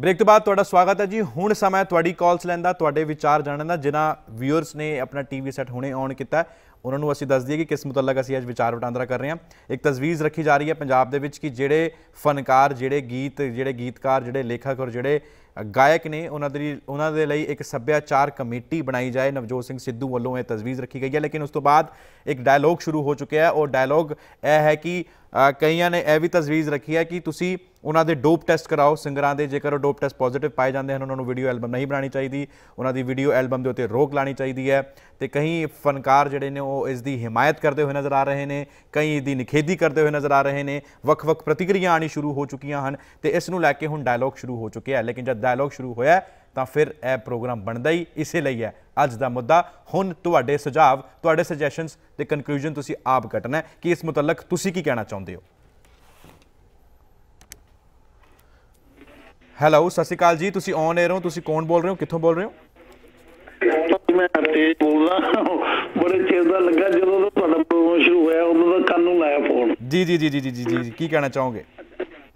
Break ਤੋਂ ਬਾਅਦ ਤੁਹਾਡਾ ਸਵਾਗਤ ਹੈ ਜੀ। ਹੁਣ ਸਮਾਂ ਤੁਹਾਡੀ ਕਾਲਸ ਲੈਂਦਾ ਤੁਹਾਡੇ ਵਿਚਾਰ ਜਾਣਨ ਦਾ। ਜਿਨ੍ਹਾਂ ਵਿਊਅਰਸ ਨੇ ਆਪਣਾ ਟੀਵੀ ਸੈੱਟ ਹੁਣੇ ਔਨ ਕੀਤਾ ਉਹਨਾਂ ਨੂੰ ਅਸੀਂ ਦੱਸ ਦਈਏ ਕਿ ਕਿਸ ਮੁਤਲਕ ਅਸੀਂ ਅੱਜ ਵਿਚਾਰ ਵਟਾਂਦਰਾ ਕਰ ਰਹੇ ਹਾਂ। ਇੱਕ ਤਜਵੀਜ਼ ਰੱਖੀ ਜਾ ਰਹੀ ਹੈ ਪੰਜਾਬ ਦੇ ਵਿੱਚ ਕਿ ਜਿਹੜੇ ਫਨਕਾਰ, ਜਿਹੜੇ ਗੀਤ, ਜਿਹੜੇ ਗੀਤਕਾਰ, ਜਿਹੜੇ ਲੇਖਕ ਔਰ ਜਿਹੜੇ ਗਾਇਕ ਨੇ, ਉਹਨਾਂ ਦੇ ਉਹਨਾਂ ਦੇ ਲਈ ਇੱਕ ਸੱਭਿਆਚਾਰ ਕਮੇਟੀ ਬਣਾਈ ਜਾਏ। ਨਵਜੋਤ ਸਿੰਘ ਸਿੱਧੂ ਵੱਲੋਂ ਇਹ ਤਜਵੀਜ਼ ਰੱਖੀ ਗਈ ਹੈ। ਲੇਕਿਨ ਉਸ ਤੋਂ ਬਾਅਦ ਇੱਕ ਡਾਇਲੋਗ ਸ਼ੁਰੂ ਹੋ ਚੁੱਕਿਆ ਹੈ। ਉਹ ਡਾਇਲੋਗ ਇਹ ਹੈ ਕਿ ਕਈਆਂ ਨੇ ਇਹ ਵੀ ਤਜਵੀਜ਼ ਰੱਖੀ ਹੈ ਕਿ ਤੁਸੀਂ ਉਹਨਾਂ ਦੇ ਡੋਪ ਟੈਸਟ ਕਰਾਓ ਸਿੰਗਰਾਂ ਦੇ, ਜੇਕਰ ਉਹ ਡੋਪ ਟੈਸਟ ਪੋਜ਼ਿਟਿਵ ਪਾਏ ਜਾਂਦੇ ਹਨ, ਉਹਨਾਂ ਨੂੰ ਵੀਡੀਓ ਐਲਬਮ ਨਹੀਂ ਬਣਾਉਣੀ ਚਾਹੀਦੀ, ਉਹਨਾਂ ਦੀ ਵੀਡੀਓ ਐਲਬਮ ਦੇ ਉੱਤੇ ਰੋਕ ਲਾਣੀ ਚਾਹੀਦੀ ਹੈ ਤੇ ਕਈ ਫਨਕਾਰ ਜਿਹੜੇ ਨੇ ਉਹ ਇਸ ਦੀ ਹਿਮਾਇਤ ਕਰਦੇ ਹੋਏ ਨਜ਼ਰ ਆ ਰਹੇ ਨੇ, ਕਈ ਦੀ ਨਿਖੇਧੀ ਕਰਦੇ ਹੋਏ ਨਜ਼ਰ ਆ ਰਹੇ ਨੇ, ਵੱਖ-ਵੱਖ ਪ੍ਰਤੀਕਿਰਿਆ ਆਣੀ ਸ਼ੁਰੂ ਹੋ ਚੁੱਕੀਆਂ ਹਨ ਤੇ ਇਸ ਨੂੰ ਲੈ ਕੇ ਹੁਣ ਡਾਇਲੌਗ ਸ਼ੁਰੂ ਹੋ ਚੁੱਕਿਆ ਹੈ। ਲੇਕਿਨ ਜਦ ਡਾਇਲੌਗ ਸ਼ੁਰੂ ਹੋਇਆ ਤਾਂ ਫਿਰ ਇਹ ਪ੍ਰੋਗਰਾਮ ਬਣਦਾ ਹੀ ਇਸੇ ਲਈ ਹੈ। ਅੱਜ ਦਾ ਮੁੱਦਾ ਹੁਣ ਤੁਹਾਡੇ ਸੁਝਾਅ ਤੁਹਾਡੇ ਸੁਜੈਸ਼ਨਸ ਤੇ ਕਨਕਲੂਜਨ ਤੁਸੀਂ ਆਪ ਕੱਟਣਾ ਕਿ ਇਸ ਮੁਤਲਕ ਤੁਸੀਂ ਕੀ ਕਹਿਣਾ ਚਾਹੁੰਦੇ ਹੋ? ਹੈਲੋ ਸਤਿ ਸ਼੍ਰੀ ਅਕਾਲ ਜੀ। ਤੁਸੀਂ ਔਨ 에ਅਰ ਹੋ? ਤੁਸੀਂ ਕੌਣ ਬੋਲ ਰਹੇ ਹੋ? ਕਿੱਥੋਂ ਬੋਲ ਰਹੇ ਹੋ? ਮੈਂ ਤੇਜ ਬੋਲਦਾ। ਬੜੇ ਚਿਰ ਦਾ ਲੱਗਾ ਜਦੋਂ ਤੁਹਾਡਾ ਪ੍ਰੋਗਰਾਮ ਸ਼ੁਰੂ ਹੋਇਆ ਉਦੋਂ ਦਾ ਕੰਨ ਨੂੰ ਲਾਇਆ ਫੋਨ ਜੀ ਜੀ ਜੀ ਜੀ ਜੀ ਕੀ ਕਹਿਣਾ ਚਾਹੋਗੇ?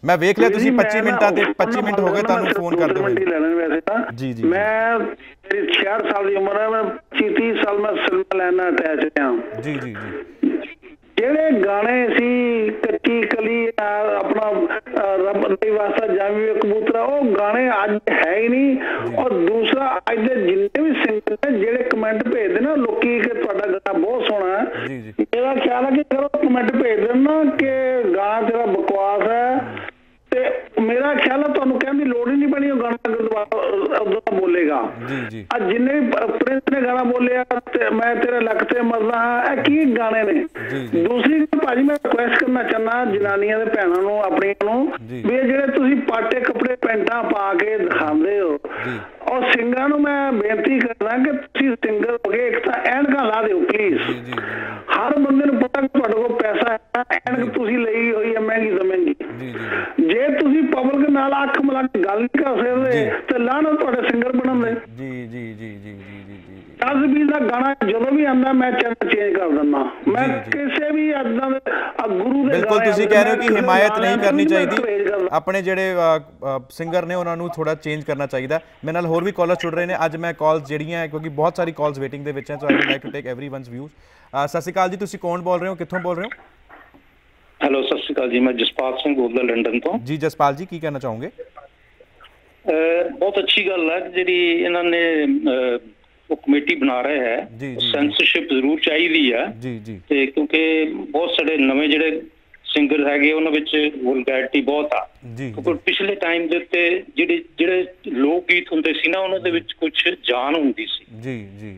ਮੈਂ ਵੇਖ ਲਿਆ ਤੁਸੀਂ 25 ਮਿੰਟਾਂ ਤੇ 25 ਮਿੰਟ ਹੋ ਗਏ ਤੁਹਾਨੂੰ ਫੋਨ ਕਰਦੇ ਹੋਏ। ਲੈਣੇ ਵੈਸੇ ਤਾਂ। ਜੀ, ਜੀ, ਮੈਂ ਮੇਰੀ 66 ਸਾਲ ਦੀ ਉਮਰ ਹੈ ਮੈਂ 30 ਸਾਲ ਮੈਂ ਸਿਨੇਮਾ ਲੈਣਾ ਅਟੈਚ ਹਾਂ ਜੀ ਜੀ ਜੀ। ਜਿਹੜੇ ਗਾਣੇ ਸੀ ਕੱਚੀ ਕਲੀ ਆਪਣਾ ਰੱਬ ਦੀ ਵਾਸਤਾ ਜਾਵੀ ਵੇ ਕਬੂਤਰਾ ਉਹ ਗਾਣੇ ਅੱਜ ਹੈ ਹੀ ਨਹੀਂ। ਔਰ ਦੂਸਰਾ ਅੱਜ ਦੇ ਜਿੰਨੇ ਵੀ ਸਿੰਗਰ ਨੇ ਜਿਹੜੇ ਕਮੈਂਟ ਭੇਜਦੇ ਨਾ ਲੋਕੀ ਕਿ ਤੁਹਾਡਾ ਗਾਣਾ ਬਹੁਤ ਸੋਹਣਾ ਹੈ। ਜੀ, ਜੀ। ਮੇਰਾ ਖਿਆਲ ਹੈ ਕਿ ਉਹ ਕਮੈਂਟ ਭੇਜ ਦੇਣ ਨਾ ਕਿ ਗਾਣਾ ਤੇਰਾ ਬਕਵਾਸ ਹੈ ਤੇ ਮੇਰਾ ਖਿਆਲ ਹੈ ਤੁਹਾਨੂੰ ਕਹਿਣ ਦੀ ਲੋੜ ਹੀ ਨਹੀਂ ਪੈਣੀ ਉਹ ਗਾਣਾ ਗੁਰਦੁਆਰਾ ਉਦੋਂ ਬੋਲੇਗਾ। ਜੀ ਜੀ। ਆ ਜਿੰਨੇ ਪ੍ਰਿੰਸ ਨੇ ਗਾਣਾ ਬੋਲਿਆ ਤੇ ਮੈਂ ਤੇਰੇ ਲੱਕ ਤੇ ਮਰਦਾ ਹਾਂ ਇਹ ਕੀ ਗਾਣੇ ਨੇ। ਦੂਸਰੀ ਗੱਲ ਭਾਜੀ ਮੈਂ ਰਿਕੁਐਸਟ ਕਰਨਾ ਚਾਹਨਾ ਜਨਾਨੀਆਂ ਦੇ ਭੈਣਾਂ ਨੂੰ ਆਪਣੀਆਂ ਨੂੰ। ਵੀ ਜਿਹੜੇ ਤੁਸੀਂ ਪਾਟੇ ਕੱਪੜੇ ਪੈਂਟਾਂ ਪਾ ਕੇ ਦਿਖਾਉਂਦੇ ਹੋ। ਔਰ ਸਿੰਗਰਾਂ ਨੂੰ ਮੈਂ ਬੇਨਤੀ ਕਰਦਾ ਕਿ ਤੁਸੀਂ ਸਿੰਗਰ ਹੋ ਗਏ ਇੱਕ ਤਾਂ ਐਨਕਾਂ ਲਾ ਦਿਓ ਪਲੀਜ਼ ਹਰ ਬੰਦੇ ਨੂੰ ਪਤਾ ਕਿ ਤੁਹਾਡੇ ਕੋਲ ਪੈਸਾ ਹੈ ਐਨਕ ਤੁਸੀਂ ਲਈ ਹੋਈ ਹੈ ਮਹਿੰਗੀ ਤੋਂ ਮਹਿੰਗੀ। ਜੀ ਜੇ ਤੁਸੀਂ ਪਬਲਿਕ ਨਾਲ ਅੱਖ ਮਿਲਾ ਕੇ ਗੱਲ ਨਹੀਂ ਕਰ ਸਕਦੇ ਤੇ ਲਾਣੋ ਤੁਹਾਡੇ ਸਿੰਗਰ ਬਣਨ ਦੇ। ਜੀ ਜੀ ਜੀ ਜੀ ਜੀ ਜੀ ਜੀ ਦਾ ਗਾਣਾ ਜਦੋਂ ਵੀ ਆਂਦਾ ਮੈਂ ਚੈਨਲ ਚੇਂਜ ਕਰ ਦਿੰਦਾ। ਮੈਂ ਕਿਸੇ ਵੀ ਅਦਾਂ ਦੇ ਗੁਰੂ ਦੇ ਬਿਲਕੁਲ ਤੁਸੀਂ ਕਹਿ ਰਹੇ ਹੋ ਕਿ ਹਿਮਾਇਤ ਨਹੀਂ ਕਰਨੀ ਚਾਹੀਦੀ। ਆਪਣੇ ਜਿਹੜੇ ਸਿੰਗਰ ਨੇ ਉਹਨਾਂ ਨੂੰ ਥੋੜਾ ਚੇਂਜ ਕਰਨਾ ਚਾਹੀਦਾ। ਮੇਰੇ ਨਾਲ ਹੋਰ ਵੀ ਕਾਲਰ ਜੁੜ ਰਹੇ ਨੇ। ਅੱਜ ਮੈਂ ਕਾਲਸ ਜਿਹੜੀਆਂ ਕਿਉਂਕਿ ਬਹੁਤ ਸਾਰੀ ਕਾਲਸ ਵੇਟਿੰਗ ਦੇ ਵਿੱਚ ਹੈ so I would like to take everyone's views ਸਤਿ ਸ਼੍ਰੀ ਜੀ ਤੁਸੀਂ ਕੌਣ ਬੋਲ ਰਹੇ ਹੋ? ਕਿੱਥੋਂ ਬੋਲ ਰਹੇ ਹੋ? ਹੈਲੋ ਸਤਿ ਸ਼੍ਰੀ ਅਕਾਲ ਜੀ ਮੈਂ ਜਸਪਾਲ ਸਿੰਘ ਬੋਲਦਾ ਲੰਡਨ ਤੋਂ। ਜੀ ਜਸਪਾਲ ਜੀ ਕੀ ਕਹਿਣਾ ਚਾਹੋਗੇ? ਬਹੁਤ ਅੱਛੀ ਗੱਲ ਹੈ ਜਿਹੜੀ ਇਹਨਾਂ ਨੇ ਉਹ ਕਮੇਟੀ ਬਣਾ ਰਹੇ ਹੈ। ਸੈਂਸਰਸ਼ਿਪ ਜ਼ਰੂਰ ਚਾਹੀਦੀ ਹੈ। ਜੀ ਜੀ। ਤੇ ਕਿਉਂਕਿ ਬਹੁਤ ਸਾਰੇ ਨਵੇਂ ਜਿਹੜੇ ਸਿੰਗਰ ਹੈਗੇ ਉਹਨਾਂ ਵਿੱਚ ਵਲਗੈਰਿਟੀ ਬਹੁਤ ਆ। ਜੀ ਕਿਉਂਕਿ ਪਿਛਲੇ ਟਾਈਮ ਦੇ ਉੱਤੇ ਜਿਹੜੇ ਜਿਹੜੇ ਲੋਕ ਗੀਤ ਹੁੰਦੇ ਸੀ ਨਾ ਉਹਨਾਂ ਦੇ ਵਿੱਚ ਕੁਝ ਜਾਨ ਹੁੰਦੀ ਸੀ। ਜੀ ਜੀ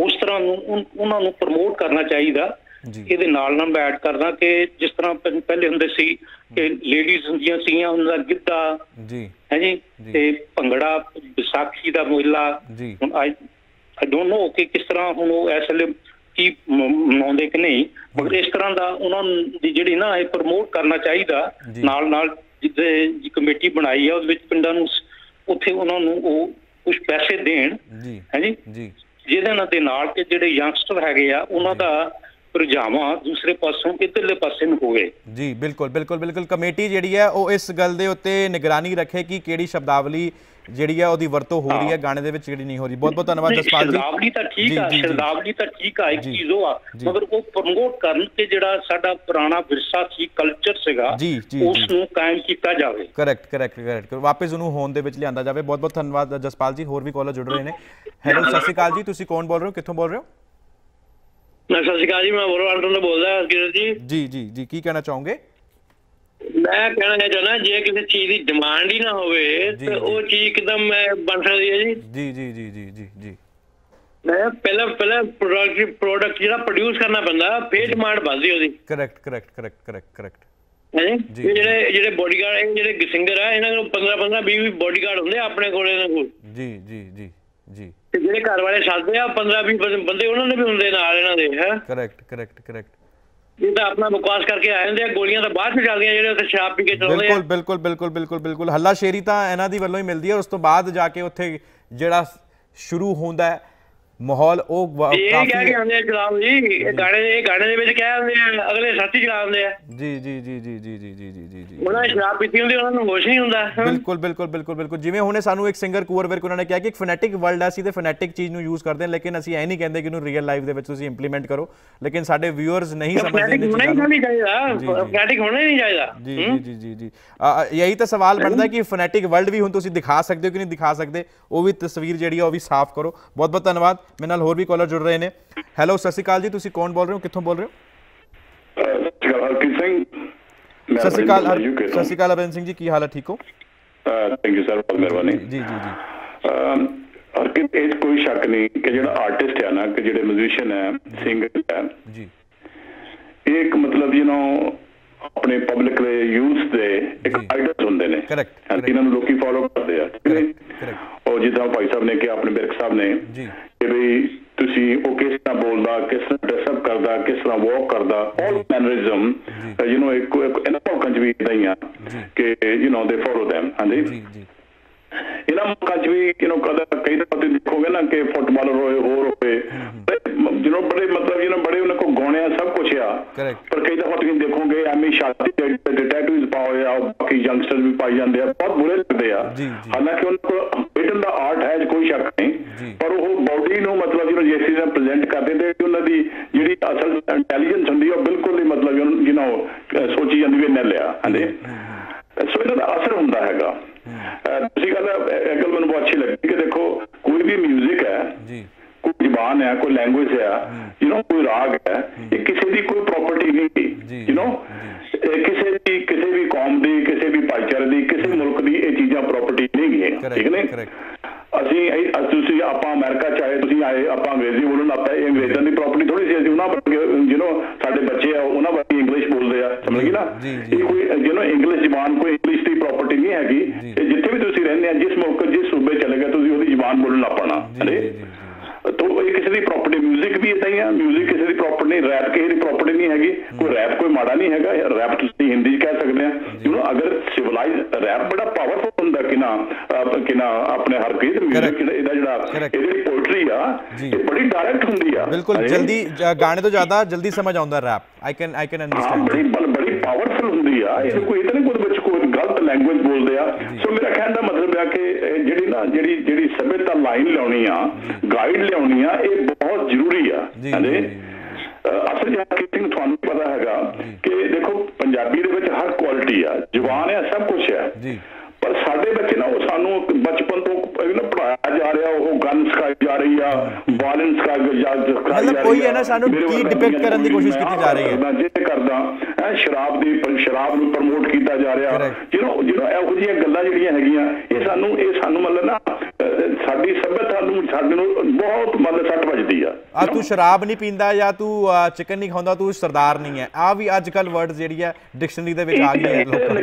ਉਸ ਤਰ੍ਹਾਂ ਨੂੰ ਉਹਨਾਂ ਨੂੰ ਪ੍ਰਮੋਟ ਕਰਨਾ ਚਾਹੀਦਾ। ਇਹਦੇ ਨਾਲ ਨਾਲ ਮੈਂ ਐਡ ਕਰਦਾ ਕਿ ਜਿਸ ਤਰ੍ਹਾਂ ਪਹਿ- ਪਹਿਲੇ ਹੁੰਦੇ ਸੀ ਕਿ ਲੇਡੀਜ਼ ਹੁੰਦੀਆਂ ਸੀਗੀਆਂ ਉਹਨਾਂ ਦਾ ਗਿੱਧਾ ਜੀ। ਹੈ ਜੀ। ਤੇ ਭੰਗੜਾ ਵਿਸਾਖੀ ਦਾ ਮੇਲਾ। ਹੁਣ ਆਈ ਆਈ ਡੋਨਟ ਨੋ ਕਿ ਕਿਸ ਤਰ੍ਹਾਂ ਹੁਣ ਉਹ ਇਸ ਵੇਲੇ ਕੀ ਮਨਾਉਂਦੇ ਕਿ ਨਹੀਂ। ਮਗਰ ਇਸ ਤਰ੍ਹਾਂ ਦਾ ਉਹਨਾਂ ਦੀ ਜਿਹੜੀ ਨਾ ਇਹ ਪ੍ਰਮੋਟ ਕਰਨਾ ਚਾਹੀਦਾ। ਨਾਲ ਨਾਲ ਜਿੱਦੇ ਕਮੇਟੀ ਬਣਾਈ ਆ ਉਹਦੇ ਵਿੱਚ ਪਿੰਡਾਂ ਨੂੰ ਉੱਥੇ ਉਹਨਾਂ ਨੂੰ ਉਹ ਕੁਝ ਪੈਸੇ ਦੇਣ। ਜੀ। ਹੈ ਜੀ? ਜੀ। ਜਿਹਦੇ ਨਾਲ ਦੇ ਨਾਲ ਕਿ ਜਿਹੜੇ ਯੰਗਸਟਰ ਹੈਗੇ ਆ ਉਹਨਾਂ ਦਾ ਰੁਝਾਵਾਂ ਦੂਸਰੇ ਪਾਸੋਂ ਇਧਰਲੇ ਪਾਸੇ ਨੂੰ ਹੋਵੇ ਜੀ ਬਿਲਕੁਲ ਬਿਲਕੁਲ ਬਿਲਕੁਲ। ਕਮੇਟੀ ਜਿਹੜੀ ਹੈ ਉਹ ਇਸ ਗੱਲ ਦੇ ਉੱਤੇ ਨਿਗਰਾਨੀ ਰੱਖੇ ਕਿ ਕਿਹੜੀ ਸ਼ਬਦਾਵਲੀ ਜਿਹੜੀ ਹੈ ਉਹਦੀ ਵਰਤੋਂ ਹੋ ਰਹੀ ਹੈ ਗਾਣੇ ਦੇ ਵਿੱਚ ਜਿਹੜੀ ਨਹੀਂ ਹੋ ਰਹੀ। ਬਹੁਤ ਬਹੁਤ ਧੰਨਵਾਦ ਜਸਪਾਲ ਜੀ। ਸ਼ਬਦਾਵਲੀ ਤਾਂ ਠੀਕ ਆ। ਸ਼ਬਦਾਵਲੀ ਤਾਂ ਠੀਕ ਆ ਇੱਕ ਚੀਜ਼ ਉਹ ਆ। ਮਗਰ ਉਹ ਪ੍ਰਮੋਟ ਕਰਨ ਕਿ ਜਿਹੜਾ ਸਾਡਾ ਪੁਰਾਣਾ ਵਿਰਸਾ ਸੀ ਕਲਚਰ ਸੀਗਾ ਉਸ। ਨੂੰ ਕਾਇਮ ਕੀਤਾ ਜਾਵੇ। ਕਰੈਕਟ ਕਰੈਕਟ ਕਰੈਕਟ ਵਾਪਸ ਉਹਨੂੰ ਹੋਣ ਦੇ ਵਿੱਚ ਲਿਆਂਦਾ ਜਾਵੇ। ਬਹੁਤ ਬਹੁਤ ਧੰਨਵਾਦ ਜਸਪਾਲ ਜੀ। ਹੋਰ ਵੀ ਕਾਲਰ ਜੁੜ ਰਹੇ ਨੇ। ਹੈਲੋ ਸਤਿ ਸ਼੍ਰੀ ਅਕਾਲ ਜੀ। ਤੁਸੀਂ ਕੌਣ ਬੋਲ ਰਹੇ ਹੋ? ਕਿੱਥੋਂ ਬੋਲ ਰਹੇ ਹੋ? ਸਤਿ ਸ਼੍ਰੀ ਅਕਾਲ ਜੀ ਮੈਂ ਵੋਰਵਾਲਟਨ ਤੋਂ ਬੋਲਦਾ ਕਿਰਨ ਜੀ। ਜੀ ਜੀ ਜੀ ਕੀ ਕਹਿਣਾ ਚਾਹੋਗੇ? ਮੈਂ ਕਹਿਣਾ ਚਾਹੁੰਦਾ ਜੇ ਕਿਸੇ ਚੀਜ਼ ਦੀ ਡਿਮਾਂਡ ਹੀ ਨਾ ਹੋਵੇ ਤੇ। ਉਹ ਚੀਜ਼ ਇੱਕਦਮ ਬਣ ਸਕਦੀ ਹੈ ਜੀ। ਜੀ ਜੀ ਜੀ ਜੀ ਜੀ ਜੀ। ਮੈਂ ਪਹਿਲਾਂ ਪਹਿਲਾਂ ਪ੍ਰੋਡਕਟ ਪ੍ਰੋਡਕਟ ਜਿਹੜਾ ਪ੍ਰੋਡਿਊਸ ਕਰਨਾ ਪੈਂਦਾ ਫੇਰ ਡਿਮਾਂਡ ਵੱਧਦੀ ਉਹਦੀ। Correct correct correct correct correct ਜੀ, ਜਿਹੜੇ ਜਿਹੜੇ ਬੋਡੀਗਾਰਡ ਜਿਹੜੇ ਸਿੰਗਰ ਆ ਇਹਨਾਂ ਕੋਲ 15 15 20 20 ਬੋਡੀਗਾਰਡ ਹੁੰਦੇ ਆਪਣੇ ਕੋਲ ਇਹਨਾਂ ਕੋਲ। ਜੀ ਜੀ ਜੀ ਜੀ। ਤੇ ਜਿਹੜੇ ਘਰ ਵਾਲੇ ਸੱਦਦੇ ਆ 15 20 ਬੰਦੇ ਉਹਨਾਂ ਦੇ ਵੀ ਹੁੰਦੇ ਨਾਲ ਇਹਨਾਂ ਦੇ ਹੈ? ਕਰੈਕਟ ਕਰੈਕਟ ਕਰੈਕਟ ਇਹ ਤਾਂ ਆਪਣਾ ਬਕਵਾਸ ਕਰਕੇ ਆ ਜਾਂਦੇ ਆ ਗੋਲੀਆਂ ਤਾਂ ਬਾਅਦ ਚ ਚੱਲਦੀਆਂ ਜਿਹੜੇ ਉੱਥੇ ਸ਼ਰਾਬ ਪੀ ਕੇ ਚਲਾਉਂਦੇ ਆ। ਬਿਲਕੁਲ ਬਿਲਕੁਲ ਬਿਲਕੁਲ ਬਿਲਕੁਲ ਬਿਲਕੁਲ। ਹੱਲਾ ਸ਼ੇਰੀ ਤਾਂ ਇਹਨਾਂ ਦੀ ਵੱਲੋਂ ਹੀ ਮਿਲਦੀ ਹੈ ਉਸ ਤੋਂ ਬਾਅਦ ਜਾ ਕੇ ਉੱਥੇ ਜਿਹੜਾ ਸ਼ੁਰੂ ਹੁੰਦਾ ਹੈ ਮਾਹੌਲ ਉਹ ਇਹ ਕਹਿ ਕੇ ਆਉਂਦੇ ਆ ਜਨਾਬ ਜੀ ਗਾਣੇ ਇਹ ਗਾਣੇ ਦੇ ਵਿੱਚ ਕਹਿ ਆਉਂਦੇ ਆ ਅਗਲੇ ਸਾਥੀ ਚਲਾ ਆਉਂਦੇ ਆ ਜੀ ਜੀ ਜੀ ਜੀ ਜੀ ਜੀ ਜੀ ਜੀ ਜੀ ਜੀ ਉਹਨਾਂ ਨੇ ਸ਼ਰਾਬ ਪੀਤੀ ਹੁੰਦੀ ਉਹਨਾਂ ਨੂੰ ਹੋਸ਼ ਨਹੀਂ ਹੁੰਦਾ। ਬਿਲਕੁਲ ਬਿਲਕੁਲ ਬਿਲਕੁਲ ਬਿਲਕੁਲ ਜਿਵੇਂ ਹੁਣੇ ਸਾਨੂੰ ਇੱਕ ਸਿੰਗਰ ਕੂਅਰ ਵਿਰਕ ਉਹਨਾਂ ਨੇ ਕਿਹਾ ਕਿ ਇੱਕ ਫਨੈਟਿਕ ਵਰਲਡ ਆ ਅਸੀਂ ਤੇ ਫਨੈਟਿਕ ਚੀਜ਼ ਨੂੰ ਯੂਜ਼ ਕਰਦੇ ਹਾਂ ਲੇਕਿਨ ਅਸੀਂ ਇਹ ਨਹੀਂ ਕਹਿੰਦੇ ਕਿ ਇਹਨੂੰ ਰੀਅਲ ਲਾਈਫ ਦੇ ਵਿੱਚ ਤੁਸੀਂ ਇੰਪਲੀਮੈਂਟ ਕਰੋ ਲੇਕਿਨ ਸਾਡੇ ਵਿਊਅਰਸ ਨਹੀਂ ਸਮਝਦੇ ਫਨੈਟਿਕ ਨੇ ਹੋਣਾ ਹੀ ਚੀਜ਼ਾਂ ਨੂੰ ਨਹੀਂ ਚਾਹੀਦਾ। ਫਨੈਟਿਕ ਹੋਣਾ ਹੀ ਨਹੀਂ ਚਾਹੀਦਾ ਜੀ ਜੀ ਜੀ ਜੀ ਯਹੀ ਤਾਂ ਸਵਾਲ ਬਣਦਾ ਕਿ ਫਨੈਟਿਕ ਵਰਲਡ ਵੀ ਹੁਣ ਤੁਸੀਂ ਦਿਖਾ ਸਕਦੇ ਹੋ ਕਿ ਨਹੀਂ ਦਿਖਾ ਸਕਦੇ ਉਹ ਵੀ ਤਸਵੀਰ ਜਿਹੜੀ ਆ ਉਹ ਵੀ ਸਾਫ਼ ਕਰੋ ਬਹੁਤ ਬਹੁਤ ਧੰਨਵਾਦ ਮੇਰੇ ਨਾਲ ਹੋਰ ਵੀ ਕਾਲਰ ਜੁੜ ਰਹੇ ਨੇ। ਹੈਲੋ ਸਤਿ ਸ਼੍ਰੀ ਅਕਾਲ ਜੀ ਤੁਸੀਂ ਕੌਣ ਬੋਲ ਰਹੇ ਹੋ? ਕਿੱਥੋਂ ਬੋਲ ਰਹੇ ਹੋ? ਹਰਪ੍ਰੀਤ ਸਿੰਘ। ਸਤਿ ਸ਼੍ਰੀ ਅਕਾਲ ਸਤਿ ਸ਼੍ਰੀ ਸਿੰਘ ਜੀ ਕੀ ਹਾਲ ਹੈ? ਠੀਕ ਹੋ? ਥੈਂਕ ਯੂ ਸਰ ਬਹੁਤ ਮਿਹਰਬਾਨੀ। ਜੀ ਜੀ ਜੀ। ਹਰਪ੍ਰੀਤ ਇਹ ਕੋਈ ਸ਼ੱਕ ਨਹੀਂ ਕਿ ਜਿਹੜਾ ਆਰਟਿਸਟ ਹੈ ਨਾ ਕਿ ਜਿਹੜੇ ਮਿਊਜ਼ੀਸ਼ੀਅਨ ਹੈ ਸਿੰਗਰ ਹੈ ਜੀ। ਇਹ ਇੱਕ ਮਤਲਬ ਯੂ نو ਆਪਣੇ ਪਬਲਿਕ ਦੇ ਯੂਥ ਦੇ ਇੱਕ ਜੀ। ਆਈਡਲਸ ਹੁੰਦੇ ਨੇ Correct, ਹਾਂ, correct. ਇਹਨਾਂ ਨੂੰ ਲੋਕੀ ਫੋਲੋ ਕਰਦੇ ਆ ਠੀਕ ਹੈ correct. ਉਹ ਜਿੱਦਾਂ ਭਾਈ ਸਾਹਿਬ ਨੇ ਕਿਹਾ ਆਪਣੇ ਬਿਰਕ ਸਾਹਿਬ ਨੇ ਜੀ ਕਿ ਵੀ ਤੁਸੀਂ ਉਹ ਕਿਸ ਤਰ੍ਹਾਂ ਬੋਲਦਾ ਕਿਸ ਤਰ੍ਹਾਂ ਡਰੈਸ ਅਪ ਕਰਦਾ ਕਿਸ ਤਰ੍ਹਾਂ ਵਾਕ ਕਰਦਾ ਆਲ ਮੈਨਰਿਜ਼ਮ ਯੂ نو ਇੱਕ ਇੱਕ ਇਹਨਾਂ ਲੋਕਾਂ ਚ ਵੀ ਇਦਾਂ ਹੀ ਆ ਜੀ। ਕਿ ਯੂ نو ਦੇ ਫੋਲੋ them ਹਾਂਜੀ ਜੀ ਜੀ ਇਹਦਾ ਮੁਕਾਜ ਵੀ ਯੂ نو ਕਦਾ ਕਈ ਦਫਾ ਤੁਸੀਂ ਦੇਖੋਗੇ ਨਾ ਕਿ ਫੁੱਟਬਾਲਰ ਹੋਏ ਹੋਰ ਹੋਏ ਜਿਹਨੋਂ ਬੜੇ ਮਤਲਬ ਜਿਹਨੋਂ ਬੜੇ ਉਹਨਾਂ ਕੋ ਗੋਣੇ ਆ ਸਭ ਕੁਝ ਆ। ਪਰ ਕਈ ਦਫਾ ਤੁਸੀਂ ਦੇਖੋਗੇ ਐਮੀ ਸ਼ਾਦੀ ਦੇ ਟੈਟੂਜ਼ ਪਾਏ ਆ ਬਾਕੀ ਯੰਗਸਟਰ ਵੀ ਪਾਈ ਜਾਂਦੇ ਆ ਬਹੁਤ ਬੁਰੇ ਲੱਗਦੇ ਆ। ਹਾਲਾਂਕਿ ਉਹਨਾਂ ਕੋਲ ਬੇਟਨ ਦਾ ਆਰਟ ਹੈ ਕੋਈ ਸ਼ੱਕ ਗਾਣੇ ਤੋਂ ਜ਼ਿਆਦਾ ਜਲਦੀ ਸਮਝ ਆਉਂਦਾ rap I can I can understand ਬੜੀ, ਬੜੀ- ਪਾਵਰਫੁਲ ਹੁੰਦੀ ਆ। ਇਹ ਕੋਈ ਕੀ ਦੁਨੀਆ ਕਰਨ ਦੀ ਕੋਸ਼ਿਸ਼ ਕੀਤੀ ਜਾ ਰਹੀ ਹੈ। ਜੇ ਕਰਦਾ ਇਹ ਸ਼ਰਾਬ ਦੀ ਸ਼ਰਾਬ ਨੂੰ ਪ੍ਰਮੋਟ ਕੀਤਾ ਜਾ ਰਿਹਾ. ਜਿਹਨੂੰ ਜਿਹਨੂੰ ਇਹੋ ਜਿਹੀਆਂ ਗੱਲਾਂ ਜਿਹੜੀਆਂ ਹੈਗੀਆਂ ਇਹ ਸਾਨੂੰ ਇਹ ਸਾਨੂੰ ਮਤਲਬ ਨਾ ਸਾਡੀ ਸਭਿਅਤਾ ਨੂੰ ਸਾਡੇ ਨੂੰ ਬਹੁਤ ਮਤਲਬ ਸੱਟ ਵੱਜਦੀ ਆ ਆ ਤੂੰ ਸ਼ਰਾਬ ਨਹੀਂ ਪੀਂਦਾ ਜਾਂ ਤੂੰ ਚਿਕਨ ਨਹੀਂ ਖਾਂਦਾ ਤੂੰ ਸਰਦਾਰ ਨਹੀਂ ਹੈ ਆ ਵੀ ਅੱਜ ਕੱਲ ਵਰਡਸ ਜਿਹੜੀ ਹੈ ਡਿਕਸ਼ਨਰੀ ਦੇ ਵਿੱਚ ਆ ਗਈ ਹੈ ਲੋਕਾਂ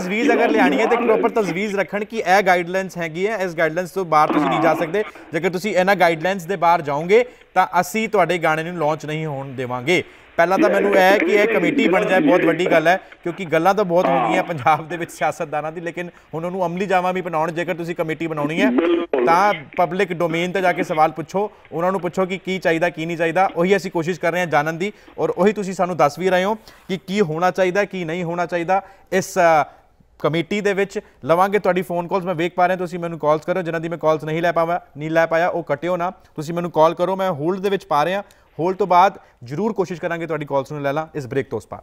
ਤਜਵੀਜ਼ ਅਗਰ ਲਿਆਣੀ ਹੈ ਤੇ ਪ੍ਰੋਪਰ ਤਜਵੀਜ਼ ਰੱਖਣ ਕਿ ਇਹ ਗਾਈਡਲਾਈਨਸ ਹੈਗੀ ਹੈ, ਇਸ ਗਾਈਡਲਾਈਨਸ ਤੋਂ ਬਾਹਰ ਤੁਸੀਂ ਨਹੀਂ ਜਾ ਸਕਦੇ। ਜੇਕਰ ਤੁਸੀਂ ਇਹਨਾਂ ਗਾਈਡਲਾਈਨਸ ਦੇ ਬਾਹਰ ਜਾਓਗੇ, ਤਾਂ ਅਸੀਂ ਤੁਹਾਡੇ ਗਾਣੇ ਨੂੰ ਲਾਂਚ ਨਹੀਂ ਹੋਣ ਦੇਵਾਂਗੇ। ਪਹਿਲਾਂ ਤਾਂ ਮੈਨੂੰ ਇਹ ਹੈ ਕਿ ਇਹ ਕਮੇਟੀ ਬਣ ਜਾਏ, ਬਹੁਤ ਵੱਡੀ ਗੱਲ ਹੈ, ਕਿਉਂਕਿ ਗੱਲਾਂ ਤਾਂ ਬਹੁਤ ਹੋ ਗਈਆਂ ਪੰਜਾਬ ਦੇ ਵਿੱਚ ਸਿਆਸਤਦਾਨਾਂ ਦੀ, ਲੇਕਿਨ ਹੁਣ ਉਹਨੂੰ ਅਮਲੀ ਜਾਮਾ ਵੀ ਬਣਾਉਣ, ਜੇਕਰ ਤੁਸੀਂ ਕਮੇਟੀ ਬਣਾਉਣੀ ਹੈ, ਤਾਂ ਪਬਲਿਕ ਡੋਮੇਨ ਤੇ ਜਾ ਕੇ ਸਵਾਲ ਪੁੱਛੋ, ਉਹਨਾਂ ਨੂੰ ਪੁੱਛੋ ਕਿ ਕੀ ਚਾਹੀਦਾ, ਕੀ ਨਹੀਂ ਚਾਹੀਦਾ, ਉਹੀ ਅਸੀਂ ਕੋਸ਼ਿਸ਼ ਕਰ ਰਹੇ ਹਾਂ ਜਾਣਨ ਦੀ, ਔਰ ਉਹੀ ਤੁਸੀਂ ਸਾਨੂੰ ਦੱਸ ਵੀ ਰਹੇ ਹੋ ਕਿ ਕੀ ਹੋਣਾ ਚਾਹੀਦਾ, ਕੀ ਨਹੀਂ ਹੋਣਾ ਚਾਹੀਦਾ। ਇਸ ਕਮੇਟੀ ਦੇ ਵਿੱਚ ਲਵਾਂਗੇ ਤੁਹਾਡੀ ਫੋਨ ਕਾਲਸ ਮੈਂ ਵੇਖ ਪਾ ਰਿਹਾ, ਤੁਸੀਂ ਮੈਨੂੰ ਕਾਲਸ ਕਰੋ, ਜਿਨ੍ਹਾਂ ਦੀ ਮੈਂ ਕਾਲਸ ਨਹੀਂ ਲੈ ਪਾਵਾਂ, ਨਹੀਂ ਲੈ ਪਾਇਆ, ਉਹ ਕੱਟਿਓ ਨਾ। ਤੁਸੀਂ ਮੈਨੂੰ ਕਾਲ ਕਰੋ, ਮੈਂ ਹੋਲਡ ਦੇ ਵਿੱਚ ਪਾ ਰਿਹਾ। ਹੋਲਡ ਤੋਂ ਬਾਅਦ ਜ਼ਰੂਰ ਕੋਸ਼ਿਸ਼ ਕਰਾਂਗੇ ਤੁਹਾਡੀ ਕਾਲਸ ਨੂੰ ਲੈ ਲਾਂ। ਇਸ ਬ੍ਰੇਕ ਤੋਂ ਉਸ ਪਾਰ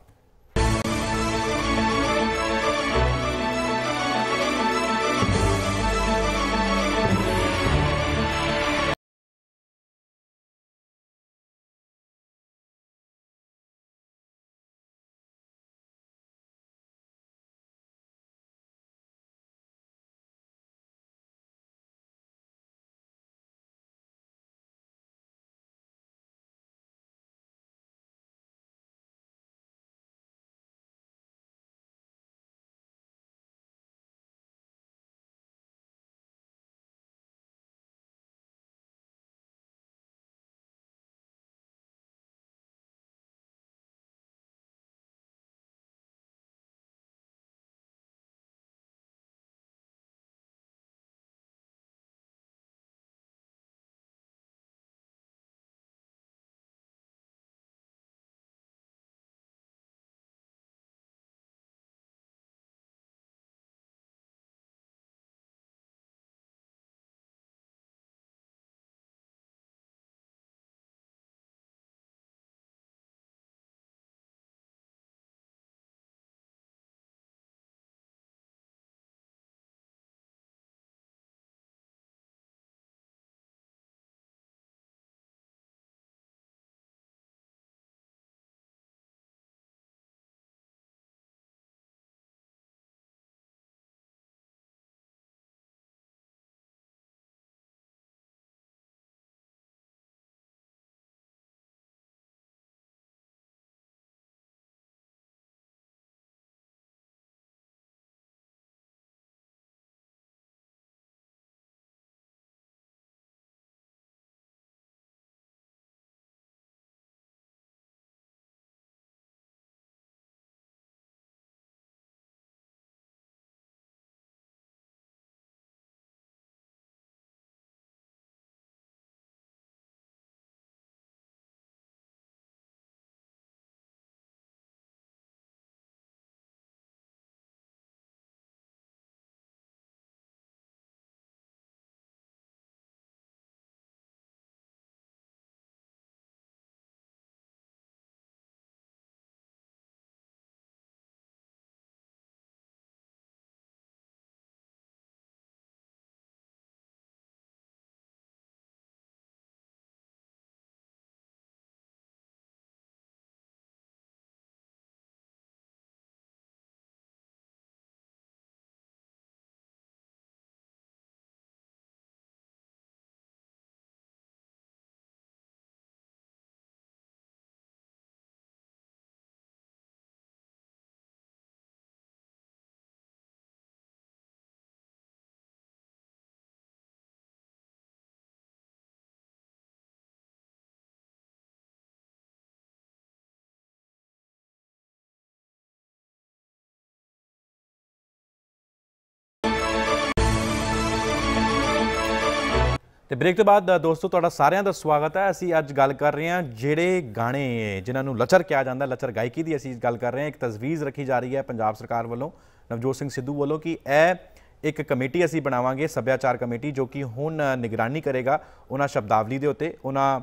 ਤੇ ਬ੍ਰੇਕ ਤੋਂ ਬਾਅਦ, ਦੋਸਤੋ, ਤੁਹਾਡਾ ਸਾਰਿਆਂ ਦਾ ਸਵਾਗਤ ਹੈ। ਅਸੀਂ ਅੱਜ ਗੱਲ ਕਰ ਰਹੇ ਹਾਂ ਜਿਹੜੇ ਗਾਣੇ ਜਿਨ੍ਹਾਂ ਨੂੰ ਲਚਰ ਕਿਹਾ ਜਾਂਦਾ, ਲਚਰ ਗਾਇਕੀ ਦੀ ਅਸੀਂ ਗੱਲ ਕਰ ਰਹੇ ਹਾਂ। ਇੱਕ ਤਜਵੀਜ਼ ਰੱਖੀ ਜਾ ਰਹੀ ਹੈ ਪੰਜਾਬ ਸਰਕਾਰ ਵੱਲੋਂ, ਨਵਜੋਤ ਸਿੰਘ ਸਿੱਧੂ ਵੱਲੋਂ ਕਿ ਇਹ ਇੱਕ ਕਮੇਟੀ ਅਸੀਂ ਬਣਾਵਾਂਗੇ, ਸੱਭਿਆਚਾਰ ਕਮੇਟੀ, ਜੋ ਕਿ ਹੁਣ ਨਿਗਰਾਨੀ ਕਰੇਗਾ ਉਹਨਾਂ ਸ਼ਬਦਾਵਲੀ ਦੇ ਉੱਤੇ, ਉਹਨਾਂ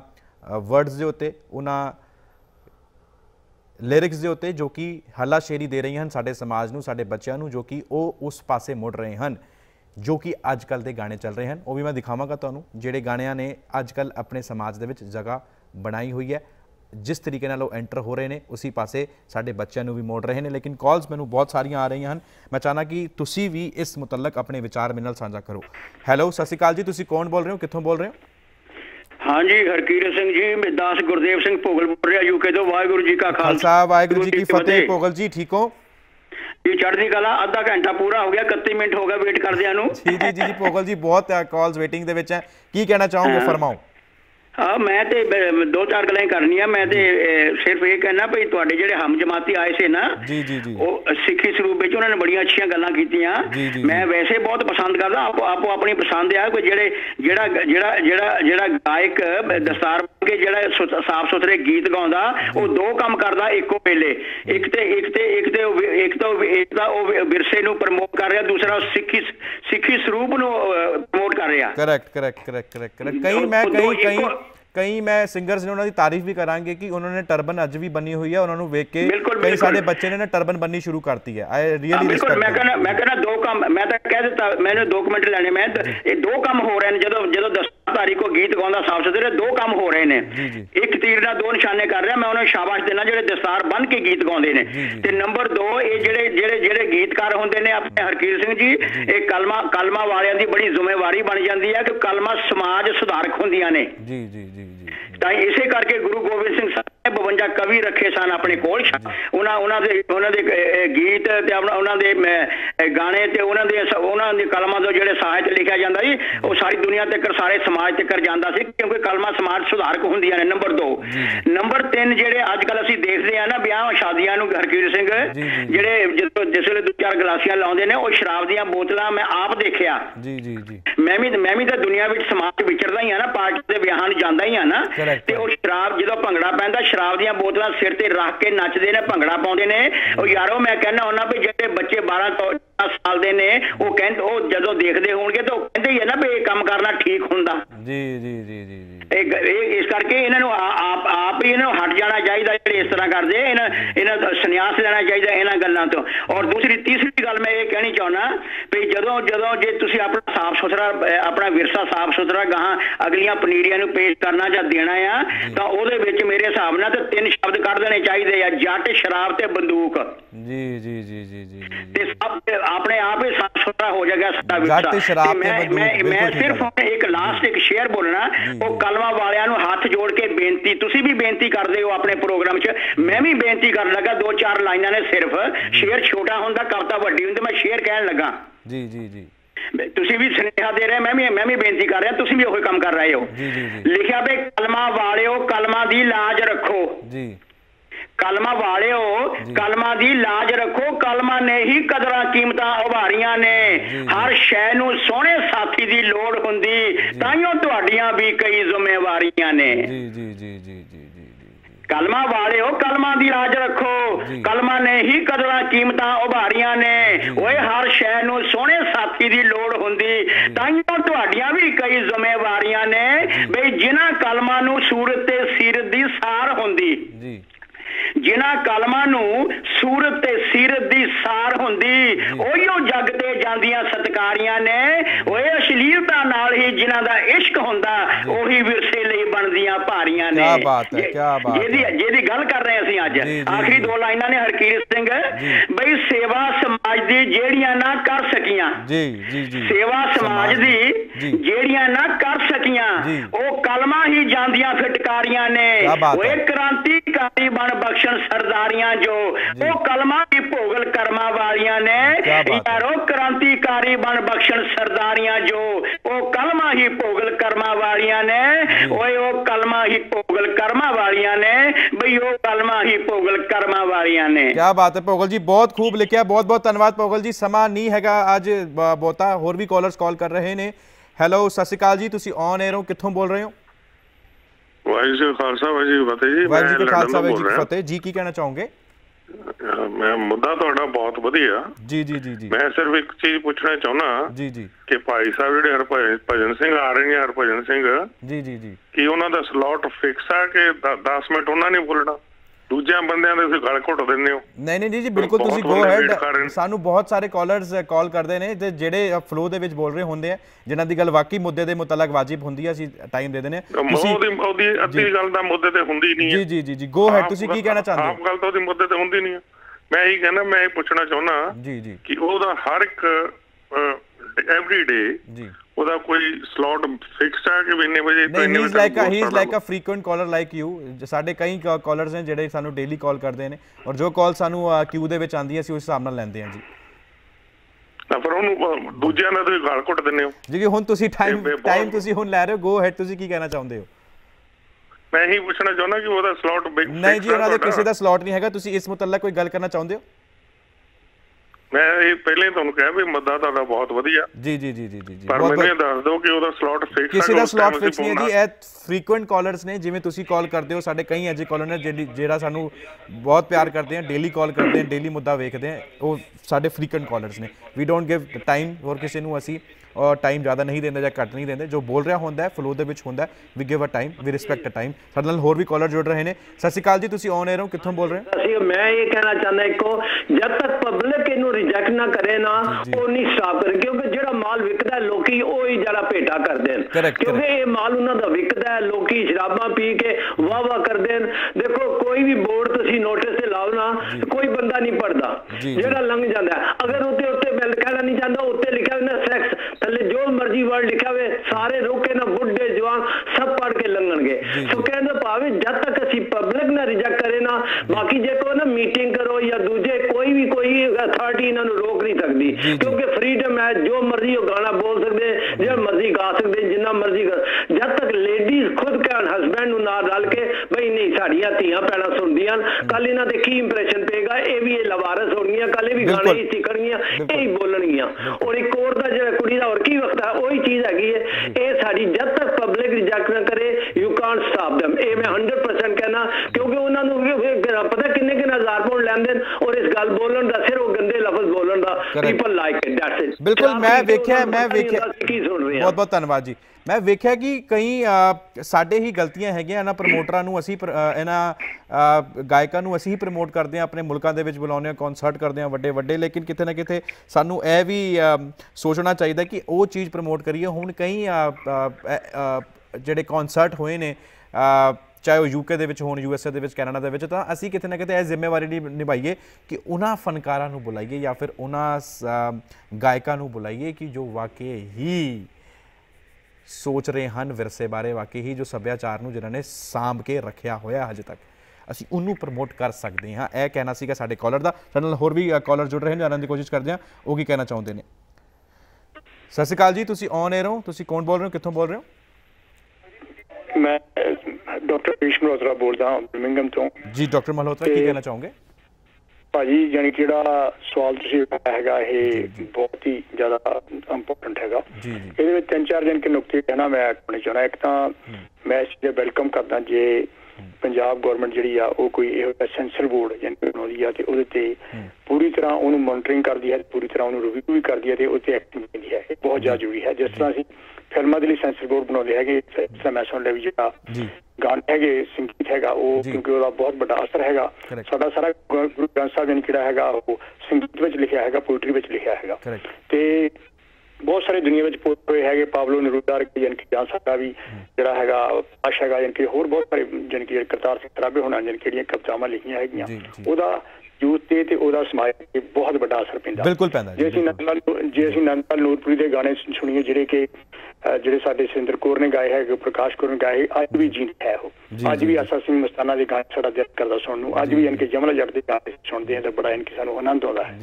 ਵਰਡਸ ਦੇ ਉੱਤੇ, ਉਹਨਾਂ ਲਿਰਿਕਸ ਦੇ ਉੱਤੇ ਜੋ ਕਿ ਹੱਲਾਸ਼ੇਰੀ ਦੇ ਰਹੀਆਂ ਹਨ ਸਾਡੇ ਸਮਾਜ ਨੂੰ, ਸਾਡੇ ਬੱਚਿਆਂ ਨੂੰ, ਜੋ ਕਿ ਉਹ ਉਸ ਪਾਸੇ ਮੁੜ ਰਹੇ ਹਨ। ਜੋ ਕਿ ਅੱਜ ਕੱਲ ਦੇ ਗਾਣੇ ਚੱਲ ਰਹੇ ਹਨ। ਉਹ ਵੀ ਮੈਂ ਦਿਖਾਵਾਂਗਾ ਤੁਹਾਨੂੰ ਜਿਹੜੇ ਗਾਣਿਆਂ ਨੇ ਅੱਜ ਕੱਲ ਆਪਣੇ ਸਮਾਜ ਦੇ ਵਿੱਚ ਜਗ੍ਹਾ ਬਣਾਈ ਹੋਈ ਹੈ। ਜਿਸ ਤਰੀਕੇ ਨਾਲ ਉਹ ਐਂਟਰ ਹੋ ਰਹੇ ਨੇ ਉਸੇ ਪਾਸੇ ਸਾਡੇ ਬੱਚਿਆਂ ਨੂੰ ਵੀ ਮੋੜ ਰਹੇ ਨੇ। ਲੇਕਿਨ ਕਾਲਸ ਮੈਨੂੰ ਬਹੁਤ ਸਾਰੀਆਂ ਆ ਰਹੀਆਂ ਹਨ। ਮੈਂ ਚਾਹਨਾ ਕਿ ਤੁਸੀਂ ਵੀ ਇਸ ਮੁਤਲਕ ਆਪਣੇ ਵਿਚਾਰ ਮੇਰੇ ਨਾਲ ਸਾਂਝਾ ਕਰੋ। ਹੈਲੋ ਸਤਿ ਸ਼੍ਰੀ ਅਕਾਲ ਜੀ। ਤੁਸੀਂ ਕੌਣ ਬੋਲ ਰਹੇ ਹੋ? ਕਿੱਥੋਂ ਬੋਲ ਰਹੇ ਹੋ? ਹਾਂਜੀ ਹਰਕੀਰਤ ਸਿੰਘ ਜੀ ਮੈਂ ਦਾਸ ਗੁਰਦੇਵ ਸਿੰਘ ਭੋਗਲ ਬੋਲ ਰਿਹਾ ਯੂਕੇ ਤੋਂ। ਵਾਹਿਗੁਰੂ ਜੀ ਕਾ ਖਾਲਸਾ ਵਾਹਿਗੁਰੂ ਜੀ ਕੀ ਫਤਿਹ। ਪੋਗਲ ਜੀ ਠੀਕ ਹੋ? ਇਹ ਚੜ੍ਹਦੀ ਕਲਾ ਅੱਧਾ ਘੰਟਾ ਪੂਰਾ ਹੋ ਗਿਆ 31 ਮਿੰਟ ਹੋ ਗਿਆ ਵੇਟ ਕਰਦਿਆਂ ਨੂੰ। ਜੀ ਜੀ ਜੀ ਜੀ ਪੋਗਲ ਜੀ ਬਹੁਤ ਕਾਲਸ ਵੇਟਿੰਗ ਦੇ ਵਿੱਚ ਹੈ। ਕੀ ਕਹਿਣਾ ਚਾਹੋਗੇ? ਫਰਮਾਓ। ਹਾਂ ਮੈਂ ਤੇ ਦੋ ਚਾਰ ਗੱਲਾਂ ਕਰਨੀਆਂ। ਮੈਂ ਤੇ ਸਿਰਫ ਇਹ ਕਹਿਣਾ ਭਈ ਤੁਹਾਡੇ ਜਿਹੜੇ ਹਮ ਜਮਾਤੀ ਆਏ ਸੀ ਨਾ ਜੀ ਜੀ ਜੀ। ਉਹ ਸਿੱਖੀ ਸਰੂਪ ਵਿੱਚ ਉਹਨਾਂ ਨੇ ਬੜੀਆਂ ਅੱਛੀਆਂ ਗੱਲਾਂ ਕੀਤੀਆਂ। ਮੈਂ ਵੈਸੇ ਬਹੁਤ ਪਸੰਦ ਕਰਦਾ ਆਪੋ ਆਪੋ ਆਪਣੀ ਪਸੰਦ ਆ ਕੋਈ ਜਿਹੜੇ ਜਿਹੜਾ ਜਿਹੜਾ ਜਿਹੜਾ ਜਿਹੜਾ ਗਾਇਕ ਦਸਤਾਰ ਕੇ ਜਿਹੜਾ ਸਾਫ਼ ਸੁਥਰੇ ਗੀਤ ਗਾਉਂਦਾ ਉਹ ਦੋ ਕੰਮ ਕਰਦਾ ਇੱਕੋ ਵੇਲੇ। ਇੱਕ ਤੇ ਇੱਕ ਤੇ ਇੱਕ ਤੇ ਇੱਕ ਤਾਂ ਇੱਕ ਤਾਂ ਉਹ ਵਿਰਸੇ ਨੂੰ ਪ੍ਰਮੋਟ ਕਰ ਰਿਹਾ ਦੂਸਰਾ ਸਿੱਖੀ ਸਿੱਖੀ ਸਰੂਪ ਨੂੰ ਪ੍ਰਮੋਟ ਕਰ ਰਿਹਾ। ਕਰੈਕਟ ਕਰੈਕਟ ਕਰੈਕਟ ਕਰੈਕਟ ਕਈ ਮੈਂ ਕਈ ਕਈ ਕਈ ਮੈਂ ਸਿੰਗਰਸ ਨੇ ਉਹਨਾਂ ਦੀ ਤਾਰੀਫ ਵੀ ਕਰਾਂਗੇ ਕਿ ਉਹਨਾਂ ਨੇ ਟਰਬਨ ਅੱਜ ਵੀ ਬੰਨੀ ਹੋਈ ਹੈ ਉਹਨਾਂ ਨੂੰ ਵੇਖ ਕੇ ਕਈ। ਸਾਡੇ ਬੱਚੇ ਨੇ ਨਾ ਟਰਬਨ ਬੰਨੀ ਸ਼ੁਰੂ ਕਰਤੀ ਹੈ। ਆਈ ਰੀਅਲੀ ਬਿਲਕੁਲ। ਮੈਂ ਰਿਸਪੈਕਟ ਕਹਿੰਦਾ ਮੈਂ ਕਹਿੰਦਾ ਦੋ ਕੰਮ ਮੈਂ ਤਾਂ ਕਹਿ ਦਿੱਤਾ ਮੈਨੂੰ ਦੋ ਕਮੈਂਟ ਲੈਣੇ ਮੈਂ ਇਹ ਦੋ ਕੰਮ ਹੋ ਰਹੇ ਨੇ ਜਦੋਂ ਜਦੋਂ ਦਸਤਾਰੀ ਕੋ ਗੀਤ ਗਾਉਂਦਾ ਸਾਫ਼ ਸੁਥਰੇ ਦੋ ਕੰਮ ਹੋ ਰਹੇ ਨੇ। ਜੀ, ਜੀ। ਇੱਕ ਤੀਰ ਨਾਲ ਦੋ ਨਿਸ਼ਾਨੇ ਕਰ ਰਿਹਾ ਮੈਂ ਉਹਨਾਂ ਨੂੰ ਸ਼ਾਬਾਸ਼ ਦੇਣਾ ਜਿਹੜੇ ਦਸਤਾਰ ਬੰਨ ਕੇ ਗੀਤ ਗਾਉਂਦੇ ਨੇ। ਜੀ, ਜੀ। ਤੇ ਨੰਬਰ 2 ਇਹ ਜਿਹੜੇ ਜਿਹੜੇ ਜਿਹੜੇ ਗੀਤਕਾਰ ਹੁੰਦੇ ਨੇ ਆਪਣੇ ਹਰਕੀਰ ਸਿੰਘ ਜੀ ਇਹ ਕਲਮਾ ਕਲਮਾ ਵਾਲਿਆਂ ਦੀ ਬੜੀ ਜ਼ਿੰਮੇਵਾਰੀ ਬਣ ਜਾਂਦੀ ਹੈ ਕਿ ਕਲਮਾ ਸਮਾਜ ਸੁਧਾਰਕ ਹੁੰਦੀਆਂ ਨੇ। ਜੀ ਜੀ ਜੀ ਜੀ। ਜੀ ਤਾਂ ਇਸੇ ਕਰਕੇ ਗੁਰੂ ਗੋਬਿੰਦ ਸਿੰਘ ਸਾਹਿਬ ਨੇ 52 ਕਵੀ ਰੱਖੇ ਸਨ ਆਪਣੇ ਕੋਲ। ਉਹਨਾਂ ਉਹਨਾਂ ਦੇ ਉਹਨਾਂ ਦੇ ਗੀਤ ਤੇ ਉਹਨਾਂ ਦੇ ਗਾਣੇ ਤੇ ਉਹਨਾਂ ਦੇ ਉਹਨਾਂ ਦੇ ਕਲਮਾਂ ਤੋਂ ਜਿਹੜੇ ਸਾਹਿਤ ਲਿਖਿਆ ਜਾਂਦਾ ਸੀ ਉਹ ਸਾਰੀ ਦੁਨੀਆ ਤੱਕ ਸਾਰੇ ਸਮਾਜ ਤੱਕ ਜਾਂਦਾ ਸੀ ਕਿਉਂਕਿ ਕਲਮਾਂ ਸਮਾਜ ਸੁਧਾਰਕ ਹੁੰਦੀਆਂ ਨੇ ਨੰਬਰ 2 ਨੰਬਰ 3 ਜਿਹੜੇ ਅੱਜ ਕੱਲ ਅਸੀਂ ਦੇਖਦੇ ਆ ਨਾ ਵਿਆਹ ਸ਼ਾਦੀਆਂ ਨੂੰ ਹਰਕੀਰ ਸਿੰਘ। ਜਿਹੜੇ ਜਦੋਂ ਜਿਸ ਵੇਲੇ ਦੋ ਚਾਰ ਗਲਾਸੀਆਂ ਲਾਉਂਦੇ ਨੇ ਉਹ ਸ਼ਰਾਬ ਦੀਆਂ ਬੋਤਲਾਂ ਮੈਂ ਆਪ ਦੇਖਿਆ। ਜੀ ਜੀ ਜੀ। ਮੈਂ ਵੀ ਮੈਂ ਵੀ ਤਾਂ ਦੁਨੀਆ ਵਿੱਚ ਸਮਾਜ ਵਿਚਰਦਾ ਹੀ ਆ ਨਾ ਪਾਰਟੀ ਦੇ ਵਿਆਹਾਂ ਨੂੰ ਜਾਂਦਾ ਹੀ ਆ ਨਾ। ਤੇ ਉਹ ਸ਼ਰਾਬ ਜਦੋਂ ਭੰਗੜਾ ਪੈਂਦਾ ਸ਼ਰਾਬ ਦੀਆਂ ਬੋਤਲਾਂ ਸਿਰ ਤੇ ਰੱਖ ਕੇ ਨੱਚਦੇ ਨੇ ਭੰਗੜਾ ਪਾਉਂਦੇ ਨੇ। ਉਹ ਯਾਰੋ ਮੈਂ ਕਹਿੰਦਾ ਉਹਨਾਂ ਵੀ ਜਿਹੜੇ ਬੱਚੇ 12 ਤੋਂ 14 ਸਾਲ ਦੇ ਨੇ ਉਹ ਕਹਿੰਦੇ ਉਹ ਜਦੋਂ ਦੇਖਦੇ ਹੋਣਗੇ ਤਾਂ ਉਹ ਕਹਿੰਦੇ ਹੀ ਆ ਨਾ ਵੀ ਇਹ ਕੰਮ ਕਰਨਾ ਠੀਕ ਹੁੰਦਾ। ਜੀ ਜੀ ਜੀ ਜੀ ਜੀ। ਇਹ ਇਸ ਕਰਕੇ ਇਹਨਾਂ ਨੂੰ ਆਪ ਆਪ ਹੀ ਇਹਨਾਂ ਨੂੰ ਹਟ ਜਾਣਾ ਚਾਹੀਦਾ ਜਿਹੜੇ ਇਸ ਤਰ੍ਹਾਂ ਕਰਦੇ ਆ। ਇਹਨਾਂ ਇਹਨਾਂ ਦਾ ਸੰਨਿਆਸ ਲੈਣਾ ਚਾਹੀਦਾ ਇਹਨਾਂ ਗੱਲਾਂ ਤੋਂ। ਔਰ ਦੂਸਰੀ ਤੀਸਰੀ ਗੱਲ ਮੈਂ ਇਹ ਕਹਿਣੀ ਚਾਹੁੰਦਾ ਵੀ ਜਦੋਂ ਜਦੋਂ ਜੇ ਤੁਸੀਂ ਆਪਣਾ ਸਾਫ਼ ਸੁਥਰਾ ਆਪਣਾ ਵਿਰਸਾ ਸਾਫ਼ ਸੁਥਰਾ ਗਾਹਾਂ ਅਗਲੀਆਂ ਪਨੀਰੀਆਂ ਨੂੰ ਪੇਸ਼ ਕਰਨਾ ਜਾਂ ਦੇਣਾ ਆ ਤਾਂ ਉਹਦੇ ਵਿੱਚ ਮੇਰੇ ਹਿਸਾਬ ਨਾਲ ਤਾਂ ਤਿੰਨ ਸ਼ਬਦ ਕੱਢ ਦੇਣੇ ਚਾਹੀਦੇ ਆ ਜੱਟ ਸ਼ਰਾਬ ਤੇ ਬੰਦੂਕ। ਜੀ ਜੀ ਜੀ ਜੀ ਜੀ ਤੇ ਸਭ ਆਪਣੇ ਆਪ ਹੀ ਸਾਫ਼ ਸੁਥਰਾ ਹੋ ਜਾਏਗਾ ਸਾਡਾ ਜੱਟ ਵਿਰਸਾ। ਸ਼ਰਾਬ ਤੇ ਮੈਂ- ਬੰਦੂਕ, ਮੈਂ ਸਿਰਫ ਇੱਕ ਲਾਸਟ ਇੱਕ ਸ਼ੇਅਰ ਬੋਲਣਾ ਉਹ ਕਲਮਾ ਵਾਲਿਆਂ ਨੂੰ ਹੱਥ ਜੋੜ ਕੇ ਬੇਨਤੀ ਤੁਸੀਂ ਵੀ ਬੇਨਤੀ ਕਰਦੇ ਹੋ ਆਪਣੇ ਪ੍ਰੋਗਰਾਮ 'ਚ। ਮੈਂ ਵੀ ਬੇਨਤੀ ਕਰਨ ਲੱਗਾ ਦੋ ਚਾਰ ਲਾਈਨਾਂ ਨੇ ਸਿਰਫ। ਸ਼ੇਅਰ ਛੋਟਾ ਹੁੰਦਾ ਕਵਿਤਾ ਵੱਡੀ ਹੁੰਦੀ ਮੈਂ ਸ਼ੇਅਰ ਕਹਿਣ ਲੱਗਾ। ਜੀ ਜੀ ਜੀ। ਤੁਸੀਂ ਵੀ ਸੁਨੇਹਾ ਦੇ ਰਹੇ ਮੈਂ ਵੀ ਮੈਂ ਵੀ ਬੇਨਤੀ ਕਰ ਰਿਹਾ ਤੁਸੀਂ ਵੀ ਉਹੀ ਕੰਮ ਕਰ ਰਹੇ ਹੋ। ਜੀ, ਜੀ, ਜੀ। ਲਿਖਿਆ ਵੀ ਕਲਮਾ ਵਾਲਿਓ ਕਲਮਾ ਦੀ ਲਾਜ ਰੱਖੋ। ਜੀ। ਕਲਮਾਂ ਵਾਲਿਓ ਕਲਮਾਂ ਦੀ ਲਾਜ ਰੱਖੋ ਕਲਮਾਂ ਨੇ ਹੀ ਕਦਰਾਂ ਕੀਮਤਾਂ ਉਭਾਰੀਆਂ ਨੇ। ਹਰ ਸ਼ੈ ਨੂੰ ਸੋਹਣੇ ਸਾਥੀ ਦੀ ਲੋੜ ਹੁੰਦੀ ਤਾਈਓ ਤੁਹਾਡੀਆਂ ਵੀ ਕਈ ਜ਼ਿੰਮੇਵਾਰੀਆਂ ਨੇ। ਜੀ ਜੀ ਜੀ ਕਲਮਾ ਦੀ ਲਾਜ ਰੱਖੋ। ਕਲਮਾ ਨੇ ਹੀ ਕਦਰਾਂ ਕੀਮਤਾਂ ਉਭਾਰੀਆਂ ਨੇ। ਓਏ ਹਰ ਸ਼ੈ ਨੂੰ ਸੋਹਣੇ ਸਾਥੀ ਦੀ ਲੋੜ ਹੁੰਦੀ ਤਾਂਹੀਓ ਤੁਹਾਡੀਆਂ ਵੀ ਕਈ ਜ਼ਿੰਮੇਵਾਰੀਆਂ ਨੇ। ਬਈ ਜਿਨ੍ਹਾਂ ਕਲਮਾ ਨੂੰ ਸੂਰਤ ਤੇ ਸੀਰਤ ਦੀ ਸਾਰ ਹੁੰਦੀ। ਜੀ। ਜਿਨ੍ਹਾਂ ਕਲਮਾਂ ਨੂੰ ਸੂਰਤ ਤੇ ਸੀਰਤ ਦੀ ਸਾਰ ਹੁੰਦੀ ਉਹੀਓ ਜੱਗ ਤੇ ਜਾਂਦੀਆਂ ਸਤਕਾਰੀਆਂ ਨੇ ਓਏ ਅਸ਼ਲੀਲਤਾ ਨਾਲ ਹੀ ਜਿਨ੍ਹਾਂ ਦਾ ਇਸ਼ਕ ਹੁੰਦਾ ਉਹੀ ਵਿਰਸੇ ਲਈ ਬਣਦੀਆਂ ਭਾਰੀਆਂ ਨੇ ਕਿਆ ਬਾਤ ਹੈ, ਕਿਆ ਬਾਤ ਜਿਹਦੀ। ਜਿਹਦੀ ਗੱਲ ਕਰ ਰਹੇ ਅਸੀਂ ਅੱਜ ਆਖਰੀ। ਦੋ ਲਾਈਨਾਂ ਨੇ ਹਰਕੀਰਤ ਸਿੰਘ। ਬਈ ਸੇਵਾ ਸਮਾਜ ਦੀ ਜਿਹੜੀਆਂ ਨਾ ਕਰ ਸਕੀਆਂ ਜੀ ਜੀ ਜੀ ਸੇਵਾ ਸਮਾਜ ਦੀ ਜਿਹੜੀਆਂ ਨਾ ਕਰ ਸਕੀਆਂ। ਉਹ ਕਲਮਾਂ ਹੀ ਜਾਂਦੀਆਂ ਫਿਟਕਾਰੀਆਂ ਨੇ ਓਏ। ਕ੍ਰਾਂਤੀਕਾਰੀ ਬਣ ਬਖਸ਼ਣ ਸਰਦਾਰੀਆਂ ਜੋ ਉਹ ਕਲਮਾਂ ਦੀ ਭੋਗਲ ਕਰਮਾਂ ਵਾਲੀਆਂ ਨੇ। ਯਾਰੋ ਕ੍ਰਾਂਤੀਕਾਰੀ ਬਣ ਬਖਸ਼ਣ ਸਰਦਾਰੀਆਂ ਜੋ ਉਹ ਕਲਮਾਂ ਹੀ ਭੋਗਲ ਕਰਮਾਂ ਵਾਲੀਆਂ ਨੇ। ਓਏ ਉਹ ਕਲਮਾਂ ਹੀ ਭੋਗਲ ਕਰਮਾਂ ਵਾਲੀਆਂ ਨੇ। ਬਈ ਉਹ ਕਲਮਾਂ ਹੀ ਭੋਗਲ ਕਰਮਾਂ ਵਾਲੀਆਂ ਨੇ। ਕਿਆ ਬਾਤ ਹੈ ਭੋਗਲ ਜੀ ਬਹੁਤ ਖੂਬ ਲਿਖਿਆ ਬਹੁਤ ਬਹੁਤ ਧੰਨਵਾਦ ਭੋਗਲ ਜੀ। ਸਮਾਂ ਨਹੀਂ ਹੈਗਾ ਅੱਜ ਬਹੁਤਾ। ਹੋਰ ਵੀ ਕਾਲਰਸ ਕਾਲ ਕਰ ਰਹੇ ਨੇ। ਹੈਲੋ ਸਤਿ ਸ਼੍ਰੀ ਅਕਾਲ ਜੀ ਤੁਸੀਂ ਔਨ 에ਅਰ ਹੋ ਕਿੱਥੋਂ ਬੋਲ ਰਹੇ ਹੋ? ਵਾਹਿਗੁਰੂ ਜੀ ਖਾਲਸਾ ਵਾਹਿਗੁਰੂ ਜੀ ਫਤਿਹ ਜੀ। ਵਾਹਿਗੁਰੂ ਜੀ ਖਾਲਸਾ ਵਾਹਿਗੁਰੂ ਜੀ ਫਤਿਹ। ਜੀ ਕੀ ਕਹਿਣਾ ਚਾਹੋਗੇ। ਮੈਂ ਮੁੱਦਾ ਤੁਹਾਡਾ ਬਹੁਤ ਵਧੀਆ। ਜੀ ਜੀ ਜੀ ਜੀ। ਮੈਂ ਸਿਰਫ ਇੱਕ ਚੀਜ਼ ਪੁੱਛਣਾ ਚਾਹੁੰਦਾ ਜੀ ਜੀ। ਕਿ ਭਾਈ ਸਾਹਿਬ ਜਿਹੜੇ ਹਰਭਜਨ ਭਜਨ ਸਿੰਘ ਆ ਰਹੇ ਨੇ ਹਰਭਜਨ ਸਿੰਘ ਜੀ ਜੀ ਜੀ। ਕੀ ਉਹਨਾਂ ਦਾ ਸਲੋਟ ਫਿਕਸ ਆ ਕਿ 10 ਮਿੰਟ ਉਹਨਾਂ ਨੇ ਬੋਲਣਾ? ਦੂਜਿਆਂ ਬੰਦਿਆਂ ਦੇ ਤੁਸੀਂ ਗਲ ਘੁੱਟ ਦਿੰਦੇ ਹੋ। ਨਹੀਂ ਨਹੀਂ ਜੀ ਬਿਲਕੁਲ ਤੁਸੀਂ ਗੋ ਹੈਡ। ਸਾਨੂੰ ਬਹੁਤ ਸਾਰੇ ਕਾਲਰਸ ਕਾਲ ਕਰਦੇ ਨੇ ਤੇ ਜਿਹੜੇ ਫਲੋ ਦੇ ਵਿੱਚ ਬੋਲ ਰਹੇ ਹੁੰਦੇ ਆ ਜਿਨ੍ਹਾਂ ਦੀ ਗੱਲ ਵਾਕਈ ਮੁੱਦੇ ਦੇ ਮੁਤਲਕ ਵਾਜਿਬ ਹੁੰਦੀ ਹੈ ਅਸੀਂ ਟਾਈਮ ਦੇ ਦਿੰਦੇ ਹਾਂ ਤੁਸੀਂ ਉਹਦੀ ਉਹਦੀ ਅੱਧੀ ਗੱਲ ਤਾਂ ਮੁੱਦੇ ਤੇ ਹੁੰਦੀ ਨਹੀਂ ਹੈ। ਜੀ ਜੀ ਜੀ ਜੀ ਗੋ ਹੈਡ ਆਪ ਤੁਸੀਂ ਕੀ ਕਹਿਣਾ ਚਾਹੁੰਦੇ ਆਪ ਹੋ? ਗੱਲ ਤਾਂ ਉਹਦੀ ਮੁੱਦੇ ਤੇ ਹੁੰਦੀ ਨਹੀਂ ਹੈ। ਮੈਂ ਇਹੀ ਕਹਿੰਦਾ ਮੈਂ ਇਹ ਪੁੱਛਣਾ ਚਾਹੁੰਦਾ ਜੀ ਜੀ। ਕਿ ਉਹਦਾ ਹਰ ਇੱਕ ਐਵਰੀ ਡੇ ਜੀ। ਉਹਦਾ ਕੋਈ ਸਲੋਟ ਫਿਕਸਡ ਹੈ ਕਿ ਇੰਨੇ ਵਜੇ ਤੋਂ ਇੰਨੇ ਹੀ ਵਜੇ like he is like a frequent caller like you ਸਾਡੇ ਕਈ ਕਾਲਰਸ ਨੇ ਜਿਹੜੇ ਸਾਨੂੰ ਡੇਲੀ ਕਾਲ ਕਰਦੇ ਨੇ ਔਰ ਜੋ ਕਾਲ ਸਾਨੂੰ ਕਿਊ ਦੇ ਵਿੱਚ ਆਉਂਦੀ ਹੈ ਅਸੀਂ ਉਸ ਹਿਸਾਬ ਨਾਲ ਲੈਂਦੇ ਹਾਂ ਜੀ। ਤਾਂ ਫਿਰ ਉਹਨੂੰ ਦੂਜਿਆਂ ਦਾ ਤੁਸੀਂ ਗਾਲ ਘੁੱਟ ਦਿੰਦੇ ਹੋ। ਜੀ ਹੁਣ ਤੁਸੀਂ ਟਾਈਮ ਟਾਈਮ ਤੁਸੀਂ ਹੁਣ ਲੈ ਰਹੇ ਹੋ ਗੋ ਹੈਡ ਤੁਸੀਂ ਕੀ ਕਹਿਣਾ ਚਾਹੁੰਦੇ ਹੋ? ਮੈਂ ਇਹੀ ਪੁੱਛਣਾ ਚਾਹੁੰਦਾ ਕਿ ਉਹਦਾ ਸਲੋਟ ਬਿਗ ਨਹੀਂ ਜੀ ਉਹਨਾਂ ਦੇ ਕਿਸੇ ਦਾ ਸਲੋਟ ਨਹੀਂ ਹੈਗਾ ਤੁਸੀਂ ਇਸ ਮੁਤਲਕ ਕੋਈ ਗੱਲ ਕਰਨਾ ਚਾਹੁੰਦੇ ਹੋ? ਮੈਂ ਇਹ ਪਹਿਲੇ ਹੀ ਤੁਹਾਨੂੰ ਕਿਹਾ ਵੀ ਮੱਦਾ ਤੁਹਾਡਾ ਬਹੁਤ ਵਧੀਆ। ਜੀ ਜੀ ਜੀ ਜੀ ਜੀ ਪਰ ਮੈਨੂੰ ਇਹ ਦੱਸ ਦਿਓ ਕਿ ਉਹਦਾ ਸਲੋਟ ਫਿਕਸ ਕਿਸੇ ਦਾ ਸਲੋਟ ਫਿਕਸ ਨਹੀਂ ਹੈ ਜੀ ਇਹ ਫ੍ਰੀਕੁਐਂਟ ਕਾਲਰਸ ਨੇ ਜਿਵੇਂ ਤੁਸੀਂ ਕਾਲ ਕਰਦੇ ਹੋ ਸਾਡੇ ਕਈ ਅਜੇ ਕਾਲਰ ਨੇ ਜਿਹੜੀ ਸਾਨੂੰ ਬਹੁਤ ਪਿਆਰ ਕਰਦੇ ਆ ਡੇਲੀ ਕਾਲ ਕਰਦੇ ਆ ਡੇਲੀ ਮੁੱਦਾ ਵੇਖਦੇ ਆ ਉਹ ਸਾਡੇ ਫ੍ਰੀਕੁਐਂਟ ਕਾਲਰਸ ਨੇ। ਵੀ ਡੋਨਟ ਗਿਵ ਟਾਈਮ ਹੋਰ ਕਿਸੇ ਨੂੰ ਅਸੀਂ ਟਾਈਮ ਜ਼ਿਆਦਾ ਨਹੀਂ ਦਿੰਦੇ ਜਾਂ ਘੱਟ ਨਹੀਂ ਦਿੰਦੇ ਜੋ ਬੋਲ ਰਿਹਾ ਹੁੰਦਾ ਫਲੋ ਦੇ ਵਿੱਚ ਹੁੰਦਾ we give a time we respect a time ਸਾਡੇ ਨਾਲ ਹੋਰ ਵੀ ਕਾਲਰ ਜੁੜ ਰਹੇ ਨੇ। ਸਤਿ ਸ਼੍ਰੀ ਅਕਾਲ ਜੀ ਤੁਸੀਂ ਔਨ 에ਅਰ ਹੋ ਕਿੱਥੋਂ ਬੋਲ ਰਹੇ ਹੋ? ਅਸੀਂ ਮੈਂ ਇਹ ਕਹਿਣਾ ਚਾਹੁੰਦਾ ਇੱਕੋ ਜਦ ਤੱਕ ਪਬਲਿਕ ਇਹਨੂੰ ਰਿਜੈਕਟ ਨਾ ਕਰੇ ਨਾ ਉਹ ਨਹੀਂ ਸਟਾਪ ਕਰ ਕਿਉਂਕਿ ਜਿਹੜਾ ਮਾਲ ਵਿਕਦਾ ਲੋਕੀ ਉਹ ਹੀ ਜਿਹੜਾ ਭੇਟਾ ਕਰਦੇ ਨੇ ਕਿਉਂਕਿ. ਇਹ ਮਾਲ ਉਹਨਾਂ ਦਾ ਵਿਕਦਾ ਹੈ ਲੋਕੀ ਸ਼ਰਾਬਾਂ ਪੀ ਕੇ ਵਾਹ ਵਾਹ ਕਰਦੇ ਨੇ ਦੇਖੋ ਕੋਈ ਵੀ ਬੋਰਡ ਤੁਸੀਂ ਨੋਟਿਸ ਤੇ ਲਾਓ ਨਾ ਕੋਈ ਬੰਦਾ ਨਹੀਂ ਪੜਦਾ। ਜਿਹੜਾ ਲੰਘ ਜਾਂਦਾ। ਅਗਰ ਉੱਤੇ ਉੱਤੇ ਮੈਂ ਕਹਿਣਾ ਨਹੀਂ ਚਾਹੁੰਦਾ ਉੱਤੇ ਲਿਖਿਆ ਨਾ ਸੈਕਸ ਥੱਲੇ ਜੋ ਮਰਜ਼ੀ ਵਰਡ ਲਿਖਿਆ ਹੋਵੇ ਸਾਰੇ ਰੋਕੇ ਨਾ ਬੁੱਢੇ ਜਵਾਨ ਸਭ ਪੜ ਕੇ ਲੰਘਣਗੇ ਸੋ। ਕਹਿੰਦੇ ਭਾਵੇਂ ਜਦ ਤੱਕ ਅਸੀਂ ਪਬਲਿਕ ਨਾ ਰਿਜੈਕਟ ਕਰੇ ਨਾ ਬਾਕੀ ਜੇ ਕੋ ਨਾ ਮੀਟਿੰਗ ਕਰੋ ਜਾਂ ਦੂਜੇ ਕੋਈ ਵੀ ਕੋਈ ਅਥਾਰਟੀ ਇਹਨਾਂ ਨੂੰ ਰੋਕ ਨਹੀਂ ਸਕਦੀ। ਕਿਉਂਕਿ ਫਰੀडम ਹੈ ਜੋ ਮਰਜ਼ੀ ਉਹ ਗਾਣਾ ਬੋਲ ਸਕਦੇ ਜੇ ਮਰਜ਼ੀ ਗਾ ਸਕਦੇ ਜਿੰਨਾ ਮਰਜ਼ੀ ਜਦ ਤੱਕ ਲੇਡੀਜ਼ ਖੁਦ ਕਹਿਣ ਹਸਬੰਡ ਨੂੰ ਨਾਲ ਰਲ ਕੇ ਬਈ ਨਹੀਂ ਸਾਡੀਆਂ ਧੀਆਂ ਪੈਣਾ ਸੁਣਦੀਆਂ ਕੱਲ ਇਹਨਾਂ ਤੇ ਕੀ ਇੰਪ੍ਰੈਸ਼ਨ ਪਏਗਾ ਇਹ ਵੀ ਇਹ ਲਵਾਰਸ ਹੋਣਗੀਆਂ ਕੱਲ ਇਹ ਵੀ ਗਾਣੇ। ਹੀ ਸਿੱਖਣਗੀਆਂ। ਇਹ ਹੀ ਬੋਲਣਗੀਆਂ ਔਰ ਇੱਕ ਹੋਰ ਦਾ ਜਿਹੜਾ ਕੁੜੀ ਦਾ ਹੋਰ ਕੀ ਵਕਤ ਹੈ ਉਹੀ ਚੀਜ਼ ਹੈਗੀ ਹੈ। ਇਹ ਸਾਡੀ ਜਦ ਤੱਕ ਪਬਲਿਕ ਰਿਜੈਕਟ ਨਾ ਕਰੇ ਯੂ ਕਾਂਟ ਸਟਾਪ them ਇਹ ਮੈਂ 100% ਕਹਿਣਾ ਕਿਉਂਕਿ ਉਹਨਾਂ ਨੂੰ ਵੀ ਫਿਰ ਪਤਾ ਕਿੰਨੇ ਕਿੰਨੇ ਹਜ਼ਾਰ ਪਾਉਂਡ ਲੈਂਦੇ ਨੇ ਔਰ ਇਸ ਗੱਲ ਬੋਲਣ ਦਾ ਸਿਰ ਉਹ ਗੰਦੇ ਲਫ਼ਜ਼ ਬੋਲਣ ਦਾ Correct. People like it that's it ਬਿਲਕੁਲ ਮੈਂ ਵੇਖਿਆ ਮੈਂ ਵੇਖਿਆ। ਕੀ ਸੁਣ ਰਹੇ ਹਾਂ। ਬਹੁਤ ਬਹੁਤ ਧੰਨਵਾਦ ਜੀ। ਮੈਂ ਵੇਖਿਆ ਕਿ ਕਈ ਸਾਡੇ ਹੀ ਗਲਤੀਆਂ ਹੈਗੀਆਂ ਇਹਨਾਂ ਪ੍ਰਮੋਟਰਾਂ ਨੂੰ ਅਸੀਂ ਪ੍ਰ- ਇਹਨਾਂ ਗਾਇਕਾਂ ਨੂੰ ਅਸੀਂ ਹੀ ਪ੍ਰਮੋਟ ਕਰਦੇ ਹਾਂ, ਆਪਣੇ ਮੁਲਕਾਂ ਦੇ ਵਿੱਚ ਬੁਲਾਉਂਦੇ ਹਾਂ ਕਨਸਰਟ ਕਰਦੇ ਹਾਂ ਵੱਡੇ ਵੱਡੇ ਲੇਕਿਨ ਕਿਤੇ ਨਾ ਕਿਤੇ ਸਾਨੂੰ ਇਹ ਵੀ ਸੋਚਣਾ ਚਾਹੀਦਾ ਕਿ ਉਹ ਚੀਜ਼ ਪ੍ਰਮੋਟ ਕਰੀਏ। ਹੁਣ ਕਈ ਜਿਹੜੇ ਕਨਸਰਟ ਹੋਏ ਨੇ ਚਾਹੇ ਉਹ ਯੂਕੇ ਦੇ ਵਿੱਚ ਹੋਣ ਯੂਐਸਏ ਦੇ ਵਿੱਚ ਕੈਨੇਡਾ ਦੇ ਵਿੱਚ, ਤਾਂ ਅਸੀਂ ਕਿਤੇ ਨਾ ਕਿਤੇ ਇਹ ਜ਼ਿੰਮੇਵਾਰੀ ਨਿਭ- ਨਿਭਾਈਏ ਕਿ ਉਹਨਾਂ ਫਨਕਾਰਾਂ ਨੂੰ ਬੁਲਾਈਏ ਜਾਂ ਫਿਰ ਉਹਨਾਂ, ਸ- ਗਾਇਕਾਂ ਨੂੰ ਬੁਲਾਈਏ ਕਿ ਜੋ ਵਾਕਈ ਹੀ ਸੋਚ ਰਹੇ ਹਨ ਵਿਰਸੇ ਬਾਰੇ ਵਾਕਈ ਹੀ ਜੋ ਸੱਭਿਆਚਾਰ ਨੂੰ ਜਿਨ੍ਹਾਂ ਨੇ ਸਾਂਭ ਕੇ ਰੱਖਿਆ ਹੋਇਆ ਹਜੇ ਤੱਕ ਅਸੀਂ ਉਹਨੂੰ ਪ੍ਰਮੋਟ ਕਰ ਸਕਦੇ ਹਾਂ। ਇਹ ਕਹਿਣਾ ਸੀਗਾ ਸਾਡੇ ਕਾਲਰ ਦਾ। ਸਾਡੇ ਨਾਲ ਹੋਰ ਵੀ ਕਾਲਰ ਜੁੜ ਰਹੇ ਹਨ ਜਾਣਨ ਦੀ ਕੋਸ਼ਿਸ਼ ਕਰਦੇ ਹਾਂ। ਉਹ ਕੀ ਕਹਿਣਾ ਚਾਹੁੰਦੇ ਨੇ? ਸਤਿ ਸ਼੍ਰੀ ਅਕਾਲ ਜੀ ਤੁਸੀਂ ਔਨ 에ਅਰ ਹੋ? ਤੁਸੀਂ ਕੌਣ ਬੋਲ ਰਹੇ ਹੋ? ਕਿੱਥੋਂ ਬੋਲ ਰਹੇ ਹੋ? ਮੈਂ ਡਾਕਟਰ ਪੀਸ਼ ਮਲਹੋਤਰਾ ਬੋਲਦਾ ਹਾਂ ਬਰਮਿੰਗਮ ਤੋਂ। ਜੀ ਡਾਕਟਰ ਮਲਹੋਤਰਾ ਕੀ ਕਹਿਣਾ ਚਾਹੋਗੇ? ਭਾਜੀ ਯਾਨੀ ਕਿ ਜਿਹੜਾ ਸਵਾਲ ਤੁਸੀਂ ਉਠਾਇਆ ਹੈਗਾ ਇਹ ਬਹੁਤ ਹੀ ਜ਼ਿਆਦਾ ਇੰਪੋਰਟੈਂਟ ਹੈਗਾ। ਇਹਦੇ ਵਿੱਚ ਤਿੰਨ ਚਾਰ ਜਨ ਕੇ ਨੁਕਤੇ ਕਹਿਣਾ ਮੈਂ ਕਰਨੇ ਚਾਹੁੰਦਾ ਇੱਕ ਤਾਂ ਮੈਂ ਇਸ ਦੇ ਵੈਲਕਮ ਕਰਦਾ ਜੇ ਪੰਜਾਬ ਗਵਰਨਮੈਂਟ ਜਿਹੜੀ ਆ ਉਹ ਕੋਈ ਇਹੋ ਜਿਹਾ ਸੈਂਸਰ ਬੋਰਡ ਕਿ ਬਣਾਉਂਦੀ ਆ ਤੇ ਉਹਦੇ ਤੇ ਪੂਰੀ ਤਰ੍ਹਾਂ ਉਹਨੂੰ ਮੋਨਿਟਰਿੰਗ ਕਰਦੀ ਹੈ ਪੂਰੀ ਤਰ੍ਹਾਂ ਉਹਨੂੰ ਰਿਵਿਊ ਵੀ ਕਰਦੀ ਹੈ ਤੇ ਉਹ ਤੇ ਐਕਟਿੰਗ ਕਰਦੀ ਹੈ। ਇਹ ਬਹੁਤ ਜ਼ਿਆਦਾ ਜ਼ਰੂਰੀ ਹੈ। ਜਿਸ ਤਰ੍ਹਾਂ ਅਸੀਂ ਫਿਲਮਾਂ ਦੇ ਲਈ ਸੈਂਸਰ ਬੋਰਡ ਬਣਾਉਂਦੇ ਹੈਗੇ ਸੁਣ ਲਿਆ ਵੀ ਜਿਹੜਾ ਗਾਣੇ ਹੈਗੇ ਸੰਗੀਤ ਹੈਗਾ ਉਹ। ਕਿਉਂਕਿ ਉਹਦਾ ਬਹੁਤ ਵੱਡਾ ਅਸਰ ਹੈਗਾ. ਸਾਡਾ ਸਾਰਾ ਗੁਰੂ ਗੁਰੂ ਗ੍ਰੰਥ ਸਾਹਿਬ ਯਾਨੀ ਕਿਹੜਾ ਹੈਗਾ ਉਹ ਸੰਗੀਤ ਵਿੱਚ ਲਿਖਿਆ ਹੈਗਾ ਪੋਇਟਰੀ ਵਿੱਚ ਲਿਖਿਆ ਹੈਗਾ. ਤੇ ਬਹੁਤ ਸਾਰੇ ਦੁਨੀਆ ਵਿੱਚ ਪੋਏ ਹੋਏ ਹੈਗੇ ਪਾਬਲੋ ਨਰੂਦਾਰ ਯਾਨੀ ਕਿ ਜਾਂ ਸਾਡਾ ਵੀ ਜਿਹੜਾ ਹੈਗਾ ਪਾਸ਼ ਹੈਗਾ ਯਾਨੀ ਕਿ ਹੋਰ ਬਹੁਤ ਸਾਰੇ ਯਾਨੀ ਕਿ ਕਰਤਾਰ ਸਿੰਘ ਸਰਾਭੇ ਹੋਣਾ ਯਾਨੀ ਕਿ ਜਿਹੜੀਆਂ ਕਵਿਤਾਵਾਂ ਲਿਖੀਆਂ ਹੈਗੀਆਂ। ਉਹਦਾ ਯੂਥ ਤੇ ਤੇ ਉਹਦਾ ਸਮਾਜ ਤੇ ਬਹੁਤ ਵੱਡਾ ਅਸਰ ਪੈਂਦਾ। ਬਿਲਕੁਲ ਪੈਂਦਾ ਜੀ, ਅਸੀਂ। ਨੰਦਲਾਲ ਜੇ ਅਸੀਂ ਨੰਦਲਾਲ ਨੂਰਪੁਰੀ ਦੇ ਗਾਣੇ ਸੁਣੀਏ ਜਿਹੜੇ ਕਿ ਜਿਹੜੇ ਸਾਡੇ ਸਿੰਦਰ ਕੌਰ ਨੇ ਗਾਏ ਹੈਗੇ ਪ੍ਰਕਾਸ਼ ਕੌਰ ਨੇ ਗਾਏ ਅੱਜ ਵੀ ਜੀਂਦ ਹੈ ਉਹ। ਅੱਜ ਵੀ। ਆਸਾ ਸਿੰਘ ਮਸਤਾਨਾ ਦੇ ਗਾਣੇ ਸਾਡਾ ਦਿਲ ਕਰਦਾ ਸੁਣਨ ਨੂੰ। ਅੱਜ ਵੀ ਯਾਨੀ ਕਿ ਜਮਲਾ ਜੱਟ ਦੇ ਗਾਣੇ ਸੁਣਦੇ ਹਾਂ ਤਾਂ ਬੜਾ ਯਾਨੀ ਕਿ ਸਾਨੂੰ ਆਨੰਦ ਆਉਂਦਾ ਹੈ।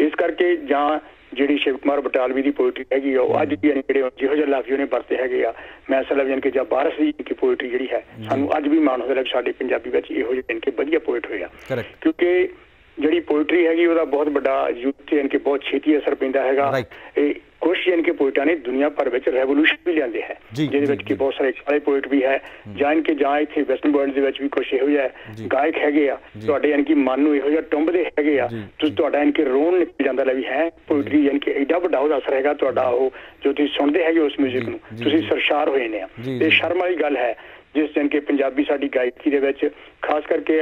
ਇਸ ਕਰਕੇ ਜਾਂ ਜਿਹੜੀ ਸ਼ਿਵ ਕੁਮਾਰ ਬਟਾਲਵੀ ਦੀ ਪੋਇਟਰੀ ਹੈਗੀ ਆ ਉਹ ਅੱਜ ਵੀ ਜਿਹੜੇ ਜਿਹੋ ਜਿਹੇ ਲਫ਼ਜ਼ ਉਹਨੇ ਵਰਤੇ ਹੈਗੇ ਆ ਮੈਂ ਅਸਲ ਵਿੱਚ ਯਾਨੀ ਕਿ ਜਾਂ ਬਾਰਸ ਦੀ ਕਿ ਪੋਇਟਰੀ ਜਿਹੜੀ ਹੈ ਸਾਨੂੰ ਅੱਜ ਵੀ ਮਾਣ ਹੁੰਦਾ ਕਿ ਸਾਡੇ ਪੰਜਾਬੀ ਵਿੱਚ ਇਹੋ ਜਿਹੇ ਯਾਨੀ ਕਿ ਵਧੀਆ ਪੋਇਟ ਹੋਏ ਆ। ਕਿਉਂਕਿ ਜਿਹੜੀ ਪੋਇਟਰੀ ਹੈਗੀ ਉਹਦਾ ਬਹੁਤ ਵੱਡਾ ਯੂਥ ਯਾਨੀ ਕਿ ਬਹੁਤ ਛੇਤੀ ਅਸਰ ਪੈਂਦਾ ਹੈਗਾ. ਇਹ ਕੁਝ ਯਾਨੀ ਕਿ ਪੋਇਟਾਂ ਨੇ ਦੁਨੀਆ ਭਰ ਵਿੱਚ ਰੈਵੋਲੂਸ਼ਨ ਵੀ ਲਿਆਂਦੇ ਹੈ ਜਿਹਦੇ ਵਿੱਚ ਕਿ। ਬਹੁਤ ਸਾਰੇ ਕਾਲੇ ਪੋਇਟ ਵੀ ਹੈ ਜਾਂ ਕਿ ਜਾਂ ਇੱਥੇ ਵੈਸਟਰਨ ਵਰਲਡ ਦੇ ਵਿੱਚ ਵੀ ਕੁਝ ਇਹੋ ਜਿਹਾ। ਗਾਇਕ ਹੈਗੇ ਆ। ਤੁਹਾਡੇ ਯਾਨੀ ਕਿ ਮਨ ਨੂੰ ਇਹੋ ਜਿਹਾ ਟੁੰਬਦੇ ਹੈਗੇ ਆ ਤੁਸੀਂ ਤੁਹਾਡਾ ਯਾਨੀ ਕਿ ਰੋਣ ਨਿਕਲ ਜਾਂਦਾ ਲੈ ਵੀ ਹੈ ਪੋਇਟਰੀ ਯਾਨੀ ਕਿ ਐਡਾ ਵੱਡਾ ਉਹਦਾ ਅਸਰ ਹੈਗਾ ਤੁਹਾਡਾ ਉਹ ਜੋ ਤੁਸੀਂ ਸੁਣਦੇ ਹੈਗੇ ਉਸ 뮤직 ਨੂੰ ਤੁਸੀਂ। ਸਰਸ਼ਾਰ ਹੋਏ ਨੇ ਤੇ। ਸ਼ਰਮ ਵਾਲੀ ਗੱਲ ਹੈ ਜਿਸ ਜਨ ਕਿ ਪੰਜਾਬੀ ਸਾਡੀ ਗਾਇਕੀ ਦੇ ਵਿੱਚ ਖਾਸ ਕਰਕੇ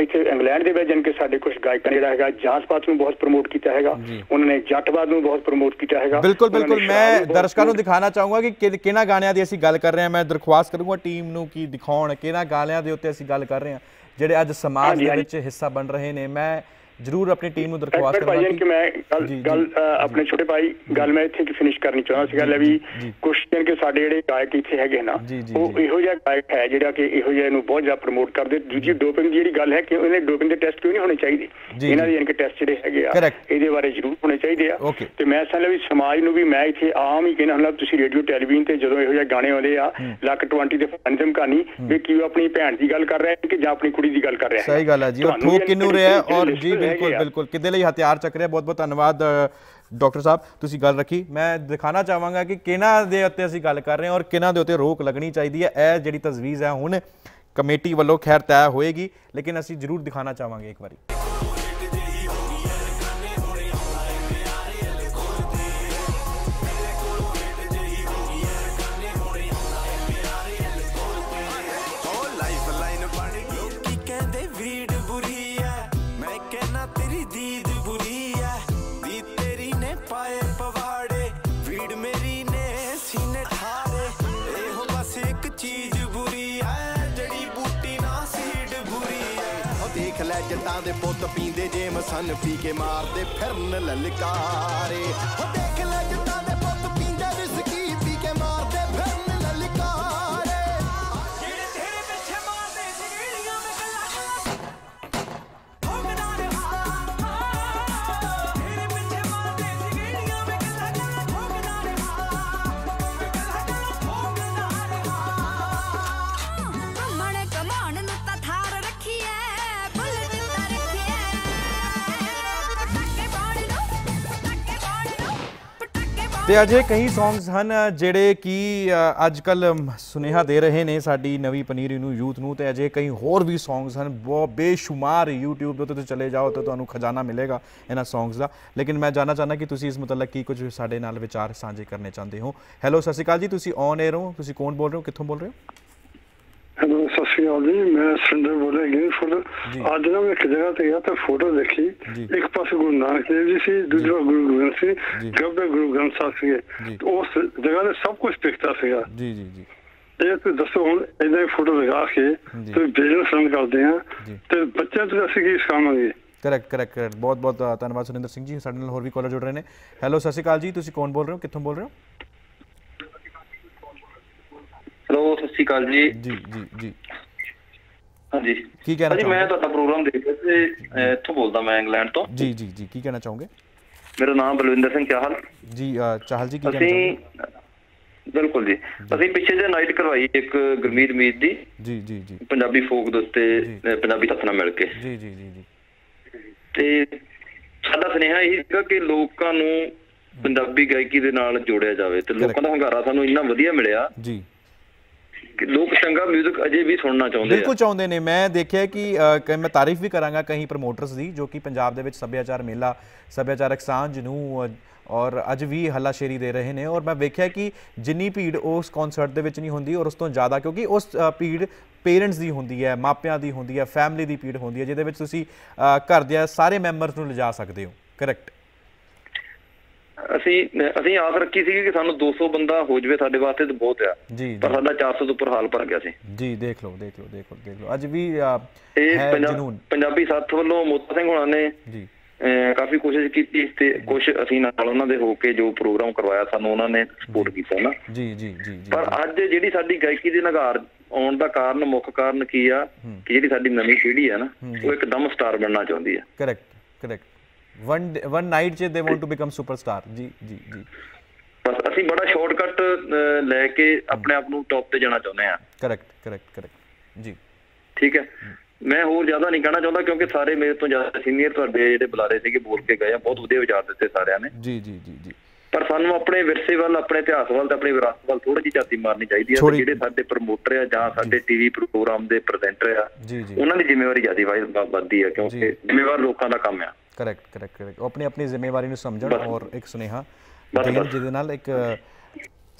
ਇੱਥੇ ਇੰਗਲੈਂਡ ਦੇ ਵਿੱਚ ਜਨ ਕਿ ਸਾਡੇ ਕੁਝ ਗਾਇਕਾਂ ਨੇ ਜਿਹੜਾ ਹੈਗਾ ਜਾਂਚ-ਪਾਤ ਨੂੰ ਬਹੁਤ ਪ੍ਰਮੋਟ ਕੀਤਾ ਹੈਗਾ। ਉਹਨਾਂ ਨੇ ਜੱਟਵਾਦ ਨੂੰ ਬਹੁਤ ਪ੍ਰਮੋਟ ਕੀਤਾ ਹੈਗਾ। ਬਿਲਕੁਲ ਬਿਲਕੁਲ। ਮੈਂ ਦਰਸ਼ਕਾਂ ਨੂੰ ਦਿਖਾਣਾ ਚਾਹੂੰਗਾ ਕਿ ਕਿਹਨਾਂ ਗਾਣਿਆਂ ਦੀ ਅਸੀਂ ਗੱਲ ਕਰ ਰਹੇ ਹਾਂ। ਮੈਂ ਦਰਖਾਸਤ ਕਰੂੰਗਾ ਟੀਮ ਨੂੰ ਕਿ ਦਿਖਾਉਣ ਕਿਹਨਾਂ ਗਾਣਿਆਂ ਦੇ ਉੱਤੇ ਅਸੀਂ ਗੱਲ ਕਰ ਰਹੇ ਹਾਂ। ਜਿਹੜੇ ਅੱਜ ਸਮਾਜ ਦੇ। ਵਿੱਚ ਹਿੱਸਾ ਬਣ ਰਹੇ ਨੇ। ਮੈਂ ਜ਼ਰੂਰ ਆਪਣੀ ਟੀਮ ਨੂੰ ਦਰਖਾਸਤ ਜਾਨ ਕਿ ਮੈਂ ਗੱਲ ਗੱਲ ਆਪਣੇ ਛੋਟੇ ਭਾਈ ਗੱਲ ਮੈਂ ਇੱਥੇ ਕਿ ਫਿਨਿਸ਼ ਕਰਨੀ ਚਾਹੁੰਦਾ ਸੀਗਾ ਲੈ ਵੀ ਜੀ। ਕੁਝ ਜਾਨ ਕਿ ਸਾਡੇ ਜਿਹੜੇ ਗਾਇਕ ਇੱਥੇ ਹੈਗੇ ਨਾ ਉਹ। ਇਹੋ ਜਿਹਾ ਗਾਇਕ ਹੈ ਜਿਹੜਾ ਕਿ ਇਹੋ ਜਿਹਾ ਨੂੰ ਬਹੁਤ ਜ਼ਿਆਦਾ ਪ੍ਰਮੋਟ ਕਰਦੇ ਦੂਜੀ ਡੋਪਿੰਗ ਦੀ ਜਿਹੜੀ ਗੱਲ ਹੈ ਕਿ ਇਹਨੇ ਡੋਪਿੰਗ ਦੇ ਟੈਸਟ ਕਿਉਂ ਨਹੀਂ ਹੋਣੇ ਚਾਹੀਦੇ ਇਹਨਾਂ। ਦੇ ਯਾਨੀ ਕਿ ਟੈਸਟ ਜਿਹੜੇ ਹੈਗੇ ਆ. ਇਹਦੇ ਬਾਰੇ ਜ਼ਰੂਰ ਹੋਣੇ ਚਾਹੀਦੇ ਆ. ਤੇ ਮੈਂ ਸਮਝਦਾ ਵੀ ਸਮਾਜ ਨੂੰ ਵੀ ਮੈਂ ਇੱਥੇ ਆਮ ਹੀ ਕਹਿੰਦਾ ਹੁੰਦਾ ਤੁਸੀਂ ਰੇਡੀਓ ਟੈਲੀਵਿਜ਼ਨ ਤੇ ਜਦੋਂ ਇਹੋ ਜਿਹੇ ਗਾਣੇ ਆਉਂਦੇ ਆ ਲੱਕ 20 ਦੇ ਫਨਜ਼ਮ ਕਹਾਣੀ ਵੀ ਕੀ ਉਹ ਆਪਣੀ ਭੈਣ ਦੀ ਗੱਲ ਕਰ ਰਿਹਾ ਹੈ ਕਿ ਜਾਂ ਆਪਣੀ ਕੁੜੀ ਦੀ ਗੱਲ ਕਰ ਰਿਹਾ ਹੈ ਸਹੀ ਗੱਲ ਹੈ ਜੀ ਤੁਹਾਨੂੰ ਠੋਕ ਵੀ ਕਿੰਨੂੰ ਰਿਹਾ ਹੈ ਔਰ ਜੀ ਬਿਲਕੁਲ ਬਿਲकुल ਕਿਤੇ ਲਈ ਹਥਿਆਰ ਚੱਕ ਰਿਹਾ? ਬਹੁਤ ਬਹੁਤ ਧੰਨਵਾਦ ਡਾਕਟਰ ਸਾਹਿਬ। ਤੁਸੀਂ ਗੱਲ ਰੱਖੀ। ਮੈਂ ਦਿਖਾਣਾ ਚਾਹਾਂਗਾ ਕਿ ਕਿਹਨਾਂ ਦੇ ਉੱਤੇ ਅਸੀਂ ਗੱਲ ਕਰ ਰਹੇ ਹਾਂ ਔਰ ਕਿਹਨਾਂ ਦੇ ਉੱਤੇ ਰੋਕ ਲੱਗਣੀ ਚਾਹੀਦੀ ਹੈ। ਇਹ ਜਿਹੜੀ ਤਜਵੀਜ਼ ਹੈ ਹੁਣ ਕਮੇਟੀ ਵੱਲੋਂ ਖੈਰ ਤੈਅ ਹੋਏਗੀ ਲੇਕਿਨ ਅਸੀਂ ਜ਼ਰੂਰ ਦਿਖਾਣਾ ਚਾਹਾਂਗੇ ਇੱਕ ਵਾਰੀ। ਜੱਟਾਂ ਦੇ ਪੁੱਤ ਪੀਂਦੇ ਜੇ ਮਸਨ ਪੀ ਕੇ ਮਾਰਦੇ ਫਿਰਨ ਲਲਕਾਰੇ। ਉਹ ਦੇਖ ਲੈ ਤੇ ਅਜੇ ਕਈ ਸੌਂਗਸ ਹਨ ਜਿਹੜੇ ਕਿ ਅੱਜ ਕੱਲ ਸੁਨੇਹਾ ਦੇ ਰਹੇ ਨੇ ਸਾਡੀ ਨਵੀਂ ਪਨੀਰੀ ਨੂੰ, ਯੂਥ ਨੂੰ, ਤੇ ਅਜੇ ਕਈ ਹੋਰ ਵੀ ਸੌਂਗਸ ਹਨ। ਬਹੁਤ ਬੇਸ਼ੁਮਾਰ YouTube ਦੇ ਤੁਸੀਂ ਚਲੇ ਜਾਓ ਤਾਂ ਤੁਹਾਨੂੰ ਖਜ਼ਾਨਾ ਮਿਲੇਗਾ ਇਹਨਾਂ ਸੌਂਗਸ ਦਾ। ਲੇਕਿਨ ਮੈਂ ਜਾਨਣਾ ਚਾਹੁੰਦਾ ਕਿ ਤੁਸੀਂ ਇਸ ਮੁਤਲਕ ਕੀ ਕੁਝ ਸਾਡੇ ਨਾਲ ਵਿਚਾਰ ਸਾਂਝੇ ਕਰਨੇ ਚਾਹੁੰਦੇ ਹੋ। ਹੈਲੋ ਸਤਿ ਸ਼੍ਰੀ ਅਕਾਲ ਜੀ, ਤੁਸੀਂ ਔਨ 에ਅਰ ਹੋ? ਤੁਸੀਂ ਕੌਣ ਬੋਲ ਰਹੇ ਹੋ? ਕਿੱਥੋਂ ਬੋਲ ਰਹੇ ਹੋ? ਸਤਿ ਸ਼੍ਰੀ ਅਕਾਲ ਜੀ ਮੈਂ ਸੁਰਿੰਦਰ ਬੋਲ ਰਿਹਾ ਗਿਰ ਫੋਟੋ ਜੀ। ਅੱਜ ਨਾ ਮੈਂ ਇੱਕ ਜਗ੍ਹਾ ਤੇ ਗਿਆ ਤਾਂ ਫੋਟੋ ਦੇਖੀ। ਇੱਕ ਪਾਸੇ ਗੁਰੂ ਨਾਨਕ ਦੇਵ ਜੀ ਸੀ ਦੂਜਾ ਗੁਰੂ ਜੀ। ਸੀ ਗੱਬੇ ਗੁਰੂ ਗ੍ਰੰਥ ਸਾਹਿਬ ਸੀਗੇ। ਉਸ ਜਗ੍ਹਾ ਤੇ ਸਭ ਕੁਝ ਦਿਖਦਾ ਸੀਗਾ। ਜੀ ਜੀ ਜੀ। ਇਹ ਤੁਸੀਂ ਦੱਸੋ ਹੁਣ ਇਦਾਂ ਫੋਟੋ ਲਗਾ ਕੇ ਜੀ। ਤੇ ਬਿਜ਼ਨਸ ਰਨ ਕਰਦੇ ਆ। ਤੇ ਬੱਚਿਆਂ ਤੋਂ ਅਸੀਂ ਕੀ ਸਿਖਾਵਾਂਗੇ ਕਰੈਕਟ ਕਰੈਕਟ ਕਰੈਕਟ ਬਹੁਤ ਬਹੁਤ ਧੰਨਵਾਦ ਸੁਰਿੰਦਰ ਸਿੰਘ ਜੀ ਸਾਡੇ ਨਾਲ ਹੋਰ ਵੀ ਕਾਲਰ ਜੁੜ ਰਹੇ ਨੇ। ਹੈਲੋ ਸਤਿ ਸ਼੍ਰੀ ਅਕਾਲ ਜੀ ਤੁਸੀਂ ਕੌਣ ਬੋਲ ਰਹੇ ਹੋ? ਕਿੱਥੋਂ ਬੋਲ ਰਹੇ ਹੋ? ਹੈਲੋ ਸਤਿ ਸ਼੍ਰੀ ਅਕਾਲ ਜੀ। ਜੀ ਜੀ ਜੀ। ਹਾਂਜੀ। ਕੀ ਕਹਿਣਾ ਹਾਂਜੀ ਮੈਂ ਤੁਹਾਡਾ ਪ੍ਰੋਗਰਾਮ ਦੇਖ ਰਿਹਾ ਤੇ ਇੱਥੋਂ ਬੋਲਦਾ ਮੈਂ ਇੰਗਲੈਂਡ ਤੋਂ। ਜੀ ਜੀ ਜੀ ਕੀ ਕਹਿਣਾ ਚਾਹੋਗੇ? ਮੇਰਾ ਨਾਮ ਬਲਵਿੰਦਰ ਸਿੰਘ ਚਾਹਲ। ਜੀ ਚਾਹਲ ਜੀ ਕੀ ਕਹਿਣਾ ਚਾਹੋਗੇ? ਬਿਲਕੁਲ ਜੀ। ਅਸੀਂ ਪਿੱਛੇ ਜੇ ਨਾਈਟ ਕਰਵਾਈ ਇੱਕ ਗੁਰਮੀਤ ਮੀਤ ਦੀ। ਜੀ ਜੀ ਜੀ। ਪੰਜਾਬੀ ਫੋਕ ਦੇ ਉੱਤੇ ਪੰਜਾਬੀ ਨਾਲ ਮਿਲ ਕੇ। ਜੀ ਜੀ ਜੀ ਜੀ। ਤੇ ਸਾਡਾ ਸੁਨੇਹਾ ਇਹ ਸੀਗਾ ਕਿ ਲੋਕਾਂ ਨੂੰ ਪੰਜਾਬੀ ਗਾਇਕੀ ਦੇ ਨਾਲ ਜੋੜਿਆ ਜਾਵੇ। ਤੇ ਲੋਕਾਂ ਦਾ ਹੰਗਾਰਾ ਸਾਨੂੰ ਇੰਨਾ ਵਧੀਆ ਮਿਲਿਆ ਜੀ। ਲੋਕ ਚੰਗਾ 뮤직 ਅਜੇ ਵੀ ਸੁਣਨਾ ਚਾਹੁੰਦੇ ਬਿਲਕੁਲ ਚਾਹੁੰਦੇ ਨੇ। ਮੈਂ ਦੇਖਿਆ ਕਿ ਮੈਂ ਤਾਰੀਫ ਵੀ ਕਰਾਂਗਾ ਕਈ ਪ੍ਰਮੋਟਰਸ ਦੀ ਜੋ ਕਿ ਪੰਜਾਬ ਦੇ ਵਿੱਚ ਸੱਭਿਆਚਾਰ ਮੇਲਾ ਸੱਭਿਆਚਾਰਕ ਸਾਂਝ ਨੂੰ ਔਰ ਅੱਜ ਵੀ ਹੱਲਾਸ਼ੇਰੀ ਦੇ ਰਹੇ ਨੇ। ਔਰ ਮੈਂ ਵੇਖਿਆ ਕਿ ਜਿੰਨੀ ਭੀੜ ਉਸ ਕਨਸਰਟ ਦੇ ਵਿੱਚ ਨਹੀਂ ਹੁੰਦੀ ਔਰ ਉਸ ਤੋਂ ਜ਼ਿਆਦਾ ਕਿਉਂਕਿ ਉਸ ਭੀੜ ਪੇਰੈਂਟਸ ਦੀ ਹੁੰਦੀ ਹੈ ਮਾਪਿਆਂ ਦੀ ਹੁੰਦੀ ਹੈ ਫੈਮਿਲੀ ਦੀ ਭੀੜ ਹੁੰਦੀ ਹੈ ਜਿਹਦੇ ਵਿੱਚ ਤੁਸੀਂ ਅ, ਘਰ ਦੇ ਸਾਰੇ ਮੈਂਬਰਸ ਨੂੰ ਲਿਜਾ ਸਕਦੇ ਹੋ। ਕਰੈਕਟ ਅਸੀਂ ਅਸੀਂ ਆਸ ਰੱਖੀ ਸੀ ਕਿ ਸਾਨੂੰ 200 ਬੰਦਾ ਹੋ ਜਵੇ ਸਾਡੇ ਵਾਸਤੇ ਤਾਂ ਬਹੁਤ ਆ। ਪਰ ਸਾਡਾ 400 ਤੋਂ ਉੱਪਰ ਹਾਲ ਭਰ ਗਿਆ ਸੀ। ਜੀ ਦੇਖ ਲਓ ਦੇਖ ਲਓ ਦੇਖ ਲਓ ਦੇਖ ਲਓ। ਅੱਜ ਵੀ ਹੈ ਜਨੂਨ। ਪੰਜਾਬੀ ਸਾਥ ਵੱਲੋਂ ਮੋਤਾ ਸਿੰਘ ਹੋਣਾ ਨੇ ਜੀ। ਕਾਫੀ ਕੋਸ਼ਿਸ਼ ਕੀਤੀ ਤੇ ਕੁਝ ਅਸੀਂ ਨਾਲ ਉਹਨਾਂ ਦੇ ਹੋ ਕੇ ਜੋ ਪ੍ਰੋਗਰਾਮ ਕਰਵਾਇਆ ਸਾਨੂੰ ਉਹਨਾਂ ਨੇ ਸਪੋਰਟ ਕੀਤਾ ਨਾ। ਜੀ ਜੀ ਜੀ ਪਰ ਅੱਜ ਜਿਹੜੀ ਸਾਡੀ ਗਾਇਕੀ ਦੀ ਨਗਾਰ ਆਉਣ ਦਾ ਕਾਰਨ ਮੁੱਖ ਕਾਰਨ ਕੀ ਆ ਕਿ ਜਿਹੜੀ ਸਾਡੀ ਨਵੀਂ ਪੀੜ੍ਹੀ ਆ ਨਾ ਉਹ ਇੱਕਦਮ ਸਟਾਰ ਬਣਨਾ ਚਾਹੁੰਦੀ ਆ। Correct correct one one night ਚ they want to become superstar ਜੀ ਜੀ ਜੀ। ਬਸ ਅਸੀਂ ਬੜਾ ਸ਼ਾਰਟਕਟ ਲੈ ਕੇ ਆਪਣੇ ਆਪ ਨੂੰ ਟੌਪ ਤੇ ਜਾਣਾ ਚਾਹੁੰਦੇ ਆ ਕਰੈਕਟ ਕਰੈਕਟ ਕਰੈਕਟ ਜੀ। ਠੀਕ ਹੈ। ਮੈਂ ਹੋਰ ਜ਼ਿਆਦਾ ਨਹੀਂ ਕਹਿਣਾ ਚਾਹੁੰਦਾ ਕਿਉਂਕਿ ਸਾਰੇ ਮੇਰੇ ਤੋਂ ਜ਼ਿਆਦਾ ਸੀਨੀਅਰ ਤੁਹਾਡੇ ਜਿਹੜੇ ਬੁਲਾਰੇ ਸੀਗੇ ਬੋਲ ਕੇ ਗਏ ਆ। ਬਹੁਤ ਵਧੀਆ ਵਿਚਾਰ ਦਿੱਤੇ ਸਾਰਿਆਂ ਨੇ। ਜੀ ਜੀ ਜੀ ਜੀ। ਪਰ ਸਾਨੂੰ ਆਪਣੇ ਵਿਰਸੇ ਵੱਲ ਆਪਣੇ ਇਤਿਹਾਸ ਵੱਲ ਤੇ ਆਪਣੀ ਵਿਰਾਸਤ ਵੱਲ ਥੋੜੀ ਜਿਹੀ ਝਾਤੀ ਮਾਰਨੀ ਚਾਹੀਦੀ ਹੈ ਜਿਹੜੇ ਸਾਡੇ ਪ੍ਰਮੋਟਰ ਆ ਜਾਂ ਸਾਡੇ ਟੀਵੀ ਪ੍ਰੋਗਰਾਮ ਦੇ ਪ੍ਰੈਜ਼ੈਂਟਰ ਆ ਜੀ ਜੀ। ਉਹਨਾਂ ਦੀ ਜ਼ਿੰਮੇਵਾਰੀ ਜ਼ਿਆਦਾ ਵੱਧਦੀ ਹੈ ਕਿਉਂਕਿ। ਜ਼ਿੰਮੇਵਾਰ ਲੋਕਾਂ ਦਾ ਕੰਮ ਆ। ਕਰੈਕਟ ਕਰੈਕਟ ਕਰੈਕਟ ਆਪਣੀ ਆਪਣੀ ਜ਼ਿੰਮੇਵਾਰੀ ਨੂੰ ਸਮਝਣ। ਔਰ ਇੱਕ ਸੁਨੇਹਾ ਦੇਣ। ਜਿਹਦੇ ਨਾਲ ਇੱਕ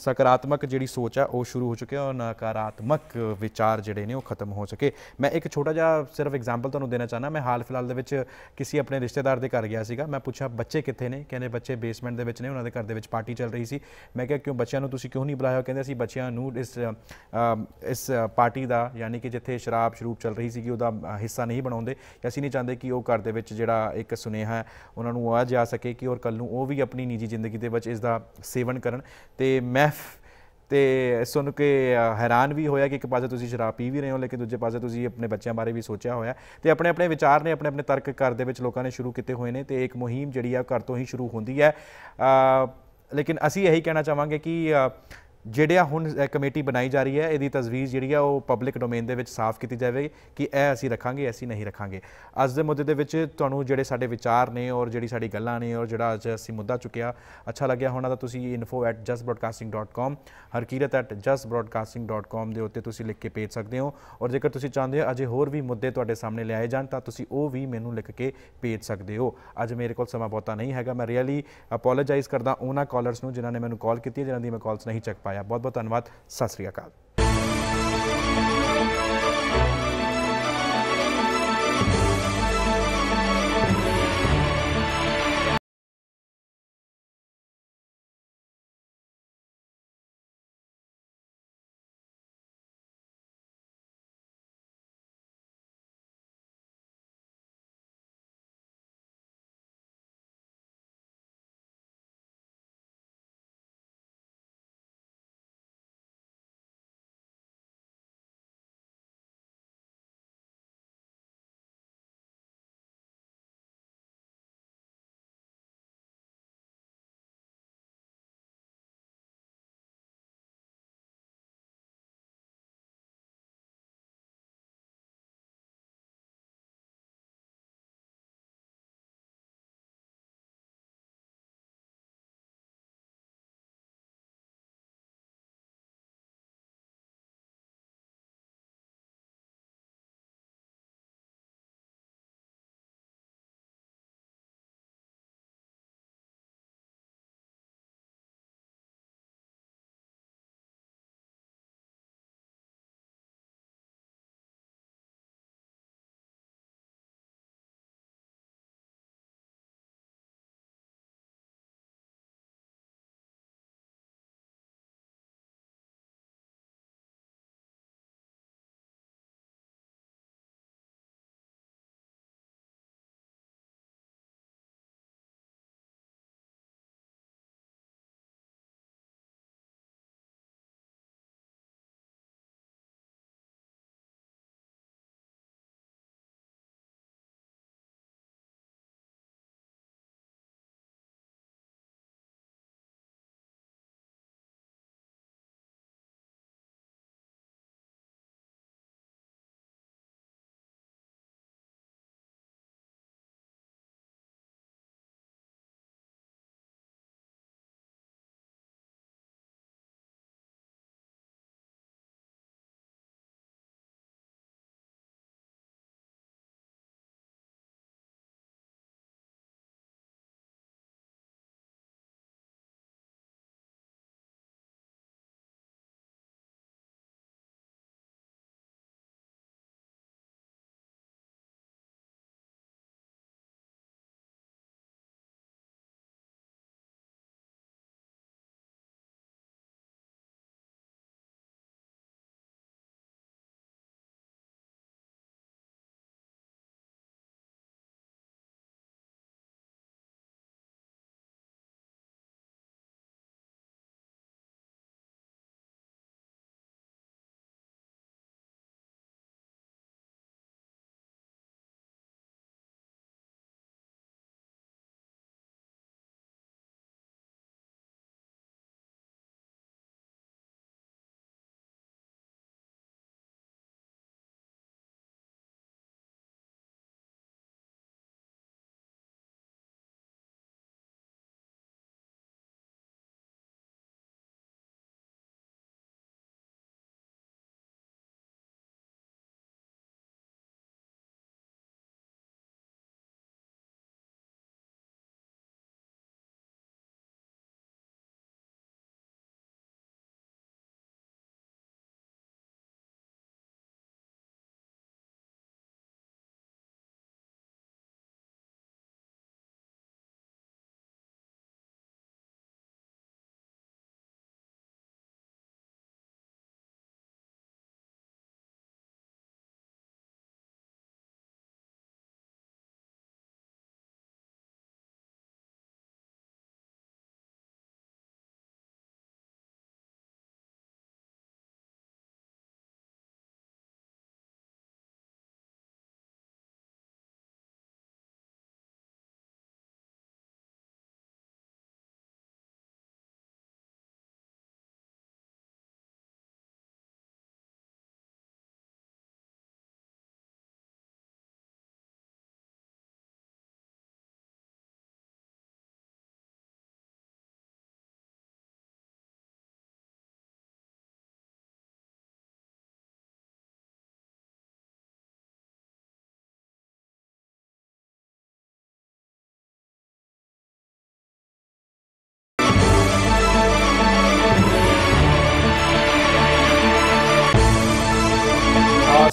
ਸਕਾਰਾਤਮਕ ਜਿਹੜੀ ਸੋਚ ਆ, ਉਹ ਸ਼ੁਰੂ ਹੋ ਚੁੱਕੀ ਹੈ ਔਰ ਨਕਾਰਾਤਮਕ ਵਿਚਾਰ ਜਿਹੜੇ ਨੇ, ਉਹ ਖਤਮ ਹੋ ਚੁੱਕੇ। ਮੈਂ ਇੱਕ ਛੋਟਾ ਜਿਹਾ ਸਿਰਫ ਐਗਜ਼ਾਮਪਲ ਤੁਹਾਨੂੰ ਦੇਣਾ ਚਾਹਨਾ ਮੈਂ ਹਾਲ ਫਿਲਹਾਲ ਦੇ ਵਿੱਚ ਕਿਸੇ ਆਪਣੇ ਰਿਸ਼ਤੇਦਾਰ ਦੇ ਘਰ ਗਿਆ ਸੀਗਾ। ਮੈਂ ਪੁੱਛਿਆ, ਬੱਚੇ ਕਿੱਥੇ ਨੇ? ਕਹਿੰਦੇ, ਬੱਚੇ ਬੇਸਮੈਂਟ ਦੇ ਵਿੱਚ ਨੇ, ਉਹਨਾਂ ਦੇ ਘਰ ਦੇ ਵਿੱਚ ਪਾਰਟੀ ਚੱਲ ਰਹੀ ਸੀ। ਮੈਂ ਕਿਹਾ, ਕਿਉਂ ਬੱਚਿਆਂ ਨੂੰ ਤੁਸੀਂ ਕਿਉਂ ਨਹੀਂ ਬੁਲਾਇਆ? ਕਹਿੰਦੇ, ਅਸੀਂ ਬੱਚਿਆਂ ਨੂੰ ਇਸ ਇਸ ਪਾਰਟੀ ਦਾ ਯਾਨੀ ਕਿ ਜਿੱਥੇ ਸ਼ਰਾਬ ਸ਼ਰੂਬ ਚੱਲ ਰਹੀ ਸੀਗੀ, ਉਹਦਾ ਹਿੱਸਾ ਨਹੀਂ ਬਣਾਉਂਦੇ। ਅਸੀਂ ਨਹੀਂ ਚਾਹੁੰਦੇ ਕਿ ਉਹ ਘਰ ਦੇ ਵਿੱਚ ਜਿਹੜਾ ਇੱਕ ਸੁਨੇਹਾ ਹੈ, ਉਹਨਾਂ ਨੂੰ ਆ ਜਾ ਸਕੇ ਕਿ ਔਰ ਕੱਲ ਨੂੰ ਉਹ ਵੀ ਆਪਣੀ ਨਿੱਜੀ ਜ਼ਿੰਦਗੀ ਦੇ ਵਿੱਚ ਇਸ ਦਾ ਸੇਵਨ ਕਰਨ। ਤੇ ਮੈਂ ਤੇ ਸੁਣ ਕੇ ਹੈਰਾਨ ਵੀ ਹੋਇਆ ਕਿ ਇੱਕ ਪਾਸੇ ਤੁਸੀਂ ਸ਼ਰਾਬ ਪੀ ਵੀ ਰਹੇ ਹੋ, ਲੇਕਿਨ ਦੂਜੇ ਪਾਸੇ ਤੁਸੀਂ ਆਪਣੇ ਬੱਚਿਆਂ ਬਾਰੇ ਵੀ ਸੋਚਿਆ ਹੋਇਆ। ਤੇ ਆਪਣੇ ਆਪਣੇ ਵਿਚਾਰ ਨੇ, ਆਪਣੇ ਆਪਣੇ ਤਰਕ ਘਰ ਦੇ ਵਿੱਚ ਲੋਕਾਂ ਨੇ ਸ਼ੁਰੂ ਕੀਤੇ ਹੋਏ ਨੇ, ਤੇ ਇੱਕ ਮੁਹਿੰਮ ਜਿਹੜੀ ਆ ਉਹ ਘਰ ਤੋਂ ਹੀ ਸ਼ੁਰੂ ਹੁੰਦੀ ਹੈ। ਲੇਕਿਨ ਅਸੀਂ ਇਹੀ ਕਹਿਣਾ ਚਾਹਾਂਗੇ ਕਿ ਜਿਹੜਿਆ ਹੁਣ ਕਮੇਟੀ ਬਣਾਈ ਜਾ ਰਹੀ ਹੈ, ਇਹਦੀ ਤਜਵੀਜ਼ ਜਿਹੜੀ ਆ, ਉਹ ਪਬਲਿਕ ਡੋਮੇਨ ਦੇ ਵਿੱਚ ਸਾਫ਼ ਕੀਤੀ ਜਾਵੇ ਕਿ ਇਹ ਅਸੀਂ ਰੱਖਾਂਗੇ ਅਸੀਂ ਨਹੀਂ ਰੱਖਾਂਗੇ। ਅੱਜ ਦੇ ਮੁੱਦੇ ਦੇ ਵਿੱਚ ਤੁਹਾਨੂੰ ਜਿਹੜੇ ਸਾਡੇ ਵਿਚਾਰ ਨੇ ਔਰ ਜਿਹੜੀ ਸਾਡੀ ਗੱਲਾਂ ਨੇ ਔਰ ਜਿਹੜਾ ਅੱਜ ਅਸੀਂ ਮੁੱਦਾ ਚੁੱਕਿਆ, ਅੱਛਾ ਲੱਗਿਆ ਹੋਣਾ ਤਾਂ ਤੁਸੀਂ info@justbroadcasting.com harkirat@justbroadcasting.com ਦੇ ਉੱਤੇ ਤੁਸੀਂ ਲਿਖ ਕੇ ਭੇਜ ਸਕਦੇ ਹੋ। ਔਰ ਜੇਕਰ ਤੁਸੀਂ ਚਾਹੁੰਦੇ ਹੋ ਅਜੇ ਹੋਰ ਵੀ ਮੁੱਦੇ ਤੁਹਾਡੇ ਸਾਹਮਣੇ ਲਿਆਏ ਜਾਣ, ਤਾਂ ਤੁਸੀਂ ਉਹ ਵੀ ਮੈਨੂੰ ਲਿਖ ਕੇ ਭੇਜ ਸਕਦੇ ਹੋ। ਅੱਜ ਮੇਰੇ ਕੋਲ ਸਮਾਂ ਬਹੁਤਾ ਨਹੀਂ ਹੈਗਾ। ਮੈਂ ਰੀਅਲੀ ਅਪੋਲੋਜਾਈਜ਼ ਕਰਦਾ ਉਹਨਾਂ ਕਾਲਰਸ ਨੂੰ ਜਿਨ੍ਹਾਂ ਨੇ ਮੈਨੂੰ ਕਾਲ ਕੀਤੀ ਹੈ, ਜਿਨ੍ਹਾਂ ਦੀ ਮੈਂ ਕਾਲਸ ਨਹੀਂ ਚੱਕ ਪਾਇਆ ਬਹੁਤ ਬਹੁਤ ਧੰਨਵਾਦ ਸਤਿ ਸ੍ਰੀ ਅਕਾਲ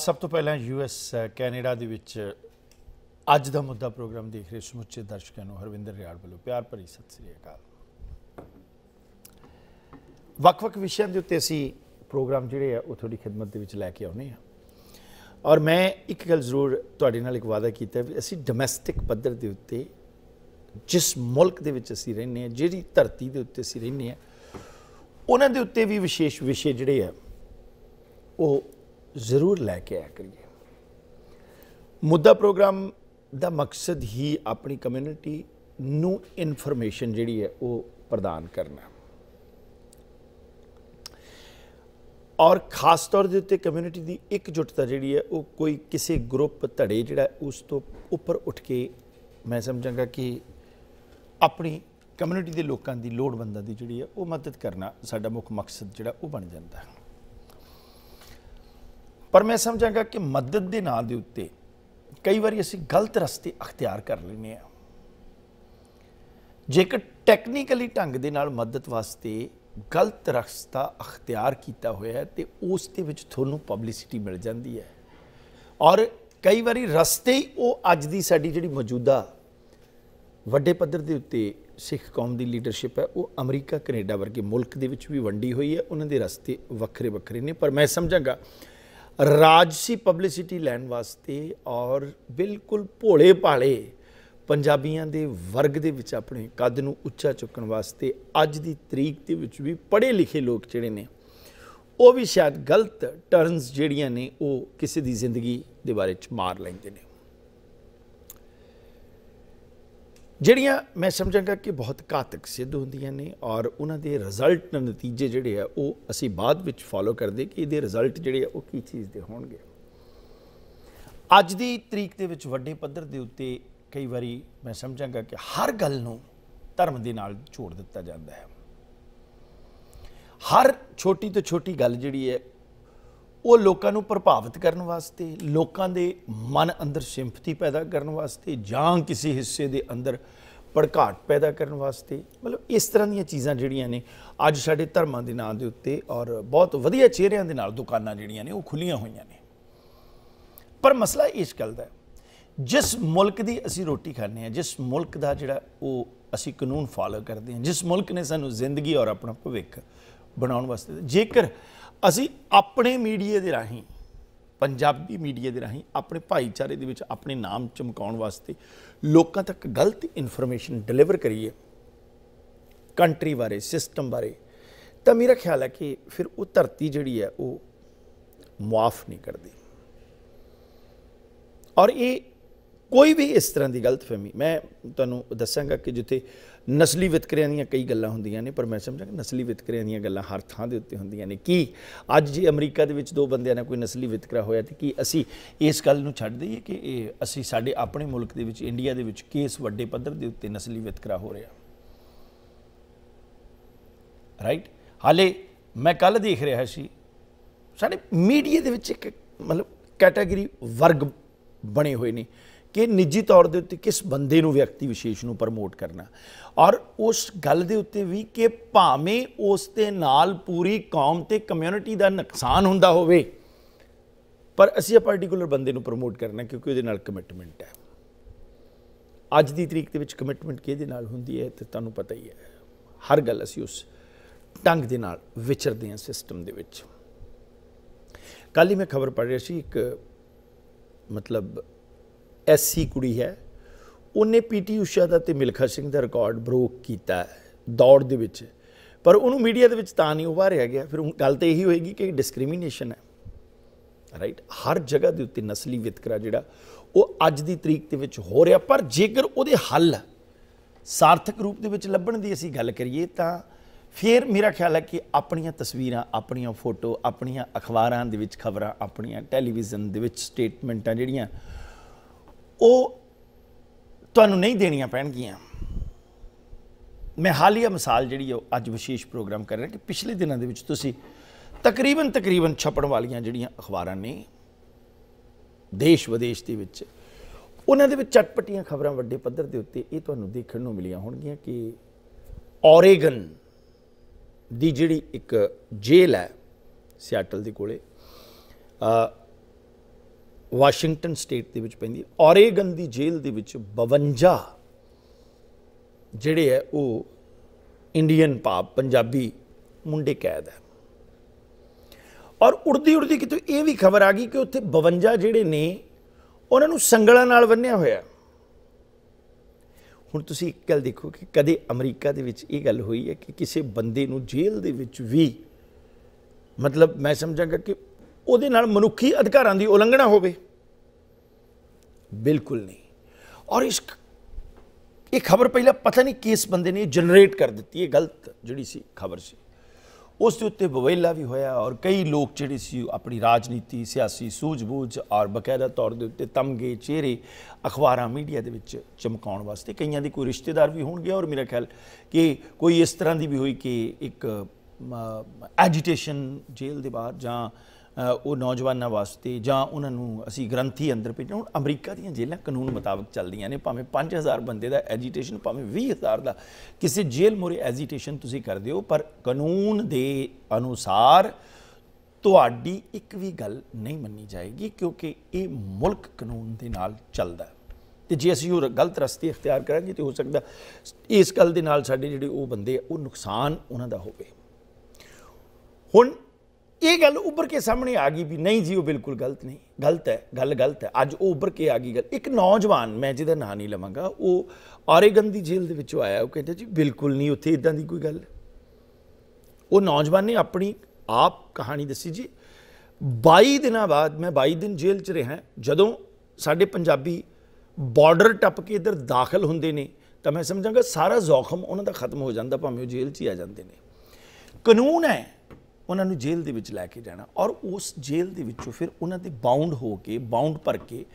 ਸਭ ਤੋਂ ਪਹਿਲਾਂ ਯੂਐਸ ਕੈਨੇਡਾ ਦੇ ਵਿੱਚ ਅੱਜ ਦਾ ਮੁੱਦਾ ਪ੍ਰੋਗਰਾਮ ਦੇਖ ਰਹੇ ਸਮੁੱਚੇ ਦਰਸ਼ਕਾਂ ਨੂੰ। ਹਰਵਿੰਦਰ ਰਿਆੜ ਵੱਲੋਂ ਪਿਆਰ ਭਰੀ ਸਤਿ ਸ੍ਰੀ ਅਕਾਲ। ਵੱਖ-ਵੱਖ ਵਿਸ਼ਿਆਂ ਦੇ ਉੱਤੇ ਅਸੀਂ ਪ੍ਰੋਗਰਾਮ ਜਿਹੜੇ ਆ, ਉਹ ਤੁਹਾਡੀ ਖidmat ਦੇ ਵਿੱਚ ਲੈ ਕੇ ਆਉਨੇ ਆ ਔਰ ਮੈਂ ਇੱਕ ਗੱਲ ਜ਼ਰੂਰ ਤੁਹਾਡੇ ਨਾਲ ਇੱਕ ਵਾਅਦਾ ਕੀਤਾ ਵੀ ਅਸੀਂ ਡੋਮੈਸਟਿਕ ਪੱਧਰ ਦੇ ਉੱਤੇ, ਜਿਸ ਮੁਲਕ ਦੇ ਵਿੱਚ ਅਸੀਂ ਰਹਿੰਦੇ ਆ ਜਿਹੜੀ ਧਰਤੀ ਦੇ ਉੱਤੇ ਅਸੀਂ ਰਹਿੰਦੇ ਆ ਉਹਨਾਂ ਦੇ ਉੱਤੇ ਵੀ ਵਿਸ਼ੇਸ਼ ਵਿਸ਼ੇ ਜਿਹੜੇ ਆ, ਉਹ ਜ਼ਰੂਰ ਲੈ ਕੇ ਆਇਆ ਕਰੀਏ। ਮੁੱਦਾ ਪ੍ਰੋਗਰਾਮ ਦਾ ਮਕਸਦ ਹੀ ਆਪਣੀ ਕਮਿਊਨਿਟੀ ਨੂੰ ਇਨਫੋਰਮੇਸ਼ਨ ਜਿਹੜੀ ਹੈ ਉਹ ਪ੍ਰਦਾਨ ਕਰਨਾ। ਔਰ ਖਾਸ ਤੌਰ ਦੇ ਉੱਤੇ ਕਮਿਊਨਿਟੀ ਦੀ ਇਕਜੁੱਟਤਾ ਜਿਹੜੀ ਹੈ ਉਹ ਕੋਈ ਕਿਸੇ ਗਰੁੱਪ ਧੜੇ ਜਿਹੜਾ ਉਸ ਤੋਂ ਉੱਪਰ ਉੱਠ ਕੇ ਮੈਂ ਸਮਝਾਂਗਾ ਕਿ ਆਪਣੀ ਕਮਿਊਨਿਟੀ ਦੇ ਲੋਕਾਂ ਦੀ ਲੋੜਵੰਦਾਂ ਦੀ ਜਿਹੜੀ ਹੈ ਉਹ ਮਦਦ ਕਰਨਾ ਸਾਡਾ ਮੁੱਖ ਮਕਸਦ ਜਿਹੜਾ ਉਹ ਬਣ ਜਾਂਦਾ ਹੈ। ਪਰ ਮੈਂ ਸਮਝਾਂਗਾ ਕਿ ਮਦਦ ਦੇ ਨਾਂ ਦੇ ਉੱਤੇ ਕਈ ਵਾਰੀ ਅਸੀਂ ਗਲਤ ਰਸਤੇ ਅਖਤਿਆਰ ਕਰ ਲੈਂਦੇ ਆ ਜੇਕਰ ਟੈਕਨੀਕਲੀ ਢੰਗ ਦੇ ਨਾਲ ਮਦਦ ਵਾਸਤੇ ਗਲਤ ਰਸਤਾ ਅਖਤਿਆਰ ਕੀਤਾ ਹੋਇਆ ਹੈ, ਤੇ ਉਸ ਦੇ ਵਿੱਚ ਤੁਹਾਨੂੰ ਪਬਲਿਸਿਟੀ ਮਿਲ ਜਾਂਦੀ ਹੈ। ਔਰ ਕਈ ਵਾਰੀ ਰਸਤੇ ਹੀ ਉਹ ਅੱਜ ਦੀ ਸਾਡੀ ਜਿਹੜੀ ਮੌਜੂਦਾ ਵੱਡੇ ਪੱਧਰ ਦੇ ਉੱਤੇ ਸਿੱਖ ਕੌਮ ਦੀ ਲੀਡਰਸ਼ਿਪ ਹੈ, ਉਹ ਅਮਰੀਕਾ, ਕੈਨੇਡਾ ਵਰਗੇ ਮੁਲਕ ਦੇ ਵਿੱਚ ਵੀ ਵੰਡੀ ਹੋਈ ਹੈ। ਉਹਨਾਂ ਦੇ ਰਸਤੇ ਵੱਖਰੇ ਵੱਖਰੇ ਨੇ। ਪਰ ਮੈਂ ਸਮਝਾਂਗਾ ਰਾਜਸੀ ਪਬਲਿਸਿਟੀ ਲੈਣ ਵਾਸਤੇ ਔਰ ਬਿਲਕੁਲ ਭੋਲੇ ਭਾਲੇ ਪੰਜਾਬੀਆਂ ਦੇ ਵਰਗ ਦੇ ਵਿੱਚ ਆਪਣੇ ਕੱਦ ਨੂੰ ਉੱਚਾ ਚੁੱਕਣ ਵਾਸਤੇ ਅੱਜ ਦੀ ਤਰੀਕ ਦੇ ਵਿੱਚ ਵੀ ਪੜ੍ਹੇ ਲਿਖੇ ਲੋਕ ਜਿਹੜੇ ਨੇ, ਉਹ ਵੀ ਸ਼ਾਇਦ ਗਲਤ ਟਰਨਸ ਜਿਹੜੀਆਂ ਨੇ ਉਹ ਕਿਸੇ ਦੀ ਜ਼ਿੰਦਗੀ ਦੇ ਬਾਰੇ ਚ ਮਾਰ ਲੈਂਦੇ ਨੇ। ਜਿਹੜੀਆਂ ਮੈਂ ਸਮਝਾਂਗਾ ਕਿ ਬਹੁਤ ਘਾਤਕ ਸਿੱਧ ਹੁੰਦੀਆਂ ਨੇ ਔਰ ਉਹਨਾਂ ਦੇ ਰਿਜ਼ਲਟ ਨਤੀਜੇ ਜਿਹੜੇ ਆ, ਉਹ ਅਸੀਂ ਬਾਅਦ ਵਿੱਚ ਫਾਲੋ ਕਰਦੇ ਕਿ ਇਹਦੇ ਰਿਜ਼ਲਟ ਜਿਹੜੇ ਆ, ਉਹ ਕੀ ਚੀਜ਼ ਦੇ ਹੋਣਗੇ। ਅੱਜ ਦੀ ਤਰੀਕ ਦੇ ਵਿੱਚ ਵੱਡੇ ਪੱਧਰ ਦੇ ਉੱਤੇ ਕਈ ਵਾਰੀ ਮੈਂ ਸਮਝਾਂਗਾ ਕਿ ਹਰ ਗੱਲ ਨੂੰ ਧਰਮ ਦੇ ਨਾਲ ਜੋੜ ਦਿੱਤਾ ਜਾਂਦਾ ਹੈ। ਹਰ ਛੋਟੀ ਤੋਂ ਛੋਟੀ ਗੱਲ ਜਿਹੜੀ ਹੈ ਉਹ ਲੋਕਾਂ ਨੂੰ ਪ੍ਰਭਾਵਿਤ ਕਰਨ ਵਾਸਤੇ, ਲੋਕਾਂ ਦੇ ਮਨ ਅੰਦਰ ਸਿੰਪਥੀ ਪੈਦਾ ਕਰਨ ਵਾਸਤੇ ਜਾਂ ਕਿਸੇ ਹਿੱਸੇ ਦੇ ਅੰਦਰ ਭੜਕਾਟ ਪੈਦਾ ਕਰਨ ਵਾਸਤੇ, ਮਤਲਬ ਇਸ ਤਰ੍ਹਾਂ ਦੀਆਂ ਚੀਜ਼ਾਂ ਜਿਹੜੀਆਂ ਨੇ, ਅੱਜ ਸਾਡੇ ਧਰਮਾਂ ਦੇ ਨਾਂ ਦੇ ਉੱਤੇ ਔਰ ਬਹੁਤ ਵਧੀਆ ਚਿਹਰਿਆਂ ਦੇ ਨਾਲ ਦੁਕਾਨਾਂ ਜਿਹੜੀਆਂ ਨੇ, ਉਹ ਖੁੱਲੀਆਂ ਹੋਈਆਂ ਨੇ। ਪਰ ਮਸਲਾ ਇਸ ਗੱਲ ਦਾ ਜਿਸ ਮੁਲਕ ਦੀ ਅਸੀਂ ਰੋਟੀ ਖਾਂਦੇ ਹਾਂ, ਜਿਸ ਮੁਲਕ ਦਾ ਜਿਹੜਾ ਉਹ ਅਸੀਂ ਕਾਨੂੰਨ ਫਾਲੋ ਕਰਦੇ ਹਾਂ, ਜਿਸ ਮੁਲਕ ਨੇ ਸਾਨੂੰ ਜ਼ਿੰਦਗੀ ਔਰ ਆਪਣਾ ਭਵਿੱਖ ਬਣਾਉਣ ਵਾਸਤੇ, ਜੇਕਰ ਅਸੀਂ ਆਪਣੇ ਮੀਡੀਆ ਦੇ ਰਾਹੀਂ, ਪੰਜਾਬੀ ਮੀਡੀਆ ਦੇ ਰਾਹੀਂ, ਆਪਣੇ ਭਾਈਚਾਰੇ ਦੇ ਵਿੱਚ ਆਪਣੇ ਨਾਮ ਚਮਕਾਉਣ ਵਾਸਤੇ ਲੋਕਾਂ ਤੱਕ ਗਲਤ ਇਨਫੋਰਮੇਸ਼ਨ ਡਿਲੀਵਰ ਕਰੀਏ। ਕੰਟਰੀ ਬਾਰੇ ਸਿਸਟਮ ਬਾਰੇ। ਤਾਂ ਮੇਰਾ ਖਿਆਲ ਹੈ ਕਿ ਫਿਰ ਉਹ ਧਰਤੀ ਜਿਹੜੀ ਹੈ, ਉਹ ਮੁਆਫ ਨਹੀਂ ਕਰਦੀ। ਔਰ ਇਹ ਕੋਈ ਵੀ ਇਸ ਤਰ੍ਹਾਂ ਦੀ ਗਲਤਫਹਿਮੀ, ਮੈਂ ਤੁਹਾਨੂੰ ਦੱਸਾਂਗਾ ਕਿ ਜਿੱਥੇ ਨਸਲੀ ਵਿਤਕਰਿਆਂ ਦੀਆਂ ਕਈ ਗੱਲਾਂ ਹੁੰਦੀਆਂ ਨੇ, ਪਰ ਮੈਂ ਸਮਝਾਂਗਾ ਨਸਲੀ ਵਿਤਕਰਿਆਂ ਦੀਆਂ ਗੱਲਾਂ ਹਰ ਥਾਂ ਦੇ ਉੱਤੇ ਹੁੰਦੀਆਂ ਨੇ। ਕੀ ਅੱਜ ਜੇ ਅਮਰੀਕਾ ਦੇ ਵਿੱਚ ਦੋ ਬੰਦਿਆਂ ਨਾਲ ਕੋਈ ਨਸਲੀ ਵਿਤਕਰਾ ਹੋਇਆ ਤੇ ਕੀ ਅਸੀਂ ਇਸ ਗੱਲ ਨੂੰ ਛੱਡ ਦਈਏ ਕਿ ਇਹ ਅਸੀਂ ਸਾਡੇ ਆਪਣੇ ਮੁਲਕ ਦੇ ਵਿੱਚ, ਇੰਡੀਆ ਦੇ ਵਿੱਚ ਕੇਸ ਵੱਡੇ ਪੱਧਰ ਦੇ ਉੱਤੇ ਨਸਲੀ ਵਿਤਕਰਾ ਹੋ ਰਿਹਾ? ਰਾਈਟ ਹਾਲੇ ਮੈਂ ਕੱਲ ਦੇਖ ਰਿਹਾ ਸੀ, ਸਾਡੇ ਮੀਡੀਆ ਦੇ ਵਿੱਚ ਇੱਕ ਮਤਲਬ ਕੈਟਾਗਰੀ ਵਰਗ ਬਣੇ ਹੋਏ ਨੇ। ਕਿ ਨਿੱਜੀ ਤੌਰ ਦੇ ਉੱਤੇ ਕਿਸ ਬੰਦੇ ਨੂੰ ਵਿਅਕਤੀ ਵਿਸ਼ੇਸ਼ ਨੂੰ ਪ੍ਰਮੋਟ ਕਰਨਾ। ਔਰ ਉਸ ਗੱਲ ਦੇ ਉੱਤੇ ਵੀ ਕਿ ਭਾਵੇਂ ਉਸ ਦੇ ਨਾਲ ਪੂਰੀ ਕੌਮ ਤੇ ਕਮਿਊਨਿਟੀ ਦਾ ਨੁਕਸਾਨ ਹੁੰਦਾ ਹੋਵੇ, ਪਰ ਅਸੀਂ ਇਹ ਪਾਰਟਿਕੂਲਰ ਬੰਦੇ ਨੂੰ ਪ੍ਰਮੋਟ ਕਰਨਾ ਕਿਉਂਕਿ ਉਹਦੇ ਨਾਲ ਕਮਿਟਮੈਂਟ ਹੈ। ਅੱਜ ਦੀ ਤਰੀਕ ਦੇ ਵਿੱਚ ਕਮਿਟਮੈਂਟ ਕਿਹਦੇ ਨਾਲ ਹੁੰਦੀ ਹੈ ਤੇ ਤੁਹਾਨੂੰ ਪਤਾ ਹੀ ਹੈ। ਹਰ ਗੱਲ ਅਸੀਂ ਉਸ ਢੰਗ ਦੇ ਨਾਲ ਵਿਚਰਦੇ ਹਾਂ ਸਿਸਟਮ ਦੇ ਵਿੱਚ। ਕੱਲ ਹੀ ਮੈਂ ਖਬਰ ਪੜ੍ਹ ਰਿਹਾ ਸੀ, ਇੱਕ ਮਤਲਬ ਐਸਸੀ ਕੁੜੀ ਹੈ। ਉਹਨੇ ਪੀਟੀ ਊਸ਼ਾ ਦਾ ਤੇ ਮਿਲਖਾ ਸਿੰਘ ਦਾ ਰਿਕਾਰਡ ਬ੍ਰੋਕ ਕੀਤਾ ਦੌੜ ਦੇ ਵਿੱਚ। ਪਰ ਉਹਨੂੰ ਮੀਡੀਆ ਦੇ ਵਿੱਚ ਤਾਂ ਨਹੀਂ ਉਭਾਰਿਆ ਗਿਆ। ਫਿਰ ਗੱਲ ਤਾਂ ਇਹੀ ਹੋਏਗੀ ਕਿ ਡਿਸਕ੍ਰਿਮੀਨੇਸ਼ਨ ਹੈ। ਰਾਈਟ ਹਰ ਜਗ੍ਹਾ ਦੇ ਉੱਤੇ ਨਸਲੀ ਵਿਤਕਰਾ ਜਿਹੜਾ, ਉਹ ਅੱਜ ਦੀ ਤਰੀਕ ਦੇ ਵਿੱਚ ਹੋ ਰਿਹਾ। ਪਰ ਜੇਕਰ ਉਹਦੇ ਹੱਲ ਸਾਰਥਕ ਰੂਪ ਦੇ ਵਿੱਚ ਲੱਭਣ ਦੀ ਅਸੀਂ ਗੱਲ ਕਰੀਏ ਤਾਂ ਫਿਰ ਮੇਰਾ ਖਿਆਲ ਹੈ ਕਿ ਆਪਣੀਆਂ ਤਸਵੀਰਾਂ, ਆਪਣੀਆਂ ਫੋਟੋ, ਆਪਣੀਆਂ ਅਖਬਾਰਾਂ ਦੇ ਵਿੱਚ ਖਬਰਾਂ, ਆਪਣੀਆਂ ਟੈਲੀਵਿਜ਼ਨ ਦੇ ਵਿੱਚ ਸਟੇਟਮੈਂਟਾਂ ਜਿਹੜੀਆਂ ਉਹ ਤੁਹਾਨੂੰ ਨਹੀਂ ਦੇਣੀਆਂ ਪੈਣਗੀਆਂ। ਮੈਂ ਹਾਲੀਆ ਮਿਸਾਲ ਜਿਹੜੀ ਉਹ ਅੱਜ ਵਿਸ਼ੇਸ਼ ਪ੍ਰੋਗਰਾਮ ਕਰ ਰਿਹਾ ਕਿ ਪਿਛਲੇ ਦਿਨਾਂ ਦੇ ਵਿੱਚ ਤੁਸੀਂ ਤਕਰੀਬਨ ਤਕਰੀਬਨ ਛਪਣ ਵਾਲੀਆਂ ਜਿਹੜੀਆਂ ਅਖਬਾਰਾਂ ਨੇ ਦੇਸ਼ ਵਿਦੇਸ਼ ਦੇ ਵਿੱਚ, ਉਹਨਾਂ ਦੇ ਵਿੱਚ ਚਟਪਟੀਆਂ ਖਬਰਾਂ ਵੱਡੇ ਪੱਧਰ ਦੇ ਉੱਤੇ ਇਹ ਤੁਹਾਨੂੰ ਦੇਖਣ ਨੂੰ ਮਿਲੀਆਂ ਹੋਣਗੀਆਂ ਕਿ ਔਰੇਗਨ ਦੀ ਜਿਹੜੀ ਇੱਕ ਜੇਲ੍ਹ ਹੈ ਸਿਆਟਲ ਦੇ ਕੋਲੇ ਵਾਸ਼ਿੰਗਟਨ ਸਟੇਟ ਦੇ ਵਿੱਚ ਪੈਂਦੀ ਹੈ। ਔਰੇਗਨ ਦੀ ਜੇਲ੍ਹ ਦੇ ਵਿੱਚ 52 ਜਿਹੜੇ ਹੈ, ਉਹ ਇੰਡੀਅਨ ਪਾਪ, ਪੰਜਾਬੀ ਮੁੰਡੇ ਕੈਦ ਹੈ। ਔਰ ਉੜਦੀ ਉੜਦੀ ਕਿਤੇ ਇਹ ਵੀ ਖਬਰ ਆ ਗਈ ਕਿ ਉੱਥੇ 52 ਜਿਹੜੇ ਨੇ, ਉਹਨਾਂ ਨੂੰ ਸੰਗਲਾਂ ਨਾਲ ਬੰਨਿਆ ਹੋਇਆ। ਹੁਣ ਤੁਸੀਂ ਇੱਕ ਗੱਲ ਦੇਖੋ ਕਿ ਕਦੇ ਅਮਰੀਕਾ ਦੇ ਵਿੱਚ ਇਹ ਗੱਲ ਹੋਈ ਹੈ ਕਿ ਕਿਸੇ ਬੰਦੇ ਨੂੰ ਜੇਲ੍ਹ ਦੇ ਵਿੱਚ ਵੀ ਮਤਲਬ ਮੈਂ ਸਮਝਾਂਗਾ ਕਿ ਉਹਦੇ ਨਾਲ ਮਨੁੱਖੀ ਅਧਿਕਾਰਾਂ ਦੀ ਉਲੰਘਣਾ ਹੋਵੇ। ਬਿਲਕੁਲ ਨਹੀਂ। ਔਰ ਇਸ ਇਹ ਖਬਰ ਪਹਿਲਾਂ ਪਤਾ ਨਹੀਂ ਕਿਸ ਬੰਦੇ ਨੇ ਜਨਰੇਟ ਕਰ ਦਿੱਤੀ, ਇਹ ਗਲਤ ਜਿਹੜੀ ਸੀ ਖਬਰ ਸੀ। ਉਸ ਦੇ ਉੱਤੇ ਬਵੇਲਾ ਵੀ ਹੋਇਆ ਔਰ ਕਈ ਲੋਕ ਜਿਹੜੇ ਸੀ ਉਹ ਆਪਣੀ ਰਾਜਨੀਤੀ, ਸਿਆਸੀ ਸੂਝ-ਬੂਝ ਔਰ ਬਕਾਇਦਾ ਤੌਰ ਦੇ ਉੱਤੇ ਤਮਗੇ, ਚਿਹਰੇ, ਅਖਬਾਰਾਂ, ਮੀਡੀਆ ਦੇ ਵਿੱਚ ਚਮਕਾਉਣ ਵਾਸਤੇ ਕਈਆਂ ਦੇ ਕੋਈ ਰਿਸ਼ਤੇਦਾਰ ਵੀ ਹੋਣਗੇ ਔਰ ਮੇਰਾ ਖਿਆਲ ਕਿ ਕੋਈ ਇਸ ਤਰ੍ਹਾਂ ਦੀ ਵੀ ਹੋਈ ਕਿ ਇੱਕ ਐਜੀਟੇਸ਼ਨ ਜੇਲ੍ਹ ਦੇ ਬਾਹਰ ਜਾਂ ਉਹ ਨੌਜਵਾਨਾਂ ਵਾਸਤੇ ਜਾਂ ਉਹਨਾਂ ਨੂੰ ਅਸੀਂ ਗ੍ਰੰਥੀ ਅੰਦਰ ਭੇਜਣਾ। ਹੁਣ ਅਮਰੀਕਾ ਦੀਆਂ ਜੇਲ੍ਹਾਂ ਕਾਨੂੰਨ ਮੁਤਾਬਕ ਚੱਲਦੀਆਂ ਨੇ ਭਾਵੇਂ 5000 ਬੰਦੇ ਦਾ ਐਜੀਟੇਸ਼ਨ ਭਾਵੇਂ 20000 ਦਾ। ਕਿਸੇ ਜੇਲ੍ਹ ਮੋਰੇ ਐਜੀਟੇਸ਼ਨ ਤੁਸੀਂ ਕਰਦੇ ਹੋ ਪਰ ਕਾਨੂੰਨ ਦੇ ਅਨੁਸਾਰ ਤੁਹਾਡੀ ਇੱਕ ਵੀ ਗੱਲ ਨਹੀਂ ਮੰਨੀ ਜਾਏਗੀ ਕਿਉਂਕਿ ਇਹ ਮੁਲਕ ਕਾਨੂੰਨ ਦੇ ਨਾਲ ਚੱਲਦਾ ਹੈ। ਤੇ ਜੇ ਅਸੀਂ ਉਹ ਗਲਤ ਰਸਤੇ ਇਖਤਿਆਰ ਕਰਾਂਗੇ ਤੇ ਹੋ ਸਕਦਾ ਇਸ ਗੱਲ ਦੇ ਨਾਲ ਸਾਡੇ ਜਿਹੜੇ ਉਹ ਬੰਦੇ ਆ, ਉਹ ਨੁਕਸਾਨ ਉਹਨਾਂ ਦਾ ਹੋਵੇ। ਹੁਣ ਇਹ ਗੱਲ ਉੱਭਰ ਕੇ ਸਾਹਮਣੇ ਆ ਗਈ ਵੀ ਨਹੀਂ ਜੀ, ਉਹ ਬਿਲਕੁਲ ਗਲਤ ਨਹੀਂ। ਗਲਤ ਹੈ, ਗੱਲ ਗਲਤ ਹੈ। ਅੱਜ ਉਹ ਉੱਭਰ ਕੇ ਆ ਗਈ ਗੱਲ। ਇੱਕ ਨੌਜਵਾਨ, ਮੈਂ ਜਿਹਦਾ ਨਾਂ ਨਹੀਂ ਲਵਾਂਗਾ, ਉਹ ਔਰੇਗਨ ਦੀ ਜੇਲ੍ਹ ਦੇ ਵਿੱਚੋਂ ਆਇਆ, ਉਹ ਕਹਿੰਦਾ ਜੀ, ਬਿਲਕੁਲ ਨਹੀਂ, ਉੱਥੇ ਇਦਾਂ ਦੀ ਕੋਈ ਗੱਲ। ਉਹ ਨੌਜਵਾਨ ਨੇ ਆਪਣੀ ਆਪ ਕਹਾਣੀ ਦੱਸੀ ਜੀ 22 ਦਿਨਾਂ ਬਾਅਦ, ਮੈਂ 22 ਦਿਨ ਜੇਲ੍ਹ 'ਚ ਰਿਹਾ, ਜਦੋਂ ਸਾਡੇ ਪੰਜਾਬੀ ਬਾਰਡਰ ਟੱਪ ਕੇ ਇੱਧਰ ਦਾਖਲ ਹੁੰਦੇ ਨੇ, ਤਾਂ ਮੈਂ ਸਮਝਾਂਗਾ ਸਾਰਾ ਜ਼ੋਖਮ ਉਹਨਾਂ ਦਾ ਖਤਮ ਹੋ ਜਾਂਦਾ, ਭਾਵੇਂ ਉਹ ਜੇਲ੍ਹ 'ਚ ਹੀ ਆ ਜਾਂਦੇ ਨੇ। ਕਾਨੂੰਨ ਹੈ ਉਹਨਾਂ ਨੂੰ ਜੇਲ੍ਹ ਦੇ ਵਿੱਚ ਲੈ ਕੇ ਜਾਣਾ ਔਰ ਉਸ ਜੇਲ੍ਹ ਦੇ ਵਿੱਚੋਂ ਫਿਰ ਉਹਨਾਂ ਦੇ ਬਾਉਂਡ ਹੋ ਕੇ ਬਾਉਂਡ ਭਰ ਕੇ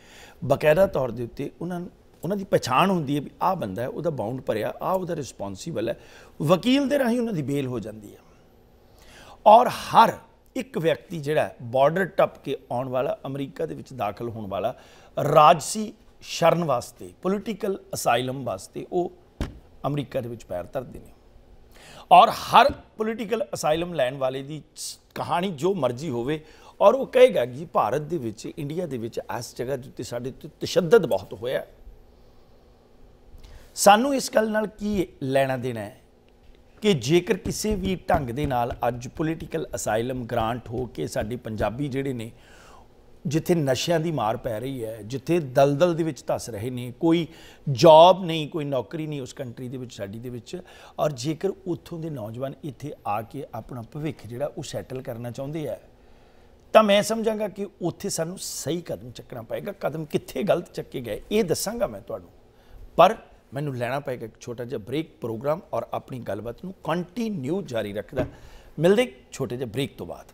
ਬਕਾਇਦਾ ਤੌਰ ਦੇ ਉੱਤੇ ਉਹਨਾਂ ਨੂੰ, ਉਹਨਾਂ ਦੀ ਪਛਾਣ ਹੁੰਦੀ ਹੈ ਵੀ ਆਹ ਬੰਦਾ ਹੈ, ਉਹਦਾ ਬਾਉਂਡ ਭਰਿਆ, ਆਹ ਉਹਦਾ ਰਿਸਪੌਂਸੀਬਲ ਹੈ, ਵਕੀਲ ਦੇ ਰਾਹੀਂ ਉਹਨਾਂ ਦੀ ਬੇਲ ਹੋ ਜਾਂਦੀ ਹੈ। ਔਰ ਹਰ ਇੱਕ ਵਿਅਕਤੀ ਜਿਹੜਾ ਬਾਰਡਰ ਟੱਪ ਕੇ ਆਉਣ ਵਾਲਾ, ਅਮਰੀਕਾ ਦੇ ਵਿੱਚ ਦਾਖਲ ਹੋਣ ਵਾਲਾ, ਰਾਜਸੀ ਸ਼ਰਨ ਵਾਸਤੇ ਪੋਲੀਟੀਕਲ ਅਸਾਈਲਮ ਵਾਸਤੇ ਉਹ ਅਮਰੀਕਾ ਦੇ ਵਿੱਚ ਪੈਰ ਧਰਦੇ ਨੇ। ਔਰ ਹਰ ਪੋਲੀਟੀਕਲ ਅਸਾਈਲਮ ਲੈਣ ਵਾਲੇ ਦੀ ਕਹਾਣੀ ਜੋ ਮਰਜ਼ੀ ਹੋਵੇ, ਔਰ ਉਹ ਕਹੇਗਾ ਕਿ ਭਾਰਤ ਦੇ ਵਿੱਚ ਇੰਡੀਆ ਦੇ ਵਿੱਚ ਇਸ ਜਗ੍ਹਾ ਦੇ ਉੱਤੇ ਸਾਡੇ ਤੇ ਤਸ਼ੱਦਦ ਬਹੁਤ ਹੋਇਆ ਸਾਨੂੰ ਇਸ ਗੱਲ ਨਾਲ ਕੀ ਲੈਣਾ ਦੇਣਾ ਹੈ? ਕਿ ਜੇਕਰ ਕਿਸੇ ਵੀ ਢੰਗ ਦੇ ਨਾਲ ਅੱਜ ਪੋਲੀਟੀਕਲ ਅਸਾਈਲਮ ਗ੍ਰਾਂਟ ਹੋ ਕੇ ਸਾਡੇ ਪੰਜਾਬੀ ਜਿਹੜੇ ਨੇ ਜਿੱਥੇ ਨਸ਼ਿਆਂ ਦੀ ਮਾਰ ਪੈ ਰਹੀ ਹੈ, ਜਿੱਥੇ ਦਲਦਲ ਦੇ ਵਿੱਚ ਧਸ ਰਹੇ ਨੇ, ਕੋਈ ਜੌਬ ਨਹੀਂ, ਕੋਈ ਨੌਕਰੀ ਨਹੀਂ ਉਸ ਕੰਟਰੀ ਦੇ ਵਿੱਚ, ਸਾਡੀ ਦੇ ਵਿੱਚ। ਔਰ ਜੇਕਰ ਉੱਥੋਂ ਦੇ ਨੌਜਵਾਨ ਇੱਥੇ ਆ ਕੇ ਆਪਣਾ ਭਵਿੱਖ ਜਿਹੜਾ ਉਹ ਸੈਟਲ ਕਰਨਾ ਚਾਹੁੰਦੇ ਆ, ਤਾਂ ਮੈਂ ਸਮਝਾਂਗਾ ਕਿ ਉੱਥੇ ਸਾਨੂੰ ਸਹੀ ਕਦਮ ਚੱਕਣਾ ਪਏਗਾ। ਕਦਮ ਕਿੱਥੇ ਗਲਤ ਚੱਕੇ ਗਏ, ਇਹ ਦੱਸਾਂਗਾ ਮੈਂ ਤੁਹਾਨੂੰ। ਪਰ ਮੈਨੂੰ ਲੈਣਾ ਪਏਗਾ ਇੱਕ ਛੋਟਾ ਜਿਹਾ ਬ੍ਰੇਕ ਪ੍ਰੋਗਰਾਮ ਔਰ ਆਪਣੀ ਗੱਲਬਾਤ ਨੂੰ ਕੰਟੀਨਿਊ ਜਾਰੀ ਰੱਖਦਾ। ਮਿਲਦੇ ਛੋਟੇ ਜਿਹੇ ਬ੍ਰੇਕ ਤੋਂ ਬਾਅਦ।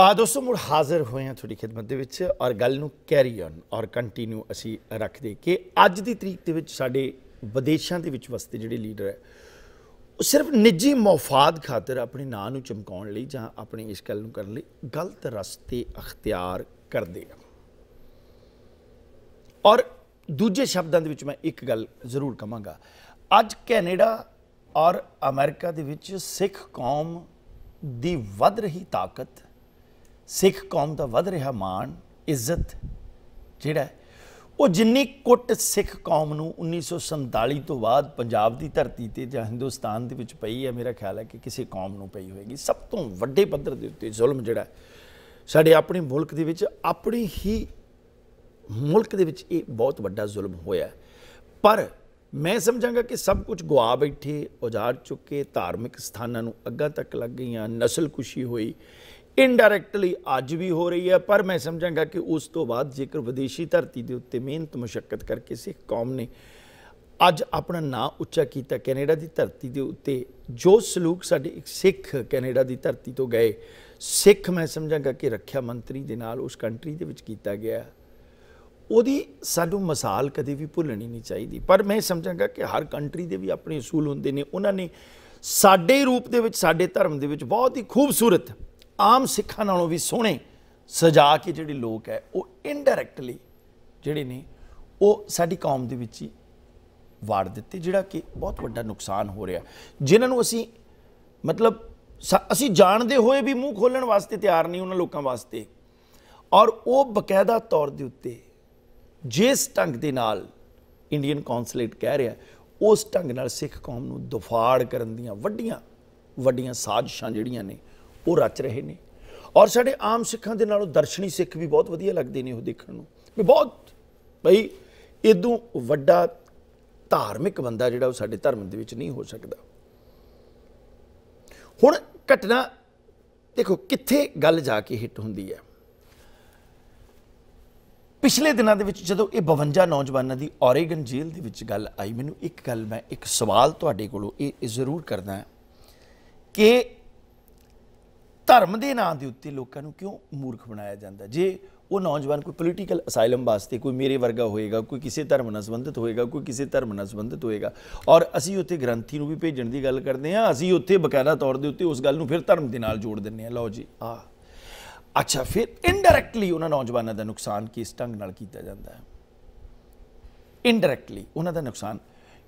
ਆ ਦੋਸਤੋ ਮੁੜ ਹਾਜ਼ਰ ਹੋਏ ਹਾਂ ਤੁਹਾਡੀ ਖਿਦਮਤ ਦੇ ਵਿੱਚ ਔਰ ਗੱਲ ਨੂੰ ਕੈਰੀ ਔਨ ਔਰ ਕੰਟੀਨਿਊ ਅਸੀਂ ਰੱਖਦੇ ਕਿ ਅੱਜ ਦੀ ਤਰੀਕ ਦੇ ਵਿੱਚ ਸਾਡੇ ਵਿਦੇਸ਼ਾਂ ਦੇ ਵਿੱਚ ਵਸਦੇ ਜਿਹੜੇ ਲੀਡਰ ਹੈ, ਉਹ ਸਿਰਫ ਨਿੱਜੀ ਮਫਾਦ ਖਾਤਰ ਆਪਣੇ ਨਾਂ ਨੂੰ ਚਮਕਾਉਣ ਲਈ ਜਾਂ ਆਪਣੀ ਇਸ ਗੱਲ ਨੂੰ ਕਰਨ ਲਈ ਗਲਤ ਰਸਤੇ ਅਖਤਿਆਰ ਕਰਦੇ ਆ। ਔਰ ਦੂਜੇ ਸ਼ਬਦਾਂ ਦੇ ਵਿੱਚ ਮੈਂ ਇੱਕ ਗੱਲ ਜ਼ਰੂਰ ਕਹਾਂਗਾ। ਅੱਜ ਕੈਨੇਡਾ ਔਰ ਅਮਰੀਕਾ ਦੇ ਵਿੱਚ ਸਿੱਖ ਕੌਮ ਦੀ ਵੱਧ ਰਹੀ ਤਾਕਤ ਸਿੱਖ ਕੌਮ ਦਾ ਵੱਧ ਰਿਹਾ ਮਾਣ, ਇੱਜ਼ਤ ਜਿਹੜਾ ਉਹ ਜਿੰਨੀ ਕੁੱਟ ਸਿੱਖ ਕੌਮ ਨੂੰ 1947 ਤੋਂ ਬਾਅਦ ਪੰਜਾਬ ਦੀ ਧਰਤੀ ਤੇ ਜਾਂ ਹਿੰਦੁਸਤਾਨ ਦੇ ਵਿੱਚ ਪਈ ਹੈ, ਮੇਰਾ ਖਿਆਲ ਹੈ ਕਿ ਕਿਸੇ ਕੌਮ ਨੂੰ ਪਈ ਹੋਏਗੀ। ਸਭ ਤੋਂ ਵੱਡੇ ਪੱਧਰ ਦੇ ਉੱਤੇ ਜ਼ੁਲਮ ਜਿਹੜਾ ਸਾਡੇ ਆਪਣੇ ਮੁਲਕ ਦੇ ਵਿੱਚ ਆਪਣੇ ਹੀ ਮੁਲਕ ਦੇ ਵਿੱਚ ਇਹ ਬਹੁਤ ਵੱਡਾ ਜ਼ੁਲਮ ਹੋਇਆ ਪਰ ਮੈਂ ਸਮਝਾਂਗਾ ਕਿ ਸਭ ਕੁਝ ਗਵਾ ਬੈਠੇ ਉਜਾੜ ਚੁੱਕੇ, ਧਾਰਮਿਕ ਸਥਾਨਾਂ ਨੂੰ ਅੱਗਾ ਤੱਕ ਲੱਗ ਗਈਆਂ ਨਸਲ ਕੁਸ਼ੀ ਹੋਈ ਇਨਡਾਇਰੈਕਟਲੀ ਅੱਜ ਵੀ ਹੋ ਰਹੀ ਹੈ, ਪਰ ਮੈਂ ਸਮਝਾਂਗਾ ਕਿ ਉਸ ਤੋਂ ਬਾਅਦ ਜੇਕਰ ਵਿਦੇਸ਼ੀ ਧਰਤੀ ਦੇ ਉੱਤੇ ਮਿਹਨਤ ਮੁਸ਼ਕਲ ਕਰਕੇ ਸਿੱਖ ਕੌਮ ਨੇ ਅੱਜ ਆਪਣਾ ਨਾਂ ਉੱਚਾ ਕੀਤਾ ਕੈਨੇਡਾ ਦੀ ਧਰਤੀ ਦੇ ਉੱਤੇ, ਜੋ ਸਲੂਕ ਸਾਡੇ ਇੱਕ ਸਿੱਖ ਕੈਨੇਡਾ ਦੀ ਧਰਤੀ ਤੋਂ ਗਏ, ਸਿੱਖ ਮੈਂ ਸਮਝਾਂਗਾ ਕਿ ਰੱਖਿਆ ਮੰਤਰੀ ਦੇ ਨਾਲ ਉਸ ਕੰਟਰੀ ਦੇ ਵਿੱਚ ਕੀਤਾ ਗਿਆ। ਉਹਦੀ ਸਾਨੂੰ ਮਿਸਾਲ ਕਦੇ ਵੀ ਭੁੱਲਣੀ ਨਹੀਂ ਚਾਹੀਦੀ, ਪਰ ਮੈਂ ਸਮਝਾਂਗਾ ਕਿ ਹਰ ਕੰਟਰੀ ਦੇ ਵੀ ਆਪਣੇ ਅਸੂਲ ਹੁੰਦੇ ਨੇ। ਉਹਨਾਂ ਨੇ ਸਾਡੇ ਰੂਪ ਦੇ ਵਿੱਚ, ਸਾਡੇ ਧਰਮ ਦੇ ਵਿੱਚ ਬਹੁਤ ਹੀ ਖੂਬਸੂਰਤ ਆਮ ਸਿੱਖਾਂ ਨਾਲੋਂ ਵੀ ਸੋਹਣੇ ਸਜਾ ਕੇ ਜਿਹੜੇ ਲੋਕ ਹੈ, ਉਹ ਇਨਡਾਇਰੈਕਟਲੀ ਜਿਹੜੇ ਨੇ, ਉਹ ਸਾਡੀ ਕੌਮ ਦੇ ਵਿੱਚ ਹੀ ਵਾੜ ਦਿੱਤੇ, ਜਿਹੜਾ ਕਿ ਬਹੁਤ ਵੱਡਾ ਨੁਕਸਾਨ ਹੋ ਰਿਹਾ। ਜਿਨ੍ਹਾਂ ਨੂੰ ਅਸੀਂ ਮਤਲਬ ਸ- ਅਸੀਂ ਜਾਣਦੇ ਹੋਏ ਵੀ ਮੂੰਹ ਖੋਲਣ ਵਾਸਤੇ ਤਿਆਰ ਨਹੀਂ ਉਹਨਾਂ ਲੋਕਾਂ ਵਾਸਤੇ। ਔਰ ਉਹ ਬਕਾਇਦਾ ਤੌਰ ਦੇ ਉੱਤੇ ਜਿਸ ਢੰਗ ਦੇ ਨਾਲ ਇੰਡੀਅਨ ਕੌਂਸੂਲੇਟ ਕਹਿ ਰਿਹਾ, ਉਸ ਢੰਗ ਨਾਲ ਸਿੱਖ ਕੌਮ ਨੂੰ ਦੁਫਾੜ ਕਰਨ ਦੀਆਂ ਵੱਡੀਆਂ ਵੱਡੀਆਂ ਸਾਜ਼ਿਸ਼ਾਂ ਜਿਹੜੀਆਂ ਨੇ ਉਹ ਰਚ ਰਹੇ ਨੇ। ਔਰ ਸਾਡੇ ਆਮ ਸਿੱਖਾਂ ਦੇ ਨਾਲੋਂ ਦਰਸ਼ਨੀ ਸਿੱਖ ਵੀ ਬਹੁਤ ਵਧੀਆ ਲੱਗਦੇ ਨੇ ਉਹ ਦੇਖਣ ਨੂੰ। ਵੀ ਬਹੁਤ ਭਈ ਇਦੋਂ ਵੱਡਾ ਧਾਰਮਿਕ ਬੰਦਾ ਜਿਹੜਾ ਉਹ ਸਾਡੇ ਧਰਮ ਦੇ ਵਿੱਚ ਨਹੀਂ ਹੋ ਸਕਦਾ। ਹੁਣ ਘਟਨਾ, ਦੇਖੋ ਕਿੱਥੇ ਗੱਲ ਜਾ ਕੇ ਹਿੱਟ ਹੁੰਦੀ ਹੈ। ਪਿਛਲੇ ਦਿਨਾਂ ਦੇ ਵਿੱਚ ਜਦੋਂ ਇਹ 52 ਨੌਜਵਾਨਾਂ ਦੀ ਔਰੇਗਨ ਜੇਲ੍ਹ ਦੇ ਵਿੱਚ ਗੱਲ ਆਈ, ਮੈਨੂੰ ਇੱਕ ਗੱਲ, ਮੈਂ ਇੱਕ ਸਵਾਲ ਤੁਹਾਡੇ ਕੋਲੋਂ ਇਹ ਜ਼ਰੂਰ ਕਰਦਾ ਕਿ ਧਰਮ ਦੇ ਨਾਂ ਦੇ ਉੱਤੇ ਲੋਕਾਂ ਨੂੰ ਕਿਉਂ ਮੂਰਖ ਬਣਾਇਆ ਜਾਂਦਾ? ਜੇ ਉਹ ਨੌਜਵਾਨ ਕੋਈ ਪੋਲੀਟੀਕਲ ਅਸਾਈਲਮ ਵਾਸਤੇ ਕੋਈ ਮੇਰੇ ਵਰਗਾ ਹੋਏਗਾ, ਕੋਈ ਕਿਸੇ ਧਰਮ ਨਾਲ ਸੰਬੰਧਿਤ ਹੋਏਗਾ, ਕੋਈ ਕਿਸੇ ਧਰਮ ਨਾਲ ਸੰਬੰਧਿਤ ਹੋਏਗਾ ਔਰ ਅਸੀਂ ਉੱਥੇ ਗ੍ਰੰਥੀ ਨੂੰ ਵੀ ਭੇਜਣ ਦੀ ਗੱਲ ਕਰਦੇ ਹਾਂ, ਅਸੀਂ ਉੱਥੇ ਬਕਾਇਦਾ ਤੌਰ ਦੇ ਉੱਤੇ ਉਸ ਗੱਲ ਨੂੰ ਫਿਰ ਧਰਮ ਦੇ ਨਾਲ ਜੋੜ ਦਿੰਦੇ ਹਾਂ। ਲਓ ਜੀ, ਆ। ਅੱਛਾ, ਫਿਰ ਇਨਡਾਇਰੈਕਟਲੀ ਉਹਨਾਂ ਨੌਜਵਾਨਾਂ ਦਾ ਨੁਕਸਾਨ ਕਿਸ ਢੰਗ ਨਾਲ ਕੀਤਾ ਜਾਂਦਾ ਹੈ? ਇਨਡਾਇਰੈਕਟਲੀ ਉਹਨਾਂ ਦਾ ਨੁਕਸਾਨ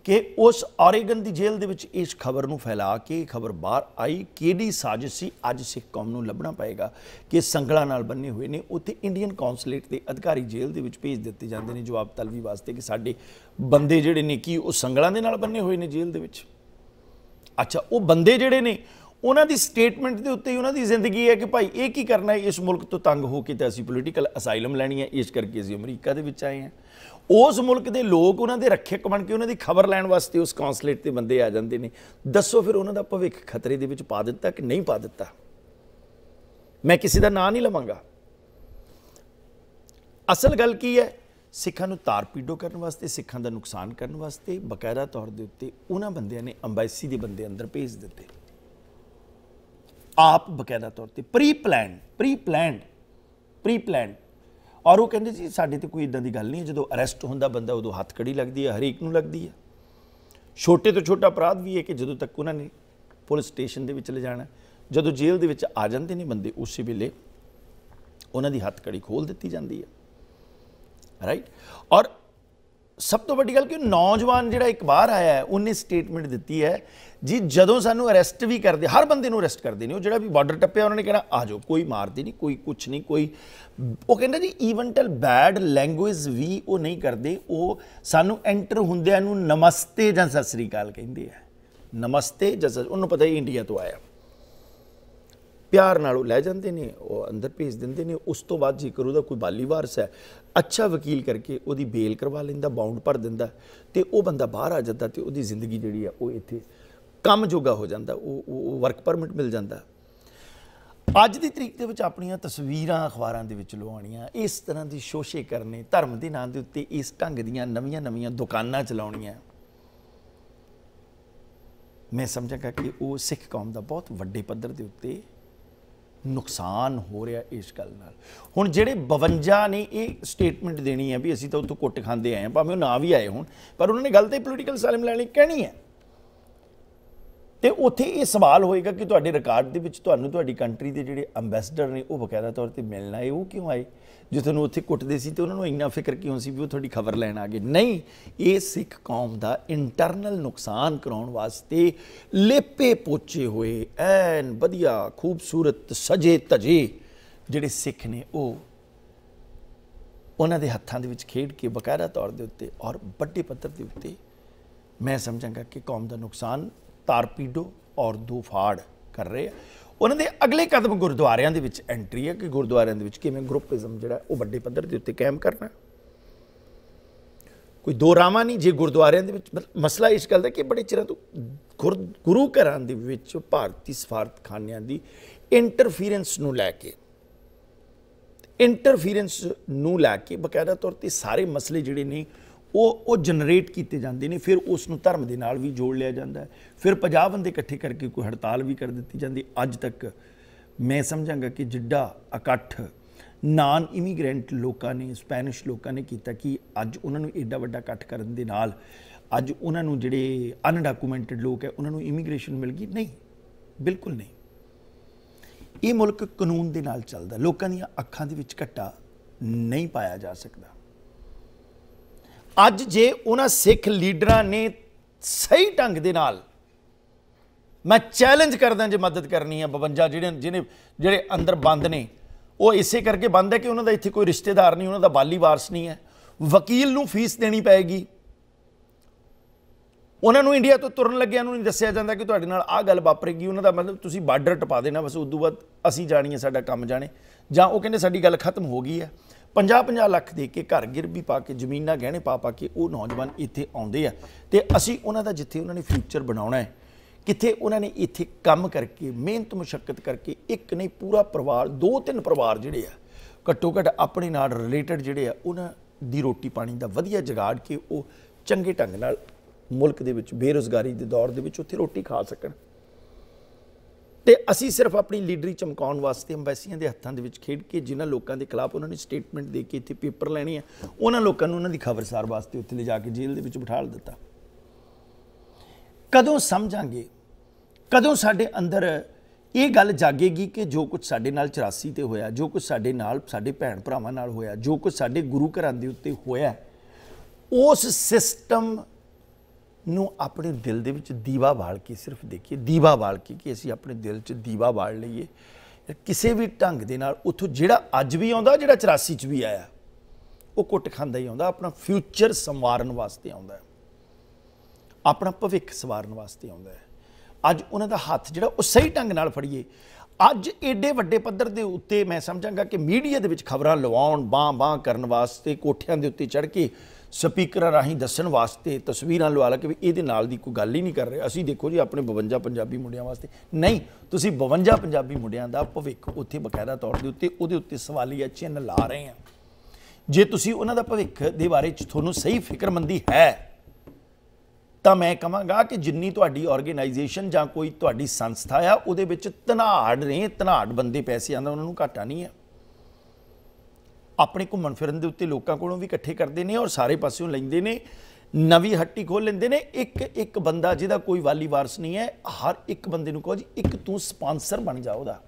ਕਿ ਉਸ ਔਰੇਗਨ ਦੀ ਜੇਲ੍ਹ ਦੇ ਵਿੱਚ ਇਸ ਖਬਰ ਨੂੰ ਫੈਲਾ ਕੇ ਖਬਰ ਬਾਹਰ ਆਈ। ਕਿਹੜੀ ਸਾਜ਼ਿਸ਼ ਸੀ? ਅੱਜ ਸਿੱਖ ਕੌਮ ਨੂੰ ਲੱਭਣਾ ਪਏਗਾ ਕਿ ਸੰਗਲਾਂ ਨਾਲ ਬੰਨੇ ਹੋਏ ਨੇ। ਉੱਥੇ ਇੰਡੀਅਨ ਕੌਂਸੂਲੇਟ ਦੇ ਅਧਿਕਾਰੀ ਜੇਲ੍ਹ ਦੇ ਵਿੱਚ ਭੇਜ ਦਿੱਤੇ ਜਾਂਦੇ ਨੇ ਜਵਾਬ ਤਲਬੀ ਵਾਸਤੇ ਕਿ ਸਾਡੇ ਬੰਦੇ ਜਿਹੜੇ ਨੇ ਕੀ ਉਹ ਸੰਗਲਾਂ ਦੇ ਨਾਲ ਬੰਨੇ ਹੋਏ ਨੇ ਜੇਲ੍ਹ ਦੇ ਵਿੱਚ? ਅੱਛਾ, ਉਹ ਬੰਦੇ ਜਿਹੜੇ ਨੇ ਉਹਨਾਂ ਦੀ ਸਟੇਟਮੈਂਟ ਦੇ ਉੱਤੇ ਹੀ ਉਹਨਾਂ ਦੀ ਜ਼ਿੰਦਗੀ ਹੈ ਕਿ ਭਾਈ ਇਹ ਕੀ ਕਰਨਾ ਹੈ? ਇਸ ਮੁਲਕ ਤੋਂ ਤੰਗ ਹੋ ਕੇ ਤਾਂ ਅਸੀਂ ਪੋਲੀਟੀਕਲ ਅਸਾਈਲਮ ਲੈਣੀ ਹੈ। ਇਸ ਕਰਕੇ ਅਸੀਂ ਅਮਰੀਕਾ ਦੇ ਵਿੱਚ ਆਏ ਹਾਂ। ਉਸ ਮੁਲਕ ਦੇ ਲੋਕ ਉਹਨਾਂ ਦੇ ਰੱਖਿਅਕ ਬਣ ਕੇ ਉਹਨਾਂ ਦੀ ਖਬਰ ਲੈਣ ਵਾਸਤੇ ਉਸ ਕੌਂਸਲੇਟ ਤੇ ਬੰਦੇ ਆ ਜਾਂਦੇ ਨੇ। ਦੱਸੋ ਫਿਰ ਉਹਨਾਂ ਦਾ ਭਵਿੱਖ ਖਤਰੇ ਦੇ ਵਿੱਚ ਪਾ ਦਿੱਤਾ ਕਿ ਨਹੀਂ ਪਾ ਦਿੱਤਾ? ਮੈਂ ਕਿਸੇ ਦਾ ਨਾਂ ਨਹੀਂ ਲਵਾਂਗਾ। ਅਸਲ ਗੱਲ ਕੀ ਹੈ? ਸਿੱਖਾਂ ਨੂੰ ਤਾਰਪੀਡੋ ਕਰਨ ਵਾਸਤੇ, ਸਿੱਖਾਂ ਦਾ ਨੁਕਸਾਨ ਕਰਨ ਵਾਸਤੇ ਬਕਾਇਦਾ ਤੌਰ ਦੇ ਉੱਤੇ ਉਹਨਾਂ ਬੰਦਿਆਂ ਨੇ ਅੰਬੈਸੀ ਦੇ ਬੰਦੇ ਅੰਦਰ ਭੇਜ ਦਿੱਤੇ। ਆਪ ਬਕਾਇਦਾ ਤੌਰ ਤੇ pre plan pre planned pre planned ਔਰ ਉਹ ਕਹਿੰਦੇ ਜੀ, ਸਾਡੇ ਤੇ ਕੋਈ ਇਦਾਂ ਦੀ ਗੱਲ ਨਹੀਂ ਜਦੋਂ ਅਰੈਸਟ ਹੁੰਦਾ ਬੰਦਾ, ਉਦੋਂ ਹੱਥ ਕੜੀ ਲੱਗਦੀ ਹੈ, ਹਰੇਕ ਨੂੰ ਲੱਗਦੀ ਹੈ। ਛੋਟੇ ਤੋਂ ਛੋਟਾ ਅਪਰਾਧ ਵੀ ਹੈ ਕਿ ਜਦੋਂ ਤੱਕ ਉਹਨਾਂ ਨੇ ਪੁਲਿਸ ਸਟੇਸ਼ਨ ਦੇ ਵਿੱਚ ਲੈ ਜਾਣਾ, ਜਦੋਂ ਜੇਲ੍ਹ ਦੇ ਵਿੱਚ ਆ ਜਾਂਦੇ ਨੇ ਬੰਦੇ, ਉਸੇ ਵੇਲੇ ਉਹਨਾਂ ਦੀ ਹੱਥ ਕੜੀ ਖੋਲ ਦਿੱਤੀ ਜਾਂਦੀ ਹੈ। ਰਾਈਟ ਔਰ ਸਭ ਤੋਂ ਵੱਡੀ ਗੱਲ ਕਿ ਉਹ ਨੌਜਵਾਨ ਜਿਹੜਾ ਇੱਕ ਬਾਹਰ ਆਇਆ ਹੈ, ਉਹਨੇ ਸਟੇਟਮੈਂਟ ਦਿੱਤੀ ਹੈ ਜੀ, ਜਦੋਂ ਸਾਨੂੰ ਅਰੈਸਟ ਵੀ ਕਰਦੇ, ਹਰ ਬੰਦੇ ਨੂੰ ਅਰੈਸਟ ਕਰਦੇ ਨੇ, ਉਹ ਜਿਹੜਾ ਵੀ ਬਾਰਡਰ ਟੱਪਿਆ, ਉਹਨਾਂ ਨੇ ਕਹਿਣਾ, ਆ ਜਾਓ, ਕੋਈ ਮਾਰਦੇ ਨਹੀਂ, ਕੋਈ ਕੁਛ ਨਹੀਂ, ਕੋਈ ਉਹ ਕਹਿੰਦਾ ਜੀ ਈਵਨ ਟਲ ਬੈਡ ਲੈਂਗੁਏਜ ਵੀ ਉਹ ਨਹੀਂ ਕਰਦੇ, ਉਹ ਸਾਨੂੰ ਐਂਟਰ ਹੁੰਦਿਆਂ ਨੂੰ ਨਮਸਤੇ ਜਾਂ ਸਤਿ ਸ੍ਰੀ ਅਕਾਲ ਕਹਿੰਦੇ ਆ। ਨਮਸਤੇ ਜਾਂ ਸਤਿ- ਉਹਨੂੰ ਪਤਾ ਹੀ ਇੰਡੀਆ ਤੋਂ ਆਇਆ। ਪਿਆਰ ਨਾਲ ਉਹ ਲੈ ਜਾਂਦੇ ਨੇ, ਉਹ ਅੰਦਰ ਭੇਜ ਦਿੰਦੇ ਨੇ, ਉਸ ਤੋਂ ਬਾਅਦ ਜੇਕਰ ਉਹਦਾ ਕੋਈ ਬਾਲੀ ਵਾਰਸ ਹੈ, ਅੱਛਾ ਵਕੀਲ ਕਰਕੇ ਉਹਦੀ ਬੇਲ ਕਰਵਾ ਲੈਂਦਾ, ਬਾਉਂਡ ਭਰ ਦਿੰਦਾ ਤੇ ਉਹ ਬੰਦਾ ਬਾਹਰ ਆ ਜਾਂਦਾ ਤੇ ਉਹਦੀ ਜ਼ਿੰਦਗੀ ਜਿਹੜੀ ਆ ਉਹ ਇੱਥੇ ਕੰਮ ਜੋਗਾ ਹੋ ਜਾਂਦਾ, ਉਹ ਉਹ ਵਰਕ ਪਰਮਿਟ ਮਿਲ ਜਾਂਦਾ। ਅੱਜ ਦੀ ਤਰੀਕ ਦੇ ਵਿੱਚ ਆਪਣੀਆਂ ਤਸਵੀਰਾਂ ਅਖਬਾਰਾਂ ਦੇ ਵਿੱਚ ਲਵਾਉਣੀਆਂ, ਇਸ ਤਰ੍ਹਾਂ ਦੀ ਸ਼ੋਸ਼ੇ ਕਰਨੇ, ਧਰਮ ਦੇ ਨਾਂ ਦੇ ਉੱਤੇ ਇਸ ਢੰਗ ਦੀਆਂ ਨਵੀਆਂ-ਨਵੀਆਂ ਦੁਕਾਨਾਂ ਚਲਾਉਣੀਆਂ। ਮੈਂ ਸਮਝਾਂਗਾ ਕਿ ਉਹ ਸਿੱਖ ਕੌਮ ਦਾ ਬਹੁਤ ਵੱਡੇ ਪੱਧਰ ਦੇ ਉੱਤੇ ਨੁਕਸਾਨ ਹੋ ਰਿਹਾ ਇਸ ਗੱਲ ਨਾਲ। ਹੁਣ ਜਿਹੜੇ 52 ਨੇ ਇਹ ਸਟੇਟਮੈਂਟ ਦੇਣੀ ਹੈ ਵੀ ਅਸੀਂ ਤਾਂ ਉੱਥੋਂ ਕੁੱਟ ਖਾਂਦੇ ਆਏ ਹਾਂ, ਭਾਵੇਂ ਉਹ ਨਾ ਵੀ ਆਏ ਹੋਣ, ਪਰ ਉਹਨਾਂ ਨੇ ਗੱਲ ਤੇ ਪੋਲੀਟੀਕਲ ਸਾਲਮ ਲੈਣੀ ਕਹਿਣੀ ਹੈ। ਤੇ ਉੱਥੇ ਇਹ ਸਵਾਲ ਹੋਏਗਾ ਕਿ ਤੁਹਾਡੇ ਰਿਕਾਰਡ ਦੇ ਵਿੱਚ ਤੁਹਾਨੂੰ ਤੁਹਾਡੀ ਕੰਟਰੀ ਦੇ ਜਿਹੜੇ ਐਮਬੈਸਡਰ ਨੇ ਉਹ ਬਕਾਇਦਾ ਤੌਰ ਤੇ ਮਿਲਣਾ ਹੈ ਉਹ ਕਿਉਂ ਆਏ? ਜੇ ਤੁਹਾਨੂੰ ਉੱਥੇ ਕੁੱਟਦੇ ਸੀ ਤੇ ਉਹਨਾਂ ਨੂੰ ਇੰਨਾ ਫਿਕਰ ਕਿਉਂ ਸੀ ਵੀ ਉਹ ਤੁਹਾਡੀ ਖਬਰ ਲੈਣ ਆ ਗਏ? ਨਹੀਂ, ਇਹ ਸਿੱਖ ਕੌਮ ਦਾ ਇੰਟਰਨਲ ਨੁਕਸਾਨ ਕਰਾਉਣ ਵਾਸਤੇ ਲੇਪੇ ਪੋਚੇ ਹੋਏ, ਐਨ ਵਧੀਆ, ਖੂਬਸੂਰਤ, ਸਜੇ ਤਜੇ ਜਿਹੜੇ ਸਿੱਖ ਨੇ ਉਹ ਉਹਨਾਂ ਦੇ ਹੱਥਾਂ ਦੇ ਵਿੱਚ ਖੇਡ ਕੇ ਬਕਾਇਦਾ ਤੌਰ ਦੇ ਉੱਤੇ ਔਰ ਵੱਡੇ ਪੱਧਰ ਦੇ ਉੱਤੇ ਮੈਂ ਸਮਝਾਂਗਾ ਕਿ ਕੌਮ ਦਾ ਨੁਕਸਾਨ ਤਾਰਪੀਡੋ ਔਰ ਦੋ ਫਾੜ ਕਰ ਰਹੇ ਆ। ਉਹਨਾਂ ਦੇ ਅਗਲੇ ਕਦਮ ਗੁਰਦੁਆਰਿਆਂ ਦੇ ਵਿੱਚ ਐਂਟਰੀ ਹੈ ਕਿ ਗੁਰਦੁਆਰਿਆਂ ਦੇ ਵਿੱਚ ਕਿਵੇਂ ਗਰੁੱਪਿਜ਼ਮ ਜਿਹੜਾ ਉਹ ਵੱਡੇ ਪੱਧਰ ਦੇ ਉੱਤੇ ਕਾਇਮ ਕਰਨਾ ਕੋਈ ਦੋ ਰਾਵਾਂ ਨਹੀਂ, ਜੇ ਗੁਰਦੁਆਰਿਆਂ ਦੇ ਵਿੱਚ ਮਤਲਬ ਮਸਲਾ ਇਸ ਗੱਲ ਦਾ ਕਿ ਬੜੇ ਚਿਰਾਂ ਤੋਂ ਗੁਰ- ਗੁਰੂ ਘਰਾਂ ਦੇ ਵਿੱਚ ਭਾਰਤੀ ਸਫਾਰਤਖਾਨਿਆਂ ਦੀ ਇੰਟਰਫੀਰੈਂਸ ਨੂੰ ਲੈ ਕੇ ਇੰਟਰਫੀਰੈਂਸ ਨੂੰ ਲੈ ਕੇ ਬਕਾਇਦਾ ਤੌਰ ਤੇ ਸਾਰੇ ਮਸਲੇ ਜਿਹੜੇ ਨੇ ਉਹ ਉਹ ਜਨਰੇਟ ਕੀਤੇ ਜਾਂਦੇ ਨੇ, ਫਿਰ ਉਸ ਨੂੰ ਧਰਮ ਦੇ ਨਾਲ ਵੀ ਜੋੜ ਲਿਆ ਜਾਂਦਾ ਹੈ। ਫਿਰ 50 ਬੰਦੇ ਇਕੱਠੇ ਕਰਕੇ ਕੋਈ ਹੜਤਾਲ ਵੀ ਕਰ ਦਿੱਤੀ ਜਾਂਦੀ। ਅੱਜ ਤੱਕ ਮੈਂ ਸਮਝਾਂਗਾ ਕਿ ਜਿੱਡਾ ਇਕੱਠ ਨਾਨ ਇਮੀਗ੍ਰੈਂਟ ਲੋਕਾਂ ਨੇ ਸਪੈਨਿਸ਼ ਲੋਕਾਂ ਨੇ ਕੀਤਾ ਕਿ ਅੱਜ ਉਹਨਾਂ ਨੂੰ ਐਡਾ ਵੱਡਾ ਇਕੱਠ ਕਰਨ ਦੇ ਨਾਲ ਅੱਜ ਉਹਨਾਂ ਨੂੰ ਜਿਹੜੇ ਅਨਡਾਕੂਮੈਂਟਡ ਲੋਕ ਹੈ, ਉਹਨਾਂ ਨੂੰ ਇਮੀਗ੍ਰੇਸ਼ਨ ਮਿਲ ਗਈ? ਨਹੀਂ, ਬਿਲਕੁਲ ਨਹੀਂ। ਇਹ ਮੁਲਕ ਕਾਨੂੰਨ ਦੇ ਨਾਲ ਚੱਲਦਾ ਲੋਕਾਂ ਦੀਆਂ ਅੱਖਾਂ ਦੇ ਵਿੱਚ ਘੱਟਾ ਨਹੀਂ ਪਾਇਆ ਜਾ ਸਕਦਾ। ਅੱਜ ਜੇ ਉਹਨਾਂ ਸਿੱਖ ਲੀਡਰਾਂ ਨੇ ਸਹੀ ਢੰਗ ਦੇ ਨਾਲ ਮੈਂ ਚੈਲੰਜ ਕਰਦਾ ਜੇ ਮਦਦ ਕਰਨੀ ਹੈ 52 ਜਿਹੜੇ ਜਿਹਨੇ ਜਿਹੜੇ ਅੰਦਰ ਬੰਦ ਨੇ, ਉਹ ਇਸੇ ਕਰਕੇ ਬੰਦ ਹੈ ਕਿ ਉਹਨਾਂ ਦਾ ਇੱਥੇ ਕੋਈ ਰਿਸ਼ਤੇਦਾਰ ਨਹੀਂ, ਉਹਨਾਂ ਦਾ ਬਾਲੀ ਵਾਰਸ ਨਹੀਂ ਹੈ। ਵਕੀਲ ਨੂੰ ਫੀਸ ਦੇਣੀ ਪਏਗੀ। ਉਹਨਾਂ ਨੂੰ ਇੰਡੀਆ ਤੋਂ ਤੁਰਨ ਲੱਗਿਆਂ ਨੂੰ ਨਹੀਂ ਦੱਸਿਆ ਜਾਂਦਾ ਕਿ ਤੁਹਾਡੇ ਨਾਲ ਆਹ ਗੱਲ ਵਾਪਰੇਗੀ। ਉਹਨਾਂ ਦਾ ਮਤਲਬ ਤੁਸੀਂ ਬਾਰਡਰ ਟਪਾ ਦੇਣਾ, ਬਸ ਉਦੋਂ ਬਾਅਦ ਅਸੀਂ ਜਾਣੀਏ ਸਾਡਾ ਕੰਮ ਜਾਣੇ। ਜਾਂ ਉਹ ਕਹਿੰਦੇ ਸਾਡੀ ਗੱਲ ਖਤਮ ਹੋ ਗਈ ਹੈ। 50-50 ਲੱਖ ਦੇ ਕੇ ਘਰ ਗਿਰਵੀ ਪਾ ਕੇ, ਜ਼ਮੀਨਾਂ ਗਹਿਣੇ ਪਾ ਪਾ ਕੇ ਉਹ ਨੌਜਵਾਨ ਇੱਥੇ ਆਉਂਦੇ ਆ। ਤੇ ਅਸੀਂ ਉਹਨਾਂ ਦਾ ਜਿੱਥੇ ਉਹਨਾਂ ਨੇ ਫਿਊਚਰ ਬਣਾਉਣਾ ਹੈ, ਕਿੱਥੇ ਉਹਨਾਂ ਨੇ ਇੱਥੇ ਕੰਮ ਕਰਕੇ, ਮਿਹਨਤ ਮੁਸ਼ਕਲ ਕਰਕੇ ਇੱਕ ਨਹੀਂ, ਪੂਰਾ ਪਰਿਵਾਰ ਦੋ ਤਿੰਨ ਪਰਿਵਾਰ ਜਿਹੜੇ ਆ ਘੱਟੋ ਘੱਟ ਆਪਣੇ ਨਾਲ ਰਿਲੇਟਡ ਜਿਹੜੇ ਆ, ਉਹਨਾਂ ਦੀ ਰੋਟੀ ਪਾਣੀ ਦਾ ਵਧੀਆ ਜਗਾੜ ਕੇ ਉਹ ਚੰਗੇ ਢੰਗ ਨਾਲ ਮੁਲਕ ਦੇ ਵਿੱਚ ਬੇਰੋਜ਼ਗਾਰੀ ਦੇ ਦੌਰ ਦੇ ਵਿੱਚ ਉੱਥੇ ਰੋਟੀ ਖਾ ਸਕਣ। ਤੇ ਅਸੀਂ ਸਿਰਫ ਆਪਣੀ ਲੀਡਰੀ ਚਮਕਾਉਣ ਵਾਸਤੇ ਅੰਬੈਸੀਆਂ ਦੇ ਹੱਥਾਂ ਦੇ ਵਿੱਚ ਖੇਡ ਕੇ ਜਿਨ੍ਹਾਂ ਲੋਕਾਂ ਦੇ ਖਿਲਾਫ ਉਹਨਾਂ ਨੇ ਸਟੇਟਮੈਂਟ ਦੇ ਕੇ ਇੱਥੇ ਪੇਪਰ ਲੈਣੇ ਆ, ਉਹਨਾਂ ਲੋਕਾਂ ਨੂੰ ਉਹਨਾਂ ਦੀ ਖਬਰਸਾਰ ਵਾਸਤੇ ਉੱਥੇ ਲਿਜਾ ਕੇ ਜੇਲ੍ਹ ਦੇ ਵਿੱਚ ਬਿਠਾਲ ਦਿੱਤਾ। ਕਦੋਂ ਸਮਝਾਂਗੇ? ਕਦੋਂ ਸਾਡੇ ਅੰਦਰ ਇਹ ਗੱਲ ਜਾਗੇਗੀ ਕਿ ਜੋ ਕੁਝ ਸਾਡੇ ਨਾਲ 84 ਤੇ ਹੋਇਆ, ਜੋ ਕੁਝ ਸਾਡੇ ਨਾਲ, ਸਾਡੇ ਭੈਣ ਭਰਾਵਾਂ ਨਾਲ ਹੋਇਆ, ਜੋ ਕੁਝ ਸਾਡੇ ਗੁਰੂ ਘਰਾਂ ਦੇ ਉੱਤੇ ਹੋਇਆ, ਉਸ ਸਿਸਟਮ ਨੂੰ ਆਪਣੇ ਦਿਲ ਦੇ ਵਿੱਚ ਦੀਵਾ ਬਾਲ ਕੇ ਸਿਰਫ ਦੇਖੀਏ, ਦੀਵਾ ਬਾਲ ਕੇ ਕਿ ਅਸੀਂ ਆਪਣੇ ਦਿਲ 'ਚ ਦੀਵਾ ਬਾਲ ਲਈਏ। ਕਿਸੇ ਵੀ ਢੰਗ ਦੇ ਨਾਲ ਉਥੋਂ ਜਿਹੜਾ ਅੱਜ ਵੀ ਆਉਂਦਾ, ਜਿਹੜਾ 84 'ਚ ਵੀ ਆਇਆ, ਉਹ ਕੁੱਟ ਖਾਂਦਾ ਹੀ ਆਉਂਦਾ, ਆਪਣਾ ਫਿਊਚਰ ਸੰਵਾਰਨ ਵਾਸਤੇ ਆਉਂਦਾ ਹੈ। ਆਪਣਾ ਭਵਿੱਖ ਸਵਾਰਨ ਵਾਸਤੇ ਆਉਂਦਾ ਹੈ। ਅੱਜ ਉਹਨਾਂ ਦਾ ਹੱਥ ਜਿਹੜਾ ਉਹ ਸਹੀ ਢੰਗ ਨਾਲ ਫੜੀਏ। ਅੱਜ ਏਡੇ ਵੱਡੇ ਪੱਧਰ ਦੇ ਉੱਤੇ ਮੈਂ ਸਮਝਾਂਗਾ ਕਿ ਮੀਡੀਆ ਦੇ ਵਿੱਚ ਖਬਰਾਂ ਲਵਾਉਣ ਬਾਹ ਬਾਹ ਕਰਨ ਵਾਸਤੇ ਕੋਠਿਆਂ ਦੇ ਉੱਤੇ ਚੜ ਕੇ ਸਪੀਕਰਾਂ ਰਾਹੀਂ ਦੱਸਣ ਵਾਸਤੇ ਤਸਵੀਰਾਂ ਲਵਾ ਲਾ ਕਿ ਵੀ ਇਹਦੇ ਨਾਲ ਦੀ ਕੋਈ ਗੱਲ ਹੀ ਨਹੀਂ ਕਰ ਰਹੇ। ਅਸੀਂ ਦੇਖੋ ਜੀ ਆਪਣੇ 52 ਪੰਜਾਬੀ ਮੁੰਡਿਆਂ ਵਾਸਤੇ। ਨਹੀਂ, ਤੁਸੀਂ 52 ਪੰਜਾਬੀ ਮੁੰਡਿਆਂ ਦਾ ਭਵਿੱਖ ਉੱਥੇ ਬਕਾਇਦਾ ਤੌਰ ਦੇ ਉੱਤੇ, ਉਹਦੇ ਉੱਤੇ ਸਵਾਲੀਆ ਚਿੰਨ੍ਹ ਲਾ ਰਹੇ ਆ ਜੇ ਤੁਸੀਂ ਉਹਨਾਂ ਦਾ ਭਵਿੱਖ ਦੇ ਬਾਰੇ ਚ ਤੁਹਾਨੂੰ ਸਹੀ ਫਿਕਰਮੰਦੀ ਹੈ, ਤਾਂ ਮੈਂ ਕਹਾਂਗਾ ਕਿ ਜਿੰਨੀ ਤੁਹਾਡੀ ਆਰਗੇਨਾਈਜੇਸ਼ਨ ਜਾਂ ਕੋਈ ਤੁਹਾਡੀ ਸੰਸਥਾ ਆ, ਉਹਦੇ ਵਿੱਚ ਧਨਾੜ ਨੇ, ਧਨਾੜ ਬੰਦੇ ਪੈਸੇ ਆਂਦਾ ਉਹਨਾਂ ਨੂੰ ਘਾਟਾ ਨਹੀਂ ਹੈ ਆਪਣੇ ਘੁੰਮਣ ਫਿਰਨ ਦੇ ਉੱਤੇ ਲੋਕਾਂ ਕੋਲੋਂ ਵੀ ਇਕੱਠੇ ਕਰਦੇ ਨੇ ਔਰ ਸਾਰੇ ਪਾਸਿਓਂ ਲੈਂਦੇ ਨੇ, ਨਵੀਂ ਹੱਟੀ ਖੋਲ ਲੈਂਦੇ ਨੇ। ਇੱਕ ਇੱਕ ਬੰਦਾ ਜਿਹਦਾ ਕੋਈ ਵਾਲੀ ਵਾਰਸ ਨਹੀਂ ਹੈ, ਹਰ ਇੱਕ ਬੰਦੇ ਨੂੰ ਕਹੋ ਜੀ, ਇੱਕ ਤੂੰ ਸਪਾਂਸਰ ਬਣ ਜਾ ਉਹਦਾ।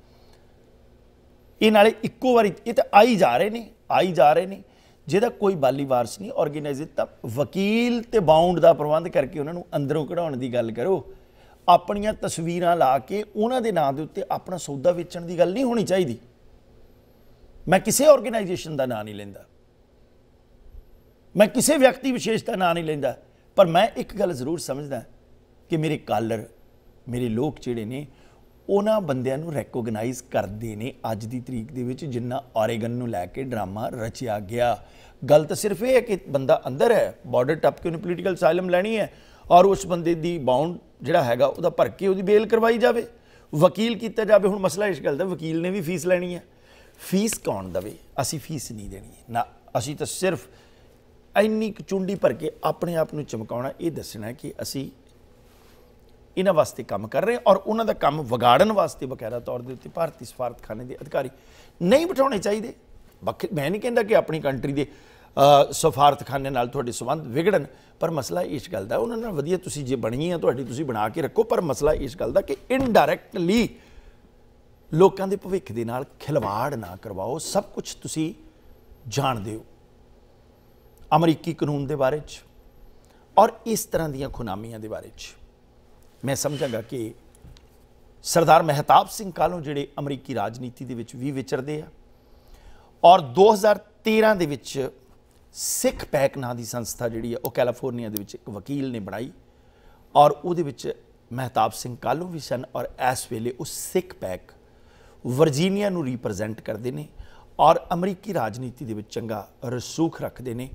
ਇਹ ਨਾਲੇ ਇੱਕੋ ਵਾਰੀ, ਇਹ ਤਾਂ ਆਈ ਜਾ ਰਹੇ ਨੇ, ਆਈ ਜਾ ਰਹੇ ਨੇ। ਜਿਹਦਾ ਕੋਈ ਬਾਲੀ ਵਾਰਸ ਨਹੀਂ ਆਰਗੇਨਾਈਜ਼ਰ ਤਾਂ ਵਕੀਲ ਤੇ ਬਾਉਂਡ ਦਾ ਪ੍ਰਬੰਧ ਕਰਕੇ ਉਹਨਾਂ ਨੂੰ ਅੰਦਰੋਂ ਕਢਾਉਣ ਦੀ ਗੱਲ ਕਰੋ। ਆਪਣੀਆਂ ਤਸਵੀਰਾਂ ਲਾ ਕੇ ਉਹਨਾਂ ਦੇ ਨਾਂ ਦੇ ਉੱਤੇ ਆਪਣਾ ਸੌਦਾ ਵੇਚਣ ਦੀ ਗੱਲ ਨਹੀਂ ਹੋਣੀ ਚਾਹੀਦੀ। ਮੈਂ ਕਿਸੇ ਆਰਗੇਨਾਈਜੇਸ਼ਨ ਦਾ ਨਾਂ ਨਹੀਂ ਲੈਂਦਾ। ਮੈਂ ਕਿਸੇ ਵਿਅਕਤੀ ਵਿਸ਼ੇਸ਼ ਦਾ ਨਾਂ ਨਹੀਂ ਲੈਂਦਾ। ਪਰ ਮੈਂ ਇੱਕ ਗੱਲ ਜ਼ਰੂਰ ਸਮਝਦਾ ਕਿ ਮੇਰੇ ਕਾਲਰ ਮੇਰੇ ਲੋਕ ਜਿਹੜੇ ਨੇ, ਉਹਨਾਂ ਬੰਦਿਆਂ ਨੂੰ ਰੈਕੋਗਨਾਈਜ਼ ਕਰਦੇ ਨੇ ਅੱਜ ਦੀ ਤਰੀਕ ਦੇ ਵਿੱਚ, ਜਿੰਨਾ ਔਰੇਗਨ ਨੂੰ ਲੈ ਕੇ ਡਰਾਮਾ ਰਚਿਆ ਗਿਆ। ਗੱਲ ਤਾਂ ਸਿਰਫ ਇਹ ਹੈ ਕਿ ਬੰਦਾ ਅੰਦਰ ਹੈ ਬਾਰਡਰ ਟੱਪ ਕੇ ਉਹਨੇ ਪੋਲੀਟੀਕਲ ਸਾਇਲਮ ਲੈਣੀ ਹੈ ਔਰ ਉਸ ਬੰਦੇ ਦੀ ਬਾਉਂਡ ਜਿਹੜਾ ਹੈਗਾ, ਉਹਦਾ ਭਰ ਕੇ ਉਹਦੀ ਬੇਲ ਕਰਵਾਈ ਜਾਵੇ। ਵਕੀਲ ਕੀਤਾ ਜਾਵੇ, ਹੁਣ ਮਸਲਾ ਇਸ ਗੱਲ ਦਾ, ਵਕੀਲ ਨੇ ਵੀ ਫੀਸ ਲੈਣੀ ਹੈ। ਫੀਸ ਕੌਣ ਦਵੇ? ਅਸੀਂ ਫੀਸ ਨਹੀਂ ਦੇਣੀ। ਨਾ, ਅਸੀਂ ਤਾਂ ਸਿਰਫ ਇੰਨੀ ਕੁ ਚੁੰਡੀ ਭਰ ਕੇ ਆਪਣੇ ਆਪ ਨੂੰ ਚਮਕਾਉਣਾ, ਇਹ ਦੱਸਣਾ ਕਿ ਅਸੀਂ ਇਹਨਾਂ ਵਾਸਤੇ ਕੰਮ ਕਰ ਰਹੇ ਔਰ ਉਹਨਾਂ ਦਾ ਕੰਮ ਵਿਗਾੜਨ ਵਾਸਤੇ ਬਕਾਇਦਾ ਤੌਰ ਦੇ ਉੱਤੇ ਭਾਰਤੀ ਸਫਾਰਤਖਾਨੇ ਦੇ ਅਧਿਕਾਰੀ ਨਹੀਂ ਬਿਠਾਉਣੇ ਚਾਹੀਦੇ। ਬਾਕੀ ਮੈਂ ਨਹੀਂ ਕਹਿੰਦਾ ਕਿ ਆਪਣੀ ਕੰਟਰੀ ਦੇ ਸਫਾਰਤਖਾਨੇ ਨਾਲ ਤੁਹਾਡੇ ਸੰਬੰਧ ਵਿਗੜਨ, ਪਰ ਮਸਲਾ ਇਸ ਗੱਲ ਦਾ ਉਹਨਾਂ ਨਾਲ ਵਧੀਆ ਤੁਸੀਂ ਜੇ ਬਣੀ ਆ ਤੁਹਾਡੀ ਤੁਸੀਂ ਬਣਾ ਕੇ ਰੱਖੋ, ਪਰ ਮਸਲਾ ਇਸ ਗੱਲ ਦਾ ਕਿ ਇਨਡਾਇਰੈਕਟਲੀ ਲੋਕਾਂ ਦੇ ਭਵਿੱਖ ਦੇ ਨਾਲ ਖਿਲਵਾੜ ਨਾ ਕਰਵਾਓ। ਸਭ ਕੁਝ ਤੁਸੀਂ ਜਾਣਦੇ ਹੋ। ਅਮਰੀਕੀ ਕਾਨੂੰਨ ਦੇ ਬਾਰੇ ਚ ਔਰ ਇਸ ਤਰ੍ਹਾਂ ਦੀਆਂ ਖੁਨਾਮੀਆਂ ਦੇ ਬਾਰੇ ਚ। ਮੈਂ ਸਮਝਾਂਗਾ ਕਿ ਸਰਦਾਰ ਮਹਿਤਾਬ ਸਿੰਘ ਕਾਲੋਂ ਜਿਹੜੇ ਅਮਰੀਕੀ ਰਾਜਨੀਤੀ ਦੇ ਵਿੱਚ ਵੀ ਵਿਚਰਦੇ ਆ ਔਰ 2013 ਦੇ ਵਿੱਚ ਸਿੱਖ ਪੈਕ ਨਾਂ ਦੀ ਸੰਸਥਾ ਜਿਹੜੀ ਹੈ ਉਹ ਕੈਲੀਫੋਰਨੀਆ ਦੇ ਵਿੱਚ ਇੱਕ ਵਕੀਲ ਨੇ ਬਣਾਈ ਔਰ ਉਹਦੇ ਵਿੱਚ ਮਹਿਤਾਬ ਸਿੰਘ ਕਾਲੋਂ ਵੀ ਸਨ ਔਰ ਇਸ ਵੇਲੇ ਉਹ ਸਿੱਖ ਪੈਕ ਵਰਜੀਨੀਆ ਨੂੰ ਰਿਪਰੈਜ਼ੈਂਟ ਕਰਦੇ ਨੇ ਔਰ ਅਮਰੀਕੀ ਰਾਜਨੀਤੀ ਦੇ ਵਿੱਚ ਚੰਗਾ ਰਸੂਖ ਰੱਖਦੇ ਨੇ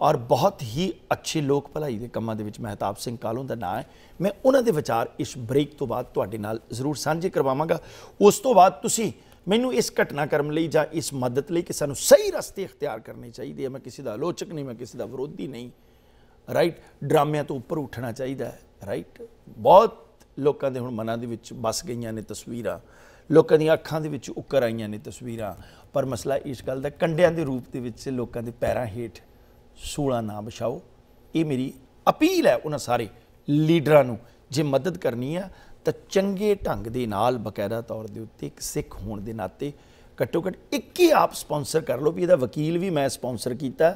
ਔਰ ਬਹੁਤ ਹੀ ਅੱਛੇ ਲੋਕ ਭਲਾਈ ਦੇ ਕੰਮਾਂ ਦੇ ਵਿੱਚ ਮਹਿਤਾਬ ਸਿੰਘ ਕਾਲੋਂ ਦਾ ਨਾਮ ਹੈ। ਮੈਂ ਉਹਨਾਂ ਦੇ ਵਿਚਾਰ ਇਸ ਬ੍ਰੇਕ ਤੋਂ ਬਾਅਦ ਤੁਹਾਡੇ ਨਾਲ ਜ਼ਰੂਰ ਸਾਂਝੇ ਕਰਵਾਵਾਂਗਾ। ਉਸ ਤੋਂ ਬਾਅਦ ਤੁਸੀਂ ਮੈਨੂੰ ਇਸ ਘਟਨਾਕ੍ਰਮ ਲਈ ਜਾਂ ਇਸ ਮਦਦ ਲਈ ਕਿ ਸਾਨੂੰ ਸਹੀ ਰਸਤੇ ਇਖਤਿਆਰ ਕਰਨੇ ਚਾਹੀਦੇ ਆ। ਮੈਂ ਕਿਸੇ ਦਾ ਆਲੋਚਕ ਨਹੀਂ, ਮੈਂ ਕਿਸੇ ਦਾ ਵਿਰੋਧੀ ਨਹੀਂ। ਰਾਈਟ ਡਰਾਮਿਆਂ ਤੋਂ ਉੱਪਰ ਉੱਠਣਾ ਚਾਹੀਦਾ ਹੈ। ਰਾਈਟ ਬਹੁਤ ਲੋਕਾਂ ਦੇ ਹੁਣ ਮਨਾਂ ਦੇ ਵਿੱਚ ਬਸ ਗਈਆਂ ਨੇ ਤਸਵੀਰਾਂ। ਲੋਕਾਂ ਦੀਆਂ ਅੱਖਾਂ ਦੇ ਵਿੱਚ ਉੱਕਰ ਆਈਆਂ ਨੇ ਤਸਵੀਰਾਂ। ਪਰ ਮਸਲਾ ਇਸ ਗੱਲ ਦਾ ਕੰਡਿਆਂ ਦੇ ਰੂਪ ਦੇ ਵਿੱਚ ਲੋਕਾਂ ਦੇ ਪੈਰਾਂ ਹੇਠ ਸੂਲਾ ਨਾ ਵਿਛਾਓ। ਇਹ ਮੇਰੀ ਅਪੀਲ ਹੈ ਉਹਨਾਂ ਸਾਰੇ ਲੀਡਰਾਂ ਨੂੰ, ਜੇ ਮਦਦ ਕਰਨੀ ਆ, ਤਾਂ ਚੰਗੇ ਢੰਗ ਦੇ ਨਾਲ ਬਕਾਇਦਾ ਤੌਰ ਦੇ ਉੱਤੇ ਇੱਕ ਸਿੱਖ ਹੋਣ ਦੇ ਨਾਤੇ ਘੱਟੋ ਘੱਟ ਇੱਕ ਹੀ ਆਪ ਸਪਾਂਸਰ ਕਰ ਲਓ ਵੀ ਇਹਦਾ ਵਕੀਲ ਵੀ ਮੈਂ ਸਪਾਂਸਰ ਕੀਤਾ,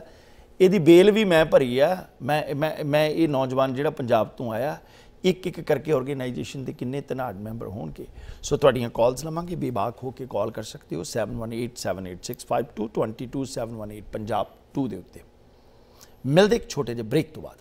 ਇਹਦੀ ਬੇਲ ਵੀ ਮੈਂ ਭਰੀ ਆ। ਮੈਂ ਮੈਂ ਮੈਂ ਇਹ ਨੌਜਵਾਨ ਜਿਹੜਾ ਪੰਜਾਬ ਤੋਂ ਆਇਆ ਇੱਕ ਇੱਕ ਕਰਕੇ ਆਰਗੇਨਾਈਜੇਸ਼ਨ ਦੇ ਕਿੰਨੇ ਤਨਾੜ ਮੈਂਬਰ ਹੋਣਗੇ। ਸੋ ਤੁਹਾਡੀਆਂ ਕਾਲਸ ਲਵਾਂਗੇ, ਬੇਬਾਕ ਹੋ ਕੇ ਕਾਲ ਕਰ ਸਕਦੇ ਹੋ 7187865222 ਪੰਜਾਬ 2 ਦੇ ਉੱਤੇ। ਮਿਲਦੇ ਇੱਕ ਛੋਟੇ ਜਿਹੇ ਬ੍ਰੇਕ ਤੋਂ ਬਾਅਦ।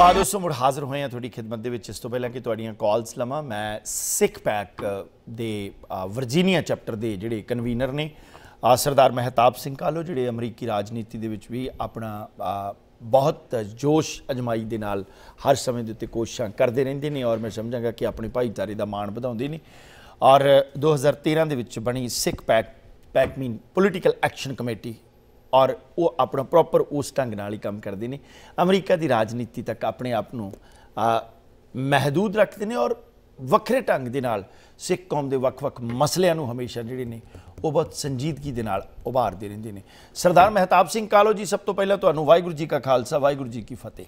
ਆ ਦੋਸਤੋ ਮੁੜ ਹਾਜ਼ਰ ਹੋਏ ਆ ਤੁਹਾਡੀ ਖਿਦਮਤ ਦੇ ਵਿੱਚ। ਇਸ ਤੋਂ ਪਹਿਲਾਂ ਕਿ ਤੁਹਾਡੀਆਂ ਕਾਲਸ ਲਵਾਂ, ਮੈਂ ਸਿੱਖ ਪੈਕ ਦੇ ਵਰਜੀਨੀਆ ਚੈਪਟਰ ਦੇ ਜਿਹੜੇ ਕਨਵੀਨਰ ਨੇ ਸਰਦਾਰ ਮਹਿਤਾਬ ਸਿੰਘ ਕਾਲੋ, ਜਿਹੜੇ ਅਮਰੀਕੀ ਰਾਜਨੀਤੀ ਦੇ ਵਿੱਚ ਵੀ ਆਪਣਾ ਬਹੁਤ ਜੋਸ਼ ਅਜਮਾਈ ਦੇ ਨਾਲ ਹਰ ਸਮੇਂ ਦੇ ਉੱਤੇ ਕੋਸ਼ਿਸ਼ਾਂ ਕਰਦੇ ਰਹਿੰਦੇ ਨੇ ਔਰ ਮੈਂ ਸਮਝਾਂਗਾ ਕਿ ਆਪਣੇ ਭਾਈਚਾਰੇ ਦਾ ਮਾਣ ਵਧਾਉਂਦੇ ਨੇ। ਔਰ 2013 ਦੇ ਵਿੱਚ ਬਣੀ Sikh PAC PAC mean political action committee ਔਰ ਉਹ ਆਪਣਾ ਪ੍ਰੋਪਰ ਉਸ ਢੰਗ ਨਾਲ ਹੀ ਕੰਮ ਕਰਦੇ ਨੇ। ਅਮਰੀਕਾ ਦੀ ਰਾਜਨੀਤੀ ਤੱਕ ਆਪਣੇ ਆਪ ਨੂੰ ਅ, ਮਹਦੂਦ ਰੱਖਦੇ ਨੇ ਔਰ ਵੱਖਰੇ ਢੰਗ ਦੇ ਨਾਲ ਸਿੱਖ ਕੌਮ ਦੇ ਵੱਖ-ਵੱਖ ਮਸਲਿਆਂ ਨੂੰ ਹਮੇਸ਼ਾ ਜਿਹੜੇ ਨੇ ਉਹ ਬਹੁਤ ਸੰਜੀਦਗੀ ਦੇ ਨਾਲ ਉਭਾਰਦੇ ਰਹਿੰਦੇ ਨੇ। ਸਰਦਾਰ ਮਹਿਤਾਬ ਸਿੰਘ ਕਾਲੋ ਜੀ ਸਭ ਤੋਂ ਪਹਿਲਾਂ ਤੁਹਾਨੂੰ ਵਾਹਿਗੁਰੂ ਜੀ ਕਾ ਖਾਲਸਾ ਵਾਹਿਗੁਰੂ ਜੀ ਕੀ ਫਤਿਹ।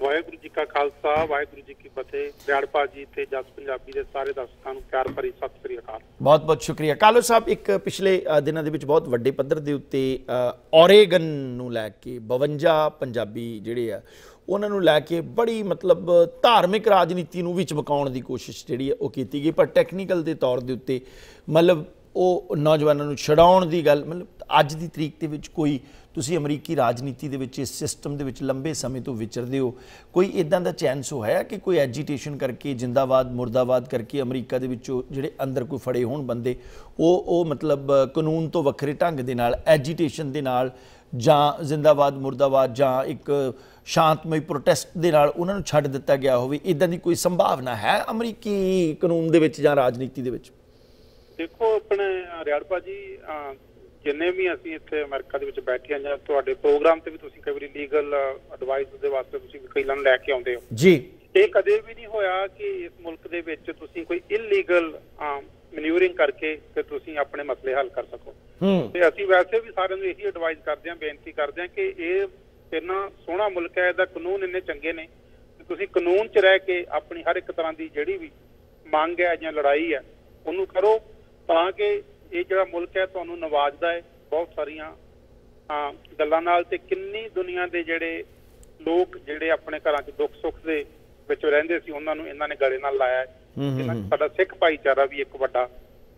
ਵਾਹਿਗੁਰੂ ਜੀ ਕਾ ਖਾਲਸਾ ਵਾਹਿਗੁਰੂ ਜੀ ਕੀ ਫਤਿਹ। ਰਿਆੜਪਾ ਜੀ ਤੇ ਜਸ ਪੰਜਾਬੀ ਦੇ ਸਾਰੇ ਦਰਸ਼ਕਾਂ ਨੂੰ ਪਿਆਰ ਭਰੀ ਸਤਿ ਸ੍ਰੀ ਅਕਾਲ। ਬਹੁਤ ਬਹੁਤ ਸ਼ੁਕਰੀਆ। ਕਾਲੋ ਸਾਹਿਬ ਇੱਕ ਪਿਛਲੇ ਦਿਨਾਂ ਦੇ ਵਿੱਚ ਬਹੁਤ ਵੱਡੇ ਪੱਧਰ ਦੇ ਉੱਤੇ ਅ, ਔਰੇਗਨ ਨੂੰ ਲੈ ਕੇ 52 ਪੰਜਾਬੀ ਜਿਹੜੇ ਆ ਉਹਨਾਂ ਨੂੰ ਲੈ ਕੇ ਬੜੀ ਮਤਲਬ ਧਾਰਮਿਕ ਰਾਜਨੀਤੀ ਨੂੰ ਵੀ ਚਮਕਾਉਣ ਦੀ ਕੋਸ਼ਿਸ਼ ਜਿਹੜੀ ਹੈ ਉਹ ਕੀਤੀ ਗਈ। ਪਰ ਟੈਕਨੀਕਲ ਦੇ ਤੌਰ ਦੇ ਉੱਤੇ ਮਤਲਬ ਉਹ ਨੌਜਵਾਨਾਂ ਨੂੰ ਛਡਾਉਣ ਦੀ ਗੱਲ, ਮਤਲਬ ਅੱਜ ਦੀ ਤਰੀਕ ਦੇ ਵਿੱਚ ਕੋਈ ਤੁਸੀਂ ਅਮਰੀਕੀ ਰਾਜਨੀਤੀ ਦੇ ਵਿੱਚ ਇਸ ਸਿਸਟਮ ਦੇ ਵਿੱਚ ਲੰਬੇ ਸਮੇਂ ਤੋਂ ਵਿਚਰਦੇ ਹੋ, ਕੋਈ ਇਦਾਂ ਦਾ ਚਾਂਸ ਹੋਇਆ ਕਿ ਕੋਈ ਐਜੀਟੇਸ਼ਨ ਕਰਕੇ, ਜਿੰਦਾਬਾਦ, ਮੁਰਦਾਬਾਦ ਕਰਕੇ ਅਮਰੀਕਾ ਦੇ ਵਿੱਚੋਂ ਜਿਹੜੇ ਅੰਦਰ ਕੋਈ ਫੜੇ ਹੋਣ ਬੰਦੇ, ਉਹ ਉਹ ਮਤਲਬ ਕਾਨੂੰਨ ਤੋਂ ਵੱਖਰੇ ਢੰਗ ਦੇ ਨਾਲ ਐਜੀਟੇਸ਼ਨ ਦੇ ਨਾਲ ਜਾਂ ਜਿੰਦਾਬਾਦ, ਮੁਰਦਾਬਾਦ ਜਾਂ ਇੱਕ ਸ਼ਾਂਤਮਈ ਪ੍ਰੋਟੈਸਟ ਦੇ ਨਾਲ ਉਹਨਾਂ ਨੂੰ ਛੱਡ ਦਿੱਤਾ ਗਿਆ ਹੋਵੇ ਇਦਾਂ ਦੀ ਕੋਈ ਸੰਭਾਵਨਾ ਹੈ ਅਮਰੀਕੀ ਕਾਨੂੰਨ ਦੇ ਵਿੱਚ ਜਾਂ ਰਾਜਨੀਤੀ ਦੇ ਵਿੱਚ? ਦੇਖੋ ਆਪਣੇ ਰਿਆੜਪਾ ਜੀ ਅਹ, ਜਿੰਨੇ ਵੀ ਅਸੀਂ ਇੱਥੇ ਅਮਰੀਕਾ ਦੇ ਵਿੱਚ ਬੈਠੇ ਹਾਂ ਜਾਂ ਤੁਹਾਡੇ ਪ੍ਰੋਗਰਾਮ ਤੇ ਵੀ ਤੁਸੀਂ ਕਈ ਵਾਰੀ ਲੀਗਲ ਐਡਵਾਈਸ ਦੇ ਵਾਸਤੇ ਤੁਸੀਂ ਵਕੀਲਾਂ ਨੂੰ ਲੈ ਕੇ ਆਉਂਦੇ ਹੋ। ਜੀ। ਇਹ ਕਦੇ ਵੀ ਨਹੀਂ ਹੋਇਆ ਕਿ ਇਸ ਮੁਲਕ ਦੇ ਵਿੱਚ ਤੁਸੀਂ ਕੋਈ ਇਲੀਗਲ ਮੈਨੂਅਰਿੰਗ ਕਰਕੇ ਤੇ ਤੁਸੀਂ ਆਪਣੇ ਮਸਲੇ ਹੱਲ ਕਰ ਸਕੋ। ਹੂੰ। ਤੇ ਅਸੀਂ ਵੈਸੇ ਵੀ ਸਾਰਿਆਂ ਨੂੰ ਇਹੀ ਐਡਵਾਈਸ ਕਰਦੇ ਹਾਂ ਬੇਨਤੀ ਕਰਦੇ ਹਾਂ ਕਿ ਇਹ ਇੰਨਾ ਸੋਹਣਾ ਮੁਲਕ ਹੈ ਇਹਦਾ ਕਾਨੂੰਨ ਇੰਨੇ ਚੰਗੇ ਨੇ ਕਿ ਤੁਸੀਂ ਕਾਨੂੰਨ 'ਚ ਰਹਿ ਕੇ ਆਪਣੀ ਹਰ ਇੱਕ ਤਰ੍ਹਾਂ ਦੀ ਜਿਹੜੀ ਵੀ ਮੰਗ ਹੈ ਜਾਂ ਲੜਾਈ ਹੈ ਉਹਨੂੰ ਕਰੋ। ਤਾਂ ਕਿ ਇਹ ਜਿਹੜਾ ਮੁਲਕ ਹੈ ਤੁਹਾਨੂੰ ਨਵਾਜਦਾ ਹੈ ਬਹੁਤ ਸਾਰੀਆਂ ਗੱਲਾਂ ਨਾਲ ਤੇ ਕਿੰਨੀ ਦੁਨੀਆ ਦੇ ਜਿਹੜੇ ਲੋਕ ਜਿਹੜੇ ਆਪਣੇ ਘਰਾਂ 'ਚ ਦੁੱਖ ਸੁੱਖ ਦੇ ਵਿੱਚ ਰਹਿੰਦੇ ਸੀ ਉਹਨਾਂ ਨੂੰ ਇਹਨਾਂ ਨੇ ਗਲੇ ਨਾਲ ਲਾਇਆ ਇਹਨਾਂ। ਸਾਡਾ ਸਿੱਖ ਭਾਈਚਾਰਾ ਵੀ ਇੱਕ ਵੱਡਾ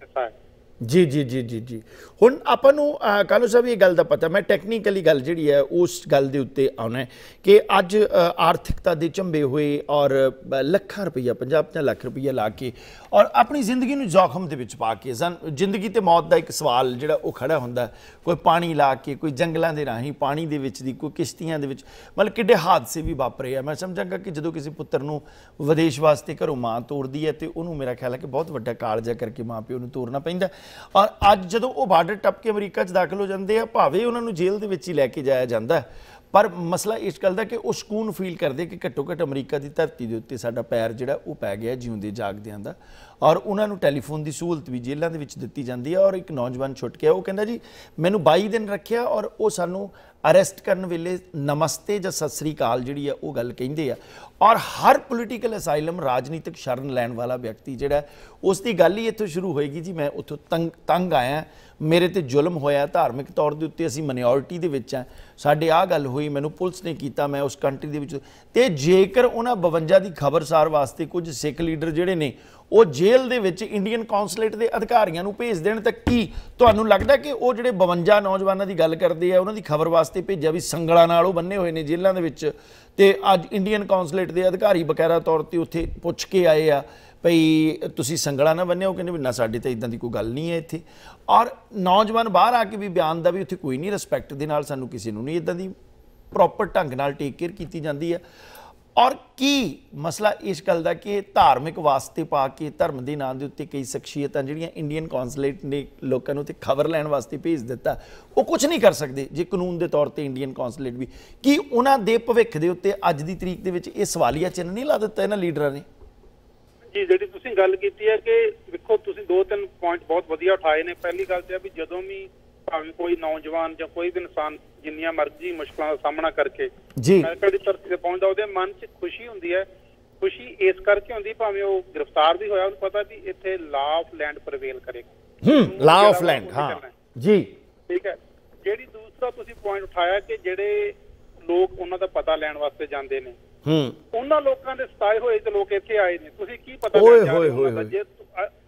ਹਿੱਸਾ ਹੈ। ਜੀ ਜੀ ਜੀ ਜੀ ਜੀ। ਹੁਣ ਆਪਾਂ ਨੂੰ ਕਾਲੂ ਸਾਹਿਬ ਇਹ ਗੱਲ ਦਾ ਪਤਾ? ਮੈਂ ਟੈਕਨੀਕਲੀ ਗੱਲ ਜਿਹੜੀ ਹੈ ਉਸ ਗੱਲ ਦੇ ਉੱਤੇ ਆਉਣਾ ਹੈ ਕਿ ਅੱਜ ਆਰਥਿਕਤਾ ਦੇ ਚੰਬੇ ਹੋਏ ਔਰ ਲੱਖਾਂ ਰੁਪਈਆ 50 ਲੱਖ ਰੁਪਈਆ ਲਾ ਕੇ ਔਰ ਆਪਣੀ ਜ਼ਿੰਦਗੀ ਨੂੰ ਜ਼ੋਖਮ ਦੇ ਵਿੱਚ ਪਾ ਕੇ ਸਨ ਜ਼ਿੰਦਗੀ ਤੇ ਮੌਤ ਦਾ ਇੱਕ ਸਵਾਲ ਜਿਹੜਾ ਉਹ ਖੜਾ ਹੁੰਦਾ ਕੋਈ ਪਾਣੀ ਲਾ ਕੇ ਕੋਈ ਜੰਗਲਾਂ ਦੇ ਰਾਹੀਂ ਪਾਣੀ ਦੇ ਵਿੱਚ ਦੀ ਕੋਈ ਕਿਸ਼ਤੀਆਂ ਦੇ ਵਿੱਚ ਮਤਲਬ ਕਿੱਡੇ ਹਾਦਸੇ ਵੀ ਵਾਪਰੇ ਆ। ਮੈਂ ਸਮਝਾਂਗਾ ਕਿ ਜਦੋਂ ਕਿਸੇ ਪੁੱਤਰ ਨੂੰ ਵਿਦੇਸ਼ ਵਾਸਤੇ ਘਰੋਂ ਮਾਂ ਤੋਰਦੀ ਹੈ ਤੇ ਉਹਨੂੰ ਮੇਰਾ ਖਿਆਲ ਹੈ ਕਿ ਬਹੁਤ ਵੱਡਾ ਕਾਲਜਾ ਕਰਕੇ ਮਾਂ ਪਿਓ ਨੂੰ ਤੋਰਨਾ ਪੈਂਦਾ ਔਰ ਅੱਜ ਜਦੋਂ ਉਹ ਬਾਰਡਰ ਟੱਪ ਕੇ ਅਮਰੀਕਾ 'ਚ ਦਾਖਲ ਹੋ ਜਾਂਦੇ ਆ ਭਾਵੇਂ ਉਹਨਾਂ ਨੂੰ ਜੇਲ੍ਹ ਦੇ ਵਿੱਚ ਹੀ ਲੈ ਕੇ ਜਾਇਆ ਜਾਂਦਾ ਹੈ, ਪਰ ਮਸਲਾ ਇਸ ਗੱਲ ਦਾ ਕਿ ਉਹ ਸਕੂਨ ਫੀਲ ਕਰਦੇ ਕਿ ਘੱਟੋ ਘੱਟ ਅਮਰੀਕਾ ਦੀ ਧਰਤੀ ਦੇ ਉੱਤੇ ਸਾਡਾ ਪੈਰ ਜਿਹੜਾ ਉਹ ਪੈ ਗਿਆ ਜਿਉਂਦੇ ਜਾਗਦਿਆਂ ਦਾ। ਔਰ ਉਹਨਾਂ ਨੂੰ ਟੈਲੀਫੋਨ ਦੀ ਸਹੂਲਤ ਵੀ ਜੇਲ੍ਹਾਂ ਦੇ ਵਿੱਚ ਦਿੱਤੀ ਜਾਂਦੀ ਹੈ ਔਰ ਇੱਕ ਨੌਜਵਾਨ ਛੁੱਟ ਗਿਆ। ਉਹ ਕਹਿੰਦਾ ਜੀ, ਮੈਨੂੰ 22 ਦਿਨ ਰੱਖਿਆ ਔਰ ਉਹ ਸਾਨੂੰ ਅਰੈਸਟ ਕਰਨ ਵੇਲੇ ਨਮਸਤੇ ਜਾਂ ਸਤਿ ਸ੍ਰੀ ਅਕਾਲ ਜਿਹੜੀ ਆ ਉਹ ਗੱਲ ਕਹਿੰਦੇ ਆ। ਔਰ ਹਰ ਪੋਲੀਟੀਕਲ ਅਸਾਈਲਮ ਰਾਜਨੀਤਿਕ ਸ਼ਰਨ ਲੈਣ ਵਾਲਾ ਵਿਅਕਤੀ ਜਿਹੜਾ ਉਸ ਦੀ ਗੱਲ ਹੀ ਇੱਥੋਂ ਸ਼ੁਰੂ ਹੋਏਗੀ ਜੀ, ਮੈਂ ਉੱਥੋਂ ਤੰਗ ਤੰਗ ਆਇਆ। ਮੇਰੇ ਤੇ ਜ਼ੁਲਮ ਹੋਇਆ ਧਾਰਮਿਕ ਤੌਰ ਦੇ ਉੱਤੇ ਅਸੀਂ ਮਿਨੋਰਿਟੀ ਦੇ ਵਿੱਚ ਆ ਸਾਡੇ ਆਹ ਗੱਲ ਹੋਈ, ਮੈਨੂੰ ਪੁਲਿਸ ਨੇ ਕੀਤਾ, ਮੈਂ ਉਸ ਕੰਟਰੀ ਦੇ ਵਿੱਚ। ਤੇ ਜੇਕਰ ਉਹਨਾਂ 52 ਦੀ ਖਬਰਸਾਰ ਵਾਸਤੇ ਕੁਝ ਸਿੱਖ ਲੀਡਰ ਜਿਹੜੇ ਨੇ, ਉਹ ਜੇਲ੍ਹ ਦੇ ਵਿੱਚ ਇੰਡੀਅਨ ਕੌਂਸੂਲੇਟ ਦੇ ਅਧਿਕਾਰੀਆਂ ਨੂੰ ਭੇਜ ਦੇਣ, ਤਾਂ ਕੀ ਤੁਹਾਨੂੰ ਲੱਗਦਾ ਕਿ ਉਹ ਜਿਹੜੇ 52 ਨੌਜਵਾਨਾਂ ਦੀ ਗੱਲ ਕਰਦੇ ਆ, ਉਹਨਾਂ ਦੀ ਖਬਰ ਵਾਸਤੇ ਭੇਜਿਆ ਵੀ ਸੰਗਲਾਂ ਨਾਲ ਉਹ ਬੰਨੇ ਹੋਏ ਨੇ ਜੇਲ੍ਹਾਂ ਦੇ ਵਿੱਚ? ਤੇ ਅੱਜ ਇੰਡੀਅਨ ਕੌਂਸੂਲੇਟ ਦੇ ਅਧਿਕਾਰੀ ਬਕਾਇਦਾ ਤੌਰ ਤੇ ਉੱਥੇ ਪੁੱਛ ਕੇ ਆਏ ਆ। ਭਈ ਤੁਸੀਂ ਸੰਗਲਾਂ ਨਾ ਬੰਨਿਓ ਕਹਿੰਦੇ ਵੀ ਨਾ ਸਾਡੇ ਤਾਂ ਇਦਾਂ ਦੀ ਕੋਈ ਗੱਲ ਨਹੀਂ ਹੈ ਇੱਥੇ। ਔਰ ਨੌਜਵਾਨ ਬਾਹਰ ਆ ਕੇ ਵੀ ਬਿਆਨ ਦਾ ਵੀ ਉੱਥੇ ਕੋਈ ਨਹੀਂ ਰਿਸਪੈਕਟ ਦੇ ਨਾਲ ਸਾਨੂੰ ਕਿਸੇ ਨੂੰ ਨਹੀਂ ਇਦਾਂ ਦੀ ਪ੍ਰੋਪਰ ਢੰਗ ਨਾਲ ਟੇਕ ਕੇਅਰ ਕੀਤੀ ਜਾਂਦੀ ਹੈ ਔਰ ਕੀ ਮਸਲਾ ਇਸ ਗੱਲ ਦਾ ਕਿ ਧਾਰਮਿਕ ਵਾਸਤੇ ਪਾ ਕੇ ਧਰਮ ਦੇ ਨਾਂ ਦੇ ਉੱਤੇ ਕਈ ਸ਼ਖਸੀਅਤਾਂ ਜਿਹੜੀਆਂ ਇੰਡੀਅਨ ਕੌਂਸੂਲੇਟ ਨੇ ਲੋਕਾਂ ਨੂੰ ਤੇ ਖਬਰ ਲੈਣ ਵਾਸਤੇ ਭੇਜ ਦਿੱਤਾ, ਉਹ ਕੁਝ ਨਹੀਂ ਕਰ ਸਕਦੇ ਜੇ ਕਾਨੂੰਨ ਦੇ ਤੌਰ ਤੇ ਇੰਡੀਅਨ ਕੌਂਸੂਲੇਟ ਵੀ। ਕੀ ਉਹਨਾਂ ਦੇ ਭਵਿੱਖ ਦੇ ਉੱਤੇ ਅੱਜ ਦੀ ਤਰੀਕ ਦੇ ਵਿੱਚ ਇਹ ਸਵਾਲੀਆ ਚਿੰਨ੍ਹ ਨਹੀਂ ਲਾ ਦਿੱਤਾ ਇਹਨਾਂ ਲੀਡਰਾਂ ਨੇ? ਜੀ ਜਿਹੜੀ ਤੁਸੀਂ ਗੱਲ ਕੀਤੀ ਹੈ ਕਿ ਵੇਖੋ ਤੁਸੀਂ ਦੋ ਤਿੰਨ ਪੁਆਇੰਟ ਬਹੁਤ ਵਧੀਆ ਉਠਾਏ ਨੇ। ਪਹਿਲੀ ਗੱਲ ਤੇ ਹੈ ਵੀ ਜਦੋਂ ਵੀ ਭਾਵੇਂ ਕੋਈ ਨੌਜਵਾਨ ਜਾਂ ਕੋਈ ਵੀ ਇਨਸਾਨ ਜਿੰਨੀਆਂ ਮਰਜ਼ੀ ਮੁਸ਼ਕਲਾਂ ਦਾ ਸਾਹਮਣਾ ਕਰਕੇ ਜੀ। ਅਮਰੀਕਾ ਦੀ ਧਰਤੀ ਤੇ ਪਹੁੰਚਦਾ ਉਹਦੇ ਮਨ 'ਚ ਖੁਸ਼ੀ ਹੁੰਦੀ ਹੈ। ਖੁਸ਼ੀ ਇਸ ਕਰਕੇ ਹੁੰਦੀ ਭਾਵੇਂ ਉਹ ਗ੍ਰਿਫਤਾਰ ਵੀ ਹੋਇਆ ਉਹਨੂੰ ਪਤਾ ਵੀ ਇੱਥੇ ਲਾ ਆਫ ਲੈਂਡ ਪ੍ਰਵੇਲ ਕਰੇਗਾ ਹੂੰ ਲਾ ਆਫ ਲੈਂਡ ਹੈ। ਜੀ। ਠੀਕ ਹੈ। ਜਿਹੜੀ ਦੂਸਰਾ ਤੁਸੀਂ ਪੁਆਇੰਟ ਉਠਾਇਆ ਕਿ ਜਿਹੜੇ ਲੋਕ ਉਹਨਾਂ ਦਾ ਪਤਾ ਲੈਣ ਵਾਸਤੇ ਜਾਂਦੇ ਨੇ ਹੂੰ ਉਹਨਾਂ ਲੋਕਾਂ ਦੇ ਸਤਾਏ ਹੋਏ ਤੇ ਲੋਕ ਇੱਥੇ ਆਏ ਨੇ ਤੁਸੀਂ ਕੀ ਪਤਾ ਓਏ ਹੋਏ? ਹੋਏ ਜੇ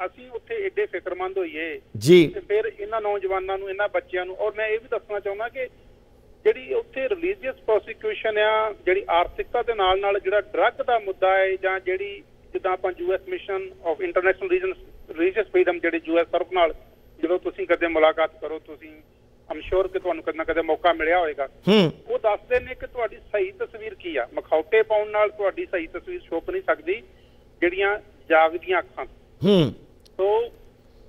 ਅਸੀਂ ਉੱਥੇ ਏਡੇ ਫਿਕਰਮੰਦ ਹੋਈਏ ਜੀ। ਤੇ ਫਿਰ ਇਹਨਾਂ ਨੌਜਵਾਨਾਂ ਨੂੰ ਇਹਨਾਂ ਬੱਚਿਆਂ ਨੂੰ ਔਰ ਮੈਂ ਇਹ ਵੀ ਦੱਸਣਾ ਚਾਹੁੰਦਾ ਕਿ ਜਿਹੜੀ ਉੱਥੇ ਰਿਲੀਜੀਅਸ ਪ੍ਰੋਸੀਕਿਊਸ਼ਨ ਆ ਜਿਹੜੀ ਆਰਥਿਕਤਾ ਦੇ ਨਾਲ ਨਾਲ ਜਿਹੜਾ ਡਰੱਗ ਦਾ ਮੁੱਦਾ ਹੈ ਜਾਂ ਜਿਹੜੀ ਜਿੱਦਾਂ ਆਪਾਂ US mission of international region religious freedom ਜਿਹੜੇ ਯੂਐਸ ਤਰਫ ਨਾਲ ਜਦੋਂ ਤੁਸੀਂ ਕਦੇ ਮੁਲਾਕਾਤ ਕਰੋ ਤੁਸੀਂ ਆਮ ਸ਼ੋਰ ਕਿ ਤੁਹਾਨੂੰ ਕਦੇ ਨਾ ਕਦੇ ਮੌਕਾ ਮਿਲਿਆ ਹੋਵੇਗਾ। ਹੂੰ। ਉਹ ਦੱਸਦੇ ਨੇ ਕਿ ਤੁਹਾਡੀ ਸਹੀ ਤਸਵੀਰ ਕੀ ਆ? ਮਖੌਟੇ ਪਾਉਣ ਨਾਲ ਤੁਹਾਡੀ ਸਹੀ ਤਸਵੀਰ ਛੁਪ ਨਹੀਂ ਸਕਦੀ ਜਿਹੜੀਆਂ ਜਾਗਦੀਆਂ ਅੱਖਾਂ। ਹੂੰ। ਸੋ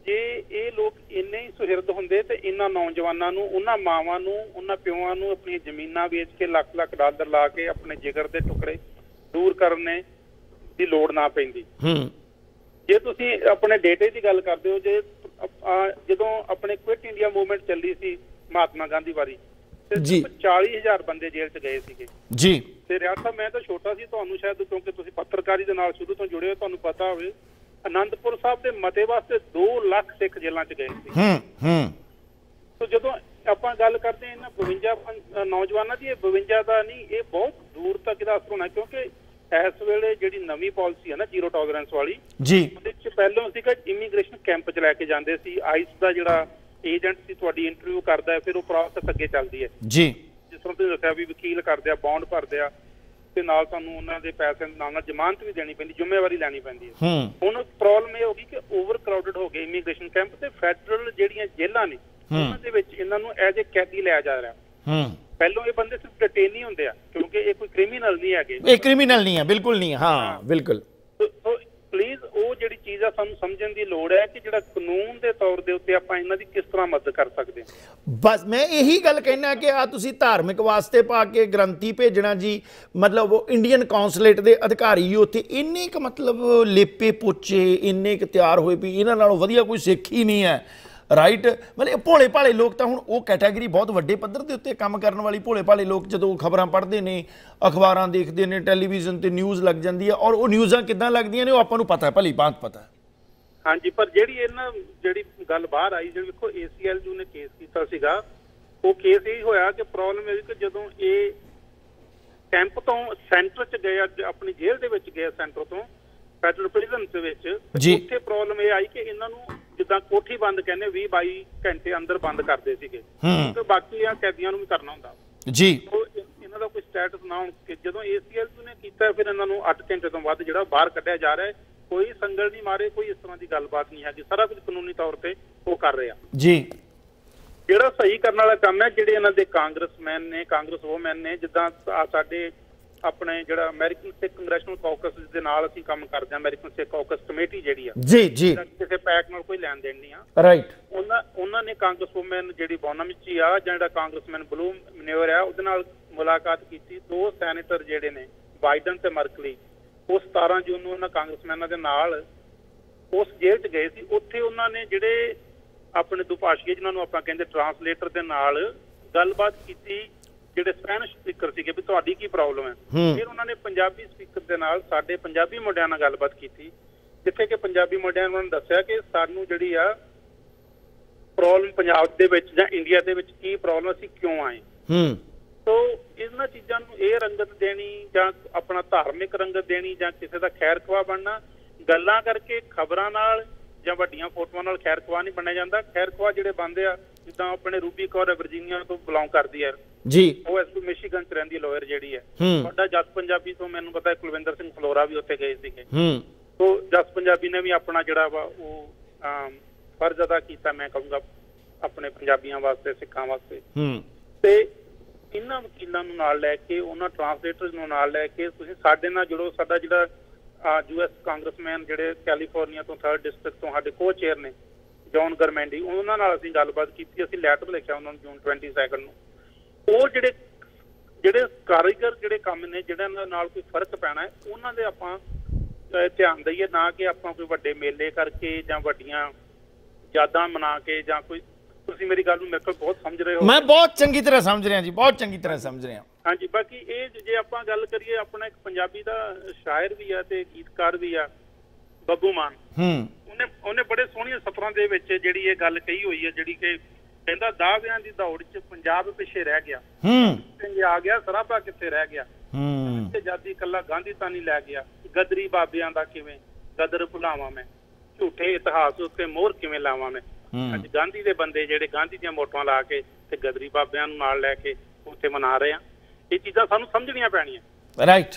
ਜੇ ਇਹ ਲੋਕ ਇੰਨੇ ਹੀ ਸੁਹਿਰਦ ਹੁੰਦੇ ਤੇ ਇਹਨਾਂ ਨੌਜਵਾਨਾਂ ਨੂੰ ਉਹਨਾਂ ਮਾਵਾਂ ਨੂੰ ਉਹਨਾਂ ਪਿਓਾਂ ਨੂੰ ਆਪਣੀਆਂ ਜ਼ਮੀਨਾਂ ਵੇਚ ਕੇ ਲੱਖ ਲੱਖ ਡਾਲਰ ਲਾ ਕੇ ਆਪਣੇ ਜਿਗਰ ਦੇ ਟੁਕੜੇ ਦੂਰ ਕਰਨੇ ਦੀ ਲੋੜ ਨਾ ਪੈਂਦੀ। ਹੂੰ। ਜੇ ਤੁਸੀਂ ਆਪਣੇ ਡੇਟੇ ਦੀ ਗੱਲ ਕਰਦੇ ਹੋ ਜੇ ਜਦੋਂ ਆਪਣੇ ਕੁਇਟ ਇੰਡੀਆ ਮੂਵਮੈਂਟ ਚੱਲੀ ਸੀ ਮਹਾਤਮਾ ਗਾਂਧੀ ਵਾਰੀ। ਤੇ ਜੀ। ਸਿਰਫ 40000 ਬੰਦੇ ਜੇਲ੍ਹ 'ਚ ਗਏ ਸੀਗੇ। ਜੀ। ਤੇ ਰਿਆੜ ਸਾਹਿਬ ਮੈਂ ਤਾਂ ਛੋਟਾ ਸੀ ਤੁਹਾਨੂੰ ਸ਼ਾਇਦ ਕਿਉਂਕਿ ਤੁਸੀਂ ਪੱਤਰਕਾਰੀ ਦੇ ਨਾਲ ਸ਼ੁਰੂ ਤੋਂ ਜੁੜੇ ਹੋ ਤੁਹਾਨੂੰ ਪਤਾ ਹੋਵੇ ਆਨੰਦਪੁਰ ਸਾਹਿਬ ਦੇ ਮਤੇ ਵਾਸਤੇ 2 ਲੱਖ ਸਿੱਖ ਜੇਲ੍ਹਾਂ 'ਚ ਗਏ ਸੀ। ਹੂੰ ਹੂੰ। ਸੋ ਜਦੋਂ ਆਪਾਂ ਗੱਲ ਕਰਦੇ ਹਾਂ ਇਹਨਾਂ 52 ਪੰ- ਅ, ਨੌਜਵਾਨਾਂ ਦੀ ਇਹ 52 ਦਾ ਨਹੀਂ ਇਹ ਬਹੁਤ ਦੂਰ ਤੱਕ ਇਹਦਾ ਅਸਰ ਹੋਣਾ ਕਿਉਂਕਿ ਇਸ ਵੇਲੇ ਜਿਹੜੀ ਨਵੀਂ ਪਾਲਿਸੀ ਹੈ ਨਾ ਜ਼ੀਰੋ ਟੋਲਰੈਂਸ ਵਾਲੀ ਜੀ। ਉਹਦੇ ਚ ਪਹਿਲਾਂ ਸੀਗਾ ਇਮੀਗ੍ਰੇਸ਼ਨ ਕੈਂਪ ਚ ਲੈ ਕੇ ਜਾਂਦੇ ਸੀ ਆਈਸ ਦਾ ਜਿਹੜਾ ਏਜੰਟ ਸੀ ਤੁਹਾਡੀ ਇੰਟਰਵਿਊ ਕਰਦਾ ਹੈ ਫਿਰ ਉਹ ਪ੍ਰੋਸੈਸ ਅੱਗੇ ਚੱਲਦੀ ਹੈ। ਜੀ। ਜਿਸ ਤਰ੍ਹਾਂ ਤੁਸੀਂ ਦੱਸਿਆ ਵੀ ਵਕੀਲ ਕਰਦੇ ਆ ਬੌਂਡ ਭਰਦੇ ਆ ਤੇ ਨਾਲ ਤੁਹਾਨੂੰ ਉਹਨਾਂ ਦੇ ਪੈਸੇ ਨਾਲ ਨਾਲ ਜ਼ਮਾਨਤ ਵੀ ਦੇਣੀ ਪੈਂਦੀ ਜ਼ਿੰਮੇਵਾਰੀ ਲੈਣੀ ਪੈਂਦੀ ਹੈ। ਹੁਣ ਪ੍ਰੋਬਲਮ ਇਹ ਹੋ ਗਈ ਕਿ ਓਵਰ ਕਰਾਊਡਡ ਹੋ ਗਏ ਇਮੀਗ੍ਰੇਸ਼ਨ ਕੈਂਪ ਤੇ ਫੈਡਰਲ ਜਿਹੜੀਆਂ ਜੇਲ੍ਹਾਂ ਨੇ। ਉਹਨਾਂ ਦੇ ਵਿੱਚ ਇਹਨਾਂ ਨੂੰ ਐਜ਼ ਅ ਕੈਦੀ ਲਿਆ ਜਾ ਰਿਹਾ। ਹੂੰ। ਪਹਿਲਾਂ ਇਹ ਬੰਦੇ ਸਿਰਫ ਡਿਟੇਨ ਹੀ ਹੁੰਦੇ ਆ ਕਿਉਂਕਿ ਇਹ ਕੋਈ ਕ੍ਰਿਮੀਨਲ ਨਹੀਂ ਹੈਗੇ। ਇਹ ਕ੍ਰਿਮੀਨਲ ਨਹੀਂ ਹੈ ਬਿਲਕੁਲ ਨਹੀਂ ਹੈ ਬਿਲਕੁਲ। ਪਲੀਜ਼ ਉਹ ਜਿਹੜੀ ਚੀਜ਼ ਆ ਸਾਨੂੰ ਸਮਝਣ ਦੀ ਲੋੜ ਹੈ ਕਿ ਜਿਹੜਾ ਕਾਨੂੰਨ ਦੇ ਤੌਰ ਦੇ ਉੱਤੇ ਆਪਾਂ ਇਹਨਾਂ ਦੀ ਕਿਸ ਤਰ੍ਹਾਂ ਮਦਦ ਕਰ ਸਕਦੇ ਹਾਂ। ਬਸ ਮੈਂ ਇਹੀ ਗੱਲ ਕਹਿਣਾ ਕਿ ਆ ਤੁਸੀਂ ਧਾਰਮਿਕ ਵਾਸਤੇ ਪਾ ਕੇ ਗ੍ਰੰਥੀ ਭੇਜਣਾ ਜੀ, ਮਤਲਬ ਉਹ ਇੰਡੀਅਨ ਕੌਂਸੂਲੇਟ ਦੇ ਅਧਿਕਾਰੀ ਉੱਥੇ ਇੰਨੇ ਕ ਮਤਲਬ ਲੇਪੇ ਪੋਚੇ, ਇੰਨੇ ਕ ਤਿਆਰ ਹੋਏ ਵੀ ਇਹਨਾਂ ਨਾਲੋਂ ਵਧੀਆ ਕੋਈ ਸਿੱਖ ਹੀ ਨਹੀਂ ਹੈ। ਰਾਈਟ ਮਤਲਬ ਭੋਲੇ ਭਾਲੇ ਲੋਕ ਤਾਂ ਹੁਣ ਉਹ ਕੈਟਾਗਰੀ ਬਹੁਤ ਵੱਡੇ ਪੱਧਰ ਦੇ ਉੱਤੇ ਕੰਮ ਕਰਨ ਵਾਲੀ ਭੋਲੇ ਭਾਲੇ ਲੋਕ ਜਦੋਂ ਖਬਰਾਂ ਪੜ੍ਹਦੇ ਨੇ ਅਖਬਾਰਾਂ ਦੇਖਦੇ ਨੇ ਟੈਲੀਵਿਜ਼ਨ ਤੇ ਨਿਊਜ਼ ਲੱਗ ਜਾਂਦੀ ਹੈ ਔਰ ਉਹ ਨਿਊਜ਼ਾਂ ਕਿੱਦਾਂ ਲੱਗਦੀਆਂ ਨੇ ਉਹ ਆਪਾਂ ਨੂੰ ਪਤਾ ਹੈ ਭਲੀ ਭਾਂਤ ਪਤਾ ਹੈ ਹਾਂਜੀ ਪਰ ਜਿਹੜੀ ਇਹਨਾਂ ਜਿਹੜੀ ਗੱਲ ਬਾਹਰ ਆਈ ਜਿਹੜੀ ਵੇਖੋ ACLU ਨੇ ਕੇਸ ਕੀਤਾ ਸੀਗਾ ਉਹ ਕੇਸ ਇਹ ਹੋਇਆ ਕਿ ਪ੍ਰੋਬਲਮ ਇਹ ਕਿ ਜਦੋਂ ਇਹ ਕੈਂਪ ਤੋਂ ਸੈਂਟਰ ਚ ਗਏ ਆਪਣੀ ਜੇਲ੍ਹ ਦੇ ਵਿੱਚ ਗਏ ਸੈਂਟਰ ਤੋਂ ਫੈਡਰਲ ਪ੍ਰਿਜ਼ਨ ਦੇ ਵਿੱਚ ਜੀ। ਉੱਥੇ ਪ੍ਰੋਬਲਮ ਇਹ ਆਈ ਕਿ ਇਹਨਾਂ ਨੂੰ ਜਿੱਦਾਂ ਕੋਠੀ ਬੰਦ ਕਹਿੰਦੇ 20 22 ਘੰਟੇ ਅੰਦਰ ਬੰਦ ਕਰਦੇ ਸੀਗੇ। ਤੇ ਬਾਕੀ ਆ ਕੈਦੀਆਂ ਨੂੰ ਵੀ ਕਰਨਾ ਹੁੰਦਾ। ਜੀ। ਇਹਨਾਂ ਦਾ ਕੋਈ ਸਟੇਟਸ ਨਾ ਹੋਣ ਕਿ ਜਦੋਂ ACLU ਨੇ ਕੀਤਾ ਫਿਰ ਇਹਨਾਂ ਨੂੰ 8 ਘੰਟੇ ਤੋਂ ਵੱਧ ਜਿਹੜਾ ਬਾਹਰ ਕੱਢਿਆ ਜਾ ਰਿਹਾ ਹੈ। ਕੋਈ ਸੰਗਲ ਨਹੀਂ ਮਾਰੇ ਕੋਈ ਇਸ ਤਰ੍ਹਾਂ ਦੀ ਗੱਲਬਾਤ ਨਹੀਂ ਹੈਗੀ। ਸਾਰਾ ਕੁਝ ਕਾਨੂੰਨੀ ਤੌਰ ਤੇ ਉਹ ਕਰ ਰਹੇ। ਆ ਜੀ। ਜਿਹੜਾ ਸਹੀ ਕਰਨ ਵਾਲਾ ਕੰਮ ਹੈ ਜਿਹੜੇ ਇਹਨਾਂ ਦੇ ਕਾਂਗਰਸਮੈਨ ਨੇ ਕਾਂਗਰਸ ਵੋਮੈਨ ਨੇ ਜਿੱਦਾਂ ਸਾਡੇ ਆਪਣੇ ਜਿਹੜਾ ਅਮਰੀਕਨ ਸਿੱਖ ਕੰਗਰੈਸ਼ਨਲ ਕਾਕਸ ਦੇ ਨਾਲ ਅਸੀਂ ਕੰਮ ਕਰਦੇ ਹਾਂ ਅਮਰੀਕਨ ਸਿੱਖ ਕਾਕਸ ਕਮੇਟੀ ਜਿਹੜੀ ਆ। ਜੀ ਜੀ। ਕਿਸੇ ਪੈਕ ਨਾਲ ਕੋਈ ਲੈਣ ਦੇਣ ਨਹੀਂ ਆ। ਰਾਈਟ ਉਹਨਾਂ ਉਹਨਾਂ ਨੇ ਕਾਂਗਰਸ ਵੂਮਨ ਜਿਹੜੀ ਬੋਨਮਿਚੀ ਆ ਜਿਹੜਾ ਕਾਂਗਰਸਮੈਨ ਬਲੂ ਮਨਿਓਰ ਆ ਉਹਦੇ ਨਾਲ ਮੁਲਾਕਾਤ ਕੀਤੀ। ਦੋ ਸੈਨੇਟਰ ਜਿਹੜੇ ਨੇ ਬਾਈਡਨ ਤੇ ਮਰਕਲੀ ਉਹ 17 ਜੂਨ ਨੂੰ ਉਹਨਾਂ ਕਾਂਗਰਸਮੈਨਾਂ ਦੇ ਨਾਲ ਉਸ ਜੇਲ੍ਹ 'ਚ ਗਏ ਸੀ। ਉੱਥੇ ਉਹਨਾਂ ਨੇ ਜਿਹੜੇ ਆਪਣੇ ਦੁਭਾਸ਼ੀਏ ਜਿਨ੍ਹਾਂ ਨੂੰ ਆਪਾਂ ਕਹਿੰਦੇ ਟਰਾਂਸਲੇਟਰ ਦੇ ਨਾਲ ਗੱਲਬਾਤ ਕੀਤੀ ਜਿਹੜੇ ਸਪੈਨਿਸ਼ ਸਪੀਕਰ ਸੀਗੇ ਵੀ ਤੁਹਾਡੀ ਕੀ ਪ੍ਰੋਬਲਮ ਹੈ। ਫਿਰ ਉਹਨਾਂ ਨੇ ਪੰਜਾਬੀ ਸਪੀਕਰ ਦੇ ਨਾਲ ਸਾਡੇ ਪੰਜਾਬੀ ਮੁੰਡਿਆਂ ਨਾਲ ਗੱਲਬਾਤ ਕੀਤੀ। ਜਿੱਥੇ ਕਿ ਪੰਜਾਬੀ ਮੁੰਡਿਆਂ ਨੇ ਉਹਨਾਂ ਨੂੰ ਦੱਸਿਆ ਕਿ ਸਾਨੂੰ ਜਿਹੜੀ ਆ ਪ੍ਰੋਬਲਮ ਪੰਜਾਬ ਦੇ ਵਿੱਚ ਜਾਂ ਇੰਡੀਆ ਦੇ ਵਿੱਚ ਕੀ ਪ੍ਰੋਬਲਮ ਅਸੀਂ ਕਿਉਂ ਆਏ? ਹੂੰ। ਸੋ ਇਹਨਾਂ ਚੀਜ਼ਾਂ ਨੂੰ ਇਹ ਰੰਗਤ ਦੇਣੀ ਜਾਂ ਆਪਣਾ ਧਾਰਮਿਕ ਰੰਗਤ ਦੇਣੀ ਜਾਂ ਕਿਸੇ ਦਾ ਖੈਰ ਖਵਾ ਬਣਨਾ ਗੱਲਾਂ ਕਰਕੇ ਖਬਰਾਂ ਨਾਲ ਜਾਂ ਵੱਡੀਆਂ ਫੋਟੋਆਂ ਨਾਲ ਖੈਰ ਖਵਾ ਨਹੀਂ ਬਣਿਆ ਜਾਂਦਾ। ਖੈਰ ਖਵਾ ਜਿਹੜੇ ਬੰਦੇ ਆ ਜਿੱਦਾਂ ਆਪਣੇ ਰੂਬੀ ਕੌਰ ਵਰਜੀਨੀਆ ਤੋਂ ਬਿਲੋਂਗ ਕਰਦੀ ਹੈ ਜੀ। ਉਹ ਨੂੰ ਮਿਸ਼ੀਗਨ ਚ ਰਹਿੰਦੀ ਲਾਇਰ ਜਿਹੜੀ ਹੈ। ਸਾਡਾ ਜਸ ਪੰਜਾਬੀ ਤੋਂ ਮੈਨੂੰ ਪਤਾ ਕੁਲਵਿੰਦਰ ਸਿੰਘ ਫਲੋਰਾ ਵੀ ਉੱਥੇ ਗਏ ਸੀਗੇ। ਹੂੰ। ਸੋ ਜਸ ਪੰਜਾਬੀ ਨੇ ਵੀ ਆਪਣਾ ਜਿਹੜਾ ਵਾ ਉਹ ਫਰਜ਼ ਅਦਾ ਕੀਤਾ ਮੈਂ ਕਹੂੰਗਾ ਆਪਣੇ ਪੰਜਾਬੀਆਂ ਵਾਸਤੇ ਸਿੱਖਾਂ ਵਾਸਤੇ। ਹੂੰ। ਤੇ ਇਹਨਾਂ ਵਕੀਲਾਂ ਨੂੰ ਨਾਲ ਲੈ ਕੇ ਉਹਨਾਂ ਟਰਾਂਸਲੇਟਰਸ ਨੂੰ ਨਾਲ ਲੈ ਕੇ ਤੁਸੀਂ ਸਾਡੇ ਨਾਲ ਜੁੜੋ ਸਾਡਾ ਜਿਹੜਾ ਯੂਐਸ ਕਾਂਗਰਸਮੈਨ ਜਿਹੜੇ ਕੈਲੀਫੋਰਨੀਆ ਤੋਂ 3rd ਡਿਸਟ੍ਰਿਕਟ ਤੋਂ ਸਾਡੇ ਕੋ-ਚੇਅਰ ਨੇ ਜੌਨ ਗਰਮੈਂਡੀ ਉਹਨਾਂ ਨਾਲ ਅਸੀਂ ਗੱਲਬਾਤ ਕੀਤੀ ਅਸੀਂ ਲੈਟਰ ਲਿਖਿਆ ਉਹਨਾਂ ਨੂੰ ਜੂਨ 22 ਨੂੰ। ਉਹ ਜਿਹੜੇ ਜਿਹੜੇ ਕਾਰੀਗਰ ਜਿਹੜੇ ਕੰਮ ਨੇ ਜਿਹੜਾ ਨਾਲ ਕੋਈ ਫ਼ਰਕ ਪੈਣਾ ਹੈ ਉਹਨਾਂ ਦੇ ਆਪਾਂ ਧਿਆਨ ਦਈਏ ਨਾ ਕਿ ਆਪਾਂ ਕੋਈ ਵੱਡੇ ਮੇਲੇ ਕਰਕੇ ਜਾਂ ਵੱਡੀਆਂ ਯਾਦਾਂ ਮਨਾ ਕੇ ਜਾਂ ਕੋਈ ਤੁਸੀਂ ਮੇਰੀ ਗੱਲ ਨੂੰ ਮੇਰੇ ਕੋਲ ਬਹੁਤ ਸਮਝ ਰਹੇ ਹੋ। ਮੈਂ ਬਹੁਤ ਚੰਗੀ ਤਰ੍ਹਾਂ ਸਮਝ ਰਿਹਾ ਜੀ ਬਹੁਤ ਚੰਗੀ ਤਰ੍ਹਾਂ ਸਮਝ ਰਿਹਾ। ਹਾਂਜੀ ਬਾਕੀ ਇਹ ਜ- ਜੇ ਆਪਾਂ ਗੱਲ ਕਰੀਏ ਆਪਣਾ ਇੱਕ ਪੰਜਾਬੀ ਦਾ ਸ਼ਾਇਰ ਵੀ ਆ ਤੇ ਗੀਤਕਾਰ ਵੀ ਆ ਬੱਬੂ ਮਾਨ। ਹੂੰ। ਉਹਨੇ ਉਹਨੇ ਬੜੇ ਸੋਹਣੀਆਂ ਸਫ਼ਰਾਂ ਦੇ ਵਿੱਚ ਜਿਹੜੀ ਇਹ ਗੱਲ ਕਹੀ ਹੋਈ ਹੈ ਜਿਹੜੀ ਕਿ ਕਹਿੰਦਾ ਦਾਅਵਿਆਂ ਦੀ ਦੌੜ 'ਚ ਪੰਜਾਬ ਪਿੱਛੇ ਰਹਿ ਗਿਆ। ਹੂੰ। ਸਿੰਘ ਆ ਗਿਆ ਸਰਾਭਾ ਕਿੱਥੇ ਰਹਿ ਗਿਆ? ਹੂੰ। ਤੇ ਜਾਦੀ ਕੱਲਾ ਗਾਂਧੀ ਤਾਂ ਨਹੀਂ ਲੈ ਗਿਆ। ਗਦਰੀ ਬਾਬਿਆਂ ਦਾ ਕਿਵੇਂ? ਗਦਰ ਭੁਲਾਵਾਂ ਮੈਂ। ਝੂਠੇ ਇਤਿਹਾਸ ਉੱਤੇ ਮੋਹਰ ਕਿਵੇਂ ਲਾਵਾਂ ਮੈਂ? ਅੱਜ ਗਾਂਧੀ ਦੇ ਬੰਦੇ ਜਿਹੜੇ ਗਾਂਧੀ ਦੀਆਂ ਮੋਟਰਾਂ ਲਾ ਕੇ ਤੇ ਗਦਰੀ ਬਾਬਿਆਂ ਨੂੰ ਨਾਲ ਲੈ ਕੇ ਉੱਥੇ ਮਨਾ ਰਹੇ ਆ। ਇਹ ਚੀਜ਼ਾਂ ਸਾਨੂੰ ਸਮਝਣੀਆਂ ਪੈਣੀਆਂ। ਰਾਈਟ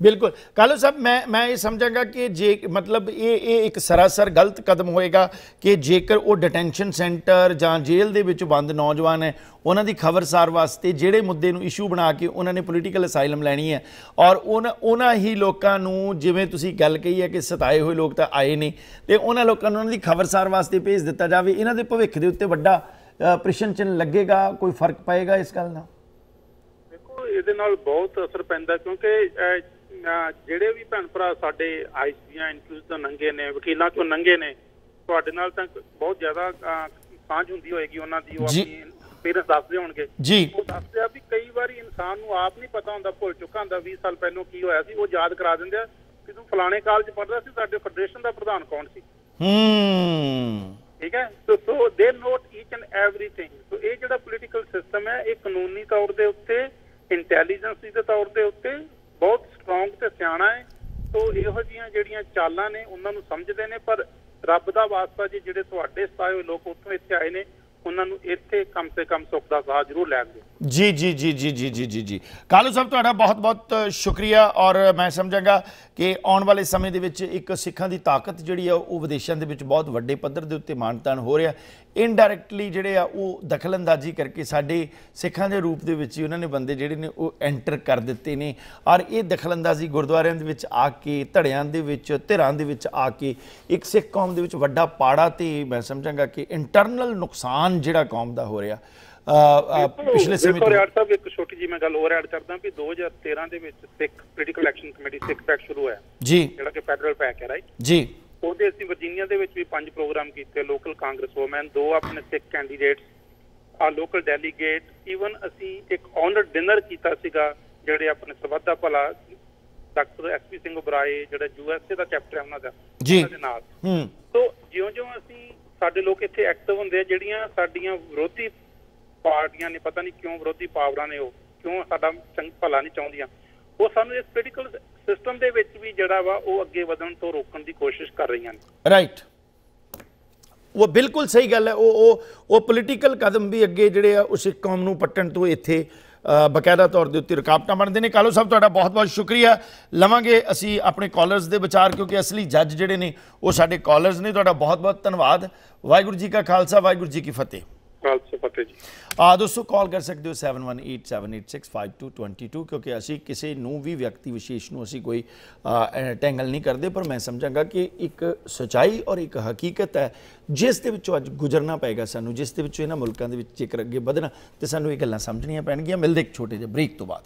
ਬਿਲਕੁਲ। ਕਾਲੂ ਸਾਹਿਬ, ਮੈਂ ਮੈਂ ਇਹ ਸਮਝਾਂਗਾ ਕਿ ਜੇ, ਮਤਲਬ ਇਹ ਇਹ ਇੱਕ ਸਰਾਸਰ ਗਲਤ ਕਦਮ ਹੋਏਗਾ ਕਿ ਜੇਕਰ ਉਹ ਡਿਟੈਂਸ਼ਨ ਸੈਂਟਰ ਜਾਂ ਜੇਲ੍ਹ ਦੇ ਵਿੱਚ ਬੰਦ ਨੌਜਵਾਨ ਹੈ, ਉਹਨਾਂ ਦੀ ਖਬਰਸਾਰ ਵਾਸਤੇ ਜਿਹੜੇ ਮੁੱਦੇ ਨੂੰ ਇਸ਼ੂ ਬਣਾ ਕੇ ਉਹਨਾਂ ਨੇ ਪੋਲੀਟੀਕਲ ਅਸਾਈਲਮ ਲੈਣੀ ਹੈ ਔਰ ਉਹਨਾਂ ਉਹਨਾਂ ਹੀ ਲੋਕਾਂ ਨੂੰ ਜਿਵੇਂ ਤੁਸੀਂ ਗੱਲ ਕਹੀ ਹੈ ਕਿ ਸਤਾਏ ਹੋਏ ਲੋਕ ਤਾਂ ਆਏ ਨੇ, ਤੇ ਉਹਨਾਂ ਲੋਕਾਂ ਨੂੰ ਉਹਨਾਂ ਦੀ ਖਬਰਸਾਰ ਵਾਸਤੇ ਭੇਜ ਦਿੱਤਾ ਜਾਵੇ। ਇਹਨਾਂ ਦੇ ਭਵਿੱਖ ਦੇ ਉੱਤੇ ਵੱਡਾ ਪ੍ਰਸ਼ਨ ਚਿੰਨ੍ਹ ਲੱਗੇਗਾ, ਕੋਈ ਫ਼ਰਕ ਪਏਗਾ ਇਸ ਗੱਲ ਨਾਲ ਦੇਖੋ, ਇਹਦੇ ਨਾਲ ਬਹੁਤ ਅਸਰ ਪੈਂਦਾ ਕਿਉਂਕਿ ਜਿਹੜੇ ਵੀ ਭੈਣ ਭਰਾ ਸਾਡੇ ਆਈਸੀਆਂ ਇੰਟਰਵਿਊ ਤੋਂ ਨੰਗੇ ਨੇ ਵਕੀਲਾਂ ਤੋਂ ਨੰਗੇ ਨੇ ਤੁਹਾਡੇ ਨਾਲ ਤਾਂ ਬਹੁਤ ਜ਼ਿਆਦਾ ਸਾਂਝ ਹੁੰਦੀ ਹੋਏਗੀ ਉਹਨਾਂ ਦੀ ਉਹ। ਆਪਣੀ ਦੱਸਦੇ ਹੋਣਗੇ। ਜੀ। ਉਹ ਦੱਸਦੇ ਆ ਵੀ ਕਈ ਵਾਰੀ ਇਨਸਾਨ ਨੂੰ ਆਪ ਨਹੀਂ ਪਤਾ ਹੁੰਦਾ ਭੁੱਲ ਚੁੱਕਾ ਹੁੰਦਾ 20 ਸਾਲ ਪਹਿਲਾਂ ਕੀ ਹੋਇਆ ਸੀ ਉਹ ਯਾਦ ਕਰਾ ਦਿੰਦੇ ਆ ਕਿ ਤੂੰ ਫਲਾਣੇ ਕਾਲਜ ਪੜ੍ਹਦਾ ਸੀ ਸਾਡੇ ਫੈਡਰੇਸ਼ਨ ਦਾ ਪ੍ਰਧਾਨ ਕੌਣ ਸੀ। ਹੂੰ। ਠੀਕ ਹੈ? So so they note each and everything so ਇਹ ਜਿਹੜਾ ਪੋਲੀਟੀਕਲ ਸਿਸਟਮ ਹੈ ਇਹ ਕਾਨੂੰਨੀ ਤੌਰ ਦੇ ਉੱਤੇ ਇੰਟੈਲੀਜੈਂਸ ਦੇ ਤੌਰ ਦੇ ਉੱਤੇ ਬਹੁਤ ਸਟਰੋਂਗ ਤੇ ਸਿਆਣਾ ਹੈ ਸੋ ਇਹੋ ਜੀਆਂ ਜਿਹੜੀਆਂ ਚਾਲਾਂ ਨੇ ਉਹਨਾਂ ਨੂੰ ਸਮਝਦੇ ਨੇ, ਪਰ ਰੱਬ ਦਾ ਵਾਸਤਾ ਜੀ ਜਿਹੜੇ ਤੁਹਾਡੇ ਸਤਾਏ ਹੋਏ ਲੋਕ ਉੱਥੋਂ ਇੱਥੇ ਆਏ ਨੇ, ਉਹਨਾਂ ਨੂੰ ਇੱਥੇ ਕਮ ਸੇ ਕਮ ਸੁੱਖ ਦਾ ਸਾਹ ਜ਼ਰੂਰ ਲੈਣ ਦਿਓ। ਜੀ ਜੀ ਜੀ ਜੀ ਜੀ ਜੀ ਜੀ ਜੀ। ਕਾਲੂ ਸਾਹਿਬ, ਤੁਹਾਡਾ ਬਹੁਤ ਬਹੁਤ ਸ਼ੁਕਰੀਆ ਔਰ ਮੈਂ ਸਮਝਾਂਗਾ ਕਿ ਆਉਣ ਵਾਲੇ ਸਮੇਂ ਦੇ ਵਿੱਚ ਇੱਕ ਸਿੱਖਾਂ ਦੀ ਤਾਕਤ ਜਿਹੜੀ ਆ ਉਹ ਵਿਦੇਸ਼ਾਂ ਦੇ ਵਿੱਚ ਬਹੁਤ ਵੱਡੇ ਪੱਧਰ ਦੇ ਉੱਤੇ ਮਾਨਤਾਨ ਹੋ ਰਿਹਾ। ਇਨਡਾਇਰੈਕਟਲੀ ਜਿਹੜੇ ਆ ਉਹ ਦਖਲਅੰਦਾਜ਼ੀ ਕਰਕੇ ਸਾਡੇ ਸਿੱਖਾਂ ਦੇ ਰੂਪ ਦੇ ਵਿੱਚ ਹੀ ਉਹਨਾਂ ਨੇ ਬੰਦੇ ਜਿਹੜੇ ਨੇ ਉਹ ਐਂਟਰ ਕਰ ਦਿੱਤੇ ਨੇ। ਔਰ ਇਹ ਦਖਲਅੰਦਾਜ਼ੀ ਗੁਰਦੁਆਰਿਆਂ ਦੇ ਵਿੱਚ ਆ ਕੇ ਧੜਿਆਂ ਦੇ ਵਿੱਚ ਧਿਰਾਂ ਦੇ ਵਿੱਚ ਆ ਕੇ ਇੱਕ ਸਿੱਖ ਕੌਮ ਦੇ ਵਿੱਚ ਵੱਡਾ ਪਾੜਾ ਤੇ ਮੈਂ ਸਮਝਾਂਗਾ ਕਿ ਇੰਟਰਨਲ ਨੁਕਸਾਨ ਜਿਹੜਾ ਕੌਮ ਦਾ ਹੋ ਰਿਹਾ। ਪਿਛਲੇ ਸਮੇਂ ਤੋਂ ਰਿਆੜ ਸਾਹਿਬ ਇੱਕ ਛੋਟੀ ਜੀ ਮੈਂ ਗੱਲ ਹੋਰ ਐਡ ਕਰਦਾ ਵੀ 2013 ਦੇ ਵਿੱਚ Sikh political action committee Sikh PAC ਸ਼ੁਰੂ ਹੋਇਆ। ਜੀ। ਜਿਹੜਾ ਕਿ ਫੈਡਰਲ ਪੈਕ ਹੈ ਰਾਈਟ ਜੀ। ਉਹਦੇ ਅਸੀਂ ਵਰਜੀਨੀਆ ਦੇ ਵਿੱਚ ਵੀ ਪੰਜ ਪ੍ਰੋਗਰਾਮ ਕੀਤੇ ਲੋਕਲ ਕਾਂਗਰਸ ਵੂਮੈਨ ਦੋ ਆਪਣੇ ਸਿੱਖ ਕੈਂਡੀਡੇਟਸ ਆ ਲੋਕਲ ਡੈਲੀਗੇਟ ਈਵਨ ਅਸੀਂ ਇੱਕ ਆਨਰ ਡਿਨਰ ਕੀਤਾ ਸੀਗਾ ਜਿਹੜੇ ਆਪਣੇ ਦਾ ਭਲਾ ਡਾਕਟਰ ਐਸਪੀ ਸਿੰਘ ਉਬਰਾਏ ਜਿਹੜਾ ਯੂਐਸਏ ਦਾ ਚੈਪਟਰ ਹੈ ਉਹਨਾਂ ਦਾ ਜੀ। ਉਹਨਾਂ ਦੇ ਨਾਲ। ਹੂੰ। ਸੋ ਜਿਉਂ-ਜਿਉਂ ਅਸੀਂ ਸਾਡੇ ਲੋਕ ਇੱਥੇ ਐਕਟਿਵ ਹੁੰਦੇ ਆ ਜਿਹੜੀਆਂ ਸਾਡੀਆਂ ਵਿਰੋਧੀ ਪਾਰਟੀਆਂ ਨੇ ਪਤਾ ਨਹੀਂ ਕਿਉਂ ਵਿਰੋਧੀ ਪਾਵਰਾਂ ਨੇ ਉਹ ਕਿਉਂ ਸਾਡਾ ਚੰਗ ਭਲਾ ਨਹੀਂ ਚਾਹੁੰਦੀਆਂ ਉਹ ਸਾਨੂੰ ਇਸ ਪੋਲੀਟੀਕਲ ਸਿਸਟਮ ਦੇ ਵਿੱਚ ਵੀ ਜਿਹੜਾ ਵਾ ਉਹ ਅੱਗੇ ਵਧਣ ਤੋਂ ਰੋਕਣ ਦੀ ਕੋਸ਼ਿਸ਼ ਕਰ ਰਹੀਆਂ ਨੇ। ਰਾਈਟ ਉਹ ਬਿਲਕੁਲ ਸਹੀ ਗੱਲ ਹੈ। ਉਹ ਉਹ ਉਹ ਪੋਲੀਟੀਕਲ ਕਦਮ ਵੀ ਅੱਗੇ ਜਿਹੜੇ ਆ ਉਸ ਸਿੱਖ ਕੌਮ ਨੂੰ ਪੱਟਣ ਤੋਂ ਇੱਥੇ ਅ, ਬਕਾਇਦਾ ਤੌਰ ਦੇ ਉੱਤੇ ਰੁਕਾਵਟਾਂ ਬਣਦੇ ਨੇ। ਕਾਲੋ ਸਾਹਿਬ ਤੁਹਾਡਾ ਬਹੁਤ ਬਹੁਤ ਸ਼ੁਕਰੀਆ। ਲਵਾਂਗੇ ਅਸੀਂ ਆਪਣੇ ਕਾਲਰਸ ਦੇ ਵਿਚਾਰ ਕਿਉਂਕਿ ਅਸਲੀ ਜੱਜ ਜਿਹੜੇ ਨੇ ਉਹ ਸਾਡੇ ਕਾਲਰਸ ਨੇ। ਤੁਹਾਡਾ ਬਹੁਤ ਬਹੁਤ ਧੰਨਵਾਦ। ਵਾਹਿਗੁਰੂ ਜੀ ਕਾ ਖਾਲਸਾ ਵਾਹਿਗੁਰੂ ਜੀ ਕੀ ਫਤਿਹ। ਖਾਲਸਾ ਫਤਿਹ ਜੀ। ਆ ਦੋਸਤੋ, ਕਾਲ ਕਰ ਸਕਦੇ ਹੋ 7187865222 ਕਿਉਂਕਿ ਅਸੀਂ ਕਿਸੇ ਨੂੰ ਵੀ ਵਿਅਕਤੀ ਵਿਸ਼ੇਸ਼ ਨੂੰ ਅਸੀਂ ਕੋਈ ਟੈਂਗਲ ਨਹੀਂ ਕਰਦੇ, ਪਰ ਮੈਂ ਸਮਝਾਂਗਾ ਕਿ ਇੱਕ ਸਚਾਈ ਔਰ ਇੱਕ ਹਕੀਕਤ ਹੈ, ਜਿਸ ਦੇ ਵਿੱਚੋਂ ਅੱਜ ਗੁਜ਼ਰਨਾ ਪਏਗਾ ਸਾਨੂੰ, ਜਿਸ ਦੇ ਵਿੱਚੋਂ ਇਹਨਾਂ ਮੁਲਕਾਂ ਦੇ ਵਿੱਚ ਜੇਕਰ ਅੱਗੇ ਵਧਣਾ, ਤੇ ਸਾਨੂੰ ਇਹ ਗੱਲਾਂ ਸਮਝਣੀਆਂ ਪੈਣਗੀਆਂ। ਮਿਲਦੇ ਇੱਕ ਛੋਟੇ ਜਿਹੇ ਬ੍ਰੇਕ ਤੋਂ ਬਾਅਦ।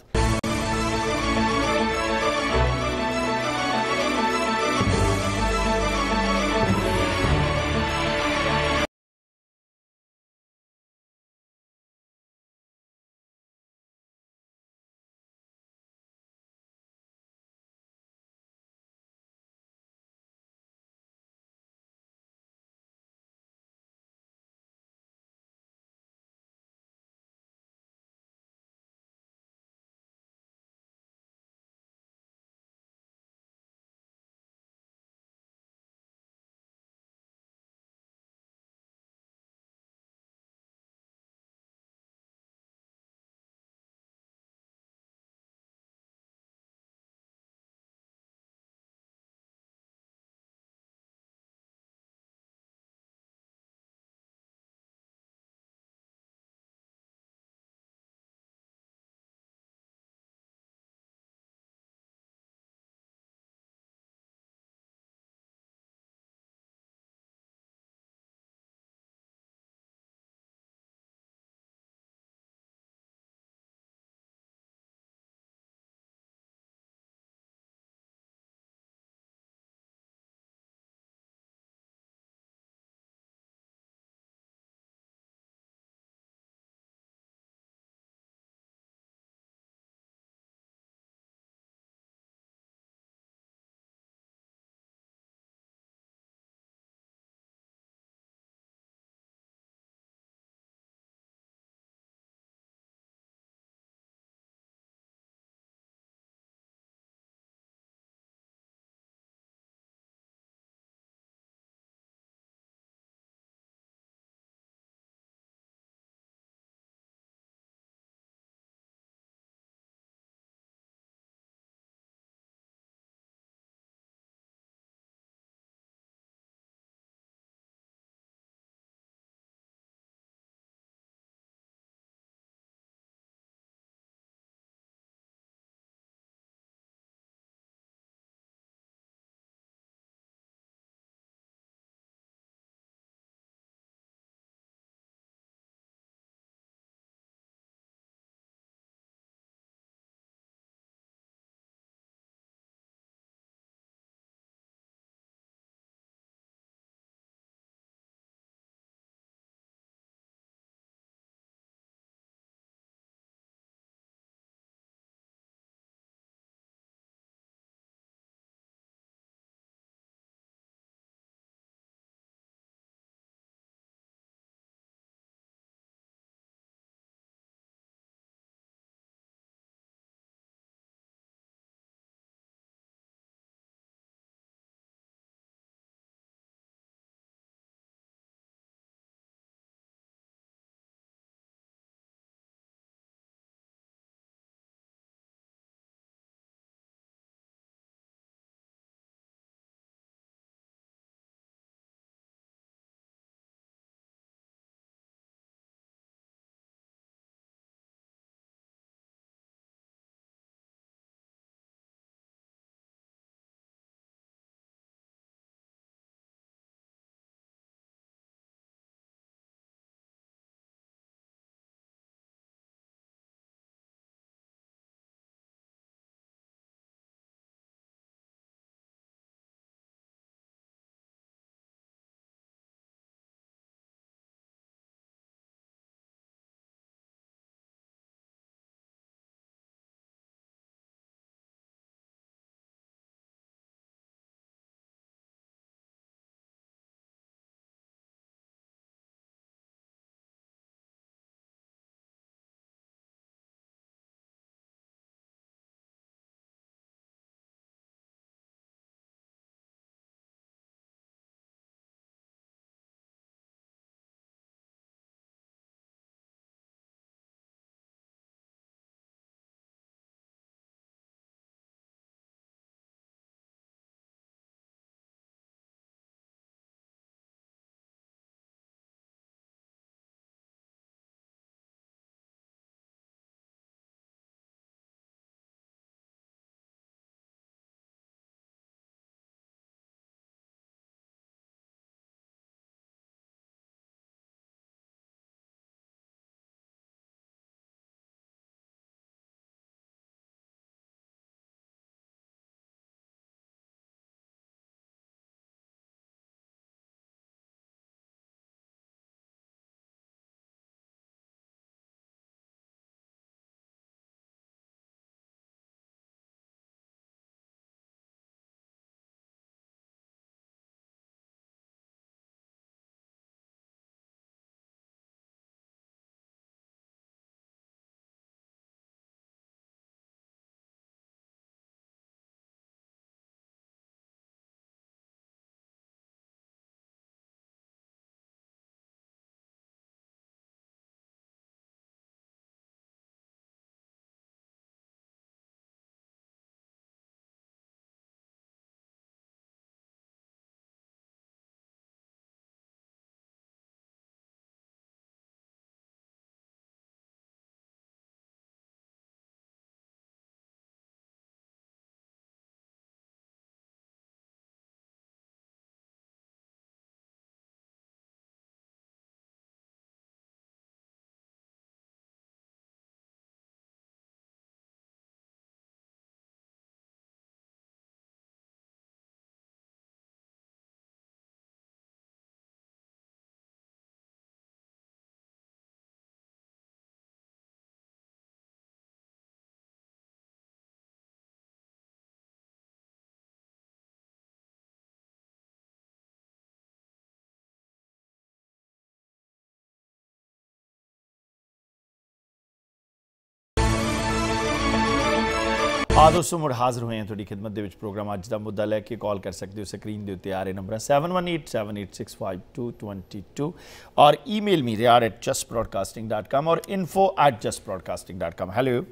ਆ ਦੋਸਤੋ ਮੁੜ ਹਾਜ਼ਰ ਹੋਏ ਹਾਂ ਤੁਹਾਡੀ ਖidmat ਦੇ ਵਿੱਚ ਪ੍ਰੋਗਰਾਮ ਅੱਜ ਦਾ ਮੁੱਦਾ ਲੈ ਕੇ ਕਾਲ ਕਰ ਸਕਦੇ ਹੋ ਸਕਰੀਨ ਦੇ ਉੱਤੇ ਆ ਰਹੇ ਨੰਬਰ 7187865222 ਔਰ ਈਮੇਲ ਮੀ riyad@justbroadcasting.com ਔਰ info@justbroadcasting.com ਹੈਲੋ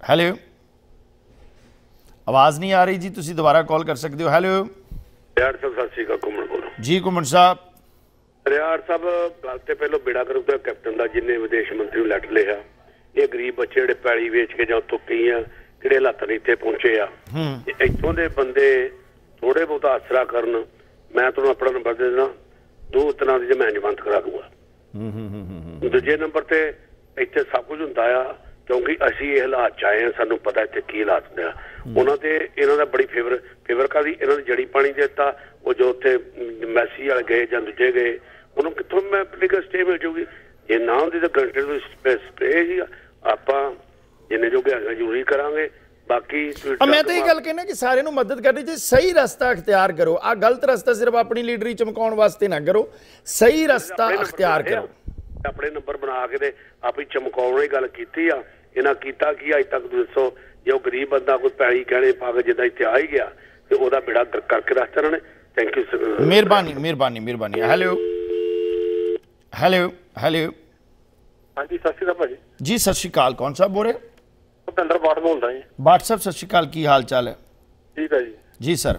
ਹੈਲੋ ਆਵਾਜ਼ ਨਹੀਂ ਆ ਰਹੀ ਜੀ ਤੁਸੀਂ ਦੁਬਾਰਾ ਕਾਲ ਕਰ ਸਕਦੇ ਹੋ ਹੈਲੋ ਰਿਆੜ ਸਾਹਿਬ ਸਤਿ ਸ਼੍ਰੀ ਅਕਾਲ ਘੁੰਮਣ ਕੋਲ ਜੀ ਕੁਮਨ ਸਾਹਿਬ ਰਿਆੜ ਸਾਹਿਬ ਗੱਲ ਤੇ ਪਹਿਲਾਂ ਬੇੜਾ ਕਰੂਗਾ ਕੈਪਟਨ ਦਾ ਜਿੰਨੇ ਵਿਦੇਸ਼ ਮੰਤਰੀ ਨੂੰ ਲੈਟਰ ਲਿਆ ਇਹ ਗਰੀਬ ਬੱਚੇ ਜਿਹੜੇ ਪੈਲੀ ਵੇਚ ਕੇ ਜਾਂ ਕਈ ਆ ਕਿਹੜੇ ਨਾਲ ਇੱਥੇ ਪਹੁੰਚੇ ਆ। ਹੂੰ। ਇੱਥੋਂ ਦੇ ਬੰਦੇ ਥੋੜੇ ਬਹੁਤਾ ਆਸਰਾ ਕਰਨ ਮੈਂ ਤੁਹਾਨੂੰ ਆਪਣਾ ਨੰਬਰ ਦੇ ਦੇਣਾ ਦੋ ਤਰ੍ਹਾਂ ਦੀ ਜਮੈਨ ਬੰਦ ਕਰਾ ਦੂੰਗਾ। ਹੂੰ ਹੂੰ ਹੂੰ ਦੂਜੇ ਨੰਬਰ ਤੇ ਇੱਥੇ ਸਭ ਕੁਝ ਹੁੰਦਾ ਆ ਕਿਉਂਕਿ ਅਸੀਂ ਇਹ ਹਾਲਾਤ ਚ ਆਏ ਆ ਸਾਨੂੰ ਪਤਾ ਇੱਥੇ ਕੀ ਹਾਲਾਤ ਆ। ਉਹਨਾਂ ਤੇ ਇਹਨਾਂ ਦਾ ਬੜੀ ਫੇਵਰ ਫੇਵਰ ਕਾਦੀ ਇਹਨਾਂ ਨੇ ਜੜੀ ਪਾਣੀ ਦੇ ਦਿੱਤਾ ਉਹ ਜੋ ਉੱਥੇ ਮੈਸੀ ਵਾਲੇ ਗਏ ਜਾਂ ਦੂਜੇ ਗਏ ਉਹਨੂੰ ਕਿੱਥੋਂ ਮੈਂ ਪੋਲੀਟੀਕਲ ਸਟੇ ਮਿਲ ਜੂਗੀ ਜੇ ਨਾ ਹੁੰਦੀ ਤਾਂ ਘੰਟੇ ਤੋਂ ਸਪਰੇ ਜੀ ਆਪਾਂ ਜਿੰਨੇ ਜੋਗੇ ਹੈਗਾ ਜ਼ਰੂਰੀ ਕਰਾਂਗੇ। ਬਾਕੀ ਮੈਂ ਤਾਂ ਇਹ ਗੱਲ ਕਹਿਣਾ ਕਿ ਸਾਰਿਆਂ ਨੂੰ ਮਦਦ ਕਰਨੀ ਜੇ ਸਹੀ ਰਸਤਾ ਅਖਤਿਆਰ ਕਰੋ। ਆ ਗਲਤ ਰਸਤਾ ਸਿਰਫ ਆਪਣੀ ਲੀਡਰੀ ਚਮਕਾਉਣ ਵਾਸਤੇ ਨਾ ਕਰੋ ਸਹੀ ਰਸਤਾ ਅਖਤਿਆਰ। ਕਰੋ। ਆਪਣੇ ਨੰਬਰ ਬਣਾ ਕੇ ਤੇ ਆਪੇ ਚਮਕਾਉਣ ਦੀ ਗੱਲ ਕੀਤੀ ਆ। ਇਹਨਾਂ ਕੀਤਾ ਕੀ ਅੱਜ ਤੱਕ ਦੱਸੋ ਜੇ ਉਹ ਗਰੀਬ ਬੰਦਾ ਕੋਈ ਪੈਲੀ ਗਹਿਣੇ ਪਾ ਕੇ ਜਿੱਦਾਂ ਇੱਥੇ ਆ ਹੀ ਗਿਆ ਤੇ ਉਹਦਾ ਬਿੜਾ ਕਰਕੇ ਰੱਖਤਾ ਇਹਨਾਂ ਨੇ। ਥੈਂਕ ਯੂ ਮਿਹਰਬਾਨੀ ਮਿਹਰਬਾਨੀ ਮਿਹਰਬਾਨੀ। ਹੈਲੋ ਹੈਲੋ ਹੈਲੋ ਹਾਂਜੀ ਸਤਿ ਸ਼੍ਰੀ ਅਕਾਲ ਭਾਜੀ। ਜੀ ਸਤਿ ਸ਼੍ਰੀ ਅਕਾਲ। ਕੌਣ ਸਾਹਿਬ ਬੋਲ ਰਹੇ? ਭੁਪਿੰਦਰ ਬਾਠ ਬੋਲਦਾ ਜੀ। WhatsApp ਸਤਿ ਸ਼੍ਰੀ ਅਕਾਲ। ਕੀ ਹਾਲ ਚਾਲ ਹੈ? ਠੀਕ ਹੈ ਜੀ। ਜੀ ਸਰ।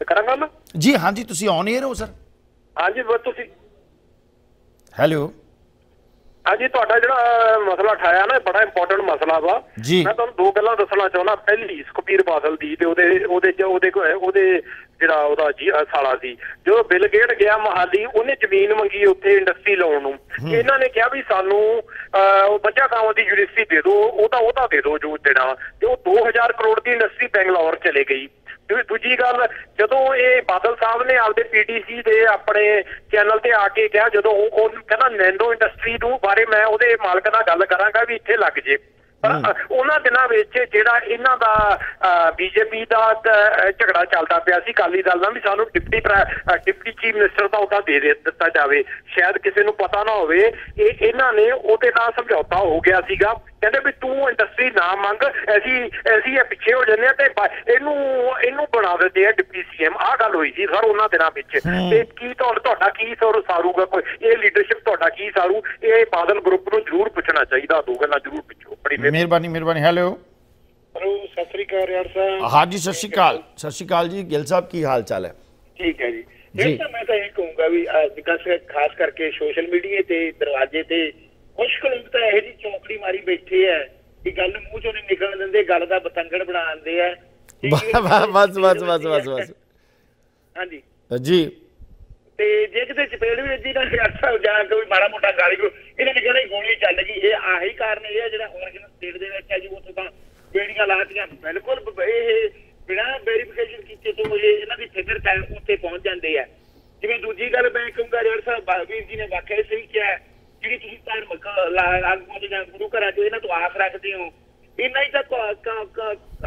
ਤੇ ਕਰਾਂ ਗੱਲ? ਜੀ ਹਾਂਜੀ ਤੁਸੀਂ ਔਨ 에ਅਰ ਹੋ ਸਰ। ਹਾਂਜੀ ਬਸ ਤੁਸੀਂ। ਹੈਲੋ ਹਾਂਜੀ ਤੁਹਾਡਾ ਜਿਹੜਾ ਮਸਲਾ ਉਠਾਇਆ ਨਾ ਬੜਾ ਇੰਪੋਰਟੈਂਟ ਮਸਲਾ ਵਾ। ਮੈਂ ਤੁਹਾਨੂੰ ਦੋ ਗੱਲਾਂ ਦੱਸਣਾ ਚਾਹੁੰਦਾ। ਪਹਿਲੀ ਸੁਖਬੀਰ ਬਾਦਲ ਦੀ ਤੇ ਉਹਦੇ ਉਹਦੇ ਉਹਦੇ ਉਹਦੇ ਜਿਹੜਾ ਉਹਦਾ ਜੀ ਸਾਲਾ ਸੀ ਜਦੋਂ ਬਿਲ ਗੇਟ ਗਿਆ ਮਹਾਲੀ ਉਹਨੇ ਜ਼ਮੀਨ ਮੰਗੀ ਉੱਥੇ ਇੰਡਸਟਰੀ ਲਾਉਣ ਨੂੰ। ਇਹਨਾਂ ਨੇ ਕਿਹਾ ਵੀ ਸਾਨੂੰ ਉਹ ਬੱਚਾ ਕਾਵਾਂ ਦੀ ਯੂਨੀਵਰਸਿਟੀ ਦੇ ਦਿਓ ਉਹਦਾ ਉਹਦਾ ਦੇ ਦਿਓ ਜੋ ਦੇਣਾ। ਤੇ ਉਹ 2000 ਕਰੋੜ ਦੀ ਇੰਡਸਟਰੀ ਬੈਂਗਲੌਰ ਚਲੇ ਗਈ। ਤੇ ਦੂਜੀ ਗੱਲ ਜਦੋਂ ਇਹ ਬਾਦਲ ਸਾਹਿਬ ਨੇ ਆਪਦੇ ਪੀਟੀਸੀ ਦੇ ਆਪਣੇ ਚੈਨਲ ਤੇ ਆ ਕੇ ਕਿਹਾ ਜਦੋਂ ਉਹ ਕਹਿੰਦਾ ਨੈਂਡੋ ਇੰਡਸਟਰੀ ਨੂੰ ਬਾਰੇ ਮੈਂ ਉਹਦੇ ਮਾਲਕ ਨਾਲ ਗੱਲ ਕਰਾਂਗਾ ਵੀ ਇੱਥੇ ਲੱਗ ਜੇ। ਉਹਨਾਂ ਦਿਨਾਂ ਵਿੱਚ ਜਿਹੜਾ ਇਹਨਾਂ ਦਾ ਬੀਜੇਪੀ ਦਾ ਝਗੜਾ ਚੱਲਦਾ ਪਿਆ ਸੀ ਕਾਲੀ ਦਲ ਨਾਲ ਵੀ ਸਾਨੂੰ ਡਿਪਟੀ ਡਿਪਟੀ ਚੀਫ ਮਿਨਿਸਟਰ ਦਾ ਉਹਦਾ ਦੇ ਦੇ- ਦਿੱਤਾ ਜਾਵੇ। ਸ਼ਾਇਦ ਕਿਸੇ ਨੂੰ ਪਤਾ ਨਾ ਹੋਵੇ ਇਹ ਇਹਨਾਂ ਨੇ ਉਹਦੇ ਨਾਲ ਸਮਝੌਤਾ ਹੋ ਗਿਆ ਸੀਗਾ। ਕਹਿੰਦੇ ਵੀ ਤੂੰ ਇੰਡਸਟਰੀ ਨਾ ਮੰਗ ਅਸੀਂ ਅਸੀਂ ਇਹ ਪਿੱਛੇ ਹੋ ਜੰਨੇ ਤੇ ਬਾ- ਇਹਨੂੰ ਇਹਨੂੰ ਬਣਾ ਦਿੰਦੇ ਆ ਡਿਪਟੀ ਸੀਐਮ। ਆਹ ਗੱਲ ਹੋਈ ਸੀ ਸਰ ਉਹਨਾਂ ਦਿਨਾਂ ਵਿੱਚ। ਤੇ ਕੀ ਤੁਹਾਡਾ ਕੀ ਸਰ ਸਾਰੂਗਾ ਕੋਈ? ਇਹ ਲੀਡਰਸ਼ਿਪ ਤੁਹਾਡਾ ਕੀ ਸਾਰੂ? ਇਹ ਬਾਦਲ ਗਰੁੱਪ ਨੂੰ ਜ਼ਰੂਰ ਪੁੱਛਣਾ ਚਾਹੀਦਾ ਦੋ ਗੱਲਾਂ ਜ਼ਰੂਰ ਪੁੱਛੋ। ਬੜੀ ਮਿਹਰਬਾਨੀ। ਮਿਹਰਬਾਨੀ ਹੈਲੋ ਹੈਲੋ ਸਤਿ ਸ੍ਰੀ ਅਕਾਲ ਯਾਰ ਸਾਹਿਬ। ਹਾਂਜੀ ਸਤਿ ਸ਼੍ਰੀ ਅਕਾਲ। ਸਤਿ ਸ਼੍ਰੀ ਅਕਾਲ ਜੀ। ਗਿੱਲ ਸਾਹਿਬ ਕੀ ਹਾਲ ਚਾਲ ਹੈ? ਠੀਕ ਹੈ ਜੀ। ਜੀ। ਇਹ ਤਾਂ ਮੈਂ ਤਾਂ ਇਹ ਕਹੂੰਗਾ ਵੀ ਅੱਜ ਕੱਲ੍ਹ ਖਾਸ ਕਰਕੇ ਸੋਸ਼ਲ ਮੀਡੀਆ ਤੇ ਦਰਵਾਜ਼ੇ ਤੇ ਮੁਸ਼ਕਲ ਤਾਂ ਇਹੋ ਜੀ ਚੌਂਕੜੀ ਮਾਰੀ ਬੈਠੇ ਆ ਕਿ ਗੱਲ ਮੂੰਹ ਚੋਂ ਨਹੀਂ ਨਿਕਲਣ ਦਿੰਦੇ ਗੱਲ ਦਾ ਬਤੰਗੜ ਬਣਾ ਦਿੰਦੇ ਆ। ਬਸ ਬਸ ਬਸ ਬਸ ਬਸ ਹਾਂਜੀ। ਜੀ। ਤੇ ਜੇ ਕਿਤੇ ਚਪੇੜ ਵੀ ਵੱਜੀ ਨਾ ਸਿਆਸਾ ਜਾਂ ਕੋਈ ਮਾੜਾ ਮੋਟਾ ਗਾਲੀ ਕੋ ਇਹਨਾਂ ਨੇ ਕਹਿੰਦਾ ਗੋਲੀ ਚੱਲ ਗਈ। ਇਹ ਆਹੀ ਕਾਰਨ ਇਹ ਹੈ ਜਿਹੜਾ ਆਰਗਨ ਸਟੇਟ ਦੇ ਵਿੱਚ ਹੈ ਜੀ ਉੱਥੇ ਤਾਂ ਬੇੜੀਆਂ ਲਾਤੀਆਂ। ਬਿਲਕੁਲ ਇਹ ਬਿਨਾਂ ਵੈਰੀਫਿਕੇਸ਼ਨ ਕੀਤੇ ਤੋਂ ਇਹ ਇਹਨਾਂ ਦੀ ਫਿਕਰ ਟਾਈਮ ਉੱਤੇ ਪਹੁੰਚ ਜਾਂਦੇ ਆ। ਜਿਵੇਂ ਦੂਜੀ ਗੱਲ ਮੈਂ ਕਹੂੰਗਾ ਰੇੜ ਸਾਹਿਬ ਬਾਬੀਰ ਜੀ ਨੇ ਵਾਕਿਆ ਸਹੀ ਕਿਹਾ। ਜਿਹੜੀ ਤੁਸੀਂ ਧਾਰਮਿਕ ਆਗੂਆਂ ਦੇ ਜਾਂ ਗੁਰੂ ਘਰਾਂ ਚੋਂ ਇਹਨਾਂ ਤੋਂ ਆਸ ਰੱਖਦੇ ਹੋ ਇਹਨਾਂ ਹੀ ਤਾਂ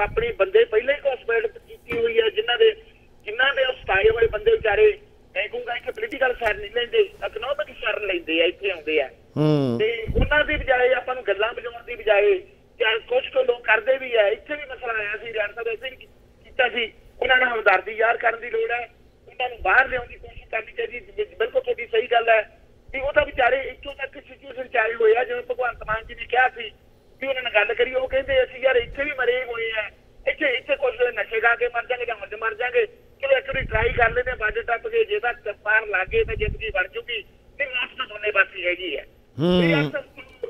ਆਪਣੇ ਬੰਦੇ ਪਹਿਲਾਂ ਹੀ ਕੋਸਪੇਟ ਕੀਤੀ ਹੋਈ ਹੈ ਜਿਨ੍ਹਾਂ ਦੇ ਜਿਨ੍ਹਾਂ ਦੇ ਸਤਾਏ ਹੋਏ ਬੰਦੇ ਵਿਚਾਰੇ ਮੈਂ ਕਹੂੰਗਾ ਕਿ ਪੋਲੀਟੀਕਲ ਸਰ ਨਹੀਂ ਲੈਂਦੇ ਇਕਨੋਮਿਕ ਸਰ ਲੈਂਦੇ ਆ ਇੱਥੇ ਆਉਂਦੇ ਆ ਹੂੰ ਤੇ ਉਹਨਾਂ ਦੀ ਬਜਾਏ ਆਪਾਂ ਨੂੰ ਗੱਲਾਂ ਬਜਾਉਣ ਦੀ ਬਜਾਏ ਚਾਰ ਕੁਝ ਕੁ ਲੋਕ ਕਰਦੇ ਵੀ ਆ ਇੱਥੇ ਵੀ ਮਸਲਾ ਆਇਆ ਸੀ ਰਿਆੜ ਸਾਹਿਬ ਐਸੇ ਵੀ ਕੀਤਾ ਸੀ ਉਹਨਾਂ ਨਾਲ ਹਮਦਰਦੀ ਯਾਰ ਕਰਨ ਦੀ ਲੋੜ ਹੈ ਉਹਨਾਂ ਨੂੰ ਬਾਹਰ ਲਿਆਉਣ ਦੀ ਕੋਸ਼ਿਸ਼ ਕਰਨੀ ਚਾਹੀਦੀ। ਬਿਲਕੁਲ ਤੁਹਾਡੀ ਸਹੀ ਗੱਲ ਹੈ ਵੀ ਉਹ ਤਾਂ ਵਿਚਾਰੇ ਇੱਥੋਂ ਤੱਕ ਸਿਚੁਏਸ਼ਨ ਚ ਆਏ ਹੋਏ ਆ ਜਿਵੇਂ ਭਗਵੰਤ ਮਾਨ ਜੀ ਨੇ ਕਿਹਾ ਸੀ ਵੀ ਉਹਨਾਂ ਨਾਲ ਗੱਲ ਕਰੀ ਉਹ ਕਹਿੰਦੇ ਅਸੀਂ ਯਾਰ ਇੱਥੇ ਵੀ ਮਰੇ ਹੋਏ ਆ ਇੱਥੇ ਇੱਥੇ ਕੁਝ ਨਸ਼ੇ ਗਾ ਕੇ ਮਰ ਜਾਣਗੇ ਜਾਂ ਮੁੱਝ ਮਰ ਜਾਣਗੇ ਚਲੋ ਇੱਕ ਵਾਰੀ ਟਰਾਈ ਕਰ ਲੈਂਦੇ ਬਜਟ ਟੱਪ ਕੇ ਜੇ ਤਾਂ ਪਾਰ ਲੱਗੇ ਤਾਂ ਜ਼ਿੰਦਗੀ ਬਣ ਜੂਗੀ ਤੇ ਮੌਤ ਤਾਂ ਦੋਨੇ ਪਾਸੇ ਹੈਗੀ ਹੈ।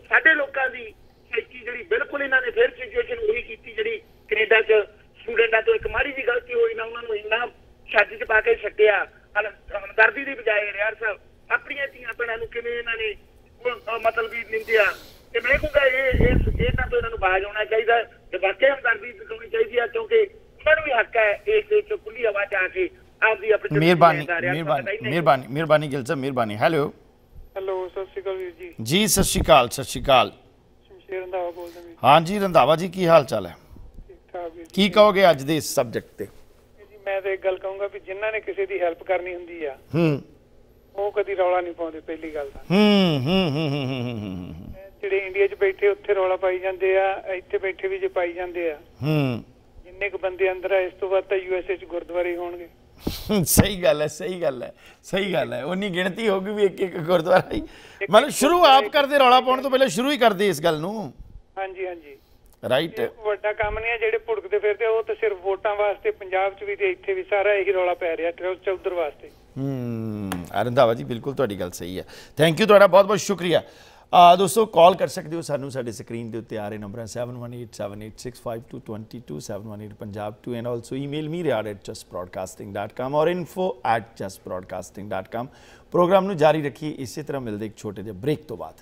ਸਾਡੇ ਲੋਕਾਂ ਦੀ ਸਾਈਕੀ ਜਿਹੜੀ ਬਿਲਕੁਲ ਇਹਨਾਂ ਨੇ ਫਿਰ ਸਿਚੁਏਸ਼ਨ ਉਹੀ ਕੀਤੀ ਜਿਹੜੀ ਕੈਨੇਡਾ 'ਚ ਸਟੂਡੈਂਟਾਂ ਤੋਂ ਇੱਕ ਮਾੜੀ ਜੀ ਗਲਤੀ ਹੋਈ ਨਾ ਉਹਨਾਂ ਨੂੰ ਇੰਨਾ ਛੱਜ 'ਚ ਪਾ ਕੇ ਛੱਡਿਆ ਹਲ ਹਮਦਰਦੀ ਦੀ ਬਜਾਏ ਰਿਆਰ ਸਾਹਿਬ ਆਪਣੀਆਂ ਧੀਆਂ ਭੈਣਾਂ ਨੂੰ ਕਿਵੇਂ ਇਹਨਾਂ ਨੇ ਮਤਲਬ ਵੀ ਨਿੰਦਿਆ? ਤੇ ਮੈਂ ਕਹੂੰਗਾ ਇਹ ਇਹ ਇਹਨਾਂ ਤੋਂ ਇਹਨਾਂ ਨੂੰ ਬਾਜ ਆਉਣਾ ਚਾਹੀਦਾ। ਤੇ ਵਾਕਈ ਹਮਦਰਦੀ ਦਿਖਾਉਣੀ ਚਾਹੀਦੀ ਆ ਕਿਉਂਕਿ ਉਹਨਾਂ ਨੂੰ ਵੀ ਹੱਕ ਹੈ ਇਸ ਦੇ ਚ ਖੁੱਲੀ ਹਵਾ 'ਚ ਆ ਕੇ ਆਪਦੀ ਆਪਣੀ ਮਿਹਰਬਾਨੀ ਮਿਹਰਬਾਨੀ ਮਿਹਰਬਾਨੀ ਮਿਹਰਬਾਨੀ ਗਿੱਲ ਸਾਹਿਬ ਮਿਹਰਬਾਨੀ। ਹੈਲੋ ਹੈਲੋ ਸਤਿ ਸ਼੍ਰੀ ਅਕਾਲ ਵੀਰ ਜੀ। ਜੀ ਸਤਿ ਸ਼੍ਰੀ ਅਕਾਲ ਸਤਿ ਸ਼੍ਰੀ ਅਕਾਲ। ਸ਼ਮਸ਼ੇਰ ਰੰਧਾਵਾ ਬੋਲਦਾ ਵੀਰ ਹਾਂਜੀ ਰੰਧਾਵਾ ਜੀ ਕੀ ਹਾਲ ਚਾਲ ਹੈ? ਕੀ ਕਹੋਗੇ ਅੱਜ ਦੇ ਇਸ ਸਬਜੈਕਟ ਤੇ? ਜੀ ਮੈਂ ਤਾਂ ਇੱਕ ਗੱਲ ਕਹੂੰਗਾ ਵੀ ਜਿਨ੍ਹਾਂ ਨੇ ਕਿਸੇ ਦੀ ਹੈਲਪ ਕਰਨੀ ਹੁੰਦੀ ਆ ਹੂੰ। ਉਹ ਕਦੀ ਰੌਲਾ ਨਹੀਂ ਪਾਉਂਦੇ ਪਹਿਲੀ ਗੱਲ ਤਾਂ। ਹੂੰ ਹੂੰ ਹੂੰ ਹੂੰ ਜਿਹੜੇ ਇੰਡੀਆ 'ਚ ਬੈਠੇ ਉੱਥੇ ਰੌਲਾ ਪਾਈ ਜਾਂਦੇ ਆ ਇੱਥੇ ਬੈਠੇ ਵੀ ਜੇ ਪਾਈ ਜਾਂਦੇ ਆ। ਹੂੰ। ਜਿੰਨੇ ਕੁ ਬੰਦੇ ਅੰਦਰ ਆ ਇਸ ਤੋਂ ਬਾਅਦ ਤਾਂ ਯੂਐਸਏ 'ਚ ਗੁਰਦੁਆਰੇ ਹੋਣਗੇ। ਸਹੀ ਗੱਲ ਹੈ ਸਹੀ ਗੱਲ ਹੈ ਸਹੀ ਗੱਲ ਹੈ। ਉਨੀ ਗਿਣਤੀ ਹੋਊਗੀ ਵੀ ਇੱਕ ਇੱਕ ਗੁਰਦੁਆਰਾ ਹੀ। ਮਤਲਬ ਸ਼ੁਰੂ ਆਪ ਕਰਦੇ ਰੌਲਾ ਪਾਉਣ ਤੋਂ ਪਹਿਲਾਂ ਸ਼ੁਰੂ ਹੀ ਕਰਦੇ ਇਸ ਗੱਲ ਨੂੰ। ਹਾਂਜੀ ਹਾਂਜੀ। ਰਾਈਟ ਵੱਡਾ ਕੰਮ ਨਹੀਂ ਹੈ ਜਿਹੜੇ ਭੁੜਕਦੇ ਫਿਰਦੇ ਉਹ ਤਾਂ ਸਿਰਫ ਵੋਟਾਂ ਵਾਸਤੇ ਪੰਜਾਬ 'ਚ ਵੀ ਤੇ ਇੱਥੇ ਵੀ ਸਾਰਾ ਇਹੀ ਰੌਲਾ ਪੈ ਰਿਹਾ ਚੌਧਰ ਵਾਸਤੇ। ਹੂੰ ਅਰੰਧਾਵਾ ਜੀ ਬਿਲਕੁਲ ਤੁਹਾਡੀ ਗੱਲ ਸਹੀ ਹੈ। ਥੈਂਕ ਯੂ ਤੁਹਾਡਾ ਬਹੁਤ ਬਹੁਤ ਸ਼ੁਕਰੀਆ। ਆ ਦੋਸਤੋ ਕਾਲ ਕਰ ਸਕਦੇ ਹੋ ਸਾਨੂੰ ਸਾਡੇ ਸਕਰੀਨ ਦੇ ਉੱਤੇ ਆ ਰਹੇ ਨੰਬਰ ਹੈ 7187865222 718 punjab 2 and also email me riyad@justbroadcasting.com or info@justbroadcasting.com programme ਨੂੰ ਜਾਰੀ ਰੱਖੀਏ ਇਸੇ ਤਰ੍ਹਾਂ ਮਿਲਦੇ ਇੱਕ ਛੋਟੇ ਜਿਹੇ ਬ੍ਰੇਕ ਤੋਂ ਬਾਅਦ।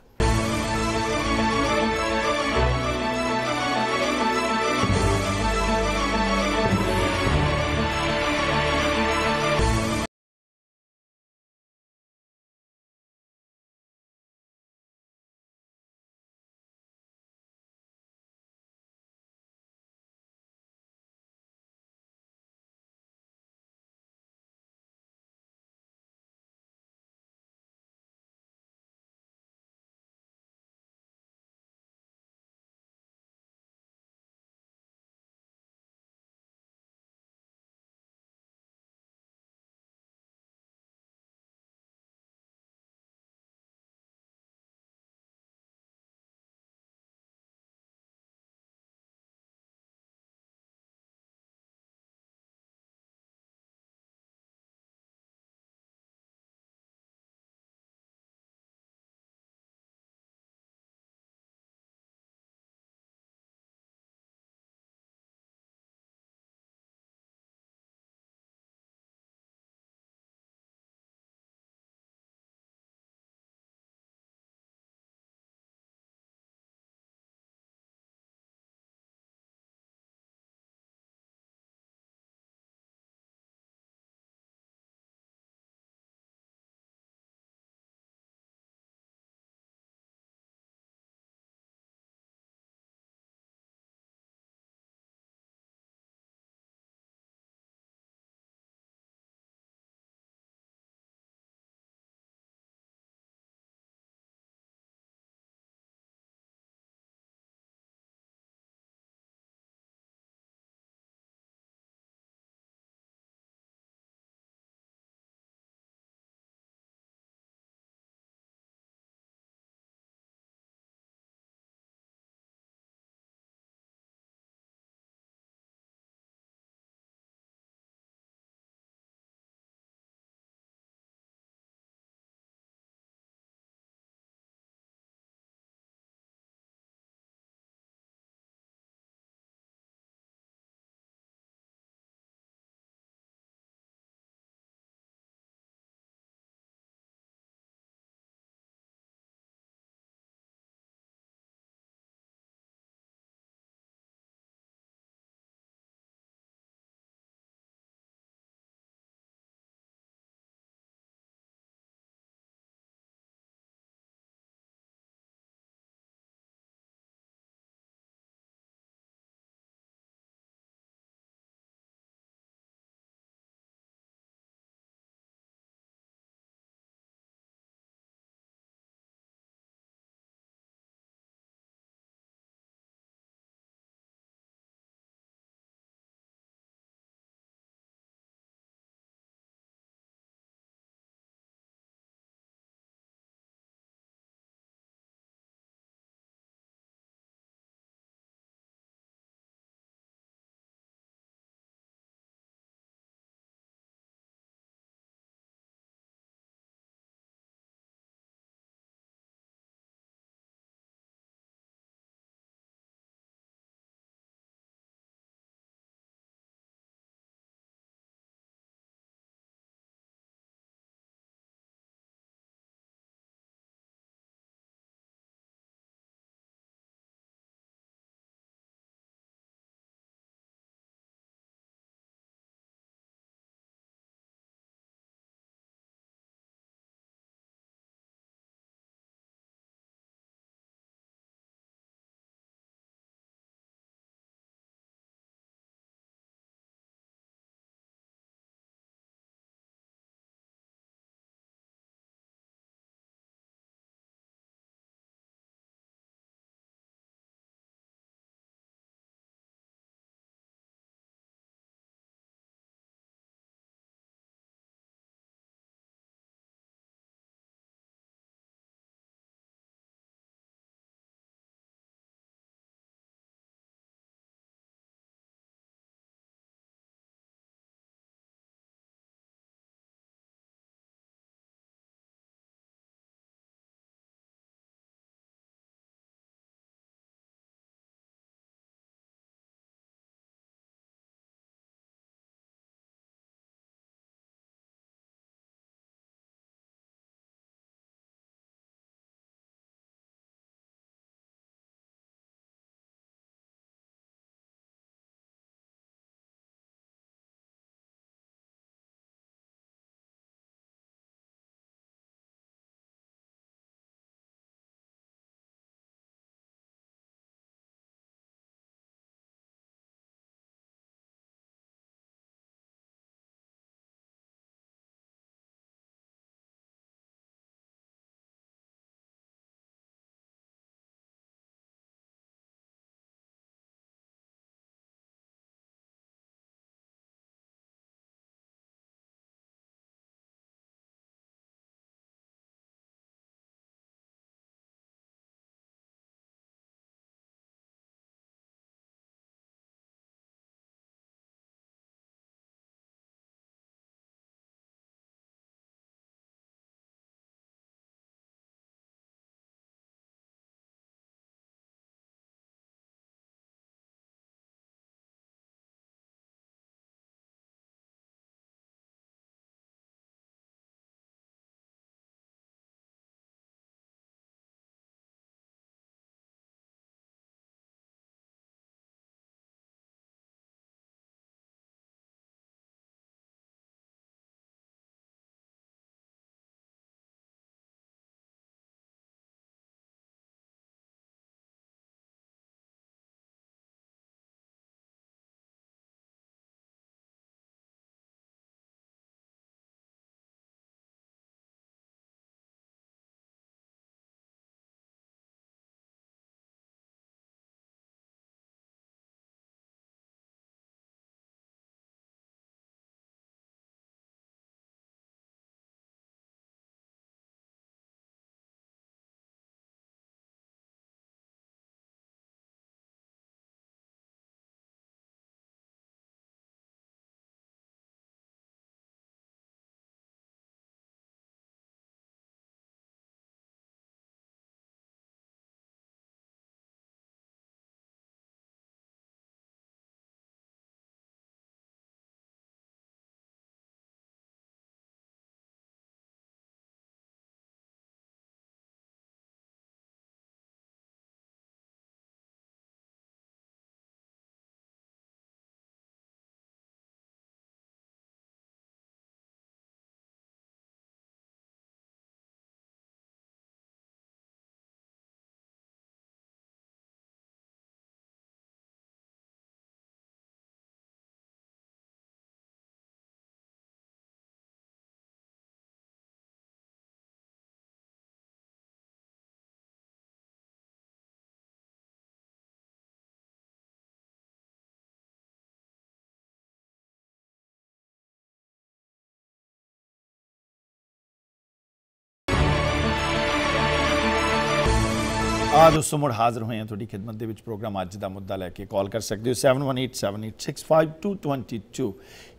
ਆ ਦੋਸਤੋ ਮੁੜ ਹਾਜ਼ਰ ਹੋਏ ਹਾਂ ਤੁਹਾਡੀ ਖਿਦਮਤ ਦੇ ਵਿੱਚ ਪ੍ਰੋਗਰਾਮ ਅੱਜ ਦਾ ਮੁੱਦਾ ਲੈ ਕੇ ਕਾਲ ਕਰ ਸਕਦੇ ਹੋ। 7187865222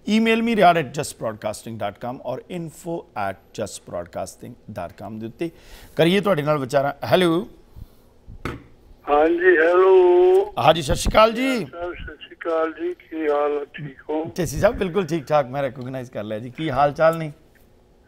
ਈਮੇਲ ਮੀ riyad@justbroadcasting.com ਔਰ info@justbroadcasting.com ਦੇ ਉੱਤੇ। ਕਰੀਏ ਤੁਹਾਡੇ ਨਾਲ ਵਿਚਾਰਾਂ। ਹੈਲੋ ਹਾਂਜੀ ਹੈਲੋ ਹਾਂਜੀ ਸਤਿ ਸ਼੍ਰੀ ਅਕਾਲ ਜੀ। ਸਤਿ ਸ਼੍ਰੀ ਅਕਾਲ ਜੀ ਕੀ ਹਾਲ? ਠੀਕ ਹੋ? ਟੇਸੀ ਸਾਹਿਬ ਬਿਲਕੁਲ ਠੀਕ ਠਾਕ। ਮੈਂ ਰੈਕੋਗਨਾਈਜ਼ ਕਰ ਲਿਆ ਜੀ। ਕੀ ਹਾਲ ਚਾਲ ਨੇ?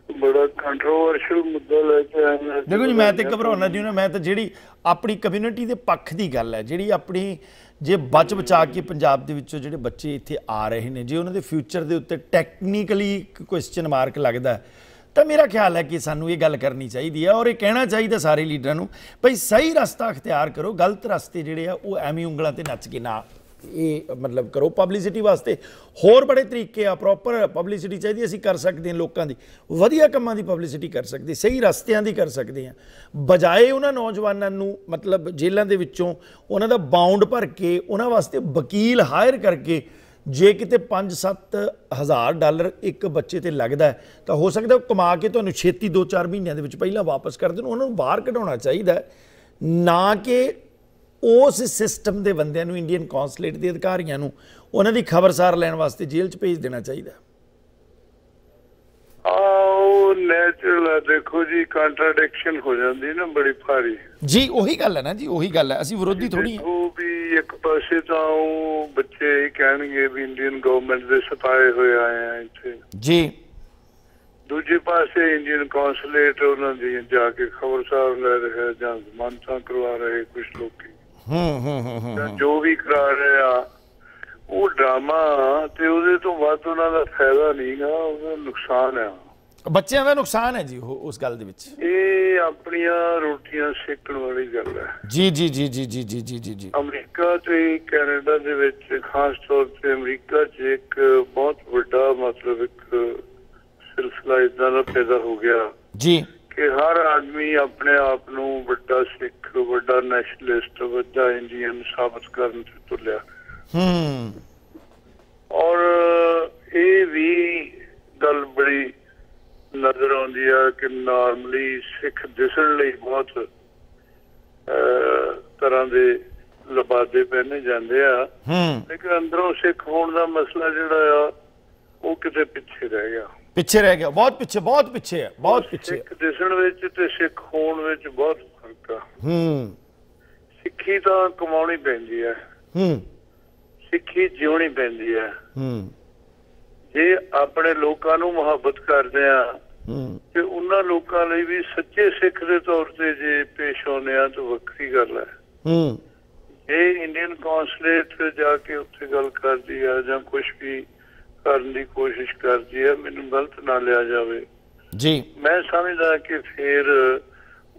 ਬੜਾ ਕੰਟਰੋਵਰਸ਼ੀਅਲ ਮੁੱਦਾ ਲੈ ਕੇ ਆਏ ਦੇਖੋ ਜੀ, ਮੈਂ ਤੇ ਘਬਰਾਉਣਾ ਨਹੀਂ, ਮੈਂ ਤਾਂ ਜਿਹੜੀ ਆਪਣੀ ਕਮਿਊਨਿਟੀ ਦੇ ਪੱਖ ਦੀ ਗੱਲ ਹੈ, ਜਿਹੜੀ ਆਪਣੀ ਜੇ ਬਚ ਬਚਾ ਕੇ ਪੰਜਾਬ ਦੇ ਵਿੱਚੋਂ ਜਿਹੜੇ ਬੱਚੇ ਇੱਥੇ ਆ ਰਹੇ ਨੇ, ਜੇ ਉਹਨਾਂ ਦੇ ਫਿਊਚਰ ਦੇ ਉੱਤੇ ਟੈਕਨੀਕਲੀ ਕੁਐਸਚਨ ਮਾਰਕ ਲੱਗਦਾ ਤਾਂ ਮੇਰਾ ਖਿਆਲ ਹੈ ਕਿ ਸਾਨੂੰ ਇਹ ਗੱਲ ਕਰਨੀ ਚਾਹੀਦੀ ਹੈ ਔਰ ਇਹ ਕਹਿਣਾ ਚਾਹੀਦਾ ਸਾਰੇ ਲੀਡਰਾਂ ਨੂੰ, ਭਈ ਸਹੀ ਰਸਤਾ ਅਖਤਿਆਰ ਕਰੋ, ਗਲਤ ਰਸਤੇ ਜਿਹੜੇ ਆ, ਉਹ ਐਵੇਂ ਉਂਗਲਾਂ ਤੇ ਨੱਚ ਕੇ ਨਾ ਇਹ, ਮਤਲਬ ਕਰੋ ਪਬਲਿਸਿਟੀ ਵਾਸਤੇ। ਹੋਰ ਬੜੇ ਤਰੀਕੇ ਆ ਪ੍ਰੋਪਰ ਪਬਲਿਸਿਟੀ ਚਾਹੀਦੀ ਅਸੀਂ ਕਰ ਸਕਦੇ ਹਾਂ ਲੋਕਾਂ ਦੀ। ਵਧੀਆ ਕੰਮਾਂ ਦੀ ਪਬਲਿਸਿਟੀ ਕਰ ਸਕਦੇ, ਸਹੀ ਰਸਤਿਆਂ ਦੀ ਕਰ ਸਕਦੇ ਹਾਂ। ਬਜਾਏ ਉਹਨਾਂ ਨੌਜਵਾਨਾਂ ਨੂੰ, ਮਤਲਬ ਜੇਲ੍ਹਾਂ ਦੇ ਵਿੱਚੋਂ ਉਹਨਾਂ ਦਾ ਬਾਉਂਡ ਭਰ ਕੇ, ਉਹਨਾਂ ਵਾਸਤੇ ਵਕੀਲ ਹਾਇਰ ਕਰਕੇ ਜੇ ਕਿਤੇ 5-7 ਹਜ਼ਾਰ ਡਾਲਰ ਇੱਕ ਬੱਚੇ ਤੇ ਲੱਗਦਾ ਤਾਂ ਹੋ ਸਕਦਾ ਉਹ ਕਮਾ ਕੇ ਤੁਹਾਨੂੰ ਛੇਤੀ 2-4 ਮਹੀਨਿਆਂ ਦੇ ਵਿੱਚ ਪਹਿਲਾਂ ਵਾਪਸ ਕਰ ਦੇਣ। ਉਹਨਾਂ ਨੂੰ ਬਾਹਰ ਕਢਾਉਣਾ ਚਾਹੀਦਾ ਨਾ ਕਿ ਉਸ ਸਿਸਟਮ ਦੇ ਬੰਦਿਆਂ ਨੂੰ ਇੰਡੀਅਨ ਕੌਂਸੂਲੇਟ ਦੇ ਅਧਿਕਾਰੀਆਂ ਨੂੰ ਉਹਨਾਂ ਦੀ ਖਬਰਸਾਰ ਲੈਣ ਵਾਸਤੇ ਜੇਲ੍ਹ 'ਚ ਭੇਜ ਦੇਣਾ ਚਾਹੀਦਾ ਆਓ ਨੈਚੁਰਲ ਦੇਖੋ ਜੀ ਕੰਟਰਡਿਕਸ਼ਨ ਹੋ ਜਾਂਦੀ ਨਾ ਬੜੀ ਭਾਰੀ। ਜੀ ਉਹੀ ਗੱਲ ਹੈ ਨਾ ਜੀ ਉਹੀ ਗੱਲ ਹੈ। ਅਸੀਂ ਵਿਰੋਧੀ ਥੋੜੀ ਹਾਂ। ਉਹ ਵੀ ਇੱਕ ਪਾਸੇ ਤਾਂ ਉਹ ਬੱਚੇ ਇਹ ਕਹਿਣਗੇ ਵੀ ਇੰਡੀਅਨ ਗਵਰਨਮੈਂਟ ਦੇ ਸਤਾਏ ਹੋਏ ਆਏ ਆ ਇੱਥੇ। ਜੀ। ਦੂਜੇ ਪਾਸੇ ਇੰਡੀਅਨ ਕੌਂਸੂਲੇਟ ਉਹਨਾਂ ਦੀ ਜਾ ਕੇ ਖਬਰਸਾਰ ਲੈ ਰਹੇ ਜਾਂ ਜ਼ਮਾਨਤਾਂ ਕਰਵਾ ਰਹੇ ਕੁਝ ਲੋਕੀ। ਹੂੰ ਹੂੰ ਹੂੰ ਹੂੰ ਜਾਂ ਵੀ ਕਰਾ ਰਹੇ ਆ ਉਹ ਡਰਾਮਾ ਤੇ ਉਹਦੇ ਤੋਂ ਵੱਧ ਉਹਨਾਂ ਦਾ ਫਾਇਦਾ ਨਹੀਂਗਾ ਉਹਦਾ ਨੁਕਸਾਨ ਆ। ਬੱਚਿਆਂ ਦਾ ਨੁਕਸਾਨ ਹੈ ਜੀ ਉਹ ਉਸ ਗੱਲ ਦੇ ਵਿੱਚ? ਇਹ ਆਪਣੀਆਂ ਰੋਟੀਆਂ ਸੇਕਣ ਵਾਲੀ ਗੱਲ ਹੈ। ਜੀ ਜੀ ਜੀ ਜੀ ਜੀ ਜੀ ਜੀ ਜੀ ਜੀ। ਅਮਰੀਕਾ ਤੇ ਕੈਨੇਡਾ ਦੇ ਵਿੱਚ ਖਾਸ ਤੌਰ ਤੇ ਅਮਰੀਕਾ 'ਚ ਇੱਕ ਬਹੁਤ ਵੱਡਾ ਮਤਲਬ ਇੱਕ ਸਿਲਸਿਲਾ ਇਦਾਂ ਦਾ ਪੈਦਾ ਹੋ ਗਿਆ। ਜੀ। ਕਿ ਹਰ ਆਦਮੀ ਆਪਣੇ ਆਪ ਨੂੰ ਵੱਡਾ ਸਿੱਖ ਵੱਡਾ ਨੈਸ਼ਨਲਿਸਟ ਵੱਡਾ ਇੰਡੀਅਨ ਸਾਬਤ ਕਰਨ ਤੇ ਤੁਲਿਆ। ਹੂੰ। ਔਰ ਇਹ ਵੀ ਗੱਲ ਬੜੀ ਨਜ਼ਰ ਆਉਂਦੀ ਆ ਕਿ ਨਾਰਮਲੀ ਸਿੱਖ ਦਿਸਣ ਲਈ ਬਹੁਤ ਤਰ੍ਹਾਂ ਦੇ ਲਬਾਦੇ ਪਹਿਨੇ ਜਾਂਦੇ ਆ। ਹੂੰ। ਲੇਕਿਨ ਅੰਦਰੋਂ ਸਿੱਖ ਹੋਣ ਦਾ ਮਸਲਾ ਜਿਹੜਾ ਆ ਉਹ ਕਿਤੇ ਪਿੱਛੇ ਰਹਿ ਗਿਆ। ਪਿੱਛੇ ਰਹਿ ਗਿਆ ਬਹੁਤ ਪਿੱਛੇ ਬਹੁਤ ਪਿੱਛੇ ਹੈ ਬਹੁਤ ਪਿੱਛੇ। ਸਿੱਖ ਦਿਸਣ ਵਿੱਚ ਤੇ ਸਿੱਖ ਹੋਣ ਵਿੱਚ ਬਹੁਤ ਫ਼ਰਕ ਆ। ਹੂੰ। ਸਿੱਖੀ ਤਾਂ ਕਮਾਉਣੀ ਪੈਂਦੀ ਹੈ ਹੂੰ। ਸਿੱਖੀ ਜਿਉਣੀ ਪੈਂਦੀ ਹੈ ਹੂੰ। ਜੇ ਆਪਣੇ ਲੋਕਾਂ ਨੂੰ ਮੁਹੱਬਤ ਕਰਦੇ ਆ ਹੂੰ। ਤੇ ਉਹਨਾਂ ਲੋਕਾਂ ਲਈ ਵੀ ਸੱਚੇ ਸਿੱਖ ਦੇ ਤੌਰ ਤੇ ਜੇ ਪੇਸ਼ ਆਉਂਦੇ ਆ ਤਾਂ ਵੱਖਰੀ ਗੱਲ ਹੈ ਹੂੰ। ਇਹ ਇੰਡੀਅਨ ਕੌਂਸੂਲੇਟ ਜਾ ਕੇ ਉੱਥੇ ਗੱਲ ਕਰਦੀ ਆ ਜਾਂ ਕੁਝ ਵੀ ਕਰਨ ਦੀ ਕੋਸ਼ਿਸ਼ ਕਰਦੀ ਆ ਮੈਨੂੰ ਗਲਤ ਨਾ ਲਿਆ ਜਾਵੇ। ਜੀ। ਮੈਂ ਸਮਝਦਾ ਕਿ ਫਿਰ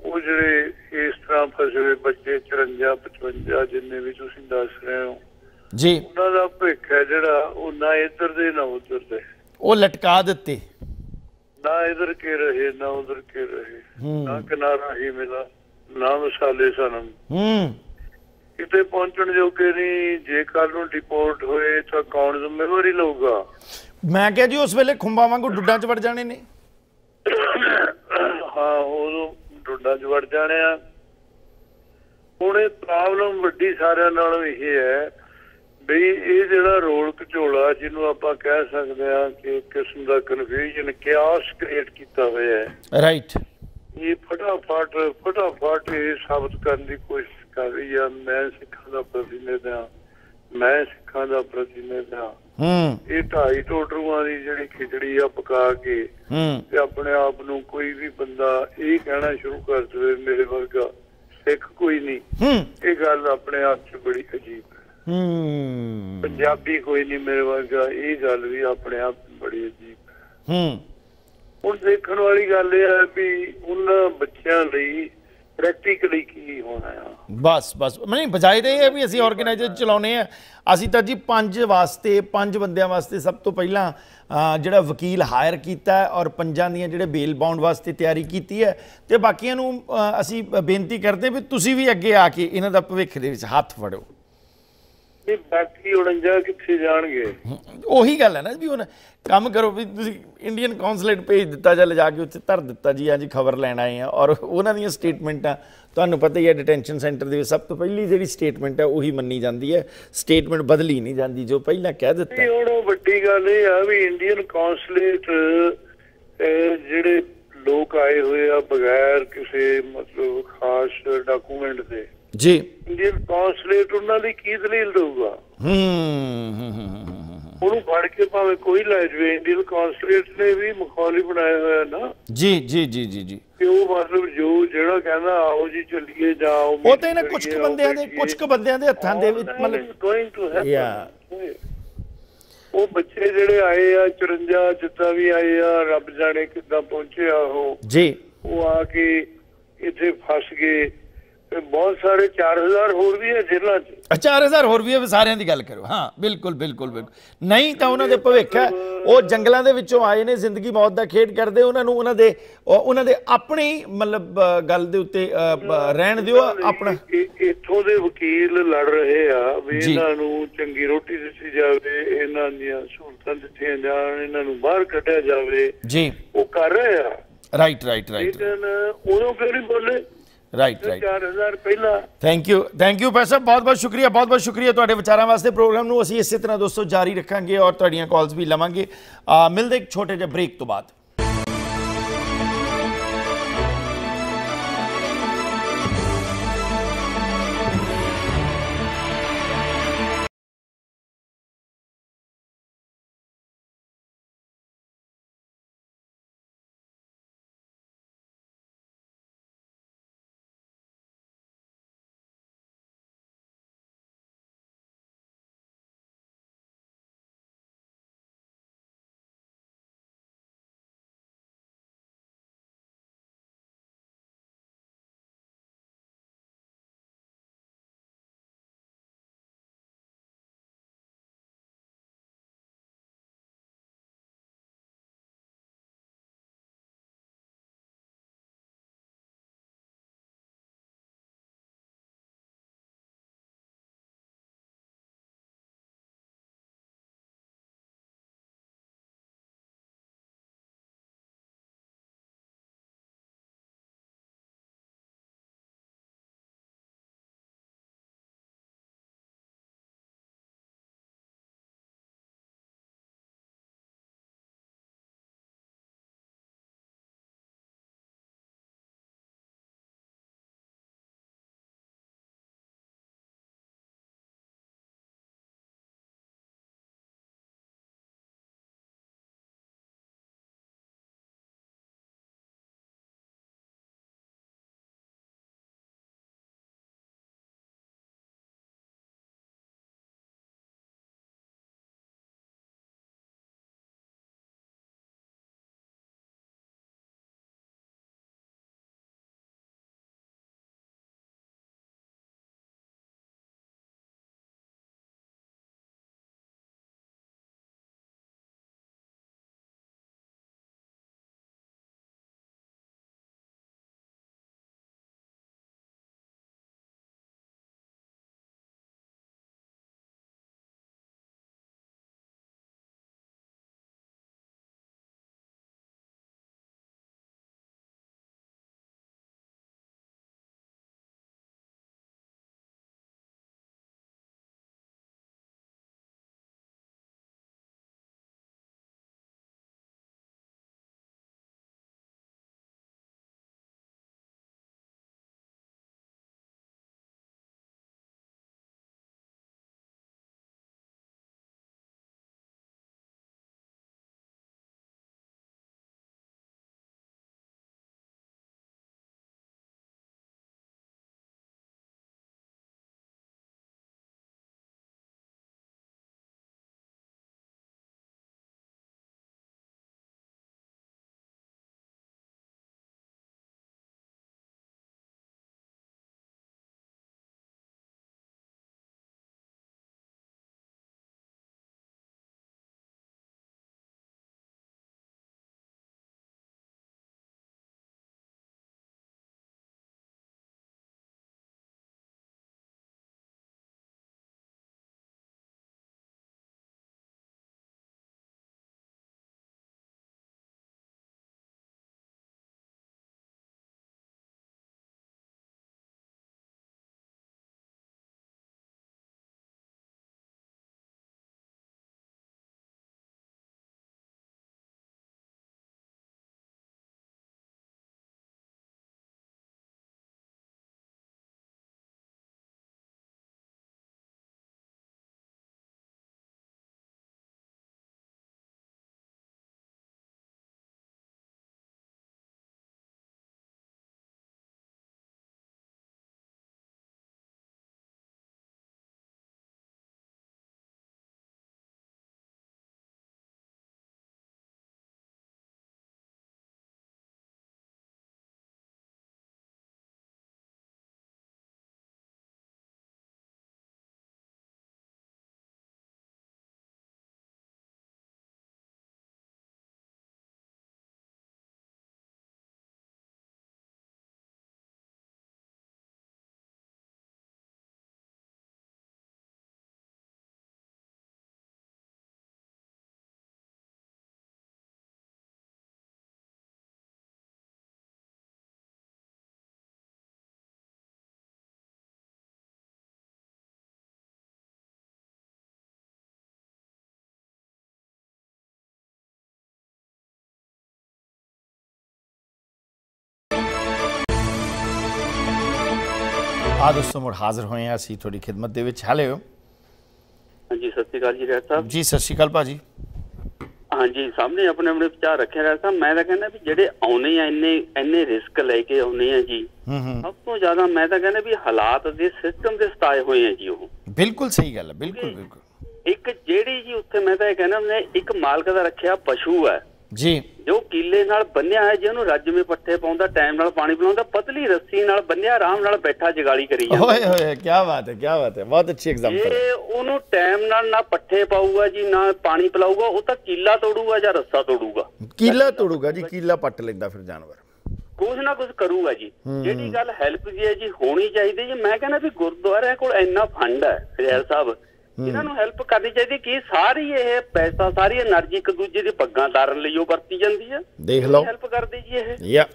ਉਹ ਜਿਹੜੇ ਇਸ ਤਰ੍ਹਾਂ ਫਸੇ ਹੋਏ ਬੱਚੇ 54 55 ਜਿੰਨੇ ਵੀ ਤੁਸੀਂ ਦੱਸ ਰਹੇ ਹੋ ਜੀ। ਉਹਨਾਂ ਦਾ ਭਵਿੱਖ ਹੈ ਜਿਹੜਾ ਉਹ ਨਾ ਇੱਧਰ ਦੇ ਨਾ ਉੱਧਰ ਦੇ। ਉਹ ਲਟਕਾ ਦਿੱਤੇ। ਨਾ ਇਧਰ ਕੇ ਰਹੇ ਨਾ ਉਧਰ ਕੇ ਰਹੇ। ਹੂੰ। ਨਾ ਕਿਨਾਰਾ ਹੀ ਮਿਲਾ ਨਾ ਮਸਾਲੇ ਸਨਮ। ਹੂੰ। ਕਿਤੇ ਪਹੁੰਚਣ ਜੋਗੇ ਨਹੀਂ ਜੇ ਕੱਲ ਨੂੰ ਡਿਪੋਰਟ ਹੋਏ ਤਾਂ ਕੌਣ ਜ਼ਿੰਮੇਵਾਰੀ ਲਊਗਾ? ਮੈਂ ਕਿਹਾ ਜੀ ਉਸ ਵੇਲੇ ਖੁੰਬਾਂ ਵਾਂਗੂ ਡੁੱਡਾਂ 'ਚ ਵੜ ਜਾਣੇ ਨੇ। ਹਾਂ ਉਦੋਂ ਡੁੱਡਾ ਚ ਵੜ ਜਾਣੇ ਆ। ਹੁਣ ਇਹ ਪ੍ਰੋਬਲਮ ਵੱਡੀ ਸਾਰਿਆਂ ਨਾਲੋਂ ਇਹ ਹੈ ਵੀ ਇਹ ਜਿਹੜਾ ਰੋਲ ਘਚੋਲਾ ਜਿਹਨੂੰ ਆਪਾਂ ਕਹਿ ਸਕਦੇ ਆ ਕਿ ਕਿਸਮ ਦਾ ਕਨਫਿਊਜ਼ਨ ਕਿਆਸ ਕ੍ਰੀਏਟ ਕੀਤਾ ਹੋਇਆ ਹੈ। ਰਾਈਟ ਇਹ ਫਟਾਫਟ ਫਟਾਫਟ ਇਹ ਸਾਬਤ ਕਰਨ ਦੀ ਕੋਸ਼ਿਸ਼ ਕਰ ਰਹੀ ਆ ਮੈਂ ਸਿੱਖਾਂ ਦਾ ਪ੍ਰਤੀਨਿਧ ਆ ਮੈਂ ਸਿੱਖਾਂ ਦਾ ਪ੍ਰਤੀਨਿਧ ਆ ਹੂੰ। ਇਹ ਢਾਈ ਟੋਟਰੂਆਂ ਦੀ ਜਿਹੜੀ ਖਿਚੜੀ ਆ ਪਕਾ ਕੇ ਹੂੰ। ਤੇ ਆਪਣੇ ਆਪ ਨੂੰ ਕੋਈ ਵੀ ਬੰਦਾ ਇਹ ਕਹਿਣਾ ਸ਼ੁਰੂ ਕਰ ਦੇਵੇ ਮੇਰੇ ਵਰਗਾ ਸਿੱਖ ਕੋਈ ਨਹੀਂ। ਹੂੰ। ਇਹ ਗੱਲ ਆਪਣੇ ਆਪ 'ਚ ਬੜੀ ਅਜੀਬ ਹੈ। ਹੂੰ। ਪੰਜਾਬੀ ਕੋਈ ਨਹੀਂ ਮੇਰੇ ਵਰਗਾ ਇਹ ਗੱਲ ਵੀ ਆਪਣੇ ਆਪ ਬੜੀ ਅਜੀਬ ਹੈ। ਹੂੰ। ਹੁਣ ਦੇਖਣ ਵਾਲੀ ਗੱਲ ਇਹ ਹੈ ਵੀ ਉਹਨਾਂ ਬੱਚਿਆਂ ਲਈ ਪ੍ਰੈਕਟੀਕਲੀ ਕੀ ਹੋਣਾ ਆ? ਬਸ ਬਸ। ਨਹੀਂ ਬਜਾਏ ਤੇ ਇਹ ਵੀ ਅਸੀਂ ਆਰਗੇਨਾਈਜ਼ੇਸ਼ਨ ਚਲਾਉਨੇ ਆ ਅਸੀਂ ਤਾਂ ਜੀ ਪੰਜ ਵਾਸਤੇ ਪੰਜ ਬੰਦਿਆਂ ਵਾਸਤੇ ਸਭ ਤੋਂ ਪਹਿਲਾਂ ਜਿਹੜਾ ਵਕੀਲ ਹਾਇਰ ਕੀਤਾ ਔਰ ਪੰਜਾਂ ਦੀਆਂ ਜਿਹੜੇ ਬੇਲ ਬਾਉਂਡ ਵਾਸਤੇ ਤਿਆਰੀ ਕੀਤੀ ਹੈ। ਤੇ ਬਾਕੀਆਂ ਨੂੰ ਅਸੀਂ ਬੇਨਤੀ ਕਰਦੇ ਵੀ ਤੁਸੀਂ ਵੀ ਅੱਗੇ ਆ ਕੇ ਇਹਨਾਂ ਦਾ ਭਵਿੱਖ ਦੇ ਵਿੱਚ ਹੱਥ ਫੜੋ। ਨਹੀਂ ਬਾਕੀ 49 ਕਿੱਥੇ ਜਾਣਗੇ? ਉਹੀ ਗੱਲ ਹੈ ਨਾ ਵੀ ਹੁਣ ਕੰਮ ਕਰੋ ਵੀ ਤੁਸੀਂ ਇੰਡੀਅਨ ਕੌਂਸੂਲੇਟ ਭੇਜ ਦਿੱਤਾ ਜਾਂ ਲਿਜਾ ਕੇ ਉੱਥੇ ਧਰ ਦਿੱਤਾ ਜੀ ਹਾਂਜੀ ਖਬਰ ਲੈਣ ਆਏ ਆ ਔਰ ਉਹਨਾਂ ਦੀਆਂ ਸਟੇਟਮੈਂਟਾਂ ਤੁਹਾਨੂੰ ਪਤਾ ਹੀ ਹੈ ਡਿਟੈਂਸ਼ਨ ਸੈਂਟਰ ਦੇ ਸਭ ਤੋਂ ਪਹਿਲੀ ਜਿਹੜੀ ਸਟੇਟਮੈਂਟ ਹੈ ਉਹੀ ਮੰਨੀ ਜਾਂਦੀ ਹੈ। ਸਟੇਟਮੈਂਟ ਬਦਲੀ ਨਹੀਂ ਜਾਂਦੀ ਜੋ ਪਹਿਲਾਂ ਕਹਿ ਦਿੱਤਾ। ਨਹੀਂ ਹੁਣ ਉਹ ਵੱਡੀ ਗੱਲ ਇਹ ਆ ਵੀ ਇੰਡੀਅਨ ਕੌਂਸੂਲੇਟ ਜਿਹੜੇ ਲੋਕ ਆਏ ਹੋਏ ਆ ਬਗੈਰ ਕਿਸੇ ਮਤਲਬ ਖਾਸ ਡਾਕੂਮੈਂਟ ਦੇ। ਜੀ। ਇੰਡੀਅਨ ਕੌਂਸੂਲੇਟ ਉਹਨਾਂ ਦੀ ਕੀ ਦਲੀਲ ਦਊਗਾ? ਹੂੰ ਹੂੰ, ਹੂੰ, ਹੂੰ, ਹੂੰ। ਉਹਨੂੰ ਫੜ ਕੇ ਭਾਵੇਂ ਕੋਈ ਲੈ ਜਾਵੇ ਇੰਡੀਅਨ ਕੌਂਸੂਲੇਟ ਨੇ ਵੀ ਮਖੌਲੀ ਬਣਾਇਆ ਹੋਇਆ ਨਾ। ਜੀ ਜੀ ਜੀ ਜੀ ਜੀ। ਕਿ ਉਹ ਮਤਲਬ ਜੋ ਜਿਹੜਾ ਕਹਿੰਦਾ ਆਓ ਜੀ ਚੱਲੀਏ ਜਾਓ ਉਹ ਤੇ ਇਹਨਾਂ ਕੁਝ ਕੁ ਬੰਦਿਆਂ ਦੇ ਕੁਝ ਕੁ ਬੰਦਿਆਂ ਦੇ ਹੱਥਾਂ ਦੇ ਵਿੱਚ ਮਤਲਬ ਗੋਇੰਗ ਟੂ Yeah. ਉਹ ਬੱਚੇ ਜਿਹੜੇ ਆਏ ਆ 54 ਜਿੱਦਾਂ ਵੀ ਆਏ ਆ ਰੱਬ ਜਾਣੇ ਕਿੱਦਾਂ ਪਹੁੰਚੇ ਆ ਉਹ। ਜੀ। ਉਹ ਆ ਕੇ ਇੱਥੇ ਫਸ ਗਏ। ਬਹੁਤ ਸਾਰੇ 4000 ਹੋਰ ਵੀ ਹੈ ਜੇਲ੍ਹਾਂ 'ਚ। 4000 ਹੋਰ ਵੀ ਹੈ ਸਾਰਿਆਂ ਦੀ ਗੱਲ ਕਰੋ। ਹਾਂ ਬਿਲਕੁਲ ਬਿਲਕੁਲ ਬਿਲਕੁਲ। ਨਹੀਂ ਤਾਂ ਉਹਨਾਂ ਦੇ ਭਵਿੱਖ ਹੈ। ਉਹ ਜੰਗਲਾਂ ਦੇ ਵਿੱਚੋਂ ਆਏ ਨੇ ਜ਼ਿੰਦਗੀ ਮੌਤ ਦਾ ਖੇਡ ਕਰਦੇ ਉਹਨਾਂ ਨੂੰ ਉਹਨਾਂ ਦੇ ਉਹ- ਉਹਨਾਂ ਦੇ ਆਪਣੀ ਮਤਲਬ ਗੱਲ ਦੇ ਉੱਤੇ ਰਹਿਣ ਦਿਓ ਆਪਣਾ। ਇੱਥੋਂ ਦੇ ਵਕੀਲ ਲੜ ਰਹੇ ਆ ਵੀ। ਇਹਨਾਂ ਨੂੰ ਚੰਗੀ ਰੋਟੀ ਦਿੱਤੀ ਜਾਵੇ ਇਹਨਾਂ ਦੀਆਂ ਸਹੂਲਤਾਂ ਦਿੱਤੀਆਂ ਜਾਣ ਇਹਨਾਂ ਨੂੰ ਬਾਹਰ ਕੱਢਿਆ ਜਾਵੇ। ਜੀ। ਉਹ ਕਰ ਰਹੇ ਆ। ਰਾਈਟ ਰਾਈਟ ਰਾਈਟ ਲੇਕਿਨ ਕਿਉਂ ਨਹੀਂ ਬੋਲੇ? ਰਾਈਟ ਰਾਈਟ 4000 ਪਹਿਲਾਂ। ਥੈਂਕ ਯੂ ਥੈਂਕ ਯੂ ਸਾਹਿਬ ਬਹੁਤ ਬਹੁਤ ਸ਼ੁਕਰੀਆ ਬਹੁਤ ਬਹੁਤ ਸ਼ੁਕਰੀਆ ਤੁਹਾਡੇ ਵਿਚਾਰਾਂ ਵਾਸਤੇ ਪ੍ਰੋਗਰਾਮ ਨੂੰ। ਅਸੀਂ ਇਸੇ ਤਰ੍ਹਾਂ ਦੋਸਤੋ ਜਾਰੀ ਰੱਖਾਂਗੇ ਔਰ ਤੁਹਾਡੀਆਂ ਕਾਲਸ ਵੀ ਲਵਾਂਗੇ। ਮਿਲਦੇ ਇੱਕ ਛੋਟੇ ਜਿਹੇ ਬ੍ਰੇਕ ਤੋਂ ਬਾਅਦ। ਆ ਦੋਸਤੋ ਮੁੜ ਹਾਜ਼ਰ ਹੋਏ ਆ ਅਸੀਂ ਤੁਹਾਡੀ ਖਿਦਮਤ ਦੇ ਵਿੱਚ। ਹੈਲੋ। ਹਾਂਜੀ ਸਤਿ ਸ਼੍ਰੀ ਅਕਾਲ ਜੀ ਰੈਤ ਸਾਹਿਬ। ਜੀ ਸਤਿ ਸ਼੍ਰੀ ਅਕਾਲ ਭਾਜੀ। ਹਾਂਜੀ ਸਾਹਮਣੇ ਆਪਣੇ ਆਪਣੇ ਵਿਚਾਰ ਰੱਖੇ ਰੈਤ ਸਾਹਿਬ। ਮੈਂ ਤਾਂ ਕਹਿੰਦਾ ਵੀ ਜਿਹੜੇ ਆਉਨੇ ਆ ਇੰਨੇ ਇੰਨੇ ਰਿਸਕ ਲੈ ਕੇ ਆਉਨੇ ਆ ਜੀ ਹੂੰ ਹੂੰ। ਸਭ ਤੋਂ ਜ਼ਿਆਦਾ ਮੈਂ ਤਾਂ ਕਹਿੰਦਾ ਵੀ ਹਾਲਾਤ ਦੇ ਸਿਸਟਮ ਦੇ ਸਤਾਏ ਹੋਏ ਆ ਜੀ ਉਹ। ਬਿਲਕੁਲ ਸਹੀ ਗੱਲ ਹੈ ਬਿਲਕੁਲ ਬਿਲਕੁਲ। ਇੱਕ ਜਿਹੜੀ ਜੀ ਉੱਥੇ ਮੈਂ ਤਾਂ ਇਹ ਕਹਿੰਦਾ ਮੈਂ ਇੱਕ ਮਾਲਕ ਦਾ ਰੱਖਿਆ ਪਸ਼ੂ ਹੈ। ਜੀ। ਜੋ ਕੀਲੇ ਨਾਲ ਬੰਨਿਆ ਹੈ ਜਿਹਨੂੰ ਰੱਜਵੇਂ ਪੱਠੇ ਪਾਉਂਦਾ ਟਾਈਮ ਨਾਲ ਪਾਣੀ ਪਿਲਾਉਂਦਾ ਪਤਲੀ ਰੱਸੀ ਨਾਲ ਬੰਨਿਆ ਆਰਾਮ ਨਾਲ ਬੈਠਾ ਜਗਾਲੀ ਕਰੀ ਜਾਂਦਾ। ਓਏ ਹੋਏ ਕੀ ਬਾਤ ਹੈ ਕੀ ਬਾਤ ਹੈ ਬਹੁਤ ਅੱਛੀ ਐਗਜ਼ਾਮਪਲ ਹੈ। ਜੇ ਉਹਨੂੰ ਟਾਈਮ ਨਾਲ ਨਾ ਪੱਠੇ ਪਾਊਗਾ ਜੀ ਨਾ ਪਾਣੀ ਪਿਲਾਊਗਾ ਉਹ ਤਾਂ ਕੀਲਾ ਤੋੜੂਗਾ ਜਾਂ ਰੱਸਾ ਤੋੜੂਗਾ? ਕੀਲਾ ਤੋੜੂਗਾ ਜੀ ਕੀਲਾ ਪੱਟ ਲੈਂਦਾ ਫਿਰ ਜਾਨਵਰ। ਕੁਝ ਨਾ ਕੁਝ ਕਰੂਗਾ ਜੀ। ਜਿਹੜੀ ਗੱਲ ਹੈਲਪ ਦੀ ਹੈ ਜੀ ਹੋਣੀ ਚਾਹੀਦੀ ਜੀ। ਮੈਂ ਕਹਿੰਦਾ ਵੀ ਗੁਰਦੁਆਰਿਆਂ ਕੋਲ ਇੰਨਾ ਫੰਡ ਹੈ ਰਿਆਲ ਸਾਹਿਬ। ਇਹਨਾਂ ਨੂੰ ਹੈਲਪ ਕਰਨੀ ਚਾਹੀਦੀ ਕਿ ਸਾਰੀ ਇਹ ਪੈਸਾ ਸਾਰੀ એનર્ਜੀ ਇੱਕ ਦੂਜੇ ਦੀ ਪੱਗਾਂ ਤਾਰਨ ਲਈ ਉਹ ਵਰਤੀ ਜਾਂਦੀ ਹੈ ਦੇਖ ਲਓ। ਹੈਲਪ ਕਰਦੀ ਜੀ ਇਹ? ਯਾ।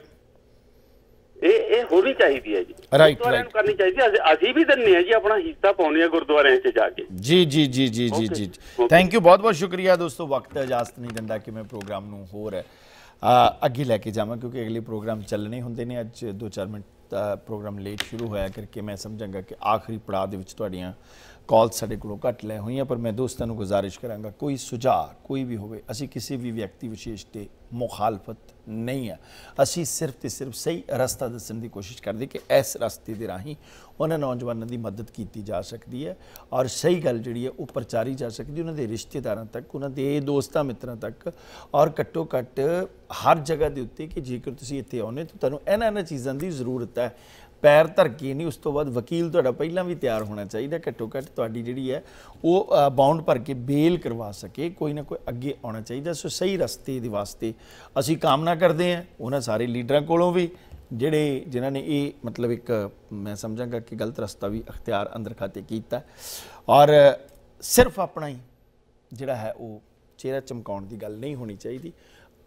ਇਹ ਇਹ ਹੋਣੀ ਚਾਹੀਦੀ ਹੈ ਜੀ। ਗੁਰਦੁਆਰਿਆਂ ਨੂੰ ਕਰਨੀ ਚਾਹੀਦੀ ਹੈ ਅਸੀਂ ਵੀ ਦਿੰਨੇ ਆ ਜੀ ਆਪਣਾ ਹਿੱਸਾ ਪਾਉਣੇ ਆ ਗੁਰਦੁਆਰਿਆਂ 'ਚ ਜਾ ਕੇ। ਜੀ ਜੀ ਜੀ ਜੀ ਜੀ ਜੀ। ਥੈਂਕ ਯੂ ਬਹੁਤ ਬਹੁਤ ਸ਼ੁਕਰੀਆ ਦੋਸਤੋ। ਵਕਤ ਇਜਾਜ਼ਤ ਨਹੀਂ ਦਿੰਦਾ ਕਿ ਮੈਂ ਪ੍ਰੋਗਰਾਮ ਨੂੰ ਹੋਰ ਅੱਗੇ ਲੈ ਕੇ ਜਾਵਾਂ ਕਿਉਂਕਿ ਅਗਲੇ ਪ੍ਰੋਗਰਾਮ ਚੱਲਣੇ ਹੁੰਦੇ ਨੇ। ਅੱਜ 2-4 ਮਿੰਟ ਪ੍ਰੋਗਰਾਮ ਲੇਟ ਸ਼ੁਰੂ ਹੋਇਆ ਕਰਕੇ ਮੈਂ ਸਮਝਾਂਗਾ ਕਿ ਆਖਰੀ ਪੜਾਅ ਦੇ ਵਿੱਚ ਤੁਹਾਡੀਆਂ ਕਾਲ ਸਾਡੇ ਕੋਲੋਂ ਘੱਟ ਲੈ ਹੋਈਆਂ, ਪਰ ਮੈਂ ਦੋਸਤਾਂ ਨੂੰ ਗੁਜ਼ਾਰਿਸ਼ ਕਰਾਂਗਾ, ਕੋਈ ਸੁਝਾਅ, ਕੋਈ ਵੀ ਹੋਵੇ, ਅਸੀਂ ਕਿਸੇ ਵੀ ਵਿਅਕਤੀ ਵਿਸ਼ੇਸ਼ ਤੇ ਮੁਖਾਲਫਤ ਨਹੀਂ ਹੈ ਅਸੀਂ ਸਿਰਫ ਤੇ ਸਿਰਫ ਸਹੀ ਰਸਤਾ ਦੱਸਣ ਦੀ ਕੋਸ਼ਿਸ਼ ਕਰਦੇ ਕਿ ਇਸ ਰਸਤੇ ਦੇ ਰਾਹੀਂ ਉਹਨਾਂ ਨੌਜਵਾਨਾਂ ਦੀ ਮਦਦ ਕੀਤੀ ਜਾ ਸਕਦੀ ਹੈ ਔਰ ਸਹੀ ਗੱਲ ਜਿਹੜੀ ਹੈ, ਉਹ ਪ੍ਰਚਾਰੀ ਜਾ ਸਕਦੀ ਉਹਨਾਂ ਦੇ ਰਿਸ਼ਤੇਦਾਰਾਂ ਤੱਕ, ਉਹਨਾਂ ਦੇ ਦੋਸਤਾਂ ਮਿੱਤਰਾਂ ਤੱਕ ਔਰ ਘੱਟੋ ਘੱਟ ਹਰ ਜਗ੍ਹਾ ਦੇ ਉੱਤੇ ਕਿ ਜੇਕਰ ਤੁਸੀਂ ਇੱਥੇ ਆਉਨੇ ਤਾਂ ਤੁਹਾਨੂੰ ਇਹਨਾਂ ਇਹਨਾਂ ਚੀਜ਼ਾਂ ਦੀ ਜ਼ਰੂਰਤ ਹੈ ਪੈਰ ਧਰ ਕੇ ਨਹੀਂ, ਉਸ ਤੋਂ ਬਾਅਦ ਵਕੀਲ ਤੁਹਾਡਾ ਪਹਿਲਾਂ ਵੀ ਤਿਆਰ ਹੋਣਾ ਚਾਹੀਦਾ, ਘੱਟੋ ਘੱਟ ਤੁਹਾਡੀ ਜਿਹੜੀ ਹੈ, ਉਹ ਬਾਉਂਡ ਭਰ ਕੇ ਬੇਲ ਕਰਵਾ ਸਕੇ, ਕੋਈ ਨਾ ਕੋਈ ਅੱਗੇ ਆਉਣਾ ਚਾਹੀਦਾ, ਸੋ ਸਹੀ ਰਸਤੇ ਦੇ ਵਾਸਤੇ ਅਸੀਂ ਕਾਮਨਾ ਕਰਦੇ ਹਾਂ, ਉਹਨਾਂ ਸਾਰੇ ਲੀਡਰਾਂ ਕੋਲੋਂ ਵੀ, ਜਿਹੜੇ, ਜਿਨ੍ਹਾਂ ਨੇ ਇਹ ਮਤਲਬ ਇੱਕ, ਮੈਂ ਸਮਝਾਂਗਾ ਕਿ ਗਲਤ ਰਸਤਾ ਵੀ ਅਖਤਿਆਰ ਅੰਦਰ ਖਾਤੇ ਕੀਤਾ। ਔਰ ਸਿਰਫ ਆਪਣਾ ਹੀ ਜਿਹੜਾ ਹੈ, ਉਹ ਚਿਹਰਾ ਚਮਕਾਉਣ ਦੀ ਗੱਲ ਨਹੀਂ ਹੋਣੀ ਚਾਹੀਦੀ।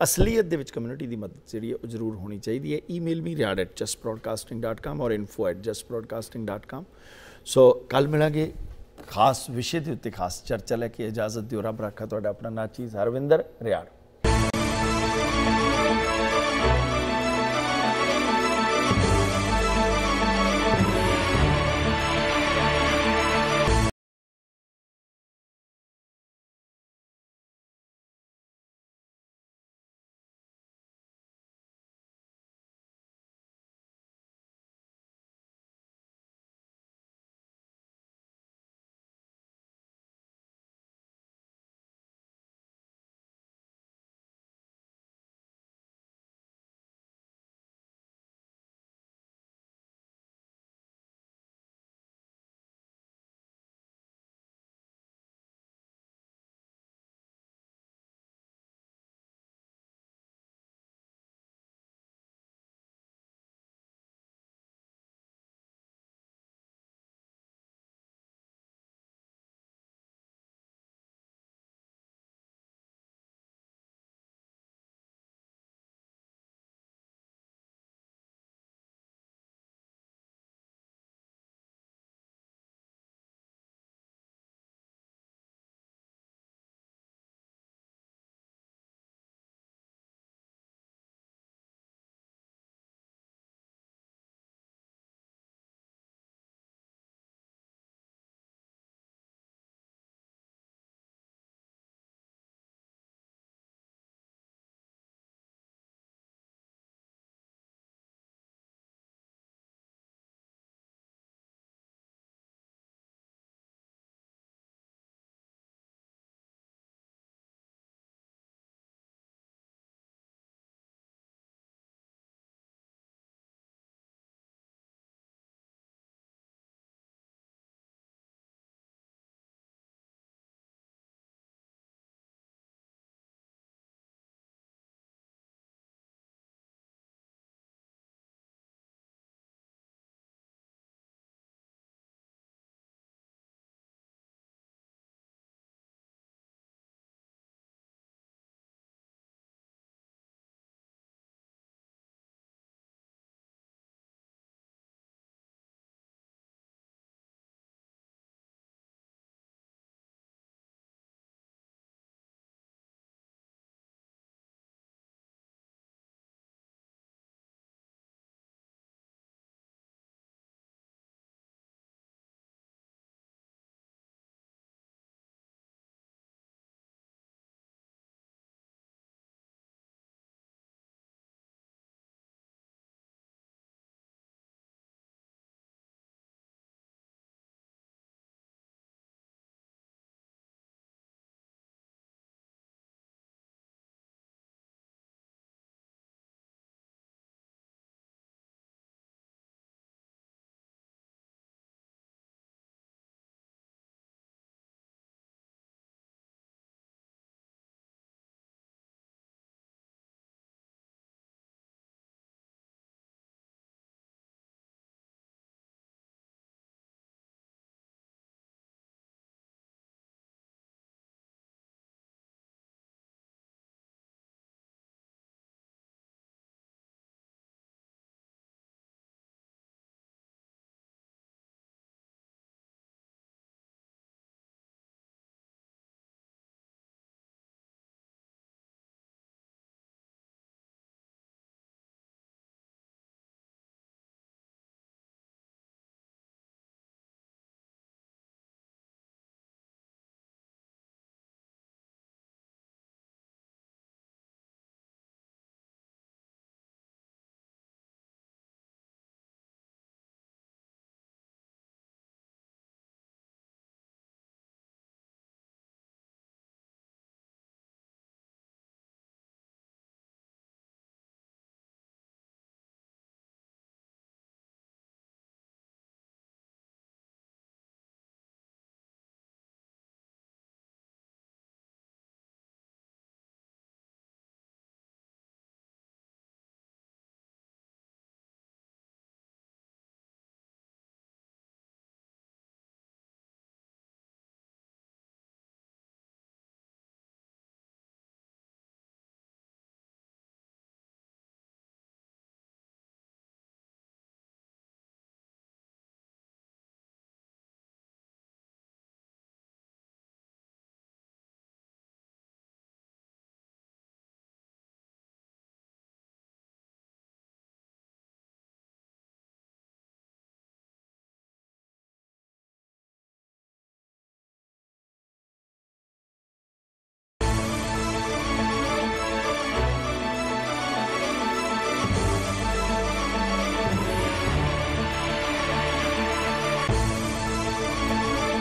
ਅਸਲੀਅਤ ਦੇ ਵਿੱਚ ਕਮਿਊਨਿਟੀ ਦੀ ਮਦਦ ਜਿਹੜੀ ਹੈ ਉਹ ਜ਼ਰੂਰ ਹੋਣੀ ਚਾਹੀਦੀ ਹੈ। ਈਮੇਲ ਮੀ riyad@justbroadcasting.com ਔਰ info@justbroadcasting.com ਸੋ ਕੱਲ ਮਿਲਾਂਗੇ ਖਾਸ ਵਿਸ਼ੇ ਦੇ ਉੱਤੇ, ਖਾਸ ਚਰਚਾ ਲੈ ਕੇ ਇਜਾਜ਼ਤ ਦਿਓ। ਰੱਬ ਰੱਖਾ ਤੁਹਾਡਾ, ਆਪਣਾ ਨਾਚੀਜ਼ ਹਰਵਿੰਦਰ ਰਿਆੜ।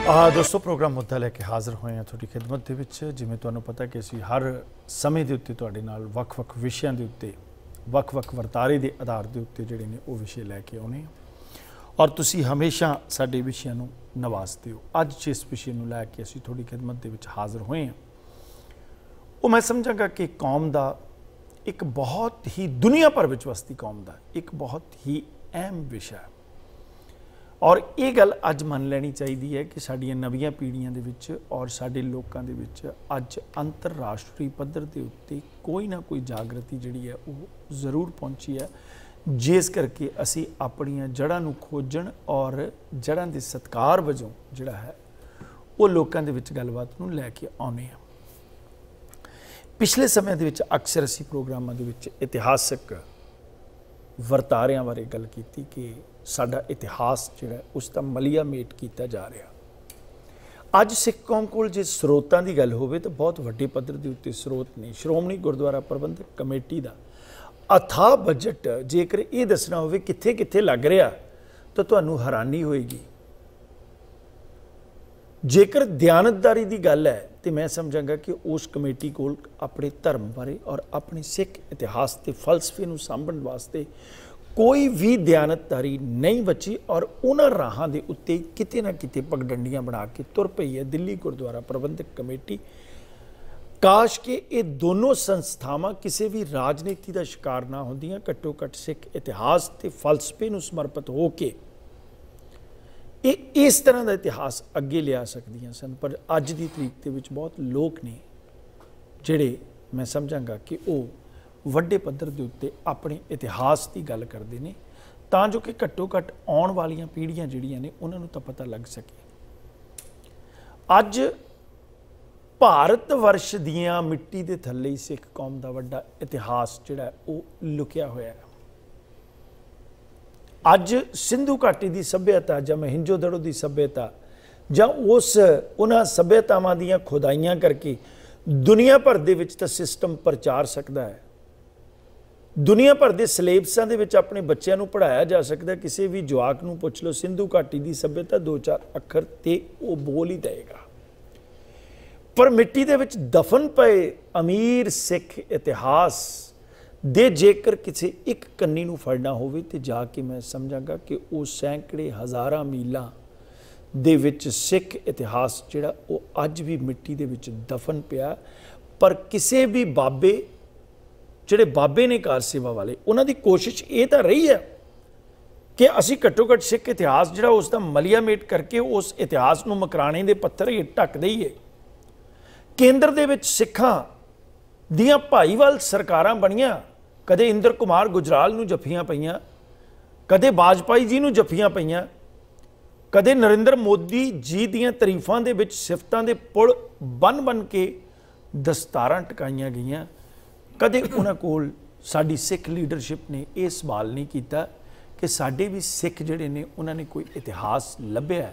ਆ ਦੋਸਤੋ, ਪ੍ਰੋਗਰਾਮ ਮੁੱਦਾ ਲੈ ਕੇ ਹਾਜ਼ਰ ਹੋਏ ਹਾਂ ਤੁਹਾਡੀ ਖਿਦਮਤ ਦੇ ਵਿੱਚ, ਜਿਵੇਂ ਤੁਹਾਨੂੰ ਪਤਾ ਕਿ ਅਸੀਂ ਹਰ ਸਮੇਂ ਦੇ ਉੱਤੇ ਤੁਹਾਡੇ ਨਾਲ ਵੱਖ-ਵੱਖ ਵਿਸ਼ਿਆਂ ਦੇ ਉੱਤੇ ਵੱਖ-ਵੱਖ ਵਰਤਾਰੇ ਦੇ ਆਧਾਰ ਦੇ ਉੱਤੇ ਜਿਹੜੇ ਨੇ ਉਹ ਵਿਸ਼ੇ ਲੈ ਕੇ ਆਉਨੇ ਆ ਔਰ ਤੁਸੀਂ ਹਮੇਸ਼ਾ ਸਾਡੇ ਵਿਸ਼ਿਆਂ ਨੂੰ ਨਵਾਜ਼ਦੇ ਹੋ। ਅੱਜ ਜਿਸ ਵਿਸ਼ੇ ਨੂੰ ਲੈ ਕੇ ਅਸੀਂ ਤੁਹਾਡੀ ਖਿਦਮਤ ਦੇ ਵਿੱਚ ਹਾਜ਼ਰ ਹੋਏ ਹਾਂ, ਉਹ ਮੈਂ ਸਮਝਾਂਗਾ ਕਿ ਕੌਮ ਦਾ ਇੱਕ ਬਹੁਤ ਹੀ ਦੁਨੀਆ ਭਰ ਵਿੱਚ ਵਸਦੀ ਕੌਮ ਦਾ ਇੱਕ ਬਹੁਤ ਹੀ ਅਹਿਮ ਵਿਸ਼ਾ ਹੈ। ਔਰ ਇਹ ਗੱਲ ਅੱਜ ਮੰਨ ਲੈਣੀ ਚਾਹੀਦੀ ਹੈ ਕਿ ਸਾਡੀਆਂ ਨਵੀਆਂ ਪੀੜ੍ਹੀਆਂ ਦੇ ਵਿੱਚ ਔਰ ਸਾਡੇ ਲੋਕਾਂ ਦੇ ਵਿੱਚ ਅੱਜ ਅੰਤਰਰਾਸ਼ਟਰੀ ਪੱਧਰ ਦੇ ਉੱਤੇ ਕੋਈ ਨਾ ਕੋਈ ਜਾਗਰਤੀ ਜਿਹੜੀ ਹੈ ਉਹ ਜ਼ਰੂਰ ਪਹੁੰਚੀ ਹੈ, ਜਿਸ ਕਰਕੇ ਅਸੀਂ ਆਪਣੀਆਂ ਜੜ੍ਹਾਂ ਨੂੰ ਖੋਜਣ ਔਰ ਜੜ੍ਹਾਂ ਦੇ ਸਤਕਾਰ ਵਜੋਂ ਜਿਹੜਾ ਹੈ ਉਹ ਲੋਕਾਂ ਦੇ ਵਿੱਚ ਗੱਲਬਾਤ ਨੂੰ ਲੈ ਕੇ ਆਉਨੇ ਆ ਪਿਛਲੇ ਸਮੇਂ ਦੇ ਵਿੱਚ ਅਕਸਰ ਅਸੀਂ ਪ੍ਰੋਗਰਾਮਾਂ ਦੇ ਵਿੱਚ ਇਤਿਹਾਸਕ ਵਰਤਾਰਿਆਂ ਬਾਰੇ ਗੱਲ ਕੀਤੀ ਕਿ ਸਾਡਾ ਇਤਿਹਾਸ ਜਿਹੜਾ ਹੈ, ਉਸ ਦਾ ਮਲੀਆ ਮੇਟ ਕੀਤਾ ਜਾ ਰਿਹਾ। ਅੱਜ ਸਿੱਖ ਕੌਮ ਕੋਲ ਜੇ ਸਰੋਤਾਂ ਦੀ ਗੱਲ ਹੋਵੇ ਤਾਂ ਬਹੁਤ ਵੱਡੇ ਪੱਧਰ ਦੇ ਉੱਤੇ ਸਰੋਤ ਨੇ। ਸ਼੍ਰੋਮਣੀ ਗੁਰਦੁਆਰਾ ਪ੍ਰਬੰਧਕ ਕਮੇਟੀ ਦਾ ਅਥਾ ਬਜਟ ਜੇਕਰ ਇਹ ਦੱਸਣਾ ਹੋਵੇ ਕਿੱਥੇ ਕਿੱਥੇ ਲੱਗ ਰਿਹਾ ਤਾਂ ਤੁਹਾਨੂੰ ਹੈਰਾਨੀ ਹੋਏਗੀ। ਜੇਕਰ ਦਿਆਨਤਦਾਰੀ ਦੀ ਗੱਲ ਹੈ ਤੇ ਮੈਂ ਸਮਝਾਂਗਾ ਕਿ ਉਸ ਕਮੇਟੀ ਕੋਲ ਆਪਣੇ ਧਰਮ ਬਾਰੇ ਔਰ ਆਪਣੇ ਸਿੱਖ ਇਤਿਹਾਸ ਤੇ ਫਲਸਫੇ ਨੂੰ ਸਾਂਭਣ ਵਾਸਤੇ ਕੋਈ ਵੀ ਦਿਆਨਤਦਾਰੀ ਨਹੀਂ ਬਚੀ ਔਰ ਉਹਨਾਂ ਰਾਹਾਂ ਦੇ ਉੱਤੇ ਕਿਤੇ ਨਾ ਕਿਤੇ ਪਗਡੰਡੀਆਂ ਬਣਾ ਕੇ ਤੁਰ ਪਈ ਹੈ। ਦਿੱਲੀ ਗੁਰਦੁਆਰਾ ਪ੍ਰਬੰਧਕ ਕਮੇਟੀ। ਕਾਸ਼ ਕਿ ਇਹ ਦੋਨੋਂ ਸੰਸਥਾਵਾਂ ਕਿਸੇ ਵੀ ਰਾਜਨੀਤੀ ਦਾ ਸ਼ਿਕਾਰ ਨਾ ਹੁੰਦੀਆਂ ਘੱਟੋ ਘੱਟ ਸਿੱਖ ਇਤਿਹਾਸ ਤੇ ਫਲਸਫੇ ਨੂੰ ਸਮਰਪਿਤ ਹੋ ਕੇ ਇਹ ਇਸ ਤਰ੍ਹਾਂ ਦਾ ਇਤਿਹਾਸ ਅੱਗੇ ਲਿਆ ਸਕਦੀਆਂ ਸਨ। ਪਰ ਅੱਜ ਦੀ ਤਰੀਕ ਦੇ ਵਿੱਚ ਬਹੁਤ ਲੋਕ ਨੇ ਜਿਹੜੇ, ਮੈਂ ਸਮਝਾਂਗਾ ਕਿ ਉਹ ਵੱਡੇ ਪੱਧਰ ਦੇ ਉੱਤੇ ਆਪਣੇ ਇਤਿਹਾਸ ਦੀ ਗੱਲ ਕਰਦੇ ਨੇ, ਤਾਂ ਜੋ ਕਿ ਘੱਟੋ ਘੱਟ ਆਉਣ ਵਾਲੀਆਂ ਪੀੜ੍ਹੀਆਂ ਜਿਹੜੀਆਂ ਨੇ, ਉਹਨਾਂ ਨੂੰ ਤਾਂ ਪਤਾ ਲੱਗ ਸਕੇ। ਅੱਜ ਭਾਰਤ ਵਰਸ਼ ਦੀਆਂ ਮਿੱਟੀ ਦੇ ਥੱਲੇ ਹੀ ਸਿੱਖ ਕੌਮ ਦਾ ਵੱਡਾ ਇਤਿਹਾਸ ਜਿਹੜਾ ਉਹ ਲੁਕਿਆ ਹੋਇਆ ਹੈ। ਅੱਜ ਸਿੰਧੂ ਘਾਟੀ ਦੀ ਸੱਭਿਅਤਾ ਜਾਂ ਮਹਿੰਜੋ ਦੜੋ ਦੀ ਸੱਭਿਅਤਾ ਜਾਂ ਉਸ, ਉਹਨਾਂ ਸੱਭਿਅਤਾਵਾਂ ਦੀਆਂ ਖੁਦਾਈਆਂ ਕਰਕੇ ਦੁਨੀਆ ਭਰ ਦੇ ਵਿੱਚ ਤਾਂ ਸਿਸਟਮ ਪ੍ਰਚਾਰ ਸਕਦਾ ਹੈ। ਦੁਨੀਆ ਭਰ ਦੇ ਸਿਲੇਬਸਾਂ ਦੇ ਵਿੱਚ ਆਪਣੇ ਬੱਚਿਆਂ ਨੂੰ ਪੜਾਇਆ ਜਾ ਸਕਦਾ ਕਿਸੇ ਵੀ ਜਵਾਕ ਨੂੰ ਪੁੱਛ ਲਓ, ਸਿੰਧੂ ਘਾਟੀ ਦੀ ਸੱਭਿਅਤਾ ਦੋ ਚਾਰ ਅੱਖਰ ਤੇ ਉਹ ਬੋਲ ਹੀ ਦੇਗਾ ਪਰ ਮਿੱਟੀ ਦੇ ਵਿੱਚ ਦਫਨ ਪਏ ਅਮੀਰ ਸਿੱਖ ਇਤਿਹਾਸ ਦੇ ਜੇਕਰ ਕਿਸੇ ਇੱਕ ਕੰਨੀ ਨੂੰ ਫੜਨਾ ਹੋਵੇ ਤੇ ਜਾ ਕੇ ਮੈਂ ਸਮਝਾਂਗਾ ਕਿ ਉਹ ਸੈਂਕੜੇ ਹਜ਼ਾਰਾਂ ਮੀਲਾਂ ਦੇ ਵਿੱਚ ਸਿੱਖ ਇਤਿਹਾਸ ਜਿਹੜਾ ਉਹ ਅੱਜ ਵੀ ਮਿੱਟੀ ਦੇ ਵਿੱਚ ਦਫਨ ਪਿਆ। ਪਰ ਕਿਸੇ ਵੀ ਬਾਬੇ ਜਿਹੜੇ ਬਾਬੇ ਨੇ ਕਾਰ ਸੇਵਾ ਵਾਲੇ, ਉਹਨਾਂ ਦੀ ਕੋਸ਼ਿਸ਼ ਇਹ ਤਾਂ ਰਹੀ ਹੈ ਕਿ ਅਸੀਂ ਘੱਟੋ ਘੱਟ ਸਿੱਖ ਇਤਿਹਾਸ ਜਿਹੜਾ ਉਸ ਦਾ ਮਲੀਆ ਮੇਟ ਕਰਕੇ ਉਸ ਇਤਿਹਾਸ ਨੂੰ ਮਕਰਾਣੇ ਦੇ ਪੱਥਰ ਹੀ ਢੱਕ ਦਈਏ। ਕੇਂਦਰ ਦੇ ਵਿੱਚ ਸਿੱਖਾਂ ਦੀਆਂ ਭਾਈਵਾਲ ਸਰਕਾਰਾਂ ਬਣੀਆਂ। ਕਦੇ ਇੰਦਰ ਕੁਮਾਰ ਗੁਜਰਾਲ ਨੂੰ ਜੱਫੀਆਂ ਪਈਆਂ, ਕਦੇ ਬਾਜਪਾਈ ਜੀ ਨੂੰ ਜੱਫੀਆਂ ਪਈਆਂ, ਕਦੇ ਨਰਿੰਦਰ ਮੋਦੀ ਜੀ ਦੀਆਂ ਤਾਰੀਫਾਂ ਦੇ ਵਿੱਚ ਸਿਫਤਾਂ ਦੇ ਪੁਲ ਬਨ ਬਨ ਕੇ ਦਸਤਾਰਾਂ ਟਿਕਾਈਆਂ ਗਈਆਂ। ਕਦੇ ਉਹਨਾਂ ਕੋਲ ਸਾਡੀ ਸਿੱਖ ਲੀਡਰਸ਼ਿਪ ਨੇ ਇਹ ਸਵਾਲ ਨਹੀਂ ਕੀਤਾ ਕਿ ਸਾਡੇ ਵੀ ਸਿੱਖ ਜਿਹੜੇ ਨੇ, ਉਹਨਾਂ ਨੇ ਕੋਈ ਇਤਿਹਾਸ ਲੱਭਿਆ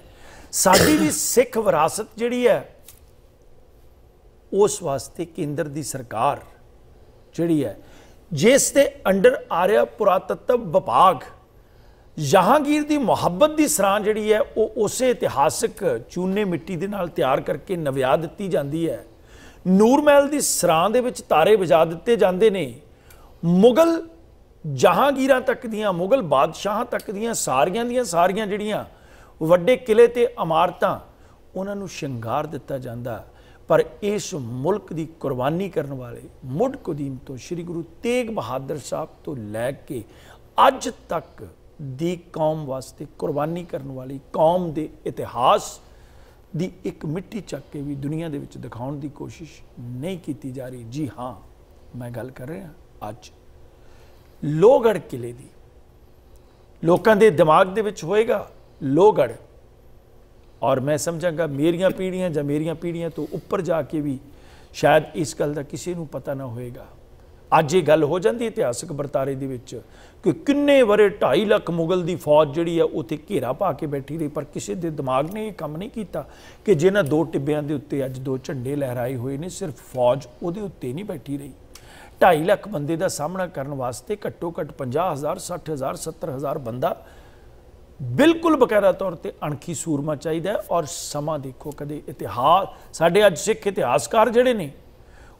ਸਾਡੀ ਵੀ ਸਿੱਖ ਵਿਰਾਸਤ ਜਿਹੜੀ ਹੈ, ਉਸ ਵਾਸਤੇ ਕੇਂਦਰ ਦੀ ਸਰਕਾਰ ਜਿਹੜੀ ਹੈ, ਜਿਸ ਦੇ ਅੰਡਰ ਆ ਰਿਹਾ ਪੁਰਾਤਤਵ ਵਿਭਾਗ, ਜਹਾਂਗੀਰ ਦੀ ਮੁਹੱਬਤ ਦੀ ਸਰਾਂ ਜਿਹੜੀ ਹੈ, ਉਹ ਉਸੇ ਇਤਿਹਾਸਕ ਚੂਨੇ ਮਿੱਟੀ ਦੇ ਨਾਲ ਤਿਆਰ ਕਰਕੇ ਨਵਿਆ ਦਿੱਤੀ ਜਾਂਦੀ ਹੈ। ਨੂਰਮਹਿਲ ਦੀ ਸਰਾਂ ਦੇ ਵਿੱਚ ਤਾਰੇ ਵਜਾ ਦਿੱਤੇ ਜਾਂਦੇ ਨੇ। ਮੁਗਲ ਜਹਾਂਗੀਰਾਂ ਤੱਕ ਦੀਆਂ, ਮੁਗਲ ਬਾਦਸ਼ਾਹਾਂ ਤੱਕ ਦੀਆਂ, ਸਾਰੀਆਂ ਦੀਆਂ, ਸਾਰੀਆਂ ਜਿਹੜੀਆਂ ਵੱਡੇ ਕਿਲੇ ਤੇ ਇਮਾਰਤਾਂ, ਉਹਨਾਂ ਨੂੰ ਸ਼ਿੰਗਾਰ ਦਿੱਤਾ ਜਾਂਦਾ। ਪਰ ਇਸ ਮੁਲਕ ਦੀ ਕੁਰਬਾਨੀ ਕਰਨ ਵਾਲੇ ਮੁੱਢ ਕੁਦੀਮ ਤੋਂ ਸ੍ਰੀ ਗੁਰੂ ਤੇਗ ਬਹਾਦਰ ਸਾਹਿਬ ਤੋਂ ਲੈ ਕੇ ਅੱਜ ਤੱਕ ਦੀ ਕੌਮ ਵਾਸਤੇ ਕੁਰਬਾਨੀ ਕਰਨ ਵਾਲੀ ਕੌਮ ਦੇ ਇਤਿਹਾਸ ਦੀ ਇੱਕ ਮਿੱਟੀ ਚੱਕ ਕੇ ਵੀ ਦੁਨੀਆ ਦੇ ਵਿੱਚ ਦਿਖਾਉਣ ਦੀ ਕੋਸ਼ਿਸ਼ ਨਹੀਂ ਕੀਤੀ ਜਾ ਰਹੀ। ਜੀ ਹਾਂ, ਮੈਂ ਗੱਲ ਕਰ ਰਿਹਾ ਅੱਜ। ਲੋਹਗੜ ਕਿਲੇ ਦੀ। ਲੋਕਾਂ ਦੇ ਦਿਮਾਗ ਦੇ ਵਿੱਚ ਹੋਏਗਾ ਲੋਹਗੜ ਔਰ ਮੈਂ ਸਮਝਾਂਗਾ ਮੇਰੀਆਂ ਪੀੜ੍ਹੀਆਂ ਜਾਂ ਮੇਰੀਆਂ ਪੀੜ੍ਹੀਆਂ ਤੋਂ ਉੱਪਰ ਜਾ ਕੇ ਵੀ ਸ਼ਾਇਦ ਇਸ ਗੱਲ ਦਾ ਕਿਸੇ ਨੂੰ ਪਤਾ ਨਾ ਹੋਏਗਾ। ਅੱਜ ਇਹ ਗੱਲ ਹੋ ਜਾਂਦੀ ਇਤਿਹਾਸਕ ਵਰਤਾਰੇ ਦੇ ਵਿੱਚ ਕਿ ਕਿੰਨੇ ਵਰੇ 2.5 ਲੱਖ ਮੁਗਲ ਦੀ ਫੌਜ ਜਿਹੜੀ ਆ ਉੱਥੇ ਘੇਰਾ ਪਾ ਕੇ ਬੈਠੀ ਰਹੀ, ਪਰ ਕਿਸੇ ਦੇ ਦਿਮਾਗ ਨੇ ਇਹ ਕੰਮ ਨਹੀਂ ਕੀਤਾ ਕਿ ਜਿਹਨਾਂ ਦੋ ਟਿੱਬਿਆਂ ਦੇ ਉੱਤੇ ਅੱਜ ਦੋ ਝੰਡੇ ਲਹਿਰਾਏ ਹੋਏ ਨੇ, ਸਿਰਫ ਫੌਜ ਉਹਦੇ ਉੱਤੇ ਨਹੀਂ ਬੈਠੀ ਰਹੀ। 2.5 ਲੱਖ ਬੰਦੇ ਦਾ ਸਾਹਮਣਾ ਕਰਨ ਵਾਸਤੇ ਘੱਟੋ ਘੱਟ 50000 60000 70000 ਬੰਦਾ ਬਿਲਕੁਲ ਬਕਾਇਦਾ ਤੌਰ ਤੇ ਅਣਖੀ ਸੂਰਮਾ ਚਾਹੀਦਾ ਔਰ ਸਮਾਂ ਦੇਖੋ ਕਦੇ ਇਤਿਹਾਸ ਸਾਡੇ ਅੱਜ ਸਿੱਖ ਇਤਿਹਾਸਕਾਰ ਜਿਹੜੇ ਨੇ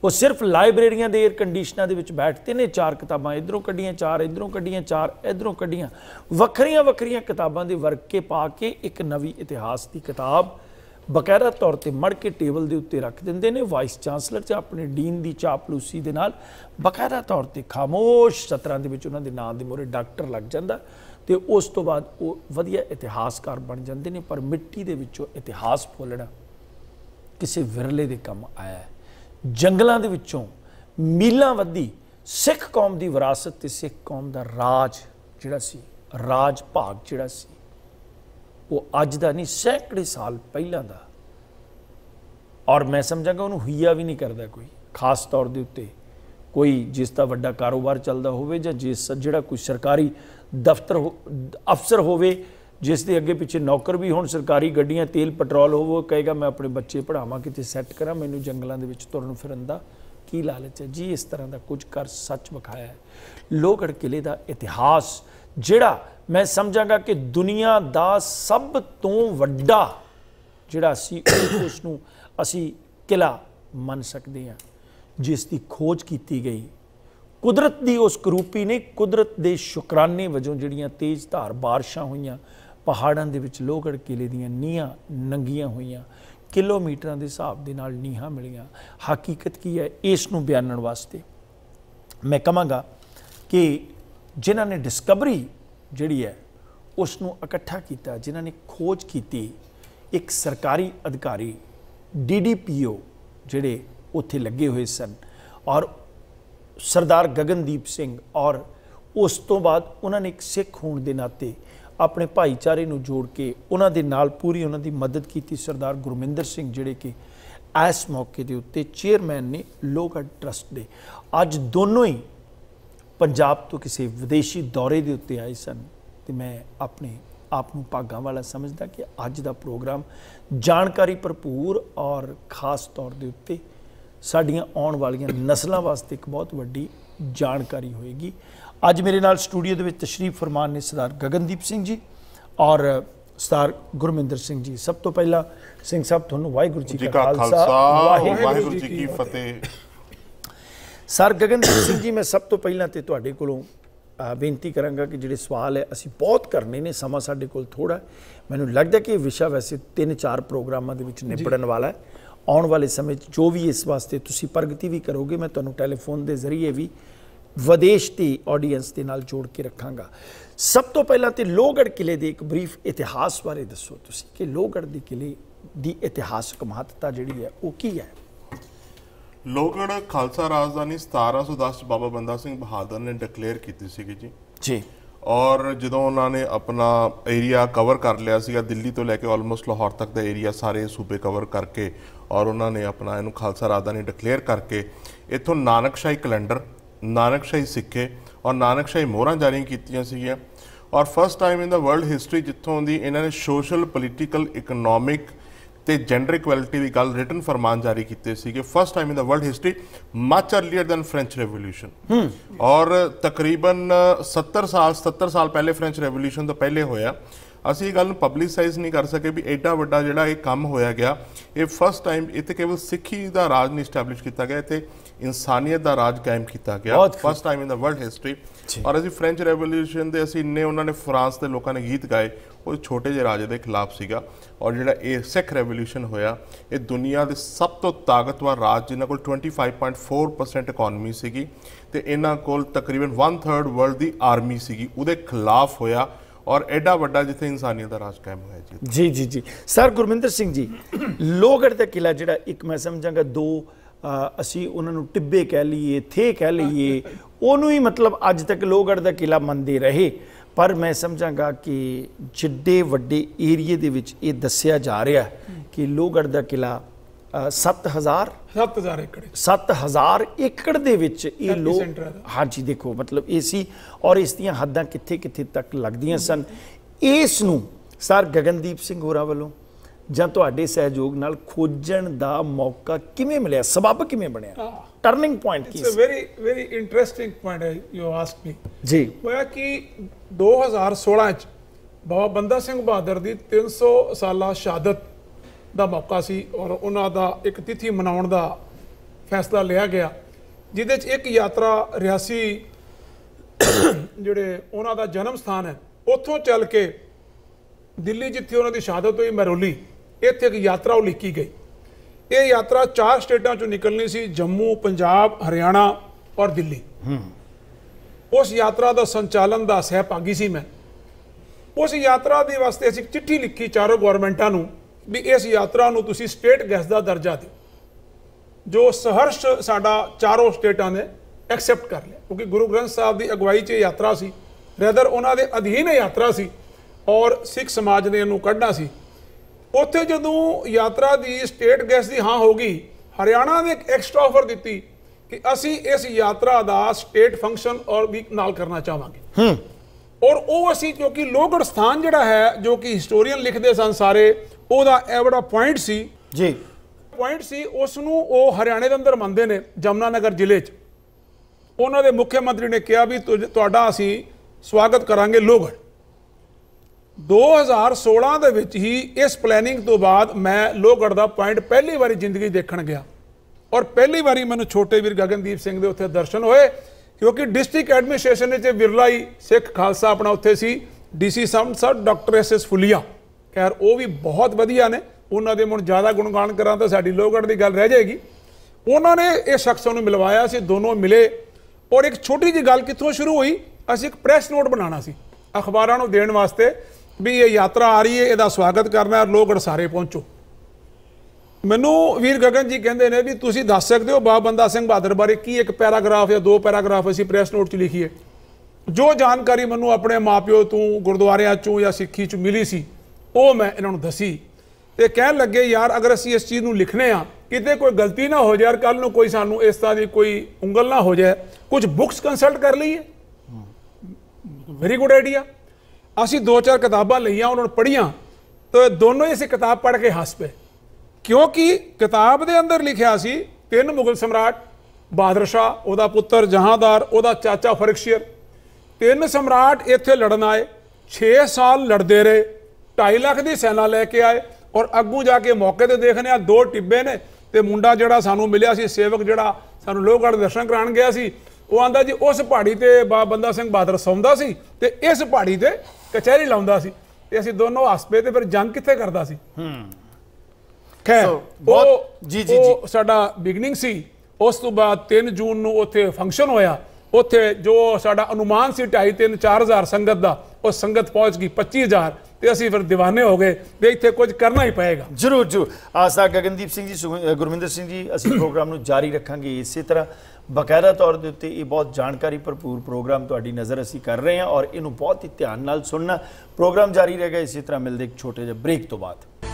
ਉਹ ਸਿਰਫ ਲਾਇਬ੍ਰੇਰੀਆਂ ਦੇ 에ਅਰ ਕੰਡੀਸ਼ਨਾਂ ਦੇ ਵਿੱਚ ਬੈਠਦੇ ਨੇ ਚਾਰ ਕਿਤਾਬਾਂ, ਇਧਰੋਂ ਕੱਢੀਆਂ ਚਾਰ, ਇਧਰੋਂ ਕੱਢੀਆਂ ਚਾਰ, ਇਧਰੋਂ ਕੱਢੀਆਂ। ਵੱਖਰੀਆਂ ਵੱਖਰੀਆਂ ਕਿਤਾਬਾਂ ਦੇ ਵਰਕੇ ਪਾ ਕੇ ਇੱਕ ਨਵੀਂ ਇਤਿਹਾਸ ਦੀ ਕਿਤਾਬ ਬਕਾਇਦਾ ਤੌਰ ਤੇ ਮੜ ਕੇ ਟੇਬਲ ਦੇ ਉੱਤੇ ਰੱਖ ਦਿੰਦੇ ਨੇ। ਵਾਈਸ ਚਾਂਸਲਰ ਜਾਂ ਆਪਣੇ ਡੀਨ ਦੀ ਚਾਪਲੂਸੀ ਦੇ ਨਾਲ ਬਕਾਇਦਾ ਤੌਰ ਤੇ ਖਾਮੋਸ਼ ਸਤਰਾਂ ਦੇ ਵਿੱਚ ਉਹਨਾਂ ਦੇ ਨਾਂ ਦੇ ਮੋਰੇ ਡਾਕਟਰ ਲੱਗ ਜਾਂਦਾ ਤੇ ਉਸ ਤੋਂ ਬਾਅਦ ਉਹ ਵਧੀਆ ਇਤਿਹਾਸਕਾਰ ਬਣ ਜਾਂਦੇ ਨੇ। ਪਰ ਮਿੱਟੀ ਦੇ ਵਿੱਚੋਂ ਇਤਿਹਾਸ ਫੋਲਣਾ ਕਿਸੇ ਵਿਰਲੇ ਦੇ ਕੰਮ ਆਇਆ ਹੈ। ਜੰਗਲਾਂ ਦੇ ਵਿੱਚੋਂ ਮੀਲਾਂ ਵੱਧੀ। ਸਿੱਖ ਕੌਮ ਦੀ ਵਿਰਾਸਤ ਤੇ ਸਿੱਖ ਕੌਮ ਦਾ ਰਾਜ ਜਿਹੜਾ ਸੀ, ਰਾਜ ਭਾਗ ਜਿਹੜਾ ਸੀ, ਉਹ ਅੱਜ ਦਾ ਨਹੀਂ, ਸੈਂਕੜੇ ਸਾਲ ਪਹਿਲਾਂ ਦਾ। ਔਰ ਮੈਂ ਸਮਝਾਂਗਾ ਉਹਨੂੰ ਹੁਈਆ ਵੀ ਨਹੀਂ ਕਰਦਾ ਕੋਈ। ਖਾਸ ਤੌਰ ਦੇ ਉੱਤੇ ਕੋਈ ਜਿਸ ਦਾ ਵੱਡਾ ਕਾਰੋਬਾਰ ਚੱਲਦਾ ਹੋਵੇ ਜਾਂ ਜਿਸ ਜਿਹੜਾ ਕੋਈ ਸਰਕਾਰੀ ਦਫ਼ਤਰ ਹੋ- ਅਫਸਰ ਹੋਵੇ ਜਿਸ ਦੇ ਅੱਗੇ ਪਿੱਛੇ ਨੌਕਰ ਵੀ ਹੋਣ, ਸਰਕਾਰੀ ਗੱਡੀਆਂ, ਤੇਲ, ਪੈਟਰੋਲ ਹੋਵੋ ਕਹੇਗਾ, ਮੈਂ ਆਪਣੇ ਬੱਚੇ ਪੜਾਵਾਂ ਕਿਤੇ ਸੈੱਟ ਕਰਾਂ, ਮੈਨੂੰ ਜੰਗਲਾਂ ਦੇ ਵਿੱਚ ਤੁਰਨ ਫਿਰਨ ਦਾ ਕੀ ਲਾਲਚ ਹੈ? ਜੀ, ਇਸ ਤਰ੍ਹਾਂ ਦਾ ਕੁਝ ਕਰ ਸੱਚ ਵਿਖਾਇਆ ਹੈ। ਲੋਹਗੜ੍ਹ ਕਿਲੇ ਦਾ ਇਤਿਹਾਸ, ਜਿਹੜਾ ਮੈਂ ਸਮਝਾਂਗਾ ਕਿ ਦੁਨੀਆ ਦਾ ਸਭ ਤੋਂ ਵੱਡਾ, ਜਿਹੜਾ ਸੀ ਉਹ- ਉਸ ਨੂੰ ਅਸੀਂ ਕਿਲਾ ਮੰਨ ਸਕਦੇ ਹਾਂ, ਜਿਸ ਦੀ ਖੋਜ ਕੀਤੀ ਗਈ। ਕੁਦਰਤ ਦੀ ਉਸ ਕਰੂਪੀ ਨੇ, ਕੁਦਰਤ ਦੇ ਸ਼ੁਕਰਾਨੇ ਵਜੋਂ ਜਿਹੜੀਆਂ ਤੇਜ਼ ਧਾਰ ਬਾਰਿਸ਼ਾਂ ਹੋਈਆਂ ਪਹਾੜਾਂ ਦੇ ਵਿੱਚ ਲੋਹਗੜ੍ਹ ਕਿਲੇ ਦੀਆਂ ਨੀਹਾਂ ਨੰਗੀਆਂ ਹੋਈਆਂ, ਕਿਲੋਮੀਟਰਾਂ ਦੇ ਹਿਸਾਬ ਦੇ ਨਾਲ ਨੀਹਾਂ ਮਿਲੀਆਂ। ਹਕੀਕਤ ਕੀ ਹੈ? ਇਸ ਨੂੰ ਬਿਆਨਣ ਵਾਸਤੇ ਮੈਂ ਕਹਾਂਗਾ ਕਿ ਜਿਨ੍ਹਾਂ ਨੇ ਡਿਸਕਵਰੀ ਜਿਹੜੀ ਹੈ, ਉਸ ਨੂੰ ਇਕੱਠਾ ਕੀਤਾ, ਜਿਨ੍ਹਾਂ ਨੇ ਖੋਜ ਕੀਤੀ, ਇੱਕ ਸਰਕਾਰੀ ਅਧਿਕਾਰੀ ਡੀਡੀਪੀਓ ਜਿਹੜੇ ਉੱਥੇ ਲੱਗੇ ਹੋਏ ਸਨ ਔਰ ਸਰਦਾਰ ਗਗਨਦੀਪ ਸਿੰਘ ਔਰ ਉਸ ਤੋਂ ਬਾਅਦ ਉਹਨਾਂ ਨੇ ਇੱਕ ਸਿੱਖ ਹੋਣ ਦੇ ਨਾਤੇ ਆਪਣੇ ਭਾਈਚਾਰੇ ਨੂੰ ਜੋੜ ਕੇ ਉਹਨਾਂ ਦੇ ਨਾਲ ਪੂਰੀ ਉਹਨਾਂ ਦੀ ਮਦਦ ਕੀਤੀ ਸਰਦਾਰ ਗੁਰਮਿੰਦਰ ਸਿੰਘ, ਜਿਹੜੇ ਕਿ ਇਸ ਮੌਕੇ ਦੇ ਉੱਤੇ ਚੇਅਰਮੈਨ ਨੇ ਲੋਕਡ ਟਰਸਟ ਦੇ। ਅੱਜ ਦੋਨੋਂ ਹੀ ਪੰਜਾਬ ਤੋਂ ਕਿਸੇ ਵਿਦੇਸ਼ੀ ਦੌਰੇ ਦੇ ਉੱਤੇ ਆਏ ਸਨ ਤੇ ਮੈਂ ਆਪਣੇ ਆਪ ਨੂੰ ਭਾਗਾਂ ਵਾਲਾ ਸਮਝਦਾ ਕਿ ਅੱਜ ਦਾ ਪ੍ਰੋਗਰਾਮ ਜਾਣਕਾਰੀ ਭਰਪੂਰ ਔਰ ਖਾਸ ਤੌਰ ਦੇ ਉੱਤੇ ਸਾਡੀਆਂ ਆਉਣ ਵਾਲੀਆਂ ਨਸਲਾਂ ਵਾਸਤੇ ਇੱਕ ਬਹੁਤ ਵੱਡੀ ਜਾਣਕਾਰੀ ਹੋਏਗੀ। ਅੱਜ ਮੇਰੇ ਨਾਲ ਸਟੂਡੀਓ ਦੇ ਵਿੱਚ ਤਸ਼ਰੀਫ ਫਰਮਾਨ ਨੇ ਸਰਦਾਰ ਗਗਨਦੀਪ ਸਿੰਘ ਜੀ ਔਰ ਸਰਦਾਰ ਗੁਰਮਿੰਦਰ ਸਿੰਘ ਜੀ। ਸਭ ਤੋਂ ਪਹਿਲਾਂ ਸਿੰਘ ਸਾਹਿਬ ਤੁਹਾਨੂੰ ਵਾਹਿਗੁਰੂ ਜੀ ਕਾ ਖਾਲਸਾ ਵਾਹਿਗੁਰੂ ਜੀ ਕੀ ਫਤਿਹ। ਸਰ ਗਗਨਦੀਪ ਸਿੰਘ ਜੀ ਮੈਂ ਸਭ ਤੋਂ ਪਹਿਲਾਂ ਤੇ ਤੁਹਾਡੇ ਕੋਲੋਂ ਬੇਨਤੀ ਕਰਾਂਗਾ ਕਿ ਜਿਹੜੇ ਸਵਾਲ ਹੈ ਅਸੀਂ ਬਹੁਤ ਕਰਨੇ ਨੇ ਸਮਾਂ ਸਾਡੇ ਕੋਲ ਥੋੜਾ। ਮੈਨੂੰ ਲੱਗਦਾ ਕਿ ਇਹ ਵਿਸ਼ਾ ਵੈਸੇ 3-4 ਪ੍ਰੋਗਰਾਮਾਂ ਦੇ ਵਿੱਚ ਨਿਬੜਨ ਵਾਲਾ ਹੈ। ਆਉਣ ਵਾਲੇ ਸਮੇਂ 'ਚ ਜੋ ਵੀ ਇਸ ਵਾਸਤੇ ਤੁਸੀਂ ਪ੍ਰਗਤੀ ਵੀ ਕਰੋਗੇ ਮੈਂ ਤੁਹਾਨੂੰ ਟੈਲੀਫੋਨ ਦੇ ਜ਼ਰੀਏ ਵੀ ਵਿਦੇਸ਼ ਦੀ ਆਡੀਅנס ਦੇ ਨਾਲ ਜੋੜ ਕੇ ਰੱਖਾਂਗਾ। ਸਭ ਤੋਂ ਪਹਿਲਾਂ ਤੇ ਲੋਹਗੜ੍ਹ ਕਿਲੇ ਦੇ ਇੱਕ ਬਰੀਫ ਇਤਿਹਾਸ ਬਾਰੇ ਦੱਸੋ ਤੁਸੀਂ ਕਿ ਲੋਹਗੜ੍ਹ ਦੇ ਕਿਲੇ ਦੀ ਇਤਿਹਾਸਕ ਮਹੱਤਤਾ ਜਿਹੜੀ ਹੈ ਉਹ ਕੀ ਹੈ? ਲੋਹਗੜ੍ਹ ਖਾਲਸਾ ਰਾਜਧਾਨੀ 1710 ਚ ਬਾਬਾ ਬੰਦਾ ਸਿੰਘ ਬਹਾਦਰ ਨੇ ਡਿਕਲੇਅਰ ਕੀਤੀ ਸੀਗੀ ਜੀ। ਜੀ। ਔਰ ਜਦੋਂ ਉਹਨਾਂ ਨੇ ਆਪਣਾ ਏਰੀਆ ਕਵਰ ਕਰ ਲਿਆ ਸੀਗਾ ਦਿੱਲੀ ਤੋਂ ਲੈ ਕੇ ਆਲਮੋਸਟ ਲਾਹੌਰ ਤੱਕ ਦਾ ਏਰੀਆ ਸਾਰੇ ਸੂਬੇ ਕਵਰ ਕਰਕੇ ਔਰ ਉਹਨਾਂ ਨੇ ਆਪਣਾ ਇਹਨੂੰ ਖਾਲਸਾ ਰਾਜਧਾਨੀ ਡਿਕਲੇਅਰ ਕਰਕੇ ਇੱਥੋਂ ਨਾਨਕਸ਼ਾਹੀ ਕੈਲੰਡਰ ਨਾਨਕਸ਼ਾਹੀ ਸਿੱਕੇ ਔਰ ਨਾਨਕਸ਼ਾਹੀ ਮੋਹਰਾਂ ਜਾਰੀ ਕੀਤੀਆਂ ਸੀਗੀਆਂ। ਔਰ first time in the world history ਜਿੱਥੋਂ ਦੀ ਇਹਨਾਂ ਨੇ ਸੋਸ਼ਲ ਪੋਲੀਟੀਕਲ ਇਕਨੋਮਿਕ ਤੇ ਜੈਂਡਰ ਇਕੁਐਲਿਟੀ ਦੀ ਗੱਲ ਰਿਟਨ ਫਰਮਾਨ ਜਾਰੀ ਕੀਤੇ ਸੀਗੇ। First time in the world history much earlier than French revolution ਔਰ ਤਕਰੀਬਨ 70 ਸਾਲ 70 ਸਾਲ ਪਹਿਲੇ ਫ੍ਰੈਂਚ ਰੈਵੋਲੂਸ਼ਨ ਤੋਂ ਪਹਿਲੇ ਹੋਇਆ। ਅਸੀਂ ਇਹ ਗੱਲ ਨੂੰ ਪਬਲਿਸਾਈਜ਼ ਨਹੀਂ ਕਰ ਸਕੇ ਵੀ ਐਡਾ ਵੱਡਾ ਜਿਹੜਾ ਇਹ ਕੰਮ ਹੋਇਆ ਗਿਆ ਇਹ ਫਸਟ ਟਾਈਮ ਇੱਥੇ ਕੇਵਲ ਸਿੱਖੀ ਦਾ ਰਾਜ ਨਹੀਂ ਸਟੈਬਲਿਸ਼ ਕੀਤਾ ਗਿਆ। ਇੱਥੇ ਇਨਸਾਨੀਅਤ ਦਾ ਰਾਜ ਕਾਇਮ ਕੀਤਾ ਗਿਆ। First time in the world history ਔਰ ਅਸੀਂ ਫ੍ਰੈਂਚ ਰੈਵੋਲੂਸ਼ਨ ਦੇ ਅਸੀਂ ਇੰਨੇ ਉਹਨਾਂ ਨੇ ਫਰਾਂਸ ਦੇ ਲੋਕਾਂ ਨੇ ਗੀਤ ਗਾਏ। ਉਹ ਛੋਟੇ ਜਿਹੇ ਰਾਜੇ ਦੇ ਖਿਲਾਫ ਸੀਗਾ। ਔਰ ਜਿਹੜਾ ਇਹ ਸਿੱਖ ਰੈਵੋਲੂਸ਼ਨ ਹੋਇਆ ਇਹ ਦੁਨੀਆ ਦੇ ਸਭ ਤੋਂ ਤਾਕਤਵਰ ਰਾਜ ਜਿਨ੍ਹਾਂ ਕੋਲ 25.4% ਇਕਨੋਮੀ ਸੀਗੀ ਤੇ ਇਹਨਾਂ ਕੋਲ ਤਕਰੀਬਨ 1/3 ਵਰਲਡ ਦੀ ਆਰਮੀ ਸੀਗੀ। ਉਹਦੇ ਖਿਲਾਫ ਹੋਇਆ ਔਰ ਐਡਾ ਵੱਡਾ ਜਿੱਥੇ ਇਨਸਾਨੀਅਤ ਦਾ ਰਾਜ ਕਾਇਮ ਹੋਇਆ ਜੀ। ਜੀ ਜੀ ਜੀ। ਸਰ ਗੁਰਮਿੰਦਰ ਸਿੰਘ ਜੀ ਲੋਹਗੜ੍ਹ ਦਾ ਕਿਲਾ ਜਿਹੜਾ ਇੱਕ ਮੈਂ ਸਮਝਾਂਗਾ ਦੋ ਅਸੀਂ ਉਹਨਾਂ ਨੂੰ ਟਿੱਬੇ ਕਹਿ ਲਈਏ ਥੇ ਕਹਿ ਲਈਏ। ਉਹਨੂੰ ਹੀ ਮਤਲਬ ਅੱਜ ਤੱਕ ਲੋਹਗੜ੍ਹ ਦਾ ਕਿਲਾ ਮੰਨਦੇ ਰਹੇ। ਪਰ ਮੈਂ ਸਮਝਾਂਗਾ ਕਿ ਜਿੱਡੇ ਵੱਡੇ ਏਰੀਏ ਦੇ ਵਿੱਚ ਇਹ ਦੱਸਿਆ ਜਾ ਰਿਹਾ ਕਿ ਲੋਹਗੜ੍ਹ ਦਾ ਕਿਲਾ ਅ, 7000 7000 ਏਕੜ। 7000 ਏਕੜ ਦੇ ਵਿੱਚ ਇਹ ਲੋਕ। ਹਾਂਜੀ ਦੇਖੋ ਮਤਲਬ ਇਹ ਸੀ ਔਰ ਇਸ ਦੀਆਂ ਹੱਦਾਂ ਕਿੱਥੇ ਕਿੱਥੇ ਤੱਕ ਲੱਗਦੀਆਂ ਸਨ। ਇਸ ਨੂੰ ਸਰ ਗਗਨਦੀਪ ਸਿੰਘ ਹੋਰਾਂ ਵੱਲੋਂ ਜਾਂ ਤੁਹਾਡੇ ਸਹਿਯੋਗ ਨਾਲ ਖੋਜਣ ਦਾ ਮੌਕਾ ਕਿਵੇਂ ਮਿਲਿਆ? ਸਬਬ ਕਿਵੇਂ ਬਣਿਆ? ਟਰਨਿੰਗ ਪੁਆਇੰਟ ਕੀ it's a C very very interesting point you ask me ਜੀ। ਹੋਇਆ ਕਿ 2016 ਚ ਬਾਬਾ ਬੰਦਾ ਸਿੰਘ ਬਹਾਦਰ ਦੀ 300 ਸਾਲਾ ਸ਼ਹਾਦਤ ਦਾ ਮੌਕਾ ਸੀ ਔਰ ਉਹਨਾਂ ਦਾ ਇੱਕ ਤਿਥੀ ਮਨਾਉਣ ਦਾ ਫੈਸਲਾ ਲਿਆ ਗਿਆ ਜਿਹਦੇ 'ਚ ਇੱਕ ਯਾਤਰਾ ਰਿਆਸੀ ਜਿਹੜੇ ਉਹਨਾਂ ਦਾ ਜਨਮ ਸਥਾਨ ਹੈ ਉੱਥੋਂ ਚੱਲ ਕੇ ਦਿੱਲੀ ਜਿੱਥੇ ਉਹਨਾਂ ਦੀ ਸ਼ਹਾਦਤ ਹੋਈ ਮੈਰੋਲੀ ਇੱਥੇ ਇੱਕ ਯਾਤਰਾ ਉਹ ਲਿਖੀ ਗਈ। ਇਹ ਯਾਤਰਾ ਚਾਰ ਸਟੇਟਾਂ ਚੋਂ ਨਿਕਲਣੀ ਸੀ, ਜੰਮੂ, ਪੰਜਾਬ, ਹਰਿਆਣਾ ਔਰ ਦਿੱਲੀ। ਉਸ ਯਾਤਰਾ ਦਾ ਸੰਚਾਲਨ ਦਾ ਸਹਿਭਾਗੀ ਸੀ ਮੈਂ। ਉਸ ਯਾਤਰਾ ਦੇ ਵਾਸਤੇ ਅਸੀਂ ਚਿੱਠੀ ਲਿਖੀ ਚਾਰੋਂ ਗਵਰਨਮੈਂਟਾਂ ਨੂੰ ਵੀ ਇਸ ਯਾਤਰਾ ਨੂੰ ਤੁਸੀਂ ਸਟੇਟ ਗੈਸ ਦਾ ਦਰਜਾ ਦਿਓ। ਜੋ ਸਹਰਸ਼ ਸਾਡਾ ਚਾਰੋਂ ਸਟੇਟਾਂ ਨੇ ਐਕਸੈਪਟ ਕਰ ਲਿਆ। ਕਿਉਂਕਿ ਗੁਰੂ ਗ੍ਰੰਥ ਸਾਹਿਬ ਦੀ ਅਗਵਾਈ 'ਚ ਇਹ ਯਾਤਰਾ ਸੀ। ਰੈਦਰ ਉਹਨਾਂ ਦੇ ਅਧੀਨ ਯਾਤਰਾ ਸੀ ਔਰ ਸਿੱਖ ਸਮਾਜ ਨੇ ਇਹਨੂੰ ਕੱਢਣਾ ਸੀ। ਉੱਥੇ ਜਦੋਂ ਯਾਤਰਾ ਦੀ ਸਟੇਟ ਗੈਸ ਦੀ ਹਾਂ ਹੋ ਗਈ ਹਰਿਆਣਾ ਨੇ ਇੱਕ ਐਕਸਟਰਾ ਆਫਰ ਦਿੱਤੀ ਕਿ ਅਸੀਂ ਇਸ ਯਾਤਰਾ ਦਾ ਸਟੇਟ ਫੰਕਸ਼ਨ ਔਰ ਵੀ ਨਾਲ ਕਰਨਾ ਚਾਹਾਂਗੇ। ਹੂੰ। ਔਰ ਉਹ ਅਸੀਂ ਕਿਉਂਕਿ ਲੋਹਗੜ੍ਹ ਸਥਾਨ ਜਿਹੜਾ ਹੈ ਜੋ ਕਿ ਹਿਸਟੋਰੀਅਨ ਲਿਖਦੇ ਸਨ ਸਾਰੇ ਉਹਦਾ ਇਹ ਬੜਾ ਪੁਆਇੰਟ ਸੀ। ਜੀ। ਪੁਆਇੰਟ ਸੀ ਉਸ ਨੂੰ ਉਹ ਹਰਿਆਣੇ ਦੇ ਅੰਦਰ ਮੰਨਦੇ ਨੇ ਜਮਨਾਨਗਰ ਜ਼ਿਲ੍ਹੇ 'ਚ। ਉਹਨਾਂ ਦੇ ਮੁੱਖ ਮੰਤਰੀ ਨੇ ਕਿਹਾ ਵੀ ਤੁਹਾਡਾ ਅਸੀਂ ਸਵਾਗਤ ਕਰਾਂਗੇ ਲੋਹਗੜ੍ਹ। 2016 ਦੇ ਵਿੱਚ ਹੀ ਇਸ ਪਲੈਨਿੰਗ ਤੋਂ ਬਾਅਦ ਮੈਂ ਲੋਹਗੜ੍ਹ ਦਾ ਪੁਆਇੰਟ ਪਹਿਲੀ ਵਾਰੀ ਜ਼ਿੰਦਗੀ ਦੇਖਣ ਗਿਆ। ਔਰ ਪਹਿਲੀ ਵਾਰੀ ਮੈਨੂੰ ਛੋਟੇ ਵੀਰ ਗਗਨਦੀਪ ਸਿੰਘ ਦੇ ਉੱਥੇ ਦਰਸ਼ਨ ਹੋਏ, ਕਿਉਂਕਿ ਡਿਸਟ੍ਰਿਕਟ ਐਡਮਿਨਿਸਟ੍ਰੇਸ਼ਨ ਵਿੱਚ ਵਿਰਲਾ ਹੀ ਸਿੱਖ ਖਾਲਸਾ ਆਪਣਾ ਉੱਥੇ ਸੀ DC sir doctor S S Phulia. ਖੈਰ, ਉਹ ਵੀ ਬਹੁਤ ਵਧੀਆ ਨੇ। ਉਹਨਾਂ ਦੇ ਹੁਣ ਜ਼ਿਆਦਾ ਗੁਣਗਾਨ ਕਰਾਂ ਤਾਂ ਸਾਡੀ ਲੋਹਗੜ੍ਹ ਦੀ ਗੱਲ ਰਹਿ ਜਾਏਗੀ। ਉਹਨਾਂ ਨੇ ਇਹ ਸ਼ਖਸ ਨੂੰ ਮਿਲਵਾਇਆ ਸੀ, ਦੋਨੋਂ ਮਿਲੇ। ਔਰ ਇੱਕ ਛੋਟੀ ਜੀ ਗੱਲ ਕਿੱਥੋਂ ਸ਼ੁਰੂ ਹੋਈ? ਅਸੀਂ ਇੱਕ ਪ੍ਰੈਸ ਨੋਟ ਬਣਾਉਣਾ ਸੀ, ਅਖਬਾਰਾਂ ਨੂੰ ਦੇਣ ਵਾਸਤੇ। ਵੀ ਇਹ ਯਾਤਰਾ ਆ ਰਹੀ ਹੈ ਇਹਦਾ ਸਵਾਗਤ ਕਰਨਾ ਹੈ ਲੋਹਗੜ੍ਹ ਸਾਰੇ ਪਹੁੰਚੋ। ਮੈਨੂੰ ਵੀਰ ਗਗਨ ਜੀ ਕਹਿੰਦੇ ਨੇ ਵੀ ਤੁਸੀਂ ਦੱਸ ਸਕਦੇ ਹੋ ਬਾਬਾ ਬੰਦਾ ਸਿੰਘ ਬਹਾਦਰ ਬਾਰੇ ਕੀ ਇੱਕ ਪੈਰਾਗ੍ਰਾਫ ਜਾਂ ਦੋ ਪੈਰਾਗ੍ਰਾਫ ਅਸੀਂ ਪ੍ਰੈਸ ਨੋਟ 'ਚ ਲਿਖੀਏ ਜੋ ਜਾਣਕਾਰੀ ਮੈਨੂੰ ਆਪਣੇ ਮਾਪਿਓ ਤੋਂ ਗੁਰਦੁਆਰਿਆਂ ਚੋਂ ਜਾਂ ਸਿੱਖੀ ਚੋਂ ਮਿਲੀ ਸੀ ਉਹ ਮੈਂ ਇਹਨਾਂ ਨੂੰ ਦਸੀ। ਤੇ ਕਹਿਣ ਲੱਗੇ ਯਾਰ ਅਗਰ ਅਸੀਂ ਇਸ ਚੀਜ਼ ਨੂੰ ਲਿਖਨੇ ਆ ਕਿਤੇ ਕੋਈ ਗਲਤੀ ਨਾ ਹੋ ਜਾਏ ਯਾਰ ਕੱਲ ਨੂੰ ਕੋਈ ਸਾਨੂੰ ਇਸ ਤਰ੍ਹਾਂ ਦੀ ਕੋਈ ਉਂਗਲ ਨਾ ਹੋ ਜਾਏ ਕੁਝ ਬੁੱਕਸ ਕੰਸਲਟ ਕਰ ਲਈਏ? ਵੈਰੀ ਗੁੱਡ ਆਈਡੀਆ ਅਸੀਂ ਦੋ ਚਾਰ ਕਿਤਾਬਾਂ ਲਈਆਂ, ਉਹਨਾਂ ਨੂੰ ਪੜ੍ਹੀਆਂ, ਤੇ ਦੋਨੋਂ ਹੀ ਅਸੀਂ ਕਿਤਾਬ ਪੜ੍ਹ ਕੇ ਹੱਸ ਪਏ। ਕਿਉਂਕਿ ਕਿਤਾਬ ਦੇ ਅੰਦਰ ਲਿਖਿਆ ਸੀ, ਤਿੰਨ ਮੁਗਲ ਸਮਰਾਟ, ਬਹਾਦਰ ਸ਼ਾਹ, ਉਹਦਾ ਪੁੱਤਰ ਜਹਾਂਦਾਰ, ਉਹਦਾ ਚਾਚਾ ਫਰਖਸ਼ੀਰ ਤਿੰਨ ਸਮਰਾਟ ਇੱਥੇ ਲੜਨ ਆਏ 6 ਸਾਲ ਲੜਦੇ ਰਹੇ 2.5 ਲੱਖ ਦੀ ਸੈਨਾ ਲੈ ਕੇ ਆਏ ਔਰ ਅੱਗੋਂ ਜਾ ਕੇ ਮੌਕੇ ਤੇ ਦੇਖਨੇ ਆ, ਦੋ ਟਿੱਬੇ ਨੇ ਤੇ ਮੁੰਡਾ ਜਿਹੜਾ ਸਾਨੂੰ ਮਿਲਿਆ ਸੀ, ਸੇਵਕ ਜਿਹੜਾ ਸਾਨੂੰ ਲੋਹਗੜ੍ਹ ਦਰਸ਼ਨ ਕਰਾਉਣ ਗਿਆ ਸੀ, ਉਹ ਆਂਦਾ ਜੀ, ਉਸ ਪਹਾੜੀ ਤੇ ਬਾ ਬੰਦਾ ਸਿੰਘ ਬਹਾਦਰ ਸੌਂਦਾ ਸੀ ਤੇ ਇਸ ਪਹਾੜੀ ਤੇ ਕਚਹਿਰੀ ਲਾਉਂਦਾ ਸੀ ਤੇ ਅਸੀਂ ਦੋਨੋਂ ਹੱਸ ਪਏ ਤੇ ਫਿਰ ਜੰਗ ਕਿੱਥੇ ਕਰਦਾ ਸੀ? ਹੂੰ। ਖੈਰ ਉਹ ਜੀ, ਜੀ, ਉਹ ਸਾਡਾ ਬਿਗਨਿੰਗ ਸੀ। ਉਸ ਤੋਂ ਬਾਅਦ 3 ਜੂਨ ਨੂੰ ਉੱਥੇ ਫੰਕਸ਼ਨ ਹੋਇਆ। ਉੱਥੇ ਜੋ ਸਾਡਾ ਅਨੁਮਾਨ ਸੀ 2.5 3 4000 ਸੰਗਤ ਦਾ ਉਹ ਸੰਗਤ ਪਹੁੰਚ ਗਈ 25000 ਤੇ ਅਸੀਂ ਫਿਰ دیਵਾਨੇ ਹੋ ਗਏ ਤੇ ਇੱਥੇ ਕੁਝ ਕਰਨਾ ਹੀ ਪਏਗਾ। ਜਰੂਰ ਜਰੂਰ। ਆਸਾ ਗਗਨਦੀਪ ਸਿੰਘ ਜੀ ਗੁਰਮਿੰਦਰ ਸਿੰਘ ਜੀ ਅਸੀਂ ਪ੍ਰੋਗਰਾਮ ਨੂੰ ਜਾਰੀ ਰੱਖਾਂਗੇ ਇਸੇ ਤਰ੍ਹਾਂ। ਬਕਾਇਦਾ ਤੌਰ ਦੇ ਉੱਤੇ ਇਹ ਬਹੁਤ ਜਾਣਕਾਰੀ ਭਰਪੂਰ ਪ੍ਰੋਗਰਾਮ ਤੁਹਾਡੀ ਨਜ਼ਰ ਅਸੀਂ ਕਰ ਰਹੇ ਹਾਂ ਔਰ ਇਹਨੂੰ ਬਹੁਤ ਹੀ ਧਿਆਨ ਨਾਲ ਸੁਣਨਾ। ਪ੍ਰੋਗਰਾਮ ਜਾਰੀ ਰਹੇਗਾ ਇਸੇ ਤਰ੍ਹਾਂ ਮਿਲਦੇ ਇੱਕ ਛੋਟੇ ਜਿਹੇ ਬ੍ਰੇਕ ਤੋਂ ਬਾਅਦ।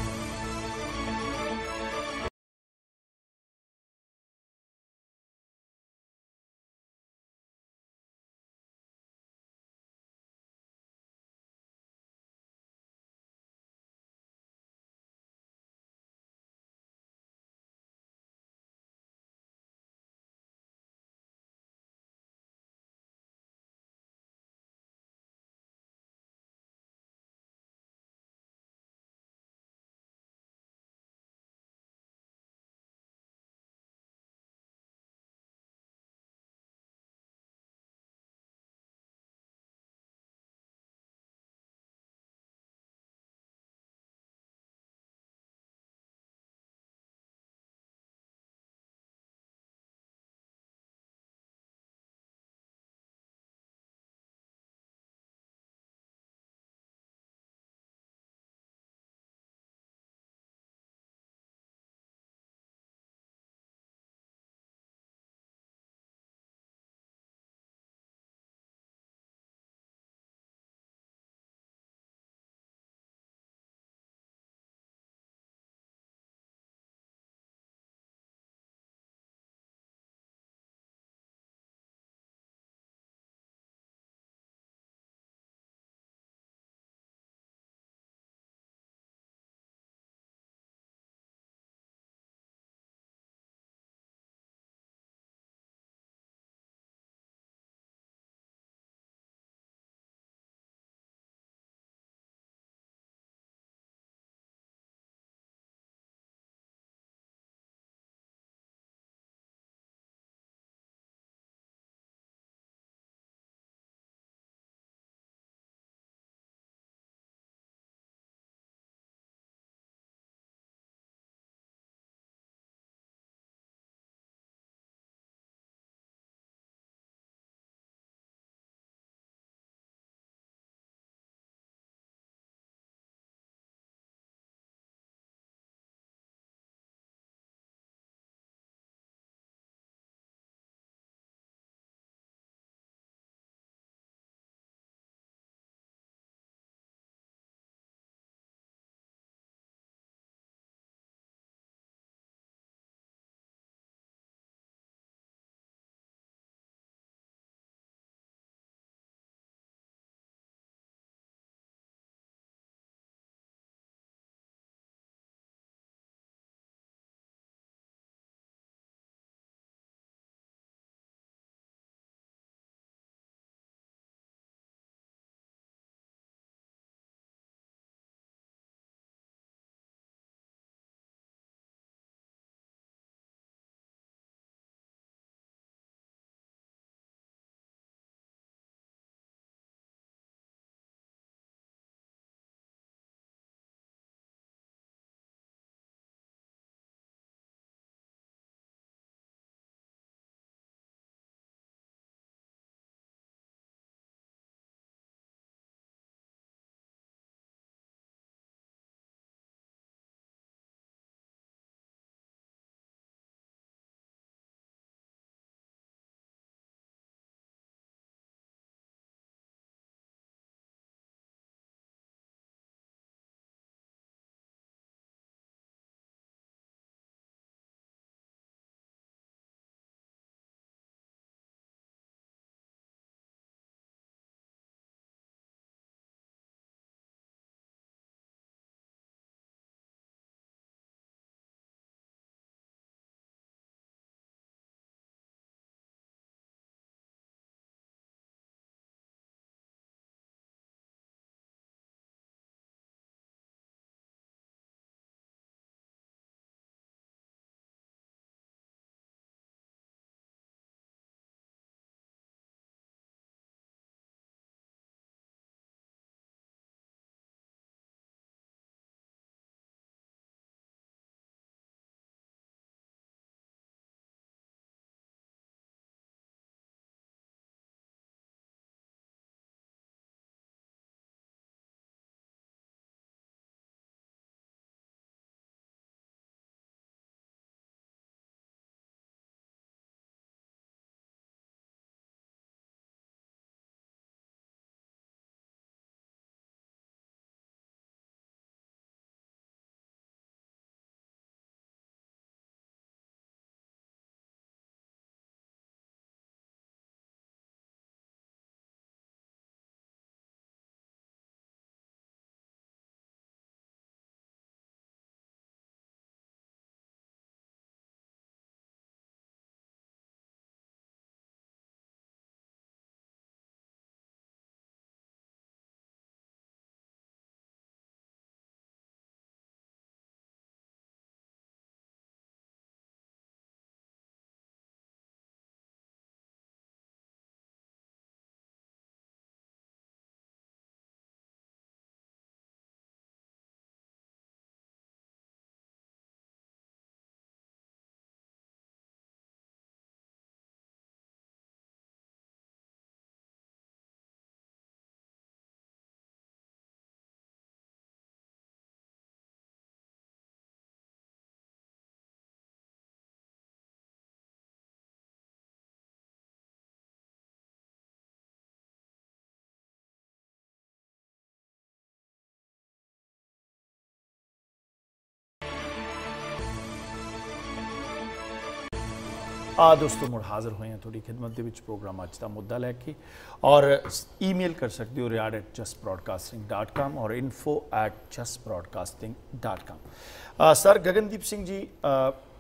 ਆ ਦੋਸਤੋ ਮੁੜ ਹਾਜ਼ਰ ਹੋਏ ਹਾਂ ਤੁਹਾਡੀ ਖidmat ਦੇ ਵਿੱਚ ਪ੍ਰੋਗਰਾਮ ਅੱਜ ਦਾ ਮੁੱਦਾ ਲੈ ਕੇ। ਔਰ ਈਮੇਲ ਕਰ ਸਕਦੇ ਹੋ riyad@justbroadcasting.com ਔਰ info@justbroadcasting.com ਅ, ਸਰ ਗਗਨਦੀਪ ਸਿੰਘ ਜੀ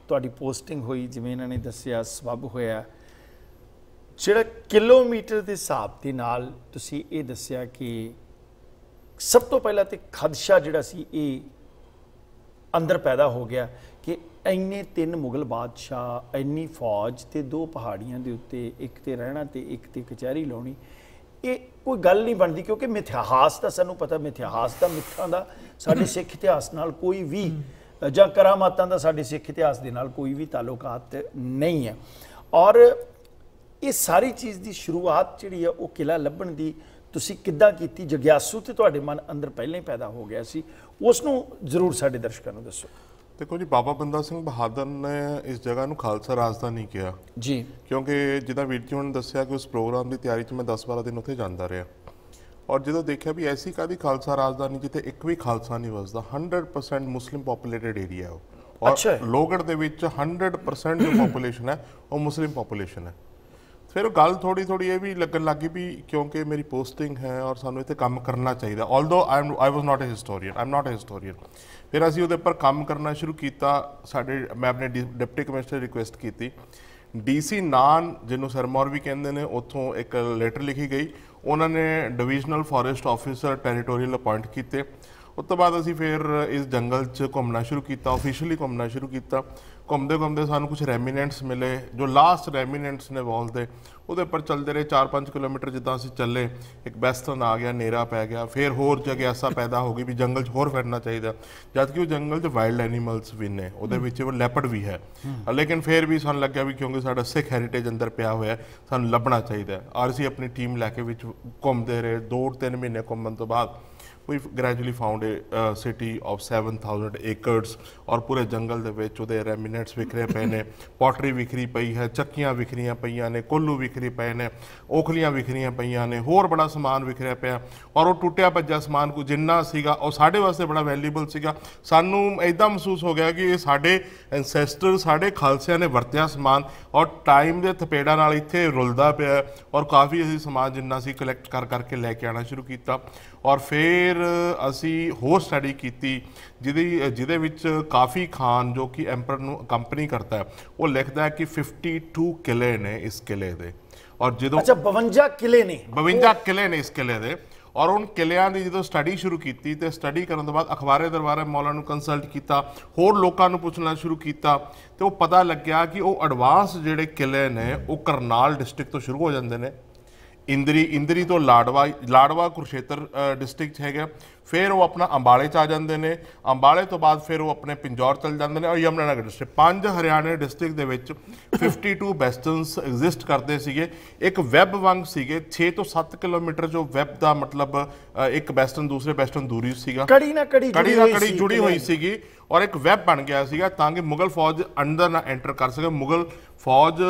ਤੁਹਾਡੀ ਪੋਸਟਿੰਗ ਹੋਈ ਜਿਵੇਂ ਇਹਨਾਂ ਨੇ ਦੱਸਿਆ ਸਬਬ ਹੋਇਆ। ਜਿਹੜਾ ਕਿਲੋਮੀਟਰ ਦੇ ਹਿਸਾਬ ਦੇ ਨਾਲ ਤੁਸੀਂ ਇਹ ਦੱਸਿਆ ਕਿ ਸਭ ਤੋਂ ਪਹਿਲਾਂ ਤੇ ਖਦਸ਼ਾ ਜਿਹੜਾ ਸੀ ਇਹ ਅੰਦਰ ਪੈਦਾ ਹੋ ਗਿਆ ਕਿ ਇੰਨੇ ਤਿੰਨ ਮੁਗਲ ਬਾਦਸ਼ਾਹ, ਇੰਨੀ ਫੌਜ ਤੇ ਦੋ ਪਹਾੜੀਆਂ ਦੇ ਉੱਤੇ ਇੱਕ ਤੇ ਰਹਿਣਾ ਤੇ ਇੱਕ ਤੇ ਕਚਹਿਰੀ ਲਾਉਣੀ, ਇਹ ਕੋਈ ਗੱਲ ਨਹੀਂ ਬਣਦੀ ਕਿਉਂਕਿ ਮਿਥਿਹਾਸ ਦਾ ਸਾਨੂੰ ਪਤਾ, ਮਿਥਿਹਾਸ ਦਾ ਮਿੱਥਾਂ ਦਾ, ਸਾਡੇ ਸਿੱਖ ਇਤਿਹਾਸ ਨਾਲ ਕੋਈ ਵੀ ਜਾਂ ਕਰਾਮਾਤਾਂ ਦਾ ਸਾਡੇ ਸਿੱਖ ਇਤਿਹਾਸ ਦੇ ਨਾਲ ਕੋਈ ਵੀ ਤਾਲੁਕਾਤ ਨਹੀਂ ਹੈ। ਔਰ ਇਹ ਸਾਰੀ ਚੀਜ਼ ਦੀ ਸ਼ੁਰੂਆਤ ਜਿਹੜੀ ਆ ਉਹ ਕਿਲਾ ਲੱਭਣ ਦੀ ਤੁਸੀਂ ਕਿੱਦਾਂ ਕੀਤੀ? ਜਗਿਆਸੂ ਤੇ ਤੁਹਾਡੇ ਮਨ ਅੰਦਰ ਪਹਿਲਾਂ ਹੀ ਪੈਦਾ ਹੋ ਗਿਆ ਸੀ। ਉਸ ਨੂੰ ਜ਼ਰੂਰ ਸਾਡੇ ਦਰਸ਼ਕਾਂ ਨੂੰ ਦੱਸੋ। ਦੇਖੋ ਜੀ ਬਾਬਾ ਬੰਦਾ ਸਿੰਘ ਬਹਾਦਰ ਨੇ ਇਸ ਜਗ੍ਹਾ ਨੂੰ ਖਾਲਸਾ ਰਾਜਧਾਨੀ ਕਿਹਾ। ਜੀ। ਕਿਉਂਕਿ ਜਿੱਦਾਂ ਵੀਰ ਜੀ ਹੁਣ ਦੱਸਿਆ ਕਿ ਉਸ ਪ੍ਰੋਗਰਾਮ ਦੀ ਤਿਆਰੀ 'ਚ ਮੈਂ 10-12 ਦਿਨ ਉੱਥੇ ਜਾਂਦਾ ਰਿਹਾ। ਔਰ ਜਦੋਂ ਦੇਖਿਆ ਵੀ ਐਸੀ ਕਾਦੀ ਖਾਲਸਾ ਰਾਜਧਾਨੀ ਜਿੱਥੇ ਇੱਕ ਵੀ ਖਾਲਸਾ ਨਹੀਂ ਵਸਦਾ 100% ਮੁਸਲਿਮ ਪੋਪੂਲੇਟਡ ਏਰੀਆ ਉਹ। ਔਰ। ਲੋਹਗੜ੍ਹ ਦੇ ਵਿੱਚ 100% ਜੋ ਪੋਪੂਲੇਸ਼ਨ ਹੈ ਉਹ ਮੁਸਲਿਮ ਪੋਪੂਲੇਸ਼ਨ ਹੈ। ਫਿਰ ਉਹ ਗੱਲ ਥੋੜੀ ਥੋੜੀ ਇਹ ਵੀ ਲੱਗਣ ਲੱਗੀ ਵੀ ਕਿਉਂਕਿ ਮੇਰੀ ਪੋਸਟਿੰਗ ਹੈ ਔਰ ਸਾਨੂੰ ਇੱਥੇ ਕੰਮ ਕਰਨਾ ਚਾਹੀਦਾ। Although I am I was not a historian I am not a historian ਫਿਰ ਅਸੀਂ ਉਹਦੇ ਉੱਪਰ ਕੰਮ ਕਰਨਾ ਸ਼ੁਰੂ ਕੀਤਾ, ਸਾਡੇ, ਮੈਂ ਆਪਣੇ ਡਿ- ਡਿਪਟੀ ਕਮਿਸ਼ਨਰ ਰਿਕੁਐਸਟ ਕੀਤੀ। ਡੀਸੀ ਨਾਨ, ਜਿਹਨੂੰ ਸਰਮੌਰ ਵੀ ਕਹਿੰਦੇ ਨੇ, ਉੱਥੋਂ ਇੱਕ ਲੈਟਰ ਲਿਖੀ ਗਈ। ਉਹਨਾਂ ਨੇ divisional forest officer territorial appoint ਕੀਤੇ। ਉਸ ਤੋਂ ਬਾਅਦ ਅਸੀਂ ਫਿਰ ਇਸ ਜੰਗਲ 'ਚ ਘੁੰਮਣਾ ਸ਼ੁਰੂ ਕੀਤਾ ਆਫੀਸ਼ੀਅਲੀ ਘੁੰਮਣਾ ਸ਼ੁਰੂ ਕੀਤਾ। ਘੁੰਮਦੇ ਘੁੰਮਦੇ ਸਾਨੂੰ ਕੁਝ ਰੈਮੀਨੈਂਟਸ ਮਿਲੇ ਜੋ ਲਾਸਟ ਰੈਮੀਨੈਂਟਸ ਨੇ ਵਾਲ ਦੇ ਉਹਦੇ ਉੱਪਰ ਚੱਲਦੇ ਰਹੇ 4-5 ਕਿਲੋਮੀਟਰ ਜਿੱਦਾਂ ਅਸੀਂ ਚੱਲੇ ਇੱਕ ਬੈਸਟਨ ਆ ਗਿਆ ਨੇਰਾ ਪੈ ਗਿਆ ਫਿਰ ਹੋਰ ਜਗਿਆਸਾ ਪੈਦਾ ਹੋ ਗਈ ਵੀ ਜੰਗਲ 'ਚ ਹੋਰ ਫਿਰਨਾ ਚਾਹੀਦਾ ਜਦ ਕਿ ਉਹ ਜੰਗਲ 'ਚ ਵਾਈਲਡ ਐਨੀਮਲਸ ਵੀ ਨੇ ਉਹਦੇ ਵਿੱਚ ਉਹ ਲੈਪਰਡ ਵੀ ਹੈ। ਲੇਕਿਨ ਫਿਰ ਵੀ ਸਾਨੂੰ ਲੱਗਿਆ ਵੀ ਕਿਉਂਕਿ ਸਾਡਾ ਸਿੱਖ ਹੈਰੀਟੇਜ ਅੰਦਰ ਪਿਆ ਹੋਇਆ ਸਾਨੂੰ ਲੱਭਣਾ ਚਾਹੀਦਾ ਅਸੀਂ ਆਪਣੀ ਟੀਮ ਲੈ ਕੇ ਵਿੱਚ ਘੁੰਮਦੇ ਰਹੇ 2-3 ਮਹੀਨੇ ਘੁੰਮਣ ਤੋਂ ਬਾਅਦ we gradually found a uh, city of 7000 acres ਔਰ ਪੂਰੇ ਜੰਗਲ ਦੇ ਵਿੱਚ ਉਹਦੇ ਰੈਮੀਨੈਂਟਸ ਵਿਖਰੇ ਪਏ ਨੇ ਪੋਟਰੀ ਵਿਖਰੀ ਪਈ ਹੈ ਚੱਕੀਆਂ ਵਿਖਰੀਆਂ ਪਈਆਂ ਨੇ ਕੋਲੂ ਵਿਖਰੀ ਪਏ ਨੇ ਓਖਲੀਆਂ ਵਿਖਰੀਆਂ ਪਈਆਂ ਨੇ ਹੋਰ ਬੜਾ ਸਮਾਨ ਵਿਖਰਿਆ ਪਿਆ ਔਰ ਉਹ ਟੁੱਟਿਆ ਭੱਜਾ ਸਮਾਨ ਕੋ ਜਿੰਨਾ ਸੀਗਾ ਉਹ ਸਾਡੇ ਵਾਸਤੇ ਬੜਾ ਵੈਲਿਊਬਲ ਸੀਗਾ। ਸਾਨੂੰ ਐਦਾਂ ਮਹਿਸੂਸ ਹੋ ਗਿਆ ਕਿ ਇਹ ਸਾਡੇ ਐਂਸੈਸਟਰ ਸਾਡੇ ਖਾਲਸਿਆਂ ਨੇ ਵਰਤਿਆ ਸਮਾਨ ਔਰ ਟਾਈਮ ਦੇ ਥਪੇੜਾਂ ਨਾਲ ਇੱਥੇ ਰੁਲਦਾ ਪਿਆ ਔਰ ਕਾਫੀ ਅਸੀਂ ਸਮਾਨ ਜਿੰਨਾ ਸੀ ਕਲੈਕਟ ਕਰ ਕਰਕੇ ਲੈ ਕੇ ਆਣਾ ਸ਼ੁਰੂ ਕੀਤਾ। ਔਰ ਫਿਰ ਅਸੀਂ ਹੋਰ ਸਟੱਡੀ ਕੀਤੀ ਜਿਹਦੀ ਜਿਹਦੇ ਵਿੱਚ ਕਾਫੀ ਖਾਨ ਜੋ ਕਿ ਐਮਪਰ ਨੂੰ ਕੰਪਨੀ ਕਰਦਾ ਹੈ ਉਹ ਲਿਖਦਾ ਹੈ ਕਿ 52 ਕਿਲੇ ਨੇ ਇਸ ਕਿਲੇ ਦੇ। ਔਰ ਜਦੋਂ ਅੱਛਾ 52 ਕਿਲੇ ਨੇ। 52 ਕਿਲੇ ਨੇ ਇਸ ਕਿਲੇ ਦੇ। ਔਰ ਉਹਨਾਂ ਕਿਲਿਆਂ ਦੀ ਜਦੋਂ ਸਟੱਡੀ ਸ਼ੁਰੂ ਕੀਤੀ ਤੇ ਸਟੱਡੀ ਕਰਨ ਤੋਂ ਬਾਅਦ ਅਖਬਾਰੇ ਦਰਬਾਰੇ ਮੌਲਾ ਨੂੰ ਕੰਸਲਟ ਕੀਤਾ ਹੋਰ ਲੋਕਾਂ ਨੂੰ ਪੁੱਛਣਾ ਸ਼ੁਰੂ ਕੀਤਾ ਤੇ ਉਹ ਪਤਾ ਲੱਗਿਆ ਕਿ ਉਹ ਐਡਵਾਂਸ ਜਿਹੜੇ ਕਿਲੇ ਨੇ ਉਹ ਕਰਨਾਲ ਡਿਸਟ੍ਰਿਕਟ ਤੋਂ ਸ਼ੁਰੂ ਹੋ ਜਾਂਦੇ ਨੇ। ਇੰਦਰੀ ਇੰਦਰੀ ਤੋਂ ਲਾੜਵਾ ਲਾੜਵਾ ਕੁਰਸ਼ੇਤਰ ਡਿਸਟ੍ਰਿਕਟ ਹੈਗਾ ਫਿਰ ਉਹ ਆਪਣਾ ਅੰਬਾਲੇ ਚ ਆ ਜਾਂਦੇ ਨੇ। ਅੰਬਾਲੇ ਤੋਂ ਬਾਅਦ ਫਿਰ ਉਹ ਆਪਣੇ ਪਿੰਜੌਰ ਚਲ ਜਾਂਦੇ ਨੇ। ਔਰ ਯਮੁਨਾਨਗਰ ਡਿਸਟ੍ਰਿਕਟ ਪੰਜ ਹਰਿਆਣੇ ਡਿਸਟ੍ਰਿਕਟ ਦੇ ਵਿੱਚ 52 ਬੈਸਟਨਸ ਐਗਜ਼ਿਸਟ ਕਰਦੇ ਸੀਗੇ। ਇੱਕ ਵੈਬ ਵਾਂਗ ਸੀਗੇ। 6 ਤੋਂ 7 ਕਿਲੋਮੀਟਰ ਜੋ ਵੈਬ ਦਾ ਮਤਲਬ ਇੱਕ ਬੈਸਟਨ ਦੂਸਰੇ ਬੈਸਟਨ ਦੂਰੀ ਸੀਗਾ। ਕੜੀ ਨਾਲ ਕੜੀ ਕੜੀ ਹੋਈ ਕੜੀ ਜੁੜੀ ਹੋਈ ਸੀਗੀ। ਔਰ ਇੱਕ ਵੈਬ ਬਣ ਗਿਆ ਸੀਗਾ ਤਾਂ ਕਿ ਮੁਗਲ ਫੌਜ ਅੰਦਰ ਨਾ ਐਂਟਰ ਕਰ ਸਕੇ। ਮੁਗਲ ਫੌਜ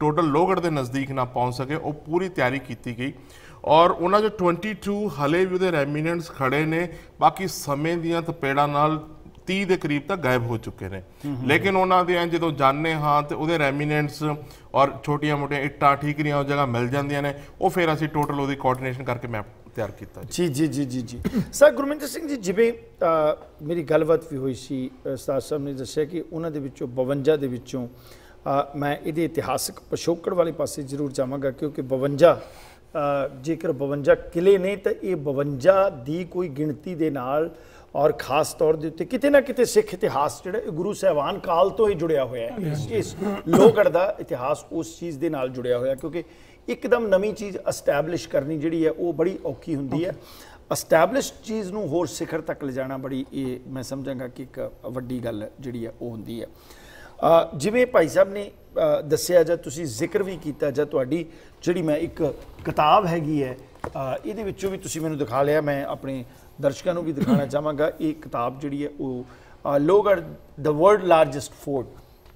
ਟੋਟਲ ਲੋਹਗੜ੍ਹ ਦੇ ਨਜ਼ਦੀਕ ਨਾ ਪਹੁੰਚ ਸਕੇ ਉਹ ਪੂਰੀ ਤਿਆਰੀ ਕੀਤੀ ਗਈ। ਔਰ ਉਹਨਾਂ ਦੇ 22 ਹਲੇ ਵੀ ਉਹਦੇ ਰੈਮੀਨੈਂਟਸ ਖੜੇ ਨੇ ਬਾਕੀ ਸਮੇਂ ਦੀਆਂ ਤਪੇੜਾਂ ਨਾਲ 30 ਦੇ ਕਰੀਬ ਤੱਕ ਗਾਇਬ ਹੋ ਚੁੱਕੇ ਨੇ। ਲੇਕਿਨ ਉਹਨਾਂ ਦੇ ਜਦੋਂ ਜਾਣਦੇ ਹਾਂ ਤੇ ਉਹਦੇ ਰੈਮੀਨੈਂਟਸ ਔਰ ਛੋਟੀਆਂ-ਮੋਟੀਆਂ ਇੱਟਾਂ ਠੀਕਰੀਆਂ ਉਹ ਜਗ੍ਹਾ ਮਿਲ ਜਾਂਦੀਆਂ ਨੇ ਉਹ ਫਿਰ ਅਸੀਂ ਟੋਟਲ ਉਹਦੀ ਕੋਆਰਡੀਨੇਸ਼ਨ ਕਰਕੇ ਮੈਪ ਤਿਆਰ ਕੀਤਾ ਜੀ। ਜੀ ਜੀ ਜੀ ਜੀ ਸਰ ਗੁਰਮਿੰਦਰ ਸਿੰਘ ਜੀ ਜਿਵੇਂ ਮੇਰੀ ਗੱਲਬਾਤ ਵੀ ਹੋਈ ਸੀ ਉਸਤਾਦ ਸਾਹਿਬ ਨੇ ਦੱਸਿਆ ਕਿ ਉਹਨਾਂ ਦੇ ਵਿੱਚੋਂ 52 ਦੇ ਵਿੱਚੋਂ ਮੈਂ ਇਹਦੇ ਇਤਿਹਾਸਕ ਪਿਛੋਕੜ ਵਾਲੇ ਪਾਸੇ ਜ਼ਰੂਰ ਜਾਵਾਂਗਾ ਕਿਉਂਕਿ 52 ਅ, ਜੇਕਰ 52 ਕਿਲੇ ਨੇ ਤਾਂ ਇਹ 52 ਦੀ ਕੋਈ ਗਿਣਤੀ ਦੇ ਨਾਲ ਔਰ ਖਾਸ ਤੌਰ ਦੇ ਉੱਤੇ ਕਿਤੇ ਨਾ ਕਿਤੇ ਸਿੱਖ ਇਤਿਹਾਸ ਜਿਹੜਾ ਗੁਰੂ ਸਾਹਿਬਾਨ ਕਾਲ ਤੋਂ ਹੀ ਜੁੜਿਆ ਹੋਇਆ ਹੈ। ਇਸ- ਲੋਹਗੜ੍ਹ ਦਾ ਇਤਿਹਾਸ ਉਸ ਚੀਜ਼ ਦੇ ਨਾਲ ਜੁੜਿਆ ਹੋਇਆ ਕਿਉਂਕਿ ਇੱਕਦਮ ਨਵੀਂ ਚੀਜ਼ ਐਸਟੈਬਲਿਸ਼ ਕਰਨੀ ਜਿਹੜੀ ਹੈ ਉਹ ਬੜੀ ਔਖੀ ਹੁੰਦੀ ਹੈ। ਐਸਟੈਬਲਿਸ਼ ਚੀਜ਼ ਨੂੰ ਹੋਰ ਸਿਖਰ ਤੱਕ ਲਿਜਾਣਾ ਬੜੀ ਇਹ ਮੈਂ ਸਮਝਾਂਗਾ ਕਿ ਇੱਕ ਵੱਡੀ ਗੱਲ ਜਿਹੜੀ ਹੈ ਉਹ ਹੁੰਦੀ ਹੈ। ਜਿਵੇਂ ਭਾਈ ਸਾਹਿਬ ਨੇ ਦੱਸਿਆ ਜਾਂ ਤੁਸੀਂ ਜ਼ਿਕਰ ਵੀ ਕੀਤਾ ਜਾਂ ਤੁਹਾਡੀ ਜਿਹੜੀ ਮੈਂ ਇੱਕ ਕਿਤਾਬ ਹੈਗੀ ਹੈ ਇਹਦੇ ਵਿੱਚੋਂ ਵੀ ਤੁਸੀਂ ਮੈਨੂੰ ਦਿਖਾ ਲਿਆ ਮੈਂ ਆਪਣੇ ਦਰਸ਼ਕਾਂ ਨੂੰ ਵੀ ਦਿਖਾਣਾ ਚਾਹਾਂਗਾ। ਇਹ ਕਿਤਾਬ ਜਿਹੜੀ ਹੈ ਉਹ ਅ, Lohgarh the world largest fort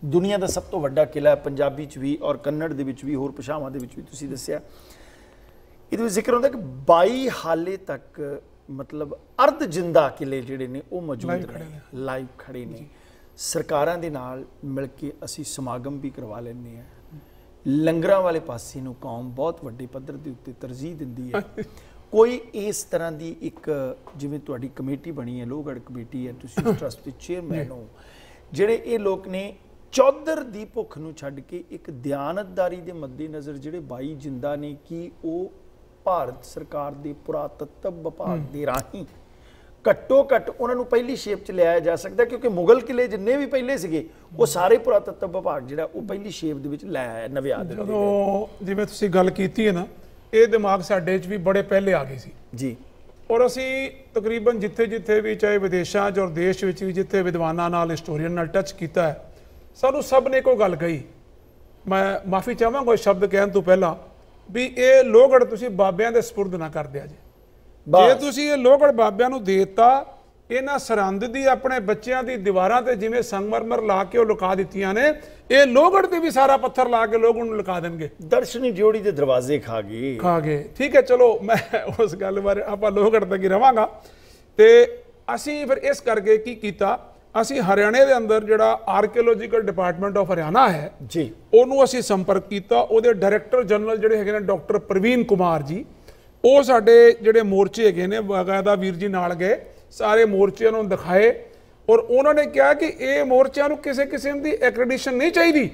ਦੁਨੀਆ ਦਾ ਸਭ ਤੋਂ ਵੱਡਾ ਕਿਲਾ ਹੈ ਪੰਜਾਬੀ ਚ ਵੀ ਔਰ ਕੰਨੜ ਦੇ ਵਿੱਚ ਵੀ ਹੋਰ ਭਾਸ਼ਾਵਾਂ ਦੇ ਵਿੱਚ ਵੀ ਤੁਸੀਂ ਦੱਸਿਆ। ਇਹਦੇ ਵਿੱਚ ਜ਼ਿਕਰ ਹੁੰਦਾ ਕਿ 22 ਹਾਲੇ ਤੱਕ ਮਤਲਬ ਅਰਧ ਜਿੰਦਾ ਕਿਲੇ ਜਿਹੜੇ ਨੇ ਉਹ ਮੌਜੂਦ ਨੇ। ਲਾਈਵ ਖੜੇ ਨੇ। ਸਰਕਾਰਾਂ ਦੇ ਨਾਲ ਮਿਲ ਕੇ ਅਸੀਂ ਸਮਾਗਮ ਵੀ ਕਰਵਾ ਲੈਂਦੇ ਆ ਲੰਗਰਾਂ ਵਾਲੇ ਪਾਸੇ ਨੂੰ ਕੌਮ ਬਹੁਤ ਵੱਡੇ ਪੱਧਰ ਦੇ ਉੱਤੇ ਤਰਜੀਹ ਦਿੰਦੀ ਹੈ। ਕੋਈ ਇਸ ਤਰ੍ਹਾਂ ਦੀ ਇੱਕ ਜਿਵੇਂ ਤੁਹਾਡੀ ਕਮੇਟੀ ਬਣੀ ਹੈ ਲੋਹਗੜ੍ਹ ਕਮੇਟੀ ਹੈ ਤੁਸੀਂ ਉਸ ਟਰਸਟ ਦੇ ਚੇਅਰਮੈਨ ਹੋ ਜਿਹੜੇ ਇਹ ਲੋਕ ਨੇ ਚੌਧਰ ਦੀ ਭੁੱਖ ਨੂੰ ਛੱਡ ਕੇ ਇੱਕ ਦਿਆਨਤਦਾਰੀ ਦੇ ਮੱਦੇਨਜ਼ਰ ਜਿਹੜੇ ਬਾਈ ਜਿੰਦਾ ਨੇ ਕਿ ਉਹ ਭਾਰਤ ਸਰਕਾਰ ਦੇ ਪੁਰਾਤੱਤਵ ਵਿਭਾਗ ਦੇ ਰਾਹੀਂ ਘੱਟੋ ਘੱਟ ਉਹਨਾਂ ਨੂੰ ਪਹਿਲੀ ਸ਼ੇਪ 'ਚ ਲਿਆਇਆ ਜਾ ਸਕਦਾ ਕਿਉਂਕਿ ਮੁਗਲ ਕਿਲੇ ਜਿੰਨੇ ਵੀ ਪਹਿਲੇ ਸੀਗੇ ਉਹ ਸਾਰੇ ਪੁਰਾਤੱਤਵ ਵਿਭਾਗ ਜਿਹੜਾ ਉਹ ਪਹਿਲੀ ਸ਼ੇਪ ਦੇ ਵਿੱਚ ਲੈ ਆਇਆ ਨਵਿਆ ਦਿੱਤੇ ਗਏ। ਜਦੋਂ ਜਿਵੇਂ ਤੁਸੀਂ ਗੱਲ ਕੀਤੀ ਹੈ ਨਾ ਇਹ ਦਿਮਾਗ ਸਾਡੇ 'ਚ ਵੀ ਬੜੇ ਪਹਿਲੇ ਆ ਗਏ ਸੀ। ਜੀ। ਔਰ ਅਸੀਂ ਤਕਰੀਬਨ ਜਿੱਥੇ ਜਿੱਥੇ ਵੀ ਚਾਹੇ ਵਿਦੇਸ਼ਾਂ 'ਚ ਔਰ ਦੇਸ਼ ਵਿੱਚ ਵੀ ਜਿੱਥੇ ਵਿਦਵਾਨਾਂ ਨਾਲ ਹਿਸਟੋਰੀਅਨ ਨਾਲ ਟੱਚ ਕੀਤਾ ਹੈ ਸਾਨੂੰ ਸਭ ਨੇ ਇੱਕੋ ਗੱਲ ਕਹੀ। ਮੈਂ ਮਾਫੀ ਚਾਹਾਂਗਾ ਸ਼ਬਦ ਕਹਿਣ ਤੋਂ ਪਹਿਲਾਂ ਵੀ ਇਹ ਲੋਹਗੜ ਤੁਸੀਂ ਬਾਬਿਆਂ ਦੇ ਸਪੁਰਦ ਨਾ ਕਰ ਦਿਆ ਜੀ। ਜੇ ਤੁਸੀਂ ਇਹ ਲੋਹਗੜ ਬਾਬਿਆਂ ਨੂੰ ਦੇਤਾ ਇਹਨਾਂ ਸਰਹੰਦ ਦੀ ਆਪਣੇ ਬੱਚਿਆਂ ਦੀ ਦੀਵਾਰਾਂ ਤੇ ਜਿਵੇਂ ਸੰਗਮਰਮਰ ਲਾ ਕੇ ਉਹ ਲੁਕਾ ਦਿੱਤੀਆਂ ਨੇ ਇਹ ਲੋਹਗੜ ਤੇ ਵੀ ਸਾਰਾ ਪੱਥਰ ਲਾ ਕੇ ਲੋਕ ਉਹਨੂੰ ਲੁਕਾ ਦੇਣਗੇ। ਦਰਸ਼ਨੀ ਜੋੜੀ ਦੇ ਦਰਵਾਜ਼ੇ ਖਾ ਗਏ ਖਾ ਗਏ। ਠੀਕ ਹੈ ਚਲੋ ਮੈਂ ਉਸ ਗੱਲ ਬਾਰੇ ਆਪਾਂ ਲੋਹਗੜ ਤੱਕ ਹੀ ਰਵਾਂਗਾ। ਤੇ ਅਸੀਂ ਫਿਰ ਇਸ ਕਰਕੇ ਕੀ ਕੀਤਾ ਅਸੀਂ ਹਰਿਆਣੇ ਦੇ ਅੰਦਰ ਜਿਹੜਾ ਆਰਕੀਓਲੋਜੀਕਲ ਡਿਪਾਰਟਮੈਂਟ ਆਫ ਹਰਿਆਣਾ ਹੈ ਜੀ। ਉਹਨੂੰ ਅਸੀਂ ਸੰਪਰਕ ਕੀਤਾ। ਉਹਦੇ ਡਾਇਰੈਕਟਰ ਜਨਰਲ ਜਿਹੜੇ ਹੈਗੇ ਨੇ ਡਾਕਟਰ ਪ੍ਰਵੀਨ ਕੁਮਾਰ ਜੀ। ਉਹ ਸਾਡੇ ਜਿਹੜੇ ਮੋਰਚੇ ਹੈਗੇ ਨੇ ਬਕਾਇਦਾ ਵੀਰ ਜੀ ਨਾਲ ਗਏ ਸਾਰੇ ਮੋਰਚਿਆਂ ਨੂੰ ਦਿਖਾਏ ਔਰ ਉਹਨਾਂ ਨੇ ਕਿਹਾ ਕਿ ਇਹ ਮੋਰਚਿਆਂ ਨੂੰ ਕਿਸੇ ਕਿਸਮ ਦੀ ਐਕ੍ਰੈਡੀਸ਼ਨ ਨਹੀਂ ਚਾਹੀਦੀ।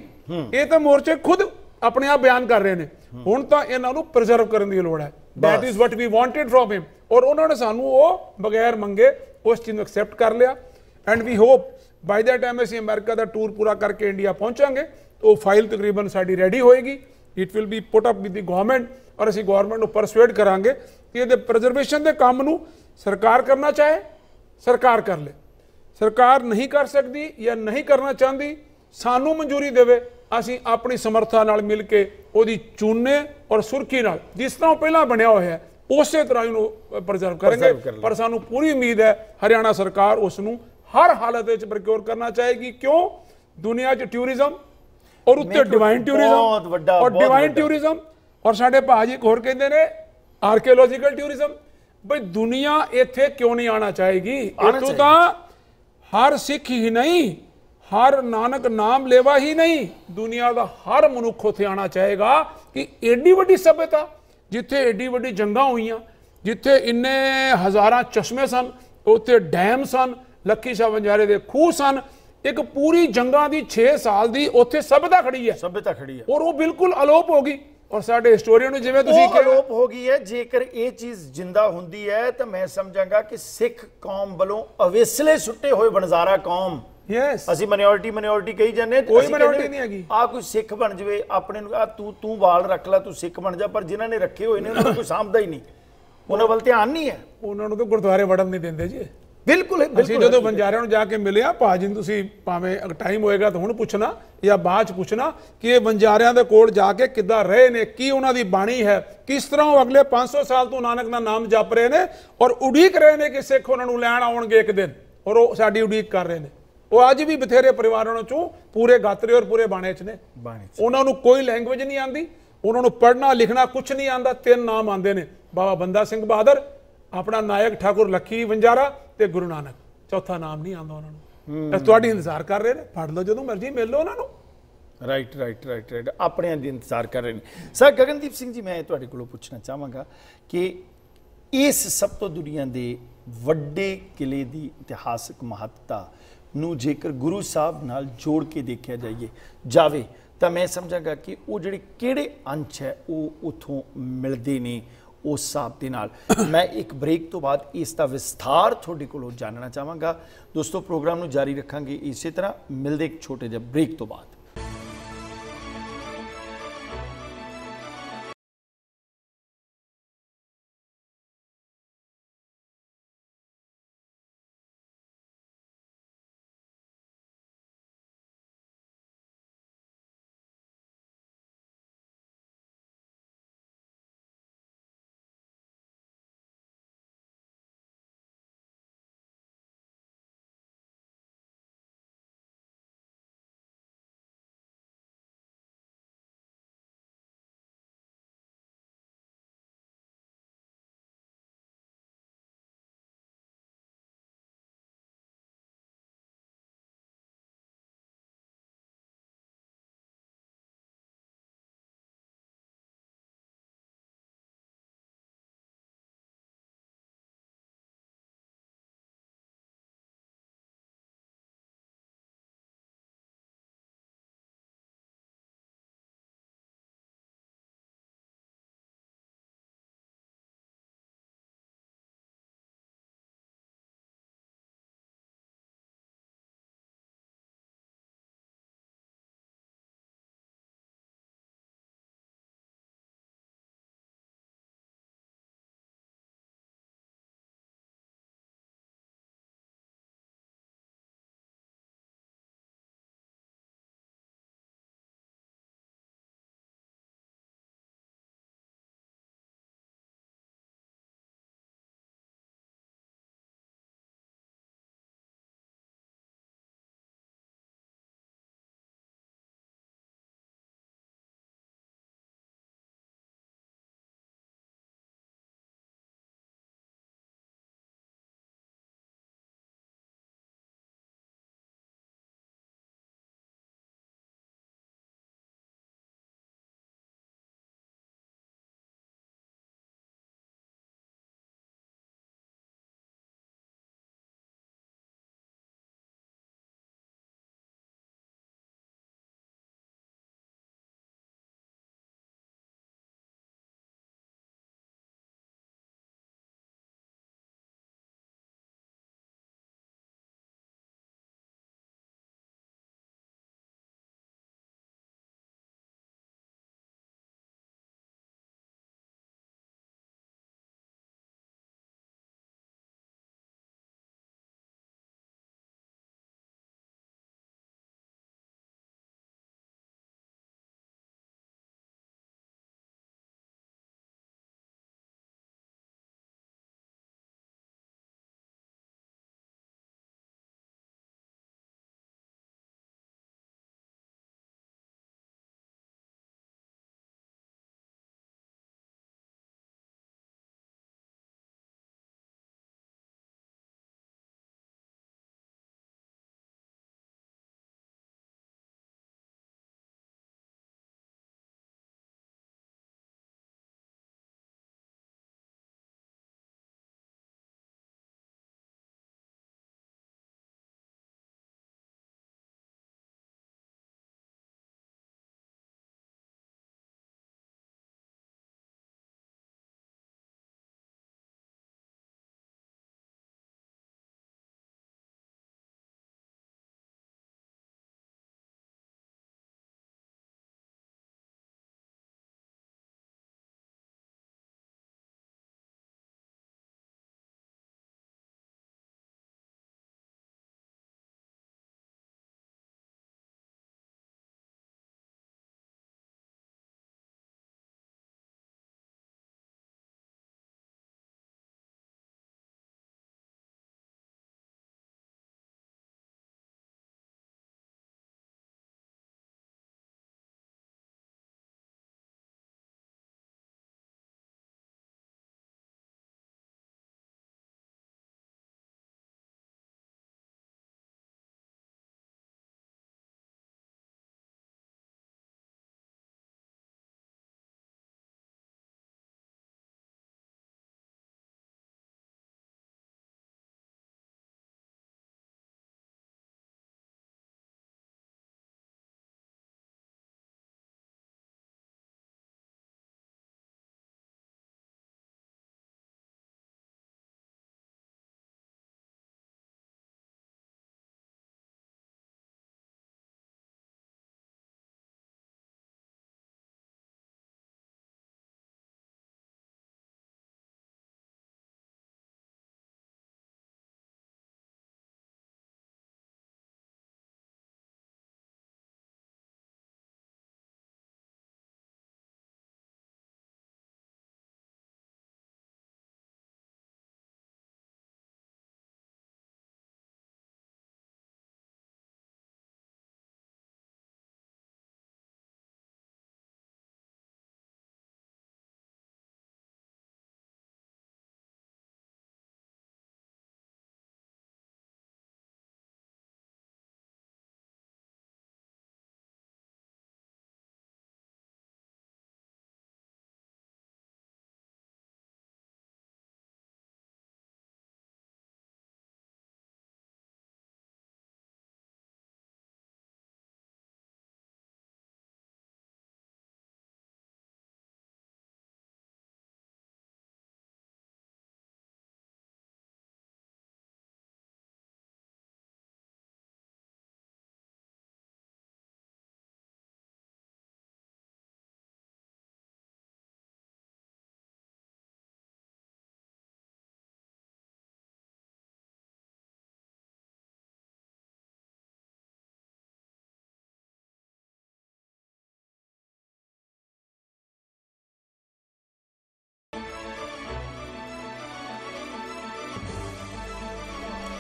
ਇਹ ਤਾਂ ਮੋਰਚੇ ਖੁਦ ਆਪਣੇ ਆਪ ਬਿਆਨ ਕਰ ਰਹੇ ਨੇ। ਹੁਣ ਤਾਂ ਇਹਨਾਂ ਨੂੰ ਪ੍ਰੀਜ਼ਰਵ ਕਰਨ ਦੀ ਲੋੜ ਹੈ। That is what we wanted from him ਔਰ ਉਹਨਾਂ ਨੇ ਸਾਨੂੰ ਉਹ ਬਗੈਰ ਮੰਗੇ ਉਸ ਚੀਜ਼ ਨੂੰ ਐਕਸੈਪਟ ਕਰ ਲਿਆ। And we hope by the time ਅਸੀਂ ਅਮਰੀਕਾ ਦਾ ਟੂਰ ਪੂਰਾ ਕਰਕੇ ਇੰਡੀਆ ਪਹੁੰਚਾਂਗੇ। ਉਹ ਫਾਈਲ ਤਕਰੀਬਨ ਸਾਡੀ ਰੈਡੀ ਹੋਏਗੀ। It will be put up with the government ਔਰ ਅਸੀਂ ਗਵਰਨਮੈਂਟ ਨੂੰ ਪਰਸੂਏਡ ਕਰਾਂਗੇ ਕਿ ਇਹਦੇ ਪ੍ਰੀਜ਼ਰਵੇਸ਼ਨ ਦੇ ਕੰਮ ਨੂੰ ਸਰਕਾਰ ਕਰਨਾ ਚਾਹੇ ਸਰਕਾਰ ਕਰ ਲੇ ਸਰਕਾਰ ਨਹੀਂ ਕਰ ਸਕਦੀ ਜਾਂ ਨਹੀਂ ਕਰਨਾ ਚਾਹੁੰਦੀ ਸਾਨੂੰ ਮਨਜ਼ੂਰੀ ਦੇਵੇ ਅਸੀਂ ਆਪਣੀ ਸਮਰੱਥਾ ਨਾਲ ਮਿਲ ਕੇ ਉਹਦੀ ਚੂਨੇ ਔਰ ਸੁਰਖੀ ਨਾਲ ਜਿਸ ਤਰ੍ਹਾਂ ਉਹ ਪਹਿਲਾਂ ਬਣਿਆ ਹੋਇਆ ਹੈ ਉਸੇ ਤਰ੍ਹਾਂ ਇਹਨੂੰ ਪ੍ਰੀਜ਼ਰਵ ਕਰਾਂਗੇ। ਪਰ ਸਾਨੂੰ ਪੂਰੀ ਉਮੀਦ ਹੈ ਹਰਿਆਣਾ ਸਰਕਾਰ ਉਸ ਨੂੰ ਹਰ ਹਾਲਤ ਵਿੱਚ ਪ੍ਰਕਿਓਰ ਕਰਨਾ ਚਾਹੇਗੀ ਕਿਉਂ ਦੁਨੀਆ 'ਚ ਟੂਰਿਜ਼ਮ ਔਰ ਉੱਤੇ ਡਿਵਾਈਨ ਟੂਰਿਜ਼ਮ ਬਹੁਤ ਵੱਡਾ, ਔਰ ਡਿਵਾਈਨ। ਟੂਰਿਜ਼ਮ ਔਰ ਸਾਡੇ ਭਾਜੀ ਇੱਕ ਹੋਰ ਕਹਿੰਦੇ ਨੇ ਆਰਕੀਓਲੋਜੀਕਲ ਟੂਰਿਜ਼ਮ ਬਈ ਦੁਨੀਆ ਇੱਥੇ ਕਿਉਂ ਨਹੀਂ ਆਣਾ ਚਾਹੇਗੀ? ਇਤੋਂ ਤਾਂ ਹਰ ਸਿੱਖ ਹੀ ਨਹੀਂ ਹਰ ਨਾਨਕ ਨਾਮ ਲੈਵਾ ਹੀ ਨਹੀਂ ਦੁਨੀਆ ਦਾ ਹਰ ਮਨੁੱਖ ਉੱਥੇ ਆਣਾ ਚਾਹੇਗਾ ਕਿ ਏਡੀ ਵੱਡੀ ਸਭਿਅਤਾ ਜਿੱਥੇ ਏਡੀ ਵੱਡੀ ਜੰਗਾਂ ਹੋਈਆਂ ਜਿੱਥੇ ਇੰਨੇ ਹਜ਼ਾਰਾਂ ਚਸ਼ਮੇ ਸਨ ਉੱਥੇ ਡੈਮ ਸਨ ਲੱਖੀ ਸ਼ਾਹ ਵੰਜਾਰੇ ਦੇ ਖੂਹ ਸਨ ਇੱਕ ਪੂਰੀ ਜੰਗਾਂ ਦੀ 6 ਸਾਲ ਦੀ ਉੱਥੇ ਸਭਿਅਤਾ ਖੜੀ ਹੈ। ਸਭਿਅਤਾ ਖੜੀ ਹੈ। ਔਰ ਉਹ ਬਿਲਕੁਲ ਅਲੋਪ ਹੋ ਗਈ। ਔਰ ਸਾਡੇ ਹਿਸਟੋਰੀਅਨ ਨੂੰ ਜਿਵੇਂ ਤੁਸੀਂ ਕਿਹਾ ਅਲੋਪ ਹੋ ਗਈ ਹੈ। ਜੇਕਰ ਇਹ ਚੀਜ਼ ਜਿੰਦਾ ਹੁੰਦੀ ਹੈ ਤਾਂ ਮੈਂ ਸਮਝਾਂਗਾ ਕਿ ਸਿੱਖ ਕੌਮ ਵੱਲੋਂ ਅਵੇਸਲੇ ਸੁੱਟੇ ਹੋਏ ਬਣਜ਼ਾਰਾ ਕੌਮ। ਯੈਸ ਅਸੀਂ ਮਾਈਨੋਰਿਟੀ ਮਾਈਨੋਰਿਟੀ ਕਹੀ ਜਾਂਦੇ ਕੋਈ minority ਨਹੀਂ ਹੈਗੀ। ਆ ਕੋਈ ਸਿੱਖ ਬਣ ਜਵੇ ਆਪਣੇ ਨੂੰ ਆ ਤੂੰ ਤੂੰ ਵਾਲ ਰੱਖ ਲੈ ਤੂੰ ਸਿੱਖ ਬਣ ਜਾ ਪਰ ਜਿਨ੍ਹਾਂ ਨੇ ਰੱਖੇ ਹੋਏ ਨੇ ਉਹਨਾਂ ਨੂੰ ਕੋਈ ਸਾਂਭਦਾ ਹੀ ਨਹੀਂ। ਉਹਨਾਂ ਵੱਲ ਧਿਆਨ ਨਹੀਂ ਹੈ। ਉਹਨਾਂ ਨੂੰ ਤਾਂ ਗੁਰਦੁਆਰੇ ਵੜਨ ਨਹੀਂ ਦਿੰਦੇ ਜੀ। ਬਿਲਕੁਲ ਅਸੀਂ ਬਿਲਕੁਲ ਜਦੋਂ ਬੰਜਾਰਿਆਂ ਨੂੰ ਜਾ ਕੇ ਮਿਲਿਆ ਭਾਜੀ ਨੂੰ ਤੁਸੀਂ ਭਾਵੇਂ ਟਾਈਮ ਹੋਏਗਾ ਤਾਂ ਹੁਣ ਪੁੱਛਣਾ ਜਾਂ ਬਾਅਦ ਚ ਪੁੱਛਣਾ ਕਿ ਇਹ ਬੰਜਾਰਿਆਂ ਦੇ ਕੋਲ ਜਾ ਕੇ ਕਿੱਦਾਂ ਰਹੇ ਨੇ ਕੀ ਉਹਨਾਂ ਦੀ ਬਾਣੀ ਹੈ ਕਿਸ ਤਰ੍ਹਾਂ ਉਹ ਅਗਲੇ 500 ਸਾਲ ਤੋਂ ਨਾਨਕ ਦਾ ਨਾਮ ਜਪ ਰਹੇ ਨੇ ਔਰ ਉਡੀਕ ਰਹੇ ਨੇ ਕਿ ਸਿੱਖ ਉਹਨਾਂ ਨੂੰ ਲੈਣ ਆਉਣਗੇ ਇੱਕ ਦਿਨ ਔਰ ਉਹ ਸਾਡੀ ਉਡੀਕ ਕਰ ਰਹੇ ਨੇ। ਉਹ ਅੱਜ ਵੀ ਬਥੇਰੇ ਪਰਿਵਾਰਾਂ ਚੋਂ ਪੂਰੇ ਗਾਤਰੇ ਔਰ ਪੂਰੇ ਬਾਣੇ ਚ ਨੇ। ਬਾਣੀ ਉਹਨਾਂ ਨੂੰ ਕੋਈ ਲੈਂਗੁਏਜ ਨਹੀਂ ਆਂਦੀ ਉਹਨਾਂ ਨੂੰ ਪੜ੍ਹਨਾ ਲਿਖਣਾ ਕੁਝ ਨਹੀਂ ਆਂਦਾ ਤਿੰਨ ਨਾਮ ਆਂਦੇ ਨੇ। ਬਾਬਾ ਬੰਦਾ ਸਿੰਘ ਬਹਾਦਰ ਆਪਣਾ ਨਾਇਕ ਠਾਕੁਰ ਲੱਖੀ ਵੰਜਾਰਾ ਤੇ ਗੁਰੂ ਨਾਨਕ, ਚੌਥਾ ਨਾਮ ਨਹੀਂ ਆਉਂਦਾ ਉਹਨਾਂ ਨੂੰ। ਇਹ ਤੁਹਾਡੀ ਇੰਤਜ਼ਾਰ ਕਰ ਰਹੇ ਨੇ? ਪੜ੍ਹ ਲਓ ਜਦੋਂ ਮਰਜ਼ੀ, ਮਿਲ ਲਓ ਉਹਨਾਂ ਨੂੰ। ਰਾਈਟ ਰਾਈਟ ਰਾਈਟ ਰਾਈਟ ਆਪਣਿਆਂ ਦੀ ਇੰਤਜ਼ਾਰ ਕਰ ਰਹੇ ਨੇ। ਸਰ ਗਗਨਦੀਪ ਸਿੰਘ ਜੀ, ਮੈਂ ਤੁਹਾਡੇ ਕੋਲੋਂ ਪੁੱਛਣਾ ਚਾਹਾਂਗਾ ਕਿ ਇਸ ਸਭ ਤੋਂ ਦੁਨੀਆ ਦੇ ਵੱਡੇ ਕਿਲੇ ਦੀ ਇਤਿਹਾਸਕ ਮਹੱਤਤਾ ਨੂੰ ਜੇਕਰ ਗੁਰੂ ਸਾਹਿਬ ਨਾਲ ਜੋੜ ਕੇ ਦੇਖਿਆ ਜਾਈਏ, ਜਾਵੇ, ਤਾਂ ਮੈਂ ਸਮਝਾਂਗਾ ਕਿ ਉਹ ਜਿਹੜੇ ਕਿਹੜੇ ਅੰਸ਼ ਹੈ, ਉਹ ਉਥੋਂ ਮਿਲਦੇ ਨੇ ਉਸ ਹਿਸਾਬ ਦੇ ਨਾਲ। ਮੈਂ ਇੱਕ ਬ੍ਰੇਕ ਤੋਂ ਬਾਅਦ ਇਸ ਦਾ ਵਿਸਥਾਰ ਤੁਹਾਡੇ ਕੋਲੋਂ ਜਾਣਨਾ ਚਾਹਾਂਗਾ। ਦੋਸਤੋ ਪ੍ਰੋਗਰਾਮ ਨੂੰ ਜਾਰੀ ਰੱਖਾਂਗੇ ਇਸੇ ਤਰ੍ਹਾਂ। ਮਿਲਦੇ ਇੱਕ ਛੋਟੇ ਜਿਹੇ ਬ੍ਰੇਕ ਤੋਂ ਬਾਅਦ।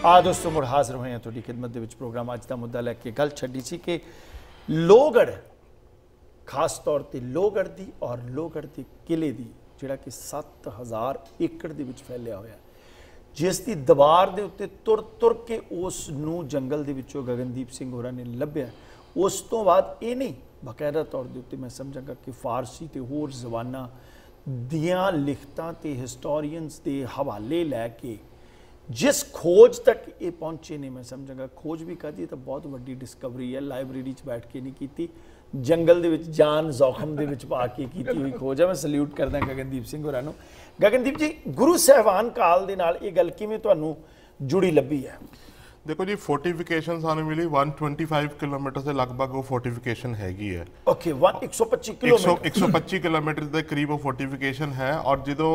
ਆ ਦੋਸਤੋ, ਮੁੜ ਹਾਜ਼ਰ ਹੋਏ ਹਾਂ ਤੁਹਾਡੀ ਖਿਦਮਤ ਦੇ ਵਿੱਚ ਪ੍ਰੋਗਰਾਮ ਅੱਜ ਦਾ ਮੁੱਦਾ ਲੈ ਕੇ ਗੱਲ ਛੱਡੀ ਸੀ ਕਿ ਲੋਹਗੜ੍ਹ, ਖਾਸ ਤੌਰ ਤੇ ਲੋਹਗੜ੍ਹ ਦੀ ਔਰ ਲੋਹਗੜ੍ਹ ਦੇ ਕਿਲੇ ਦੀ ਜਿਹੜਾ ਕਿ 7000 ਏਕੜ ਦੇ ਵਿੱਚ ਫੈਲਿਆ ਹੋਇਆ ਜਿਸ ਦੀ ਦੀਵਾਰ ਦੇ ਉੱਤੇ ਤੁਰ ਤੁਰ ਕੇ ਉਸ ਨੂੰ ਜੰਗਲ ਦੇ ਵਿੱਚੋਂ ਗਗਨਦੀਪ ਸਿੰਘ ਹੋਰਾਂ ਨੇ ਲੱਭਿਆ ਉਸ ਤੋਂ ਬਾਅਦ ਇਹ ਨਹੀਂ, ਬਕਾਇਦਾ ਤੌਰ ਦੇ ਉੱਤੇ ਮੈਂ ਸਮਝਾਂਗਾ ਕਿ ਫਾਰਸੀ ਤੇ ਹੋਰ ਜ਼ਬਾਨਾਂ ਦੀਆਂ ਲਿਖਤਾਂ ਤੇ ਹਿਸਟੋਰੀਅਨਸ ਦੇ ਹਵਾਲੇ ਲੈ ਕੇ ਜਿਸ ਖੋਜ ਤੱਕ ਇਹ ਪਹੁੰਚੇ ਨੇ ਮੈਂ ਸਮਝਾਂਗਾ ਖੋਜ ਵੀ ਕਰਦੀ ਤਾਂ ਬਹੁਤ ਵੱਡੀ ਡਿਸਕਵਰੀ ਹੈ ਲਾਇਬ੍ਰੇਰੀ 'ਚ ਬੈਠ ਕੇ ਨਹੀਂ ਕੀਤੀ ਜੰਗਲ ਦੇ ਵਿੱਚ ਜਾਨ ਜ਼ੋਖਮ ਦੇ ਵਿੱਚ ਪਾ ਕੇ ਕੀਤੀ ਹੋਈ ਖੋਜ ਹੈ ਮੈਂ ਸਲੂਟ ਕਰਦਾ ਗਗਨਦੀਪ ਸਿੰਘ ਹੋਰਾਂ ਨੂੰ ਗਗਨਦੀਪ ਜੀ ਗੁਰੂ ਸਹਿਬਾਨ ਕਾਲ ਦੇ ਨਾਲ ਇਹ ਗੱਲ ਕਿਵੇਂ ਤੁਹਾਨੂੰ ਜੁੜੀ ਲੱਭੀ ਹੈ ਦੇਖੋ ਜੀ ਫੋਰਟੀਫਿਕੇਸ਼ਨ ਸਾਨੂੰ ਮਿਲੀ 125 ਕਿਲੋਮੀਟਰ ਦੇ ਲਗਭਗ ਉਹ ਫੋਰਟੀਫਿਕੇਸ਼ਨ ਹੈਗੀ ਹੈ ਓਕੇ 125 ਕਿਲੋਮੀਟਰ 125 ਕਿਲੋਮੀਟਰ ਦੇ ਕਰੀਬ ਉਹ ਫੋਰਟੀਫਿਕੇਸ਼ਨ ਹੈ ਔਰ ਜਦੋਂ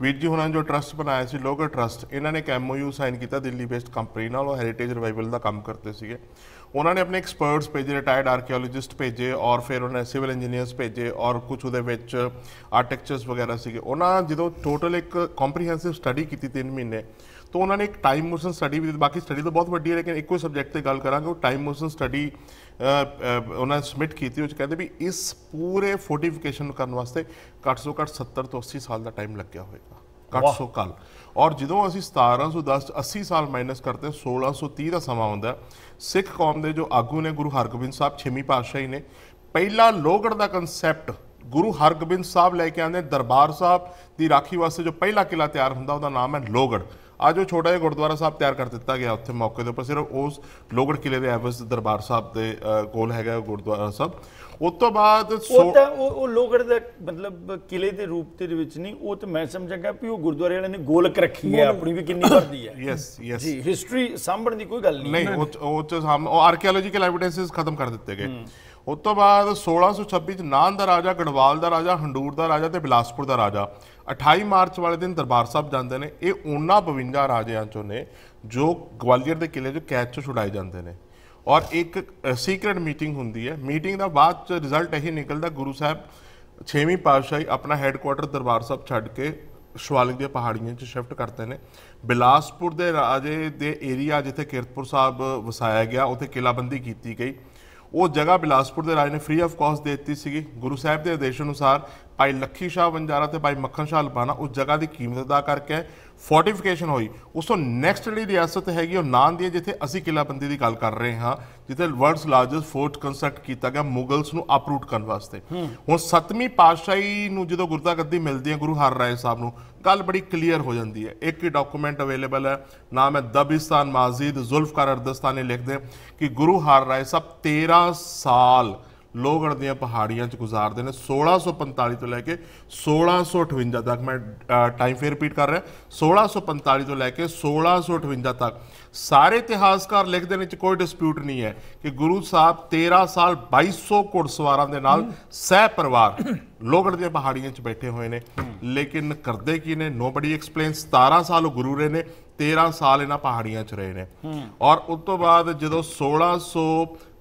ਵੀਰ ਜੀ, ਹੁਣਾਂ ਨੇ ਜੋ ਟਰਸਟ ਬਣਾਇਆ ਸੀ, ਲੋਕਲ ਟਰਸਟ ਇਹਨਾਂ ਨੇ ਇੱਕ ਐਮਓਯੂ ਸਾਈਨ ਕੀਤਾ ਦਿੱਲੀ ਬੇਸਡ ਕੰਪਨੀ ਨਾਲ, ਉਹ ਹੈਰੀਟੇਜ ਰਿਵਾਈਵਲ ਦਾ ਕੰਮ ਕਰਦੇ ਸੀਗੇ। ਉਹਨਾਂ ਨੇ ਆਪਣੇ ਐਕਸਪਰਟਸ ਭੇਜੇ ਰਿਟਾਇਰਡ ਆਰਕੀਓਲੋਜਿਸਟ ਭੇਜੇ, ਔਰ ਫਿਰ ਉਹਨਾਂ ਨੇ ਸਿਵਲ ਇੰਜੀਨੀਅਰਸ ਭੇਜੇ, ਔਰ ਕੁਝ ਉਹਦੇ ਵਿੱਚ ਆਰਟੈਕਚਰਸ ਵਗੈਰਾ ਸੀਗੇ। ਉਹਨਾਂ ਜਦੋਂ ਟੋਟਲ ਇੱਕ ਕੰਪਰੀਹੈਂਸਿਵ ਸਟੱਡੀ ਕੀਤੀ 3 ਮਹੀਨੇ, ਤਾਂ ਉਹਨਾਂ ਨੇ ਇੱਕ ਟਾਈਮ ਮੋਸ਼ਨ ਸਟੱਡੀ ਵੀ ਬਾਕੀ ਸਟੱਡੀ ਤਾਂ ਬਹੁਤ ਵੱਡੀ ਹੈ, ਲੇਕਿਨ ਇੱਕੋ ਸਬਜੈਕਟ ਤੇ ਗੱਲ ਕਰਾਂਗੇ, ਉਹ ਟਾਈਮ ਮੋਸ਼ਨ ਸਟੱਡੀ ਉਹਨਾਂ ਨੇ ਸਬਮਿਟ ਕੀਤੀ ਉਹ 'ਚ ਕਹਿੰਦੇ ਵੀ ਇਸ ਪੂਰੇ ਫੋਰਟੀਫਿਕੇਸ਼ਨ ਨੂੰ ਕਰਨ ਵਾਸਤੇ ਘੱਟ ਤੋਂ ਘੱਟ 70 ਤੋਂ 80 ਸਾਲ ਦਾ ਟਾਈਮ ਲੱਗਿਆ ਹੋਵੇਗਾ ਘੱਟ। ਸੋ ਕੱਲ ਔਰ ਜਦੋਂ ਅਸੀਂ 1710 ਚ 80 ਸਾਲ ਮਾਈਨਸ ਕਰਦੇ ਹਾਂ, 1630 ਦਾ ਸਮਾਂ ਹੁੰਦਾ ਹੈ। ਸਿੱਖ ਕੌਮ ਦੇ ਜੋ ਆਗੂ ਨੇ ਗੁਰੂ ਹਰਗੋਬਿੰਦ ਸਾਹਿਬ ਛੇਵੀਂ ਪਾਤਸ਼ਾਹੀ ਨੇ ਪਹਿਲਾ ਲੋਹਗੜ੍ਹ ਦਾ ਕਨਸੈਪਟ ਗੁਰੂ ਹਰਗੋਬਿੰਦ ਸਾਹਿਬ ਲੈ ਕੇ ਆਉਂਦੇ ਦਰਬਾਰ ਸਾਹਿਬ ਦੀ ਰਾਖੀ ਵਾਸਤੇ ਜੋ ਪਹਿਲਾ ਕਿਲਾ ਤਿਆਰ ਹੁੰਦਾ ਉਹਦਾ ਨਾਮ ਹੈ ਲੋਹਗੜ੍ਹ ਅੱਜ ਉਹ ਛੋਟਾ ਜਿਹਾ ਗੁਰਦੁਆਰਾ ਸਾਹਿਬ ਤਿਆਰ ਕਰ ਦਿੱਤਾ ਗਿਆ ਉੱਥੇ ਮੌਕੇ ਦੇ ਉੱਪਰ ਸਿਰਫ ਉਸ ਲੋਹਗੜ੍ਹ ਕਿਲੇ ਦੇ ਐਵਜ਼ ਦਰਬਾਰ ਸਾਹਿਬ ਦੇ ਕੋਲ ਹੈਗਾ ਉਹ ਗੁਰਦੁਆਰਾ ਸਾਹਿਬ ਉਸ ਤੋਂ ਬਾਅਦ ਉਹ ਤਾਂ ਉਹ ਲੋਹਗੜ੍ਹ ਦਾ ਮਤਲਬ ਕਿਲੇ ਦੇ ਰੂਪ ਦੇ ਵਿੱਚ ਨਹੀਂ ਉਹ ਤਾਂ ਮੈਂ ਸਮਝਾਂਗਾ ਵੀ ਉਹ ਗੁਰਦੁਆਰੇ ਵਾਲਿਆਂ ਨੇ ਗੋਲਕ ਰੱਖੀ ਹੈ ਆਪਣੀ ਵੀ ਕਿੰਨੀ ਭਰਦੀ ਹੈ ਯੈਸ ਯੈਸ ਜੀ ਹਿਸਟਰੀ ਸਾਂਭਣ ਦੀ ਕੋਈ ਗੱਲ ਨਹੀਂ ਨਹੀਂ ਉਹ ਉਹ ਆਰਕੀਓਲੋਜੀਕਲ ਐਵੀਡੈਂਸਸ ਖਤਮ ਕਰ ਦਿੱਤੇ ਗਏ ਉਸ ਤੋਂ ਬਾਅਦ 1626 ਚ ਨਾਨ ਦਾ ਰਾਜਾ, ਗੜਵਾਲ ਦਾ ਰਾਜਾ, ਹੰਡੂਰ ਦਾ ਰਾਜਾ ਤੇ ਬਿਲਾਸਪੁਰ ਦਾ ਰਾਜਾ। 28 ਮਾਰਚ ਵਾਲੇ ਦਿਨ ਦਰਬਾਰ ਸਾਹਿਬ ਜਾਂਦੇ ਨੇ। ਇਹ ਉਹਨਾਂ 52 ਰਾਜਿਆਂ ਚੋਂ ਨੇ ਜੋ ਗਵਾਲੀਅਰ ਦੇ ਕਿਲੇ ਚੋਂ ਕੈਦ ਚੋਂ ਛੁਡਾਏ ਜਾਂਦੇ ਨੇ। ਔਰ ਇੱਕ ਸੀਕ੍ਰੀਟ ਮੀਟਿੰਗ ਹੁੰਦੀ ਹੈ। ਮੀਟਿੰਗ ਦਾ ਬਾਅਦ ਚ ਰਿਜ਼ਲਟ ਇਹੀ ਨਿਕਲਦਾ, ਗੁਰੂ ਸਾਹਿਬ ਛੇਵੀਂ ਪਾਤਸ਼ਾਹੀ ਆਪਣਾ ਹੈੱਡਕੁਆਟਰ ਦਰਬਾਰ ਸਾਹਿਬ ਛੱਡ ਕੇ ਸ਼ਿਵਾਲਿਕ ਦੀਆਂ ਪਹਾੜੀਆਂ 'ਚ ਸ਼ਿਫਟ ਕਰਦੇ ਨੇ। ਬਿਲਾਸਪੁਰ ਦੇ ਰਾਜੇ ਦੇ ਏਰੀਆ ਜਿੱਥੇ ਕੀਰਤਪੁਰ ਸਾਹਿਬ ਵਸਾਇਆ ਗਿਆ, ਉੱਥੇ ਕਿਲਾਬੰਦੀ ਕੀਤੀ ਗਈ। ਉਹ ਜਗ੍ਹਾ ਬਿਲਾਸਪੁਰ ਦੇ ਰਾਜ ਨੇ ਫ੍ਰੀ ਆਫ ਕਾਸਟ ਦੇ ਦਿੱਤੀ ਸੀਗੀ। ਗੁਰੂ ਸਾਹਿਬ ਦੇ ਆਦੇਸ਼ ਅਨੁਸਾਰ ਭਾਈ ਲੱਖੀ ਸ਼ਾਹ ਵੰਜਾਰਾ ਤੇ ਭਾਈ ਮੱਖਣ ਸ਼ਾਹ ਲਬਾਨਾ ਉਸ ਜਗ੍ਹਾ ਦੀ ਕੀਮਤ ਅਦਾ ਕਰਕੇ ਫੋਰਟੀਫਿਕੇਸ਼ਨ ਹੋਈ। ਉਸ ਤੋਂ ਨੈਕਸਟ ਜਿਹੜੀ ਰਿਆਸਤ ਹੈਗੀ ਉਹ ਨਾਨ ਦੀ ਜਿੱਥੇ ਅਸੀਂ ਕਿਲਾਬੰਦੀ ਦੀ ਗੱਲ ਕਰ ਰਹੇ ਹਾਂ ਜਿੱਥੇ ਵਰਲਡਸ ਲਾਰਜੈਸਟ ਫੋਰਟ ਕੰਸਟਰਕਟ ਕੀਤਾ ਗਿਆ ਮੁਗਲਸ ਨੂੰ ਅਪਰੂਟ ਕਰਨ ਵਾਸਤੇ। ਹੁਣ ਸੱਤਵੀਂ ਪਾਤਸ਼ਾਹੀ ਨੂੰ ਜਦੋਂ ਗੁਰਦਾ ਗੱਦੀ ਮਿਲਦੀ ਹੈ ਗੁਰੂ ਹਰਰਾਏ ਸਾਹਿਬ ਨੂੰ ਗੱਲ ਬੜੀ ਕਲੀਅਰ ਹੋ ਜਾਂਦੀ ਹੈ। ਇੱਕ ਹੀ ਡਾਕੂਮੈਂਟ ਅਵੇਲੇਬਲ ਹੈ ਨਾਮ ਹੈ ਦਬਿਸਤਾਨ ਮਾਜ਼ੀਦ ਜ਼ੁਲਫਕਾਰ ਅਰਦਸਤਾਨੀ ਲਿਖਦੇ ਕਿ ਗੁਰੂ ਹਰਰਾਏ ਸਾਹਿਬ 13 ਸਾਲ ਲੋਹਗੜ੍ਹ ਦੀਆਂ ਪਹਾੜੀਆਂ 'ਚ ਗੁਜ਼ਾਰਦੇ ਨੇ। 1645 ਤੋਂ ਲੈ ਕੇ 1658 ਤੱਕ ਮੈਂ ਟਾਈਮ ਫੇਰ ਰਿਪੀਟ ਕਰ ਰਿਹਾ। 1645 ਤੋਂ ਲੈ ਕੇ 1658 ਤੱਕ। ਸਾਰੇ ਇਤਿਹਾਸਕਾਰ ਲਿਖਦੇ ਨੇ ਚ ਕੋਈ ਡਿਸਪਿਊਟ ਨਹੀਂ ਹੈ ਕਿ ਗੁਰੂ ਸਾਹਿਬ 13 ਸਾਲ 2200 ਘੁੜਸਵਾਰਾਂ ਦੇ ਨਾਲ ਸਹਿ ਪਰਿਵਾਰ ਲੋਹਗੜ੍ਹ ਦੀਆਂ ਪਹਾੜੀਆਂ 'ਚ ਬੈਠੇ ਹੋਏ ਨੇ। ਲੇਕਿਨ ਕਰਦੇ ਕੀ ਨੇ? ਨੋਬਡੀ ਐਕਸਪਲੇਨ 17 ਸਾਲ ਉਹ ਗੁਰੂ ਰਹੇ ਨੇ 13 ਸਾਲ ਇਹਨਾਂ ਪਹਾੜੀਆਂ 'ਚ ਰਹੇ ਨੇ। ਔਰ ਉਸ ਤੋਂ ਬਾਅਦ ਜਦੋਂ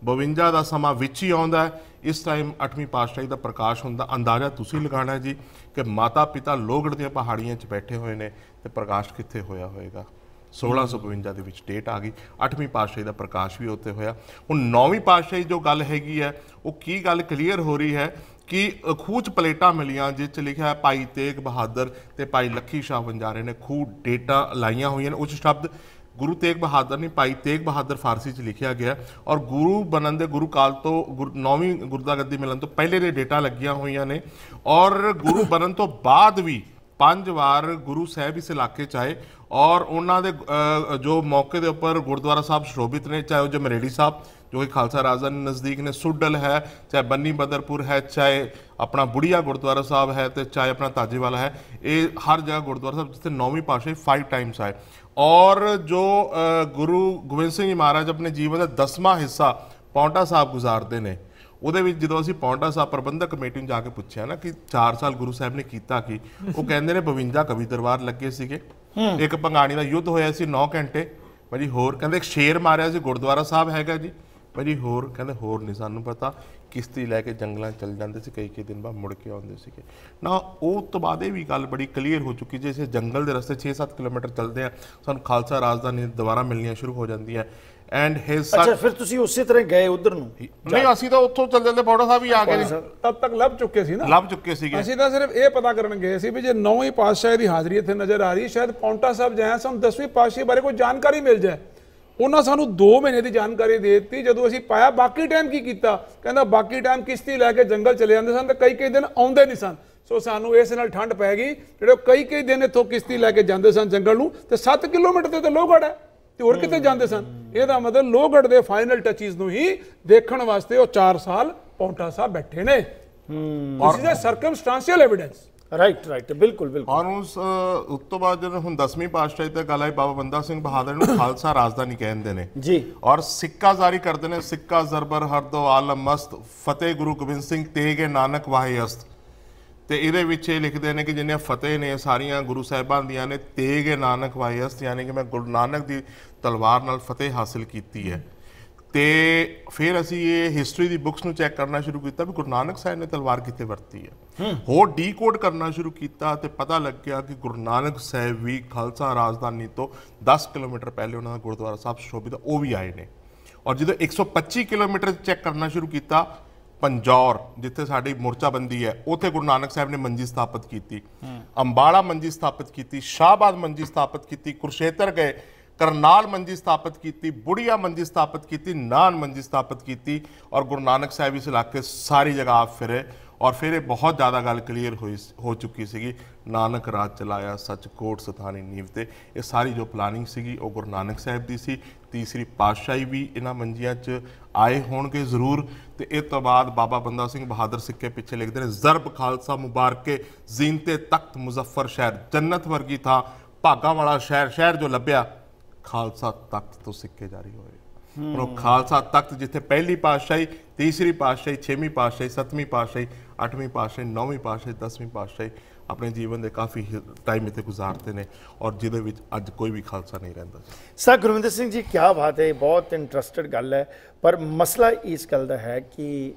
1652 ਦਾ ਸਮਾਂ ਵਿੱਚ ਹੀ ਆਉਂਦਾ ਹੈ। ਇਸ ਟਾਈਮ 8ਵੀਂ ਪਾਤਸ਼ਾਹੀ ਦਾ ਪ੍ਰਕਾਸ਼ ਹੁੰਦਾ ਅੰਦਾਜ਼ਾ ਤੁਸੀਂ ਲਗਾਉਣਾ ਜੀ ਕਿ ਮਾਤਾ ਪਿਤਾ ਲੋਹਗੜ੍ਹ ਦੀਆਂ ਪਹਾੜੀਆਂ 'ਚ ਬੈਠੇ ਹੋਏ ਨੇ ਤੇ ਪ੍ਰਕਾਸ਼ ਕਿੱਥੇ ਹੋਇਆ ਹੋਏਗਾ 1652 ਦੇ ਵਿੱਚ ਡੇਟ ਆ ਗਈ। 8ਵੀਂ ਪਾਤਸ਼ਾਹੀ ਦਾ ਪ੍ਰਕਾਸ਼ ਵੀ ਉੱਥੇ ਹੋਇਆ। ਹੁਣ 9ਵੀਂ ਪਾਤਸ਼ਾਹੀ ਜੋ ਗੱਲ ਹੈਗੀ ਹੈ, ਉਹ ਕੀ ਗੱਲ ਕਲੀਅਰ ਹੋ ਰਹੀ ਹੈ ਕਿ ਖੂਚ ਪਲੇਟਾਂ ਮਿਲੀਆਂ, ਜਿਸ 'ਚ ਲਿਖਿਆ ਹੈ, ਭਾਈ ਤੇਗ ਬਹਾਦਰ ਤੇ ਭਾਈ ਲੱਖੀ ਸ਼ਾਹ ਵੰਜਾਰੇ ਨੇ ਖੂਹ ਡੇਟਾ ਲਾਈਆਂ ਹੋਈਆਂ ਨੇ। ਉਸ ਸ਼ਬਦ ਗੁਰੂ ਤੇਗ ਬਹਾਦਰ ਨਹੀਂ ਭਾਈ ਤੇਗ ਬਹਾਦਰ ਫਾਰਸੀ 'ਚ ਲਿਖਿਆ ਗਿਆ ਔਰ ਗੁਰੂ ਬਣਨ ਦੇ ਗੁਰੂ ਕਾਲ ਤੋਂ ਗੁਰ- ਨੌਵੀਂ ਗੁਰਦਾ ਗੱਦੀ ਮਿਲਣ ਤੋਂ ਪਹਿਲੇ ਦੇ ਡੇਟਾ ਲੱਗੀਆਂ ਹੋਈਆਂ ਨੇ ਔਰ ਗੁਰੂ ਬਣਨ ਤੋਂ ਬਾਅਦ ਵੀ ਪੰਜ ਵਾਰ ਗੁਰੂ ਸਾਹਿਬ ਇਸ ਇਲਾਕੇ 'ਚ ਆਏ ਔਰ ਉਹਨਾਂ ਦੇ ਜੋ ਮੌਕੇ ਦੇ ਉੱਪਰ ਗੁਰਦੁਆਰਾ ਸਾਹਿਬ ਸ਼ੋਭਿਤ ਨੇ, ਚਾਹੇ ਉਹ ਜਮਰੇੜੀ ਸਾਹਿਬ, ਜੋ ਕਿ ਖਾਲਸਾ ਰਾਜਾ ਨਜ਼ਦੀਕ ਨੇ, ਸੁੱਡਲ ਹੈ, ਚਾਹੇ ਬੰਨੀ ਬਦਰਪੁਰ ਹੈ, ਚਾਹੇ ਆਪਣਾ ਬੁੜੀਆ ਗੁਰਦੁਆਰਾ ਸਾਹਿਬ ਹੈ ਤੇ ਚਾਹੇ ਆਪਣਾ ਤਾਜੇਵਾਲਾ ਹੈ, ਇਹ ਹਰ ਜਗ੍ਹਾ ਗੁਰਦੁਆਰਾ ਸਾਹਿਬ ਜਿੱਥੇ ਨੌਵੀਂ ਪਾਤਸ਼ਾਹੀ 5 ਟਾਈਮਸ ਆਏ। ਔਰ ਜੋ ਗੁਰੂ ਗੋਬਿੰਦ ਸਿੰਘ ਜੀ ਮਹਾਰਾਜ ਆਪਣੇ ਜੀਵਨ ਦਾ 10ਵਾਂ ਹਿੱਸਾ ਪੌਂਟਾ ਸਾਹਿਬ ਗੁਜ਼ਾਰਦੇ ਨੇ ਉਹਦੇ ਵਿੱਚ ਜਦੋਂ ਅਸੀਂ ਪੌਂਟਾ ਸਾਹਿਬ ਪ੍ਰਬੰਧਕ ਕਮੇਟੀ ਨੂੰ ਜਾ ਕੇ ਪੁੱਛਿਆ ਨਾ ਕਿ 4 ਸਾਲ ਗੁਰੂ ਸਾਹਿਬ ਨੇ ਕੀਤਾ ਕੀ ਉਹ ਕਹਿੰਦੇ ਨੇ 52 ਕਵੀ ਦਰਬਾਰ ਲੱਗੇ ਸੀਗੇ। ਇੱਕ ਪੰਗਾਣੀ ਦਾ ਯੁੱਧ ਹੋਇਆ ਸੀ 9 ਘੰਟੇ। ਭਾਜੀ ਹੋਰ ਕਹਿੰਦੇ ਇੱਕ ਸ਼ੇਰ ਮਾਰਿਆ ਸੀ ਗੁਰਦੁਆਰਾ ਸਾਹਿਬ ਹੈਗਾ ਜੀ। ਭਾਜੀ ਹੋਰ ਕਹਿੰਦੇ ਹੋਰ ਨਹੀਂ ਸਾਨੂੰ ਪਤਾ ਕਿਸ਼ਤੀ ਲੈ ਕੇ ਜੰਗਲਾਂ ਚੱਲ ਜਾਂਦੇ ਸੀ ਕਈ ਕਈ ਦਿਨ ਬਾਅਦ ਮੁੜ ਕੇ ਆਉਂਦੇ ਸੀਗੇ। ਨਾ ਉਹ ਤੋਂ ਬਾਅਦ ਇਹ ਵੀ ਗੱਲ ਬੜੀ ਕਲੀਅਰ ਹੋ ਚੁੱਕੀ ਜੇ ਜੰਗਲ ਦੇ ਰਸਤੇ 6-7 ਕਿਲੋਮੀਟਰ ਚੱਲਦੇ ਆ ਸਾਨੂੰ ਖਾਲਸਾ ਰਾਜਧਾਨੀ ਦੁਬਾਰਾ ਮਿਲਣੀਆਂ ਸ਼ੁਰੂ ਹੋ ਜਾਂਦੀਆਂ। ਐਂਡ ਹਿਸ ਅੱਛਾ ਫਿਰ ਤੁਸੀਂ ਉਸੇ ਤਰ੍ਹਾਂ ਗਏ ਉਧਰ ਨੂੰ? ਨਹੀਂ ਅਸੀਂ ਤਾਂ ਉੱਥੋਂ ਚੱਲ ਜਾਂਦੇ ਪੌੜਾ ਸਾਹਿਬ ਹੀ ਆ ਗਏ। ਤਦ ਤੱਕ ਲੱਭ ਚੁੱਕੇ ਸੀ ਨਾ। ਲੱਭ ਚੁੱਕੇ ਸੀਗੇ। ਅਸੀਂ ਤਾਂ ਸਿਰਫ ਇਹ ਪਤਾ ਕਰਨ ਗਏ ਸੀ ਵੀ ਜੇ ਨੌਵੀਂ ਪਾਤਸ਼ਾਹੀ ਦੀ ਹਾਜ਼ਰੀ ਇੱਥੇ ਨਜ਼ਰ ਆ ਰਹੀ ਹੈ ਸ਼ਾਇਦ ਪੌਂਟਾ ਸਾਹਿਬ ਜਾਇਆ ਸਾਨੂੰ 10ਵੀਂ ਪਾਤਸ਼ਾਹੀ ਬਾਰੇ ਕੋਈ ਜਾਣਕਾਰੀ ਮਿਲ ਜਾਏ। ਉਹਨਾਂ ਸਾਨੂੰ 2 ਮਹੀਨੇ ਦੀ ਜਾਣਕਾਰੀ ਦੇ ਦਿੱਤੀ ਜਦੋਂ ਅਸੀਂ ਪਾਇਆ ਬਾਕੀ ਟਾਈਮ ਕੀ ਕੀਤਾ? ਕਹਿੰਦਾ ਬਾਕੀ ਟਾਈਮ ਕਿਸ਼ਤੀ ਲੈ ਕੇ ਜੰਗਲ ਚਲੇ ਜਾਂਦੇ ਸਨ ਤੇ ਕਈ ਕਈ ਦਿਨ ਆਉਂਦੇ ਨਹੀਂ ਸਨ। ਸੋ ਸਾਨੂੰ ਇਸ ਨਾਲ ਠੰਡ ਪੈ ਗਈ ਜਿਹੜੇ ਕਈ ਕਈ ਦਿਨ ਇੱਥੋਂ ਕਿਸ਼ਤੀ ਲੈ ਕੇ ਜਾਂਦੇ ਸਨ ਜੰਗਲ ਨੂੰ ਤੇ 7 ਕਿਲੋਮੀਟਰ ਤੇ ਤਾਂ ਲੋਹਗੜ੍ਹ ਹੈ ਤੇ ਹੋਰ ਕਿਤੇ ਜਾਂਦੇ ਸਨ? ਇਹਦਾ ਮਤਲਬ ਲੋਹਗੜ੍ਹ ਦੇ ਫਾਈਨਲ ਟੱਚੀਜ਼ ਨੂੰ ਹੀ ਦੇਖਣ ਵਾਸਤੇ ਉਹ 4 ਸਾਲ ਪੌਂਟਾ ਸਾਹਿਬ ਬੈਠੇ ਨੇ। ਹੂੰ। This is a circumstantial evidence right right ਬਿਲਕੁਲ ਬਿਲਕੁਲ। ਔਰ ਉਸ ਉਸ ਤੋਂ ਬਾਅਦ ਜਦੋਂ ਹੁਣ 10ਵੀਂ ਪਾਤਸ਼ਾਹੀ ਤੇ ਗੱਲ ਆਈ ਬਾਬਾ ਬੰਦਾ ਸਿੰਘ ਬਹਾਦਰ ਨੂੰ ਖਾਲਸਾ ਰਾਜਧਾਨੀ ਕਹਿੰਦੇ ਨੇ। ਜੀ। ਔਰ ਸਿੱਕਾ ਜਾਰੀ ਕਰਦੇ ਨੇ ਸਿੱਕਾ ਜ਼ਰਬਰ ਹਰਦੋ ਆਲਮ ਮਸਤ ਫਤਿਹ ਗੁਰੂ ਗੋਬਿੰਦ ਸਿੰਘ ਤੇਗੇ ਨਾਨਕ ਵਾਹੇ ਅਸਤ। ਤੇ ਇਹਦੇ ਵਿੱਚ ਇਹ ਲਿਖਦੇ ਨੇ ਕਿ ਜਿੰਨੀਆਂ ਫਤਿਹ ਨੇ ਸਾਰੀਆਂ ਗੁਰੂ ਸਾਹਿਬਾਨ ਦੀਆਂ ਨੇ ਤੇਗੇ ਨਾਨਕ ਵਾਹੇ ਅਸਤ ਯਾਨੀ ਕਿ ਮੈਂ ਗੁਰੂ ਨਾਨਕ ਦੀ ਤਲਵਾਰ ਨਾਲ ਫਤਿਹ ਹਾਸਲ ਕੀਤੀ ਹੈ। ਤੇ ਫਿਰ ਅਸੀਂ ਇਹ ਹਿਸਟਰੀ ਦੀ ਬੁੱਕਸ ਨੂੰ ਚੈੱਕ ਕਰਨਾ ਸ਼ੁਰੂ ਕੀਤਾ ਵੀ ਗੁਰੂ ਨਾਨਕ ਸਾਹਿਬ ਨੇ ਤਲਵਾਰ ਕਿੱਥੇ ਵਰਤੀ ਹੈ। ਹੋਰ ਡੀਕੋਡ ਕਰਨਾ ਸ਼ੁਰੂ ਕੀਤਾ ਤੇ ਪਤਾ ਲੱਗਿਆ ਕਿ ਗੁਰੂ ਨਾਨਕ ਸਾਹਿਬ ਵੀ ਖਾਲਸਾ ਰਾਜਧਾਨੀ ਤੋਂ 10 ਕਿਲੋਮੀਟਰ ਪਹਿਲੇ ਉਹਨਾਂ ਦਾ ਗੁਰਦੁਆਰਾ ਸਾਹਿਬ ਸ਼ੋਭਿਤ ਉਹ ਵੀ ਆਏ ਨੇ। ਔਰ ਜਦੋਂ 125 ਕਿਲੋਮੀਟਰ ਚੈੱਕ ਕਰਨਾ ਸ਼ੁਰੂ ਕੀਤਾ, ਪੰਜੌਰ, ਜਿੱਥੇ ਸਾਡੀ ਮੋਰਚਾਬੰਦੀ ਹੈ, ਉੱਥੇ ਗੁਰੂ ਨਾਨਕ ਸਾਹਿਬ ਨੇ ਮੰਜੀ ਸਥਾਪਿਤ ਕੀਤੀ। ਅੰਬਾਲਾ ਮੰਜੀ ਸਥਾਪਿਤ ਕੀਤੀ, ਸ਼ਾਹਬਾਦ ਮੰਜੀ ਸਥਾਪਿਤ ਕੀਤੀ ਕੁਰਸ਼ੇਤਰ ਗਏ, ਕਰਨਾਲ ਮੰਜੀ ਸਥਾਪਿਤ ਕੀਤੀ, ਬੁੜੀਆ ਮੰਜੀ ਸਥਾਪਿਤ ਕੀਤੀ, ਨਾਨ ਮੰਜੀ ਸਥਾਪਿਤ ਕੀਤੀ। ਔਰ ਗੁਰੂ ਨਾਨਕ ਸਾਹਿਬ ਇਸ ਇਲਾਕੇ ਸਾਰੀ ਜਗ੍ਹਾ ਆਪ ਫਿਰੇ। ਔਰ ਫਿਰ ਇਹ ਬਹੁਤ ਜ਼ਿਆਦਾ ਗੱਲ ਕਲੀਅਰ ਹੋਈ ਹੋ ਚੁੱਕੀ ਸੀਗੀ। ਨਾਨਕ ਰਾਜ ਚਲਾਇਆ ਸੱਚ ਕੋਟ ਸਥਾਨੀ ਨੀਵ ਤੇ। ਇਹ ਸਾਰੀ ਜੋ ਪਲਾਨਿੰਗ ਸੀਗੀ, ਉਹ ਗੁਰੂ ਨਾਨਕ ਸਾਹਿਬ ਦੀ ਸੀ। ਤੀਸਰੀ ਪਾਤਸ਼ਾਹੀ ਵੀ ਇਹਨਾਂ ਮੰਜੀਆਂ 'ਚ ਆਏ ਹੋਣਗੇ ਜ਼ਰੂਰ। ਤੇ ਇਹ ਤੋਂ ਬਾਅਦ ਬਾਬਾ ਬੰਦਾ ਸਿੰਘ ਬਹਾਦਰ ਸਿੱਕੇ ਪਿੱਛੇ ਲਿਖਦੇ ਨੇ, ਜ਼ਰਬ ਖਾਲਸਾ ਮੁਬਾਰਕੇ, ਜ਼ੀਨਤੇ ਤਖਤ ਮੁਜ਼ੱਫਰ ਸ਼ਹਿਰ। ਜੰਨਤ ਵਰਗੀ ਥਾਂ, ਭਾਗਾ ਵਾਲਾ ਸ਼ਹਿਰ ਸ਼ਹਿਰ ਜੋ ਲੱਭਿਆ, ਖਾਲਸਾ ਤਖਤ ਤੋਂ ਸਿੱਕੇ ਜਾਰੀ ਹੋਏ। ਔਰ ਉਹ ਖਾਲਸਾ ਤਖਤ ਜਿੱਥੇ ਪਹਿਲੀ ਪਾਤਸ਼ਾਹੀ, ਤੀਸਰੀ ਪਾਤਸ਼ਾਹੀ, ਛੇਵੀਂ ਪਾਤਸ਼ਾਹੀ, ਸੱਤਵੀਂ ਪਾਤਸ਼ਾਹੀ ਅੱਠਵੀਂ ਪਾਤਸ਼ਾਹੀ, ਨੌਵੀਂ ਪਾਤਸ਼ਾਹੀ, ਦਸਵੀਂ ਪਾਤਸ਼ਾਹੀ ਆਪਣੇ ਜੀਵਨ ਦੇ ਕਾਫੀ ਟਾਈਮ ਇੱਥੇ ਗੁਜ਼ਾਰਦੇ ਨੇ ਔਰ ਜਿਹਦੇ ਵਿੱਚ ਅੱਜ ਕੋਈ ਵੀ ਖਾਲਸਾ ਨਹੀਂ ਰਹਿੰਦਾ। ਸਰ, ਗੁਰਵਿੰਦਰ ਸਿੰਘ ਜੀ ਕੀ ਬਾਤ ਹੈ ਬਹੁਤ ਇੰਟਰਸਟਡ ਗੱਲ ਹੈ। ਪਰ ਮਸਲਾ ਇਸ ਗੱਲ ਦਾ ਹੈ ਕਿ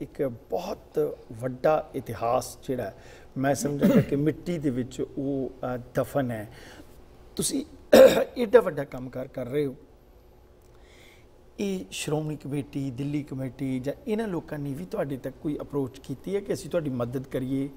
ਇੱਕ ਬਹੁਤ ਵੱਡਾ ਇਤਿਹਾਸ ਜਿਹੜਾ ਮੈਂ ਸਮਝਾਂਗਾ ਕਿ ਮਿੱਟੀ ਦੇ ਵਿੱਚ ਉਹ ਦਫਨ ਹੈ। ਤੁਸੀਂ ਏਡਾ ਵੱਡਾ ਕੰਮ ਕਰ ਕਰ ਰਹੇ ਹੋ। ਇਹ ਸ਼੍ਰੋਮਣੀ ਕਮੇਟੀ, ਦਿੱਲੀ ਕਮੇਟੀ ਜਾਂ ਇਹਨਾਂ ਲੋਕਾਂ ਨੇ ਵੀ ਤੁਹਾਡੇ ਤੱਕ ਕੋਈ ਅਪਰੋਚ ਕੀਤੀ ਹੈ ਕਿ ਅਸੀਂ ਤੁਹਾਡੀ ਮਦਦ ਕਰੀਏ?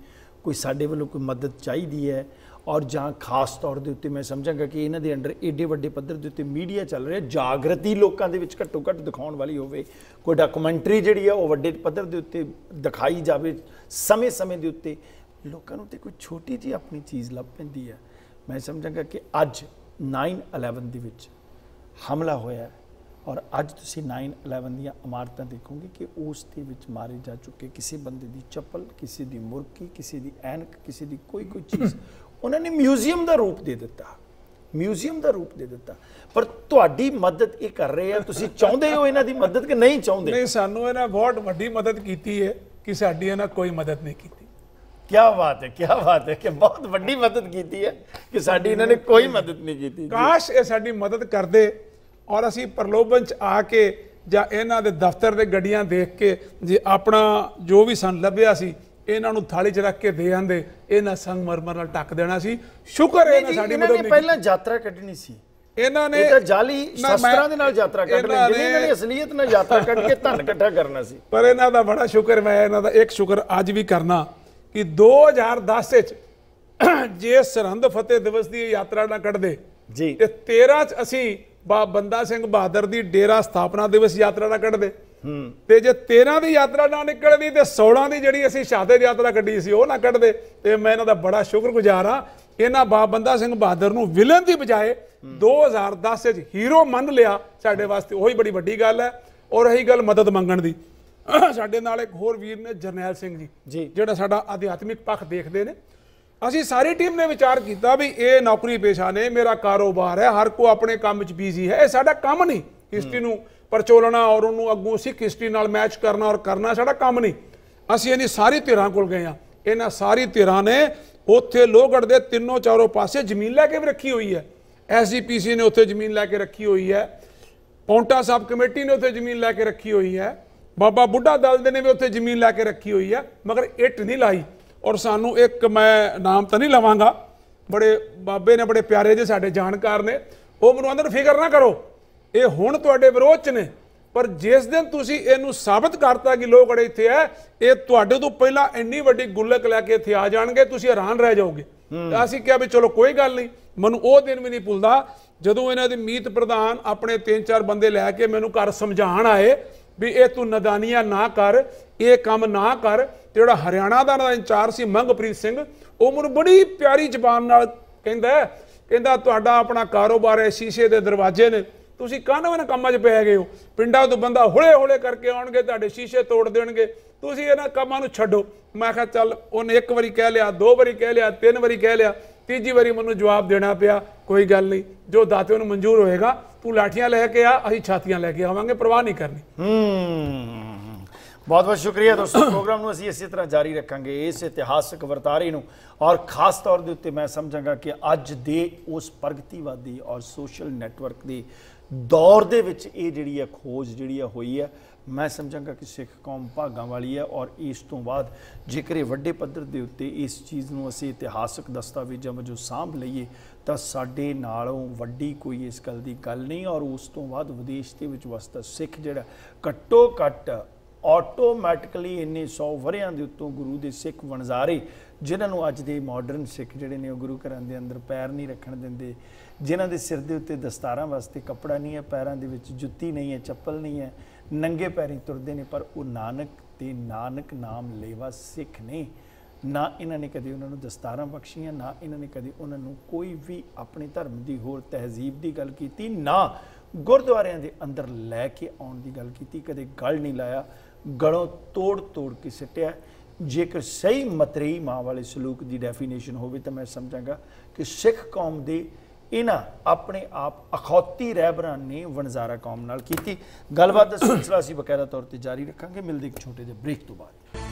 ਕੋਈ ਸਾਡੇ ਵੱਲੋਂ ਕੋਈ ਮਦਦ ਚਾਹੀਦੀ ਹੈ? ਔਰ ਜਾਂ ਖਾਸ ਤੌਰ ਦੇ ਉੱਤੇ ਮੈਂ ਸਮਝਾਂਗਾ ਕਿ ਇਹਨਾਂ ਦੇ ਅੰਡਰ ਏਡੇ ਵੱਡੇ ਪੱਧਰ ਦੇ ਉੱਤੇ ਮੀਡੀਆ ਚੱਲ ਰਿਹਾ, ਜਾਗਰਤੀ ਲੋਕਾਂ ਦੇ ਵਿੱਚ ਘੱਟੋ ਘੱਟ ਦਿਖਾਉਣ ਵਾਲੀ ਹੋਵੇ। ਕੋਈ ਡਾਕੂਮੈਂਟਰੀ ਜਿਹੜੀ ਹੈ ਉਹ ਵੱਡੇ ਪੱਧਰ ਦੇ ਉੱਤੇ ਦਿਖਾਈ ਜਾਵੇ ਸਮੇਂ-ਸਮੇਂ ਦੇ ਉੱਤੇ। ਲੋਕਾਂ ਨੂੰ ਤੇ ਕੋਈ ਛੋਟੀ ਜੀ ਆਪਣੀ ਚੀਜ਼ ਲੱਭ ਪੈਂਦੀ ਹੈ। ਮੈਂ ਸਮਝਾਂਗਾ ਕਿ ਅੱਜ 9/11 ਦੇ ਵਿੱਚ ਹਮਲਾ ਹੋਇਆ ਔਰ ਅੱਜ ਤੁਸੀਂ 9/11 ਦੀਆਂ ਇਮਾਰਤਾਂ ਦੇਖੋਗੇ ਕਿ ਉਸ ਦੇ ਵਿੱਚ ਮਾਰੇ ਜਾ ਚੁੱਕੇ ਕਿਸੇ ਬੰਦੇ ਦੀ ਚੱਪਲ ਕਿਸੇ ਦੀ ਮੁਰਕੀ ਕਿਸੇ ਦੀ ਐਨਕ ਕਿਸੇ ਦੀ ਕੋਈ ਕੋਈ ਚੀਜ਼। ਉਹਨਾਂ ਨੇ ਮਿਊਜ਼ੀਅਮ ਦਾ ਰੂਪ ਦੇ ਦਿੱਤਾ। ਮਿਊਜ਼ੀਅਮ ਦਾ ਰੂਪ ਦੇ ਦਿੱਤਾ। ਪਰ ਤੁਹਾਡੀ ਮਦਦ ਇਹ ਕਰ ਰਹੇ ਆ। ਤੁਸੀਂ ਚਾਹੁੰਦੇ ਹੋ ਇਹਨਾਂ ਦੀ ਮਦਦ ਕਿ ਨਹੀਂ ਚਾਹੁੰਦੇ? ਨਹੀਂ ਸਾਨੂੰ ਇਹਨਾਂ ਬਹੁਤ ਵੱਡੀ ਮਦਦ ਕੀਤੀ ਹੈ ਕਿ ਸਾਡੀ ਇਹਨਾਂ ਕੋਈ ਮਦਦ ਨਹੀਂ ਕੀਤੀ। ਕੀ ਬਾਤ ਹੈ ਕੀ ਬਾਤ ਹੈ ਕਿ ਬਹੁਤ ਵੱਡੀ ਮਦਦ ਕੀਤੀ ਹੈ ਕਿ ਸਾਡੀ ਇਹਨਾਂ ਨੇ ਕੋਈ ਮਦਦ ਨਹੀਂ ਕੀਤੀ। ਕਾਸ਼ ਇਹ ਸਾਡੀ ਮਦਦ ਕਰਦੇ ਔਰ ਅਸੀਂ ਪ੍ਰਲੋਭਨ ਚ ਆ ਕੇ ਜਾਂ ਇਹਨਾਂ ਦੇ ਦਫ਼ਤਰ ਦੇ ਗੱਡੀਆਂ ਦੇਖ ਕੇ ਜੇ ਆਪਣਾ ਜੋ ਵੀ ਸਾਨੂੰ ਲੱਭਿਆ ਸੀ ਇਹਨਾਂ ਨੂੰ ਥਾਲੀ 'ਚ ਰੱਖ ਕੇ ਦੇ ਆਂਦੇ ਇਹਨਾਂ ਸੰਗਮਰਮਰ ਨਾਲ ਢੱਕ ਦੇਣਾ ਸੀ। ਸ਼ੁਕਰ ਹੈ ਇਹਨਾਂ ਸਾਡੀ ਮਦਦ ਨਹੀਂ ਪਹਿਲਾਂ ਯਾਤਰਾ ਕੱਢਣੀ ਸੀ। ਇਹਨਾਂ ਨੇ ਇਹ ਤਾਂ ਜਾਲੀ ਸ਼ਸਤਰਾਂ ਦੇ ਨਾਲ ਯਾਤਰਾ ਕੱਢ ਨੇ ਇਹਨਾਂ ਨੇ ਅਸਲੀਅਤ ਨਾਲ ਯਾਤਰਾ ਕੱਢ ਕੇ ਧਨ ਇਕੱਠਾ ਕਰਨਾ ਸੀ। ਪਰ ਇਹਨਾਂ ਦਾ ਬੜਾ ਸ਼ੁਕਰ ਮੈਂ ਇਹਨਾਂ ਦਾ ਇੱਕ ਸ਼ੁਕਰ ਅੱਜ ਵੀ ਕਰਨਾ ਕਿ 2010 ਵਿੱਚ ਜੇ ਸਰਹੰਦ ਫਤਿਹ ਦਿਵਸ ਦੀ ਯਾਤਰਾ ਨਾ ਕੱਢਦੇ ਜੀ। ਤੇ 13 ਚ ਅਸੀਂ ਬਾ ਬੰਦਾ ਸਿੰਘ ਬਹਾਦਰ ਦੀ ਡੇਰਾ ਸਥਾਪਨਾ ਦਿਵਸ ਯਾਤਰਾ ਨਾ ਕੱਢਦੇ। ਤੇ ਜੇ 13 ਦੀ ਯਾਤਰਾ ਨਾ ਨਿਕਲਦੀ ਤੇ 16 ਦੀ ਜਿਹੜੀ ਅਸੀਂ ਸ਼ਹਾਦਤ ਯਾਤਰਾ ਕੱਢੀ ਸੀ ਉਹ ਨਾ ਕੱਢਦੇ। ਤੇ ਮੈਂ ਇਹਨਾਂ ਦਾ ਬੜਾ ਸ਼ੁਕਰਗੁਜ਼ਾਰ ਹਾਂ। ਇਹਨਾਂ ਬਾ ਬੰਦਾ ਸਿੰਘ ਬਹਾਦਰ ਨੂੰ ਵਿਲਨ ਦੀ ਬਜਾਏ 2010 ਵਿੱਚ ਹੀਰੋ ਮੰਨ ਲਿਆ ਸਾਡੇ ਵਾਸਤੇ। ਉਹੀ ਬੜੀ ਵੱਡੀ ਗੱਲ ਹੈ। ਔਰ ਰਹੀ ਗੱਲ ਮਦਦ ਮੰਗਣ ਦੀ। ਸਾਡੇ ਨਾਲ ਇੱਕ ਹੋਰ ਵੀਰ ਨੇ ਜਰਨੈਲ ਸਿੰਘ ਜੀ ਜਿਹੜਾ ਸਾਡਾ ਅਧਿਆਤਮਿਕ ਪੱਖ ਦੇਖਦੇ ਨੇ। ਅਸੀਂ ਸਾਰੀ ਟੀਮ ਨੇ ਵਿਚਾਰ ਕੀਤਾ ਵੀ ਇਹ ਨੌਕਰੀ ਪੇਸ਼ਾ ਨੇ, ਮੇਰਾ ਕਾਰੋਬਾਰ ਹੈ, ਹਰ ਕੋ ਆਪਣੇ ਕੰਮ 'ਚ ਬਿਜ਼ੀ ਹੈ। ਇਹ ਸਾਡਾ ਕੰਮ ਨਹੀਂ। ਹਿਸਟਰੀ ਨੂੰ ਪਰਚੋਲਣਾ ਔਰ ਉਹਨੂੰ ਅੱਗੋਂ ਸਿੱਖ ਹਿਸਟਰੀ ਨਾਲ ਮੈਚ ਕਰਨਾ ਔਰ ਕਰਨਾ ਸਾਡਾ ਕੰਮ ਨਹੀਂ। ਅਸੀਂ ਇਹਨੀ ਸਾਰੀ ਧਿਰਾਂ ਕੋਲ ਗਏ ਆ ਇਹਨਾਂ ਸਾਰੀ ਧਿਰਾਂ ਨੇ ਉੱਥੇ ਲੋਹਗੜ੍ਹ ਦੇ ਤਿੰਨੋਂ ਚਾਰੋਂ ਪਾਸੇ ਜ਼ਮੀਨ ਲੈ ਕੇ ਵੀ ਰੱਖੀ ਹੋਈ ਹੈ। ਐਸਜੀਪੀਸੀ ਨੇ ਉੱਥੇ ਜ਼ਮੀਨ ਲੈ ਕੇ ਰੱਖੀ ਹੋਈ ਹੈ। ਪੌਂਟਾ ਸਾਹਿਬ ਕਮੇਟੀ ਨੇ ਉੱਥੇ ਜ਼ਮੀਨ ਲੈ ਕੇ ਰੱਖੀ ਹੋਈ ਹੈ। ਬਾਬਾ ਬੁੱਢਾ ਦਲ ਦੇ ਨੇ ਵੀ ਉੱਥੇ ਜ਼ਮੀਨ ਲੈ ਕੇ ਰੱਖੀ ਹੋਈ ਹੈ। ਮਗਰ ਇੱਟ ਨਹੀਂ ਲਾਈ। ਔਰ ਸਾਨੂੰ ਇੱਕ ਮੈਂ ਨਾਮ ਤਾਂ ਨਹੀਂ ਲਵਾਂਗਾ। ਬੜੇ ਬਾਬੇ ਨੇ ਬੜੇ ਪਿਆਰੇ ਜਿਹੇ ਸਾਡੇ ਜਾਣਕਾਰ ਨੇ। ਉਹ ਮੈਨੂੰ ਅੰਦਰ ਫਿਕਰ ਨਾ ਕਰੋ। ਇਹ ਹੁਣ ਤੁਹਾਡੇ ਵਿਰੋਧ ਚ ਨੇ। ਪਰ ਜਿਸ ਦਿਨ ਤੁਸੀਂ ਇਹਨੂੰ ਸਾਬਤ ਕਰਤਾ ਕਿ ਲੋਕ ਅੜੇ ਇੱਥੇ ਹੈ ਇਹ ਤੁਹਾਡੇ ਤੋਂ ਪਹਿਲਾਂ ਇੰਨੀ ਵੱਡੀ ਗੁੱਲਕ ਲੈ ਕੇ ਇੱਥੇ ਆ ਜਾਣਗੇ ਤੁਸੀਂ ਹੈਰਾਨ ਰਹਿ ਜਾਓਗੇ। ਤਾਂ ਅਸੀਂ ਕਿਹਾ ਵੀ ਚਲੋ ਕੋਈ ਗੱਲ ਨਹੀਂ। ਮੈਨੂੰ ਉਹ ਦਿਨ ਵੀ ਨਹੀਂ ਭੁੱਲਦਾ ਜਦੋਂ ਇਹਨਾਂ ਦੇ ਮੀਤ ਪ੍ਰਧਾਨ ਆਪਣੇ ਤਿੰਨ ਚਾਰ ਬੰਦੇ ਲੈ ਕੇ ਮੈਨੂੰ ਘਰ ਸਮਝਾਉਣ ਆਏ ਵੀ ਇਹ ਤੂੰ ਨਦਾਨੀਆਂ ਨਾ ਕਰ ਇਹ ਕੰਮ ਨਾ ਕਰ ਤੇ ਜਿਹੜਾ ਹਰਿਆਣਾ ਦਾ ਇੰਚਾਰਜ ਸੀ, ਮੰਗਪ੍ਰੀਤ ਸਿੰਘ, ਉਹ ਮੈਨੂੰ ਬੜੀ ਪਿਆਰੀ ਜ਼ਬਾਨ ਨਾਲ ਕਹਿੰਦਾ ਕਹਿੰਦਾ ਤੁਹਾਡਾ ਆਪਣਾ ਕਾਰੋਬਾਰ ਹੈ, ਸ਼ੀਸ਼ੇ ਦੇ ਦਰਵਾਜ਼ੇ ਨੇ, ਤੁਸੀਂ ਕਾਹਨਵੇਂ ਕੰਮਾਂ 'ਚ ਪੈ ਗਏ ਹੋ? ਪਿੰਡਾਂ ਤੋਂ ਬੰਦਾ ਹੌਲੇ ਹੌਲੇ ਕਰਕੇ ਆਉਣਗੇ, ਤੁਹਾਡੇ ਸ਼ੀਸ਼ੇ ਤੋੜ ਦੇਣਗੇ, ਤੁਸੀਂ ਇਹਨਾਂ ਕੰਮਾਂ ਨੂੰ ਛੱਡੋ। ਮੈਂ ਕਿਹਾ, ਚੱਲ, ਉਹਨੇ ਇੱਕ ਵਾਰੀ ਕਹਿ ਲਿਆ, ਦੋ ਵਾਰੀ ਕਹਿ ਲਿਆ, ਤਿੰਨ ਵਾਰੀ ਕਹਿ ਲਿਆ, ਤੀਜੀ ਵਾਰੀ ਮੈਨੂੰ ਜਵਾਬ ਦੇਣਾ ਪਿਆ, ਕੋਈ ਗੱਲ ਨਹੀਂ, ਜੋ ਦਾਤੇ ਨੂੰ ਮਨਜ਼ੂਰ ਹੋਏਗਾ, ਤੂੰ ਲਾਠੀਆਂ ਲੈ ਕੇ ਆ, ਅਸੀਂ ਛਾਤੀਆਂ ਲੈ ਕੇ ਆਵਾਂਗੇ, ਪਰਵਾਹ ਨਹੀਂ ਕਰਨੀ। ਹੂੰ। ਬਹੁਤ ਬਹੁਤ ਸ਼ੁਕਰੀਆ ਦੋਸਤੋ, ਪ੍ਰੋਗਰਾਮ ਨੂੰ ਅਸੀਂ ਇਸੇ ਤਰ੍ਹਾਂ ਜਾਰੀ ਰੱਖਾਂਗੇ, ਇਸ ਇਤਿਹਾਸਕ ਵਰਤਾਰੇ ਨੂੰ। ਔਰ ਖਾਸ ਤੌਰ ਦੇ ਉੱਤੇ ਮੈਂ ਸਮਝਾਂਗਾ ਕਿ ਅੱਜ ਦੇ ਉਸ ਪ੍ਰਗਤੀਵਾਦੀ ਔਰ ਸੋਸ਼ਲ ਨੈਟਵਰਕ ਦੇ ਦੌਰ ਦੇ ਵਿੱਚ ਇਹ ਜਿਹੜੀ ਹੈ ਖੋਜ ਜਿਹੜੀ ਹੈ ਹੋਈ ਹੈ ਮੈਂ ਸਮਝਾਂਗਾ ਕਿ ਸਿੱਖ ਕੌਮ ਭਾਗਾਂ ਵਾਲੀ ਹੈ ਔਰ ਇਸ ਤੋਂ ਬਾਅਦ ਜੇਕਰ ਇਹ ਵੱਡੇ ਪੱਧਰ ਦੇ ਉੱਤੇ ਇਸ ਚੀਜ਼ ਨੂੰ ਅਸੀਂ ਇਤਿਹਾਸਕ ਦਸਤਾਵੇਜ਼ਾਂ ਵਜੋਂ ਸਾਂਭ ਲਈਏ, ਤਾਂ ਸਾਡੇ ਨਾਲੋਂ ਵੱਡੀ ਕੋਈ ਇਸ ਗੱਲ ਦੀ ਗੱਲ ਨਹੀਂ ਔਰ ਉਸ ਤੋਂ ਬਾਅਦ ਵਿਦੇਸ਼ ਦੇ ਵਿੱਚ ਵਸਦਾ ਸਿੱਖ ਜਿਹੜਾ ਘੱਟੋ ਘੱਟ ਆਟੋਮੈਟਿਕਲੀ ਇੰਨੇ 100 ਵਰਿਆਂ ਦੇ ਉੱਤੋਂ ਗੁਰੂ ਦੇ ਸਿੱਖ ਵਣਜ਼ਾਰੇ, ਜਿਨ੍ਹਾਂ ਨੂੰ ਅੱਜ ਦੇ ਮਾਡਰਨ ਸਿੱਖ ਜਿਹੜੇ ਨੇ ਉਹ ਗੁਰੂ ਘਰਾਂ ਦੇ ਅੰਦਰ ਪੈਰ ਨਹੀਂ ਰੱਖਣ ਦਿੰਦੇ, ਜਿਨ੍ਹਾਂ ਦੇ ਸਿਰ ਦੇ ਉੱਤੇ ਦਸਤਾਰਾਂ ਵਾਸਤੇ ਕੱਪੜਾ ਨਹੀਂ ਹੈ, ਪੈਰਾਂ ਦੇ ਵਿੱਚ ਜੁੱਤੀ ਨਹੀਂ ਹੈ, ਚੱਪਲ ਨਹੀਂ ਹੈ, ਨੰਗੇ ਪੈਰੀਂ ਤੁਰਦੇ ਨੇ, ਪਰ ਉਹ ਨਾਨਕ ਤੇ ਨਾਨਕ ਨਾਮ ਲੇਵਾ ਸਿੱਖ ਨੇ। ਨਾ ਇਹਨਾਂ ਨੇ ਕਦੇ ਉਹਨਾਂ ਨੂੰ ਦਸਤਾਰਾਂ ਬਖਸ਼ੀਆਂ, ਨਾ ਇਹਨਾਂ ਨੇ ਕਦੇ ਉਹਨਾਂ ਨੂੰ ਕੋਈ ਵੀ ਆਪਣੇ ਧਰਮ ਦੀ ਹੋਰ ਤਹਿਜ਼ੀਬ ਦੀ ਗੱਲ ਕੀਤੀ, ਨਾ ਗੁਰਦੁਆਰਿਆਂ ਦੇ ਅੰਦਰ ਲੈ ਕੇ ਆਉਣ ਦੀ ਗੱਲ ਕੀਤੀ, ਕਦੇ ਗਲ ਨਹੀਂ ਲਾਇਆ। ਗਲੋਂ ਤੋੜ ਤੋੜ ਕੇ ਸਿੱਟਿਆ। ਜੇਕਰ ਸਹੀ ਮਤਰੇਈ ਮਾਂ ਵਾਲੇ ਸਲੂਕ ਦੀ ਡੈਫੀਨੇਸ਼ਨ ਹੋਵੇ ਤਾਂ ਮੈਂ ਸਮਝਾਂਗਾ ਕਿ ਸਿੱਖ ਕੌਮ ਦੇ ਇਹਨਾਂ ਆਪਣੇ ਆਪ ਅਖੌਤੀ ਰਹਿਬਰਾਂ ਨੇ ਵਣਜ਼ਾਰਾ ਕੌਮ ਨਾਲ ਕੀਤੀ। ਗੱਲਬਾਤ ਦਾ ਸਿਲਸਿਲਾ ਅਸੀਂ ਬਕਾਇਦਾ ਤੌਰ ਤੇ ਜਾਰੀ ਰੱਖਾਂਗੇ। ਮਿਲਦੇ ਇੱਕ ਛੋਟੇ ਜਿਹੇ ਬ੍ਰੇਕ ਤੋਂ ਬਾਅਦ।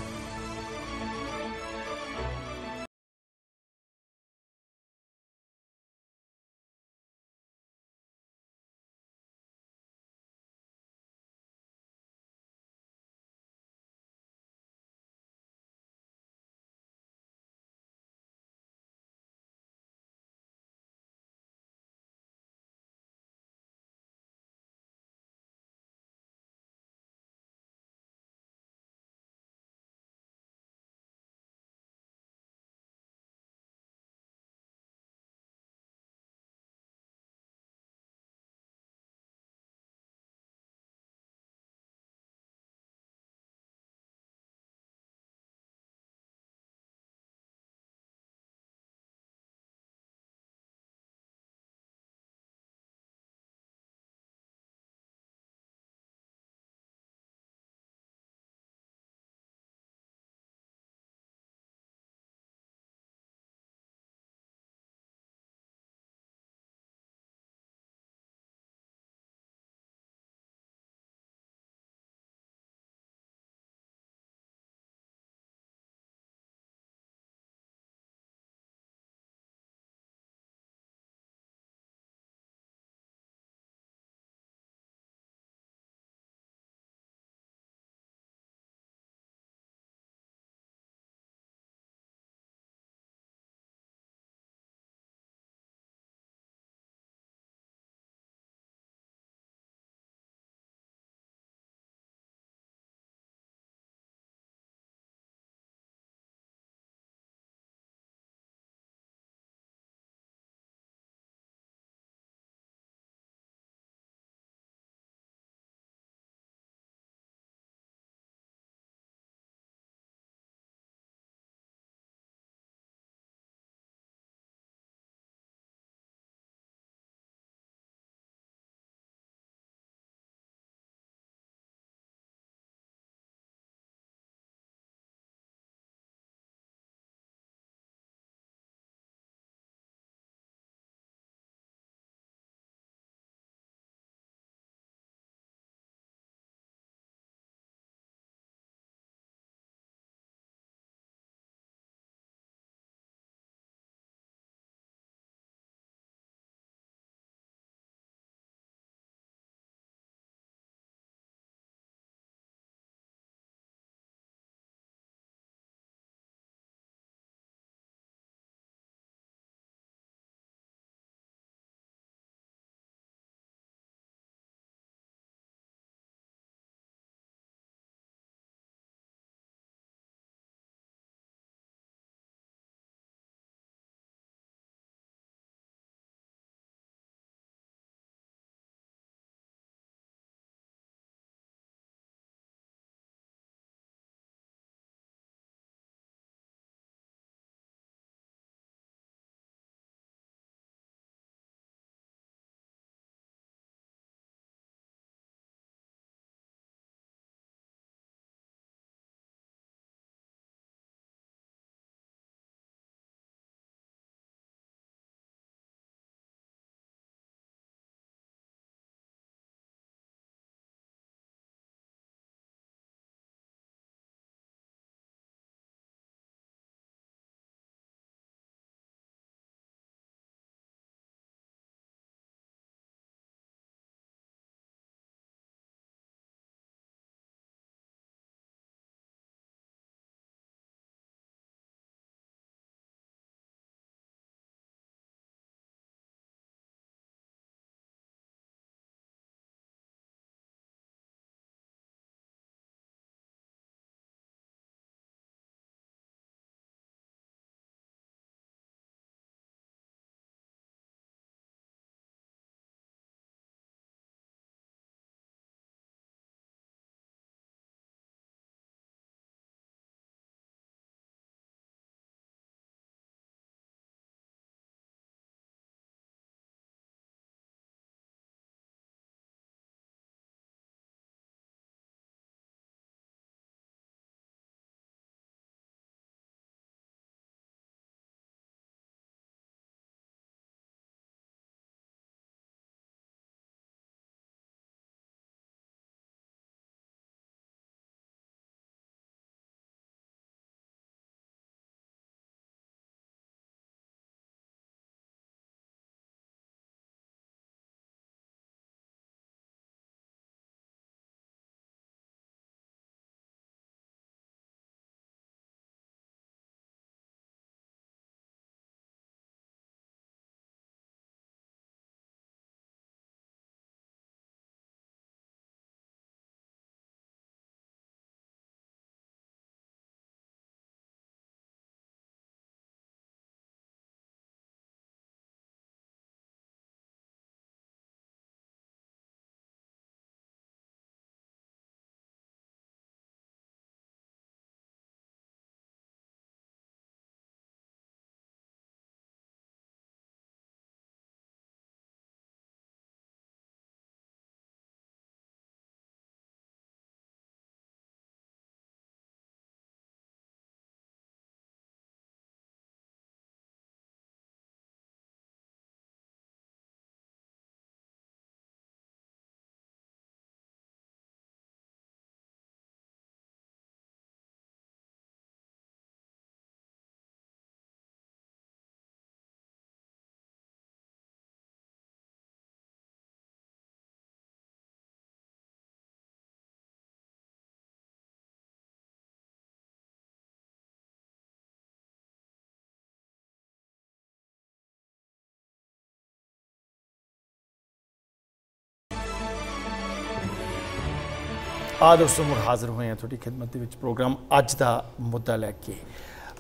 ਆ ਦੋਸਤੋ ਮੁੜ ਹਾਜ਼ਰ ਹੋਏ ਹਾਂ ਤੁਹਾਡੀ ਖਿਦਮਤ ਦੇ ਵਿੱਚ ਪ੍ਰੋਗਰਾਮ ਅੱਜ ਦਾ ਮੁੱਦਾ ਲੈ ਕੇ।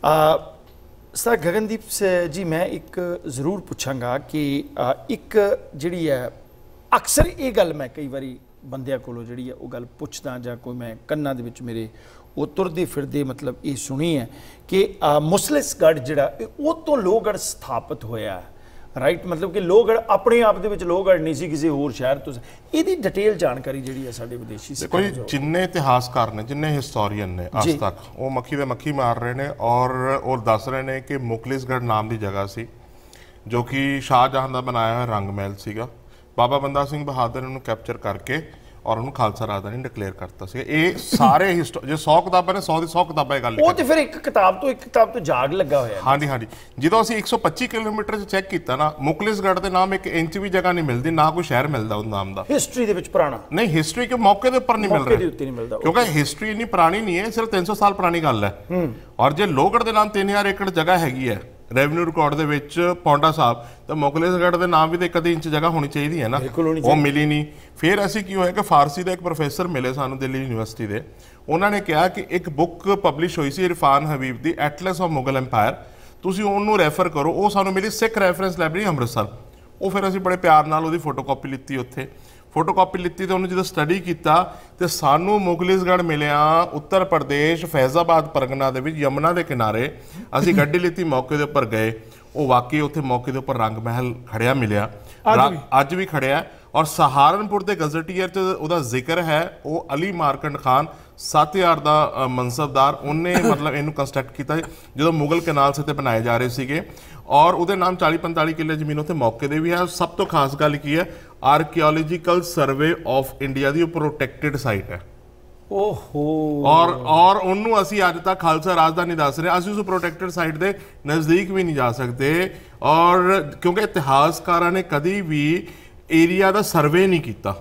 ਆ ਸਰ ਗਗਨਦੀਪ ਸ- ਜੀ ਮੈਂ ਇੱਕ ਜ਼ਰੂਰ ਪੁੱਛਾਂਗਾ ਕਿ ਇੱਕ ਜਿਹੜੀ ਹੈ ਅਕਸਰ ਇਹ ਗੱਲ ਮੈਂ ਕਈ ਵਾਰੀ ਬੰਦਿਆਂ ਕੋਲੋਂ ਜਿਹੜੀ ਹੈ ਉਹ ਗੱਲ ਪੁੱਛਦਾ ਜਾਂ ਕੋਈ ਮੈਂ ਕੰਨਾਂ ਦੇ ਵਿੱਚ ਮੇਰੇ ਉਹ ਤੁਰਦੇ ਫਿਰਦੇ ਮਤਲਬ ਇਹ ਸੁਣੀ ਹੈ ਕਿ ਅ, ਮੁਸਲਿਸਗੜ੍ਹ ਜਿਹੜਾ ਉਹ ਤੋਂ ਲੋਹਗੜ੍ਹ ਸਥਾਪਿਤ ਹੋਇਆ ਹੈ। ਰਾਈਟ ਮਤਲਬ ਕਿ ਲੋਹਗੜ੍ਹ ਆਪਣੇ ਆਪ ਦੇ ਵਿੱਚ ਲੋਹਗੜ੍ਹ ਨਹੀਂ ਸੀ ਕਿਸੇ ਹੋਰ ਸ਼ਹਿਰ ਤੋਂ। ਇਹਦੀ ਡਿਟੇਲ ਜਾਣਕਾਰੀ ਜਿਹੜੀ ਹੈ ਸਾਡੇ ਵਿਦੇਸ਼ੀ ਸਿੱਖਾਂ ਜਿੰਨੇ ਇਤਿਹਾਸਕਾਰ ਨੇ ਜਿੰਨੇ ਹਿਸਟੋਰੀਅਨ ਨੇ। ਅੱਜ ਤੱਕ ਉਹ ਮੱਖੀ ਦੇ ਮੱਖੀ ਮਾਰ ਰਹੇ ਨੇ ਔਰ ਉਹ ਦੱਸ ਰਹੇ ਨੇ ਕਿ ਮੁਕਲਿਸਗੜ੍ਹ ਨਾਮ ਦੀ ਜਗ੍ਹਾ ਸੀ ਜੋ ਕਿ ਸ਼ਾਹਜਹਾਨ ਦਾ ਬਣਾਇਆ ਹੋਇਆ ਰੰਗ ਮਹਿਲ ਸੀਗਾ। ਬਾਬਾ ਬੰਦਾ ਸਿੰਘ ਬਹਾਦਰ ਨੇ ਕੈਪਚਰ ਕਰਕੇ ਔਰ ਉਹਨੂੰ ਖਾਲਸਾ ਰਾਜਧਾਨੀ ਡਿਕਲੇਅਰ ਕਰਤਾ ਸੀ ਇਹ ਸਾਰੇ ਜੇ 100 ਕਿਤਾਬਾਂ ਨੇ 100 ਦੀ 100 ਕਿਤਾਬਾਂ ਇਹ ਗੱਲ ਉਹ ਤੇ ਫਿਰ ਇੱਕ ਕਿਤਾਬ ਤੋਂ ਇੱਕ ਕਿਤਾਬ ਤੋਂ ਜਾਗ ਲੱਗਾ ਹੋਇਆ। ਹਾਂਜੀ ਹਾਂਜੀ। ਜਦੋਂ ਅਸੀਂ 125 ਕਿਲੋਮੀਟਰ ਚ ਚੈੱਕ ਕੀਤਾ ਨਾ ਮੁਕਲਿਸਗੜ੍ਹ ਦੇ ਨਾਮ ਇੱਕ ਇੰਚ ਵੀ ਜਗ੍ਹਾ ਨਹੀਂ ਮਿਲਦੀ ਨਾ ਕੋਈ ਸ਼ਹਿਰ ਮਿਲਦਾ ਉਸ ਨਾਮ ਦਾ। ਹਿਸਟਰੀ ਦੇ ਵਿੱਚ ਪੁਰਾਣਾ। ਨਹੀਂ ਹਿਸਟਰੀ ਕੇ ਮੌਕੇ ਦੇ ਉੱਪਰ ਨਹੀਂ ਮਿਲ ਮੌਕੇ ਰਿਹਾ। ਦੇ ਉੱਤੇ ਨਹੀਂ ਮਿਲਦਾ। ਕਿਉਂਕਿ ਹਿਸਟਰੀ ਇੰਨੀ ਪੁਰਾਣੀ ਨਹੀਂ ਹੈ ਸਿਰਫ 300 ਸਾਲ ਪੁਰਾਣੀ ਗੱਲ ਹੈ। ਹੂੰ। ਔਰ ਜੇ ਲੋਹਗੜ੍ਹ ਦੇ ਨਾਮ 3000 ਏਕੜ ਜਗ੍ਹਾ ਹੈਗੀ ਹੈ ਰੈਵਨਿਊ ਰਿਕਾਰਡ ਦੇ ਵਿੱਚ ਪੌਂਡਾ ਸਾਹਿਬ ਤਾਂ ਮੁਕਲੇਸਗੜ੍ਹ ਦੇ ਨਾਮ ਵੀ ਤੇ ਇੱਕ ਅੱਧੀ ਇੰਚ ਜਗ੍ਹਾ ਹੋਣੀ ਚਾਹੀਦੀ ਹੈ ਨਾ। ਉਹ ਮਿਲੀ ਨਹੀਂ। ਫਿਰ ਅਸੀਂ ਕੀ ਹੋਇਆ ਕਿ ਫਾਰਸੀ ਦਾ ਇੱਕ ਪ੍ਰੋਫੈਸਰ ਮਿਲੇ ਸਾਨੂੰ ਦਿੱਲੀ ਯੂਨੀਵਰਸਿਟੀ ਦੇ। ਉਹਨਾਂ ਨੇ ਕਿਹਾ ਕਿ ਇੱਕ ਬੁੱਕ ਪਬਲਿਸ਼ ਹੋਈ ਸੀ ਇਰਫਾਨ ਹਬੀਬ ਦੀ ਐਟਲਸ ਆਫ ਮੁਗਲ ਐਮਪਾਇਰ ਤੁਸੀਂ ਉਹਨੂੰ ਰੈਫਰ ਕਰੋ। ਉਹ ਸਾਨੂੰ ਮਿਲੀ ਸਿੱਖ ਰੈਫਰੈਂਸ ਲਾਇਬ੍ਰੇਰੀ ਅੰਮ੍ਰਿਤਸਰ। ਉਹ ਫਿਰ ਅਸੀਂ ਬੜੇ ਪਿਆਰ ਨਾਲ ਉਹਦੀ ਫੋਟੋਕਾਪੀ ਲਿੱਤੀ ਉੱਥੇ। ਫੋਟੋਕਾਪੀ ਲਿੱਤੀ ਤੇ ਉਹਨੂੰ ਜਦੋਂ ਸਟੱਡੀ ਕੀਤਾ ਤੇ ਸਾਨੂੰ ਮੁਗਲਿਸਗੜ੍ਹ ਮਿਲਿਆ ਉੱਤਰ ਪ੍ਰਦੇਸ਼ ਫੈਜ਼ਾਬਾਦ ਪਰਗਨਾ ਦੇ ਵਿੱਚ ਯਮਨਾ ਦੇ ਕਿਨਾਰੇ। ਅਸੀਂ ਗੱਡੀ ਲਿੱਤੀ ਮੌਕੇ ਦੇ ਉੱਪਰ ਗਏ। ਉਹ ਵਾਕਈ ਉੱਥੇ ਮੌਕੇ ਦੇ ਉੱਪਰ ਰੰਗ ਮਹਿਲ ਖੜਿਆ ਮਿਲਿਆ। ਅੱਜ ਵੀ। ਖੜਿਆ। ਔਰ ਸਹਾਰਨਪੁਰ ਦੇ ਗਜ਼ਟੀਅਰ ਚ ਉਹਦਾ ਜ਼ਿਕਰ ਹੈ ਉਹ ਅਲੀ ਮਾਰਕੰਡ ਖਾਨ 7000 ਦਾ ਮਨਸਬਦਾਰ ਉਹਨੇ ਮਤਲਬ ਇਹਨੂੰ ਕੰਸਟਰਕਟ ਕੀਤਾ ਜਦੋਂ ਮੁਗਲ ਕਨਾਲ ਸੇ ਤੇ ਬਣਾਏ ਜਾ ਰਹੇ ਸੀਗੇ। ਔਰ ਉਹਦੇ ਨਾਮ 40 45 ਕਿੱਲੇ ਜ਼ਮੀਨ ਉੱਥੇ ਮੌਕੇ ਦੇ ਵੀ ਹੈ। ਸਭ ਤੋਂ ਖਾਸ ਗੱਲ ਕੀ ਹੈ? ਆਰਕੀਓਲੋਜੀਕਲ ਸਰਵੇ ਆਫ ਇੰਡੀਆ ਦੀ ਉਹ ਪ੍ਰੋਟੈਕਟਡ ਸਾਈਟ ਹੈ। ਓਹੋ। ਔਰ ਔਰ ਉਹਨੂੰ ਅਸੀਂ ਅੱਜ ਤੱਕ ਖਾਲਸਾ ਰਾਜਧਾਨੀ ਦੱਸ ਰਹੇ ਅਸੀਂ ਉਸ ਪ੍ਰੋਟੈਕਟਡ ਸਾਈਟ ਦੇ ਨਜ਼ਦੀਕ ਵੀ ਨਹੀਂ ਜਾ ਸਕਦੇ। ਔਰ ਕਿਉਂਕਿ ਇਤਿਹਾਸਕਾਰਾਂ ਨੇ ਕਦੀ ਵੀ ਏਰੀਆ ਦਾ ਸਰਵੇ ਨਹੀਂ ਕੀਤਾ।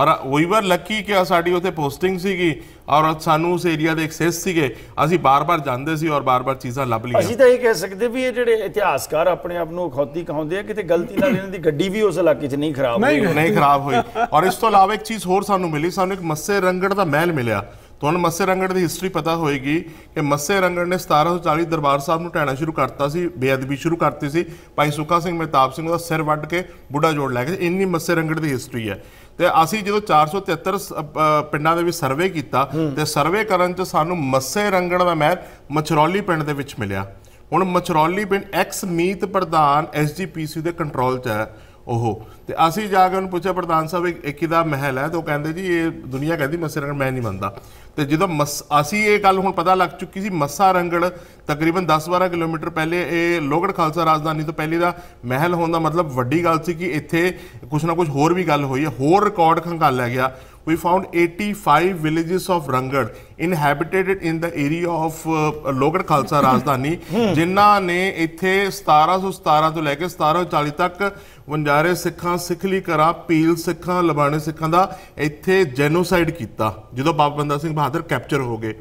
ਔਰ ਵੀ ਵਰ ਲੱਕੀ ਕਿ ਸਾਡੀ ਉੱਥੇ ਪੋਸਟਿੰਗ ਸੀਗੀ ਔਰ ਸਾਨੂੰ ਉਸ ਏਰੀਆ ਦੇ ਐਕਸੈਸ ਸੀਗੇ। ਅਸੀਂ ਬਾਰ-ਬਾਰ ਜਾਂਦੇ ਸੀ ਔਰ ਬਾਰ-ਬਾਰ ਚੀਜ਼ਾਂ ਲੱਭ ਲਈਆਂ। ਅਸੀਂ ਤਾਂ ਇਹ ਕਹਿ ਸਕਦੇ ਵੀ ਇਹ ਜਿਹੜੇ ਇਤਿਹਾਸਕਾਰ ਆਪਣੇ ਆਪ ਨੂੰ ਖੌਤੀ ਕਹਾਉਂਦੇ ਆ ਕਿਤੇ ਗਲਤੀ ਨਾਲ ਇਹਨਾਂ ਦੀ ਗੱਡੀ ਵੀ ਉਸ ਇਲਾਕੇ 'ਚ ਨਹੀਂ ਖਰਾਬ ਹੋਈ। ਨਹੀਂ ਖਰਾਬ ਹੋਈ। ਔਰ ਇਸ ਤੋਂ ਇਲਾਵਾ ਇੱਕ ਚੀਜ਼ ਹੋਰ ਸਾਨੂੰ ਮਿਲੀ ਸਾਨੂੰ ਇੱਕ ਮੱਸੇ ਰੰਗੜ ਦਾ ਮਹਿਲ ਮਿਲਿਆ। ਤੁਹਾਨੂੰ ਮੱਸੇ ਰੰਗੜ ਦੀ ਹਿਸਟਰੀ ਪਤਾ ਹੋਏਗੀ ਕਿ ਮੱਸੇ ਰੰਗੜ ਨੇ 1740 ਦਰਬਾਰ ਸਾਹਿਬ ਨੂੰ ਢਾਣਾ ਸ਼ੁਰੂ ਕਰਤਾ ਸੀ ਬੇਅਦਬੀ ਸ਼ੁਰੂ ਕਰਤੀ ਸੀ। ਭਾਈ ਸੁੱਖਾ ਸਿੰਘ ਮਹਿਤਾਬ ਸਿੰਘ ਦਾ ਸਿਰ ਵੱਢ ਕੇ ਬੁੱਢਾ ਜੋੜ ਲੈ ਗਏ ਇੰਨੀ ਮੱਸੇ ਰੰਗੜ ਦੀ ਹਿਸਟਰੀ ਹੈ। ਤੇ ਅਸੀਂ ਜਦੋਂ 473 ਸ- ਅ, ਪਿੰਡਾਂ ਦੇ ਵਿੱਚ ਸਰਵੇ ਕੀਤਾ ਤੇ ਸਰਵੇ ਕਰਨ ਚ ਸਾਨੂੰ ਮੱਸੇ ਰੰਗੜ ਦਾ ਮਹਿਲ ਮਛਰੌਲੀ ਪਿੰਡ ਦੇ ਵਿੱਚ ਮਿਲਿਆ। ਹੁਣ ਮਛਰੌਲੀ ਪਿੰਡ ਐਕਸ ਮੀਤ ਪ੍ਰਧਾਨ ਐਸਜੀਪੀਸੀ ਦੇ ਕੰਟਰੋਲ 'ਚ ਹੈ। ਉਹ। ਤੇ ਅਸੀਂ ਜਾ ਕੇ ਉਹਨੂੰ ਪੁੱਛਿਆ, ਪ੍ਰਧਾਨ ਸਾਹਿਬ, ਇੱਕ ਇੱਕ ਦਾ ਮਹਿਲ ਹੈ। ਤੇ ਉਹ ਕਹਿੰਦੇ ਜੀ, ਇਹ ਦੁਨੀਆ ਕਹਿੰਦੀ ਮੱਸੇ ਰੰਗੜ ਮੈਂ ਨਹੀਂ ਮੰਨਦਾ। ਤੇ ਜਦੋਂ ਮਸ ਅਸੀਂ ਇਹ ਗੱਲ ਹੁਣ ਪਤਾ ਲੱਗ ਚੁੱਕੀ ਸੀ, ਮੱਸਾ ਰੰਗੜ ਤਕਰੀਬਨ 10-12 ਕਿਲੋਮੀਟਰ ਪਹਿਲੇ ਇਹ ਲੋਹਗੜ੍ਹ ਖਾਲਸਾ ਰਾਜਧਾਨੀ ਤੋਂ ਪਹਿਲੇ ਦਾ ਮਹਿਲ ਹੋਣ ਦਾ ਮਤਲਬ ਵੱਡੀ ਗੱਲ ਸੀ ਕਿ ਇੱਥੇ ਕੁਝ ਨਾ ਕੁਝ ਹੋਰ ਵੀ ਗੱਲ ਹੋਈ ਹੈ, ਹੋਰ ਰਿਕਾਰਡ ਖੰਗਾਲਿਆ ਗਿਆ। We found 85 villages of Rangad inhabited in the area of uh, ਲੋਗੜ Khalsa ਰਾਜਧਾਨੀ ਜਿਨ੍ਹਾਂ ਨੇ ਇੱਥੇ 1717 ਤੋਂ ਲੈ ਕੇ 1740 ਤੱਕ ਵੰਜਾਰੇ ਸਿੱਖਾਂ ਸਿੱਖਲੀ ਕਰਾ ਪੀਲ ਸਿੱਖਾਂ ਲਬਾਣੇ ਸਿੱਖਾਂ ਦਾ ਇੱਥੇ ਜੈਨੋਸਾਈਡ ਕੀਤਾ ਜਦੋਂ ਬਾਬਾ ਬੰਦਾ ਸਿੰਘ ਬਹਾਦਰ ਕੈਪਚਰ ਹੋ ਗਏ।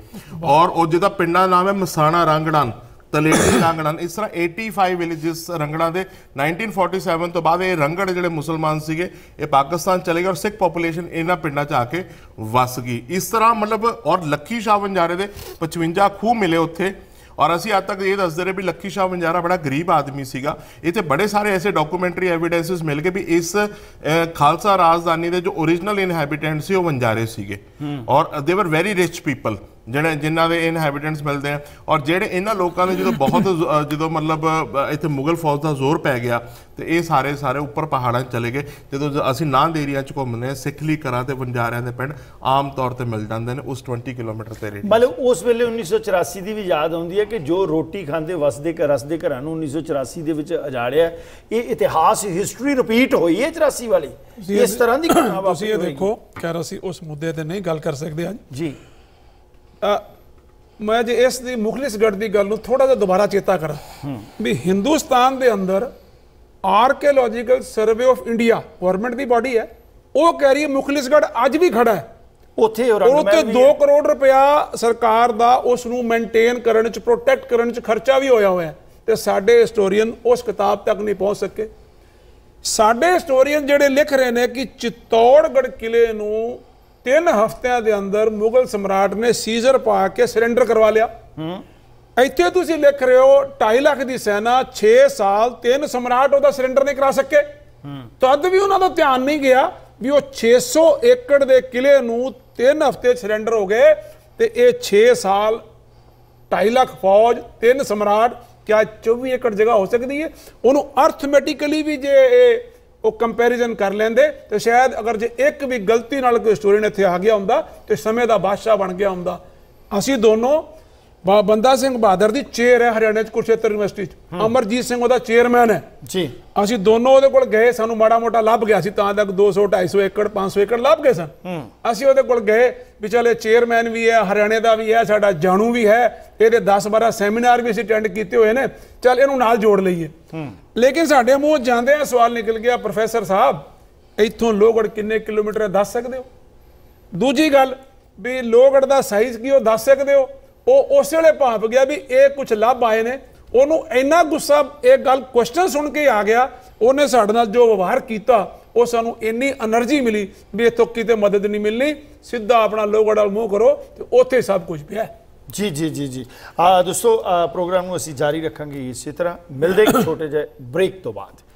ਔਰ ਉਹ ਜਿਹਦਾ ਪਿੰਡਾਂ ਦਾ ਨਾਮ ਹੈ ਮਸਾਣਾ ਰੰਗੜਨ। ਤਲੇਟੀ ਰੰਗੜਨ ਇਸ ਤਰ੍ਹਾਂ 85 ਵਿਲੇजेस ਰੰਗੜਾਂ ਦੇ 1947 ਤੋਂ ਬਾਅਦ ਇਹ ਰੰਗੜ ਜਿਹੜੇ ਮੁਸਲਮਾਨ ਸੀਗੇ ਇਹ ਪਾਕਿਸਤਾਨ ਚਲੇ ਗਏ ਔਰ ਸਿੱਖ ਪੋਪੂਲੇਸ਼ਨ ਇਹਨਾਂ ਪਿੰਡਾਂ 'ਚ ਆ ਕੇ ਵਸ ਗਈ। ਇਸ ਤਰ੍ਹਾਂ ਮਤਲਬ ਔਰ ਲੱਖੀ ਸ਼ਾਹ ਵੰਜਾਰੇ ਦੇ 55 ਖੂਹ ਮਿਲੇ ਉੱਥੇ। ਔਰ ਅਸੀਂ ਅੱਜ ਤੱਕ ਇਹ ਦੱਸਦੇ ਰਹੇ ਵੀ ਲੱਖੀ ਸ਼ਾਹ ਵੰਜਾਰਾ ਬੜਾ ਗਰੀਬ ਆਦਮੀ ਸੀਗਾ। ਇੱਥੇ ਬੜੇ ਸਾਰੇ ਐਸੇ ਡਾਕੂਮੈਂਟਰੀ ਐਵੀਡੈਂਸਸ ਮਿਲ ਗਏ ਵੀ ਇਸ ਖਾਲਸਾ ਰਾਜਧਾਨੀ ਦੇ ਜੋ origignal ਇਨਹੈਬੀਟੈਂਟ ਸੀ ਉਹ ਵੰਜਾਰੇ ਸੀਗੇ। ਔਰ ਦੇ ਵਰ ਵੈਰੀ ਰਿਚ ਪੀਪਲ ਜਿਹੜੇ ਜਿਨ੍ਹਾਂ ਦੇ ਇਨਹੈਬੀਟੈਂਟਸ ਮਿਲਦੇ ਆ। ਔਰ ਜਿਹੜੇ ਇਹਨਾਂ ਲੋਕਾਂ ਨੇ ਜਦੋਂ ਬਹੁਤ ਜਦੋਂ ਮਤਲਬ ਇੱਥੇ ਮੁਗਲ ਫੌਜ ਦਾ ਜ਼ੋਰ ਪੈ ਗਿਆ ਤੇ ਇਹ ਸਾਰੇ ਸਾਰੇ ਉੱਪਰ ਪਹਾੜਾਂ 'ਚ ਚਲੇ ਗਏ। ਜਦੋਂ ਅਸੀਂ ਨਾਂਦ ਏਰੀਆ 'ਚ ਘੁੰਮਦੇ ਹਾਂ ਸਿੱਖਲੀ ਕਰਾਂ ਤੇ ਵੰਜਾਰਿਆਂ ਦੇ ਪਿੰਡ ਆਮ ਤੌਰ ਤੇ ਮਿਲ ਜਾਂਦੇ ਨੇ ਉਸ 20 ਕਿਲੋਮੀਟਰ ਤੇ ਰੇਡੀਅਸ ਮਤਲਬ ਉਸ ਵੇਲੇ 1984 ਦੀ ਵੀ ਯਾਦ ਆਉਂਦੀ ਹੈ ਕਿ ਜੋ ਰੋਟੀ ਖਾਂਦੇ ਵਸਦੇ ਘਰ ਰਸਦੇ ਘਰਾਂ ਨੂੰ 1984 ਦੇ ਵਿੱਚ ਅਜਾੜਿਆ। ਇਹ ਇਤਿਹਾਸ ਹਿਸਟਰੀ ਰਿਪੀਟ ਹੋਈ ਹੈ 84 ਵਾਲੀ। ਇਸ ਤਰ੍ਹਾਂ ਦੀ ਘਟਨਾ ਤੁਸੀਂ ਇਹ। ਦੇਖੋ ਖੈਰ ਅਸੀਂ ਉਸ ਮੁੱਦੇ ਤੇ ਨਹੀਂ ਗੱਲ ਕਰ ਸਕਦੇ ਅੱਜ। ਜੀ। ਮੈਂ ਜੇ ਇਸ ਦੀ ਮੁਖਲਿਸਗੜ੍ਹ ਦੀ ਗੱਲ ਨੂੰ ਥੋੜਾ ਜਿਹਾ ਦੁਬਾਰਾ ਚੇਤਾ ਕਰਾਂ ਵੀ ਹਿੰਦੁਸਤਾਨ ਦੇ ਅੰਦਰ archaeological survey of India government the body ਹੈ ਉਹ ਕਹਿ ਰਹੀ ਹੈ ਮੁਖਲਿਸਗੜ੍ਹ ਅੱਜ ਵੀ ਖੜਾ ਹੈ ਉੱਥੇ ਉਹ ਵੀ 2 ਹੈ। ਕਰੋੜ ਰੁਪਇਆ ਸਰਕਾਰ ਦਾ ਉਸ ਨੂੰ ਮੇਨਟੇਨ ਕਰਨ ਚ ਪ੍ਰੋਟੈਕਟ ਕਰਨ ਚ ਖਰਚਾ ਵੀ ਹੋਇਆ ਹੋਇਆ ਤੇ ਸਾਡੇ ਹਿਸਟੋਰੀਅਨ ਉਸ ਕਿਤਾਬ ਤੱਕ ਨਹੀਂ ਪਹੁੰਚ ਸਕੇ ਸਾਡੇ ਹਿਸਟੋਰੀਅਨ ਜਿਹੜੇ ਲਿਖ ਰਹੇ ਨੇ ਕਿ ਚਿਤੌੜਗੜ ਕਿਲੇ ਨੂੰ ਤਿੰਨ ਹਫ਼ਤਿਆਂ ਦੇ ਅੰਦਰ ਮੁਗਲ ਸਮਰਾਟ ਨੇ ਸੀਜ਼ਰ ਪਾ ਕੇ ਸਰੈਂਡਰ ਕਰਵਾ ਲਿਆ। ਇੱਥੇ ਤੁਸੀਂ ਲਿਖ ਰਹੇ ਹੋ 2.5 ਲੱਖ ਦੀ ਸੈਨਾ 6 ਸਾਲ ਤਿੰਨ ਸਮਰਾਟ ਉਹਦਾ ਸਰੈਂਡਰ ਨਹੀਂ ਕਰਾ ਸਕੇ। ਤਦ ਵੀ ਉਹਨਾਂ ਦਾ ਧਿਆਨ ਨਹੀਂ ਗਿਆ ਵੀ ਉਹ 600 ਏਕੜ ਦੇ ਕਿਲੇ ਨੂੰ ਤਿੰਨ ਹਫ਼ਤੇ ਸਰੈਂਡਰ ਹੋ ਗਏ ਤੇ ਇਹ 6 ਸਾਲ 2.5 ਲੱਖ ਫੌਜ ਤਿੰਨ ਸਮਰਾਟ ਕਿਆ 24 ਏਕੜ ਜਗ੍ਹਾ ਹੋ ਸਕਦੀ ਹੈ? ਉਹਨੂੰ ਅਰਥਮੈਟਿਕਲੀ ਵੀ ਜੇ ਇਹ ਉਹ ਕੰਪੈਰੀਜ਼ਨ ਕਰ ਲੈਂਦੇ ਤੇ ਸ਼ਾਇਦ ਅਗਰ ਜੇ ਇੱਕ ਵੀ ਗਲਤੀ ਨਾਲ ਕੋਈ ਸਟੋਰੀ ਇੱਥੇ ਆ ਗਿਆ ਹੁੰਦਾ ਤੇ ਸਮੇਂ ਦਾ ਬਾਦਸ਼ਾਹ ਬਣ ਗਿਆ ਹੁੰਦਾ। ਅਸੀਂ ਦੋਨੋਂ ਬੰਦਾ ਸਿੰਘ ਬਹਾਦਰ ਦੀ ਚੇਅਰ ਹੈ ਹਰਿਆਣਾ ਚ ਕੁਰਸ਼ੇਤਰ ਯੂਨੀਵਰਸਿਟੀ ਚ। ਅਮਰਜੀਤ ਸਿੰਘ ਉਹਦਾ ਚੇਅਰਮੈਨ ਹੈ। ਜੀ। ਅਸੀਂ ਦੋਨੋਂ ਉਹਦੇ ਕੋਲ ਗਏ ਸਾਨੂੰ ਮਾੜਾ ਮੋਟਾ ਲੱਭ ਗਿਆ ਸੀ ਤਾਂ ਤੱਕ 200 250 ਏਕੜ 500 ਏਕੜ ਲੱਭ ਗਏ ਸਨ। ਅਸੀਂ ਉਹਦੇ ਕੋਲ ਗਏ ਵੀ ਚਲੇ ਚੇਅਰਮੈਨ ਵੀ ਹੈ ਹਰਿਆਣੇ ਦਾ ਵੀ ਹੈ ਸਾਡਾ ਜਾਣੂ ਵੀ ਹੈ ਇਹਦੇ 10 12 ਸੈਮੀਨਾਰ ਵੀ ਅਸੀਂ ਅਟੈਂਡ ਕੀਤੇ ਹੋਏ ਨੇ ਚੱਲ ਇਹਨੂੰ ਨਾਲ ਜੋੜ ਲਈਏ। ਲੇਕਿਨ ਸਾਡੇ ਮੂੰਹ ਜਾਂਦੇ ਆ ਸਵਾਲ ਨਿਕਲ ਗਿਆ ਪ੍ਰੋਫੈਸਰ ਸਾਹਿਬ ਇੱਥੋਂ ਲੋਹਗੜ੍ਹ ਕਿੰਨੇ ਕਿਲੋਮੀਟਰ ਹੈ ਦੱਸ ਸਕਦੇ ਹੋ? ਦੂਜੀ ਗੱਲ ਵੀ ਲੋਹਗੜ੍ਹ ਦਾ ਸਾਈਜ਼ ਕੀ ਉਹ ਦੱਸ ਸਕਦੇ ਹੋ? ਉਹ ਉਸੇ ਵੇਲੇ ਭਾਂਪ ਗਿਆ ਵੀ ਇਹ ਕੁਝ ਲੱਭ ਆਏ ਨੇ। ਉਹਨੂੰ ਇੰਨਾ ਗੁੱਸਾ, ਇਹ ਗੱਲ ਕੁਐਸਚਨ ਸੁਣ ਕੇ ਆ ਗਿਆ। ਉਹਨੇ ਸਾਡੇ ਨਾਲ ਜੋ ਵਿਵਹਾਰ ਕੀਤਾ, ਉਹ ਸਾਨੂੰ ਇੰਨੀ એનર્ਜੀ ਮਿਲੀ ਵੀ ਇਥੋਂ ਕਿਤੇ ਮਦਦ ਨਹੀਂ ਮਿਲਣੀ। ਸਿੱਧਾ ਆਪਣਾ ਲੋਗੜ ਵਾਲ ਮੂੰਹ ਕਰੋ ਤੇ ਉੱਥੇ ਸਭ ਕੁਝ ਪਿਆ। ਜੀ ਜੀ ਜੀ ਜੀ। ਆ, ਦੋਸਤੋ ਪ੍ਰੋਗਰਾਮ ਨੂੰ ਅਸੀਂ ਜਾਰੀ ਰੱਖਾਂਗੇ ਇਸੇ ਤਰ੍ਹਾਂ। ਮਿਲਦੇ ਇੱਕ ਛੋਟੇ ਜਿਹੇ ਬ੍ਰੇਕ ਤੋਂ ਬਾਅਦ।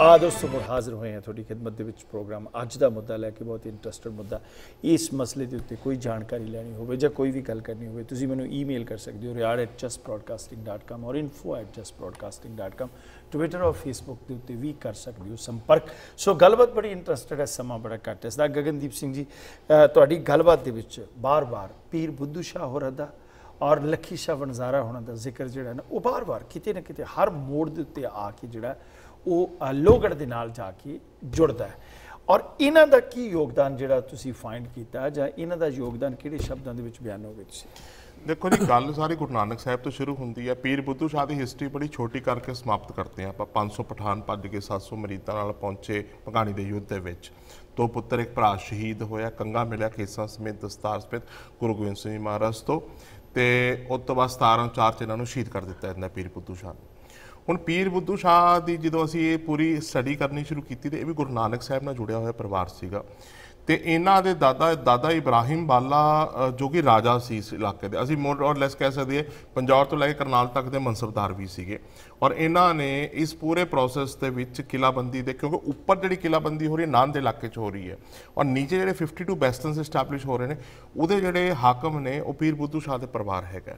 ਆ ਦੋਸਤੋ ਮੁੜ ਹਾਜ਼ਰ ਹੋਏ ਹਾਂ ਤੁਹਾਡੀ ਖਿਦਮਤ ਦੇ ਵਿੱਚ ਪ੍ਰੋਗਰਾਮ। ਅੱਜ ਦਾ ਮੁੱਦਾ ਲੈ ਕੇ ਬਹੁਤ ਇੰਟਰਸਟਡ ਮੁੱਦਾ। ਇਸ ਮਸਲੇ ਦੇ ਉੱਤੇ ਕੋਈ ਜਾਣਕਾਰੀ ਲੈਣੀ ਹੋਵੇ ਜਾਂ ਕੋਈ ਵੀ ਗੱਲ ਕਰਨੀ ਹੋਵੇ, ਤੁਸੀਂ ਮੈਨੂੰ ਈਮੇਲ ਕਰ ਸਕਦੇ ਹੋ riyad@justbroadcasting.com ਔਰ info@justbroadcasting.com ਟਵਿੱਟਰ ਔਰ ਫੇਸਬੁੱਕ ਦੇ ਉੱਤੇ ਵੀ ਕਰ ਸਕਦੇ ਹੋ ਸੰਪਰਕ। ਸੋ ਗੱਲਬਾਤ ਬੜੀ ਇੰਟਰਸਟਡ ਹੈ, ਸਮਾਂ ਬੜਾ ਘੱਟ ਹੈ। ਸਦਾ ਗਗਨਦੀਪ ਸਿੰਘ ਜੀ ਤੁਹਾਡੀ ਗੱਲਬਾਤ ਦੇ ਵਿੱਚ ਬਾਰ-ਬਾਰ ਪੀਰ ਬੁੱਧੂ ਸ਼ਾਹ ਹੋਰਾਂ ਦਾ ਔਰ ਲੱਖੀ ਸ਼ਾਹ ਵਣਜ਼ਾਰਾ ਹੋਣਾ ਦਾ ਜ਼ਿਕਰ ਜਿਹੜਾ ਨਾ, ਉਹ ਬਾਰ-ਬਾਰ ਕਿਤੇ ਨਾ ਕਿਤੇ ਹਰ ਮੋੜ ਦੇ ਉੱਤੇ ਆ ਕੇ ਜਿਹੜਾ ਉਹ ਅ, ਦੇ ਨਾਲ ਜਾ ਕੇ ਜੁੜਦਾ ਹੈ। ਔਰ ਇਹਨਾਂ ਦਾ ਕੀ ਯੋਗਦਾਨ ਜਿਹੜਾ ਤੁਸੀਂ ਫਾਈਂਡ ਕੀਤਾ ਜਾਂ ਇਹਨਾਂ ਦਾ ਯੋਗਦਾਨ ਕਿਹੜੇ ਸ਼ਬਦਾਂ ਦੇ ਵਿੱਚ ਬਿਆਨੋਗੇ ਤੁਸੀਂ? ਦੇਖੋ ਜੀ ਗੱਲ ਸਾਰੀ ਗੁਰੂ ਨਾਨਕ ਸਾਹਿਬ ਤੋਂ ਸ਼ੁਰੂ ਹੁੰਦੀ ਹੈ। ਪੀਰ ਬੁੱਧੂ ਸ਼ਾਹ ਦੀ ਹਿਸਟਰੀ ਬੜੀ ਛੋਟੀ ਕਰਕੇ ਸਮਾਪਤ ਕਰਦੇ ਹਾਂ। ਆਪਾਂ 500 ਪਠਾਨ ਭੱਜ ਕੇ 700 ਮਰੀਦਾਂ ਨਾਲ ਪਹੁੰਚੇ ਭਗਾਣੀ ਦੇ ਯੁੱਧ ਦੇ ਵਿੱਚ। ਦੋ ਪੁੱਤਰ ਇੱਕ ਭਰਾ ਸ਼ਹੀਦ ਹੋਇਆ ਕੰਗਾ ਮਿਲਿਆ ਕੇਸਾਂ ਸਮੇਤ ਦਸਤਾਰ ਸਮੇਤ ਗੁਰੂ ਗੋਬਿੰਦ ਸਿੰਘ ਜੀ ਮਹਾਰਾਜ ਤੋਂ। ਤੇ ਉਸ ਤੋਂ ਬਾਅਦ 17 ਚਾਰ ਚ ਇਹਨਾਂ ਨੂੰ ਸ਼ਹੀਦ ਕਰ ਦਿੱਤਾ ਜਾਂਦਾ ਪੀਰ ਬੁੱਧੂ ਸ਼ਾਹ ਨੂੰ। ਹੁਣ ਪੀਰ ਬੁੱਧੂ ਸ਼ਾਹ ਦੀ ਜਦੋਂ ਅਸੀਂ ਇਹ ਪੂਰੀ ਸਟੱਡੀ ਕਰਨੀ ਸ਼ੁਰੂ ਕੀਤੀ ਤੇ ਇਹ ਵੀ ਗੁਰੂ ਨਾਨਕ ਸਾਹਿਬ ਨਾਲ ਜੁੜਿਆ ਹੋਇਆ ਪਰਿਵਾਰ ਸੀਗਾ। ਤੇ ਇਹਨਾਂ ਦੇ ਦਾਦਾ ਦਾਦਾ ਇਬਰਾਹਿਮ ਬਾਲਾ ਜੋ ਕਿ ਰਾਜਾ ਸੀ ਇਸ ਇਲਾਕੇ ਦੇ। ਅਸੀਂ ਮੋਰ ਔਰ ਲੈਸ ਕਹਿ ਸਕਦੇ ਹਾਂ ਪੰਜੌਰ ਤੋਂ ਲੈ ਕੇ ਕਰਨਾਲ ਤੱਕ ਦੇ ਮਨਸਬਦਾਰ ਵੀ ਸੀਗੇ। ਔਰ ਇਹਨਾਂ ਨੇ ਇਸ ਪੂਰੇ ਪ੍ਰੋਸੈਸ ਦੇ ਵਿੱਚ ਕਿਲਾਬੰਦੀ ਦੇ ਕਿਉਂਕਿ ਉੱਪਰ ਜਿਹੜੀ ਕਿਲਾਬੰਦੀ ਹੋ ਰਹੀ ਹੈ ਨਾਨ ਦੇ ਇਲਾਕੇ 'ਚ ਹੋ ਰਹੀ ਹੈ। ਔਰ ਨੀਚੇ ਜਿਹੜੇ 52 ਬੈਸਟਨਸ ਸਟੈਬਲਿਸ਼ ਹੋ ਰਹੇ ਨੇ ਉਹਦੇ ਜਿਹੜੇ ਹਾਕਮ ਨੇ ਉਹ ਪੀਰ ਬੁੱਧੂ ਸ਼ਾਹ ਦੇ ਪਰਿਵਾਰ ਹੈਗਾ।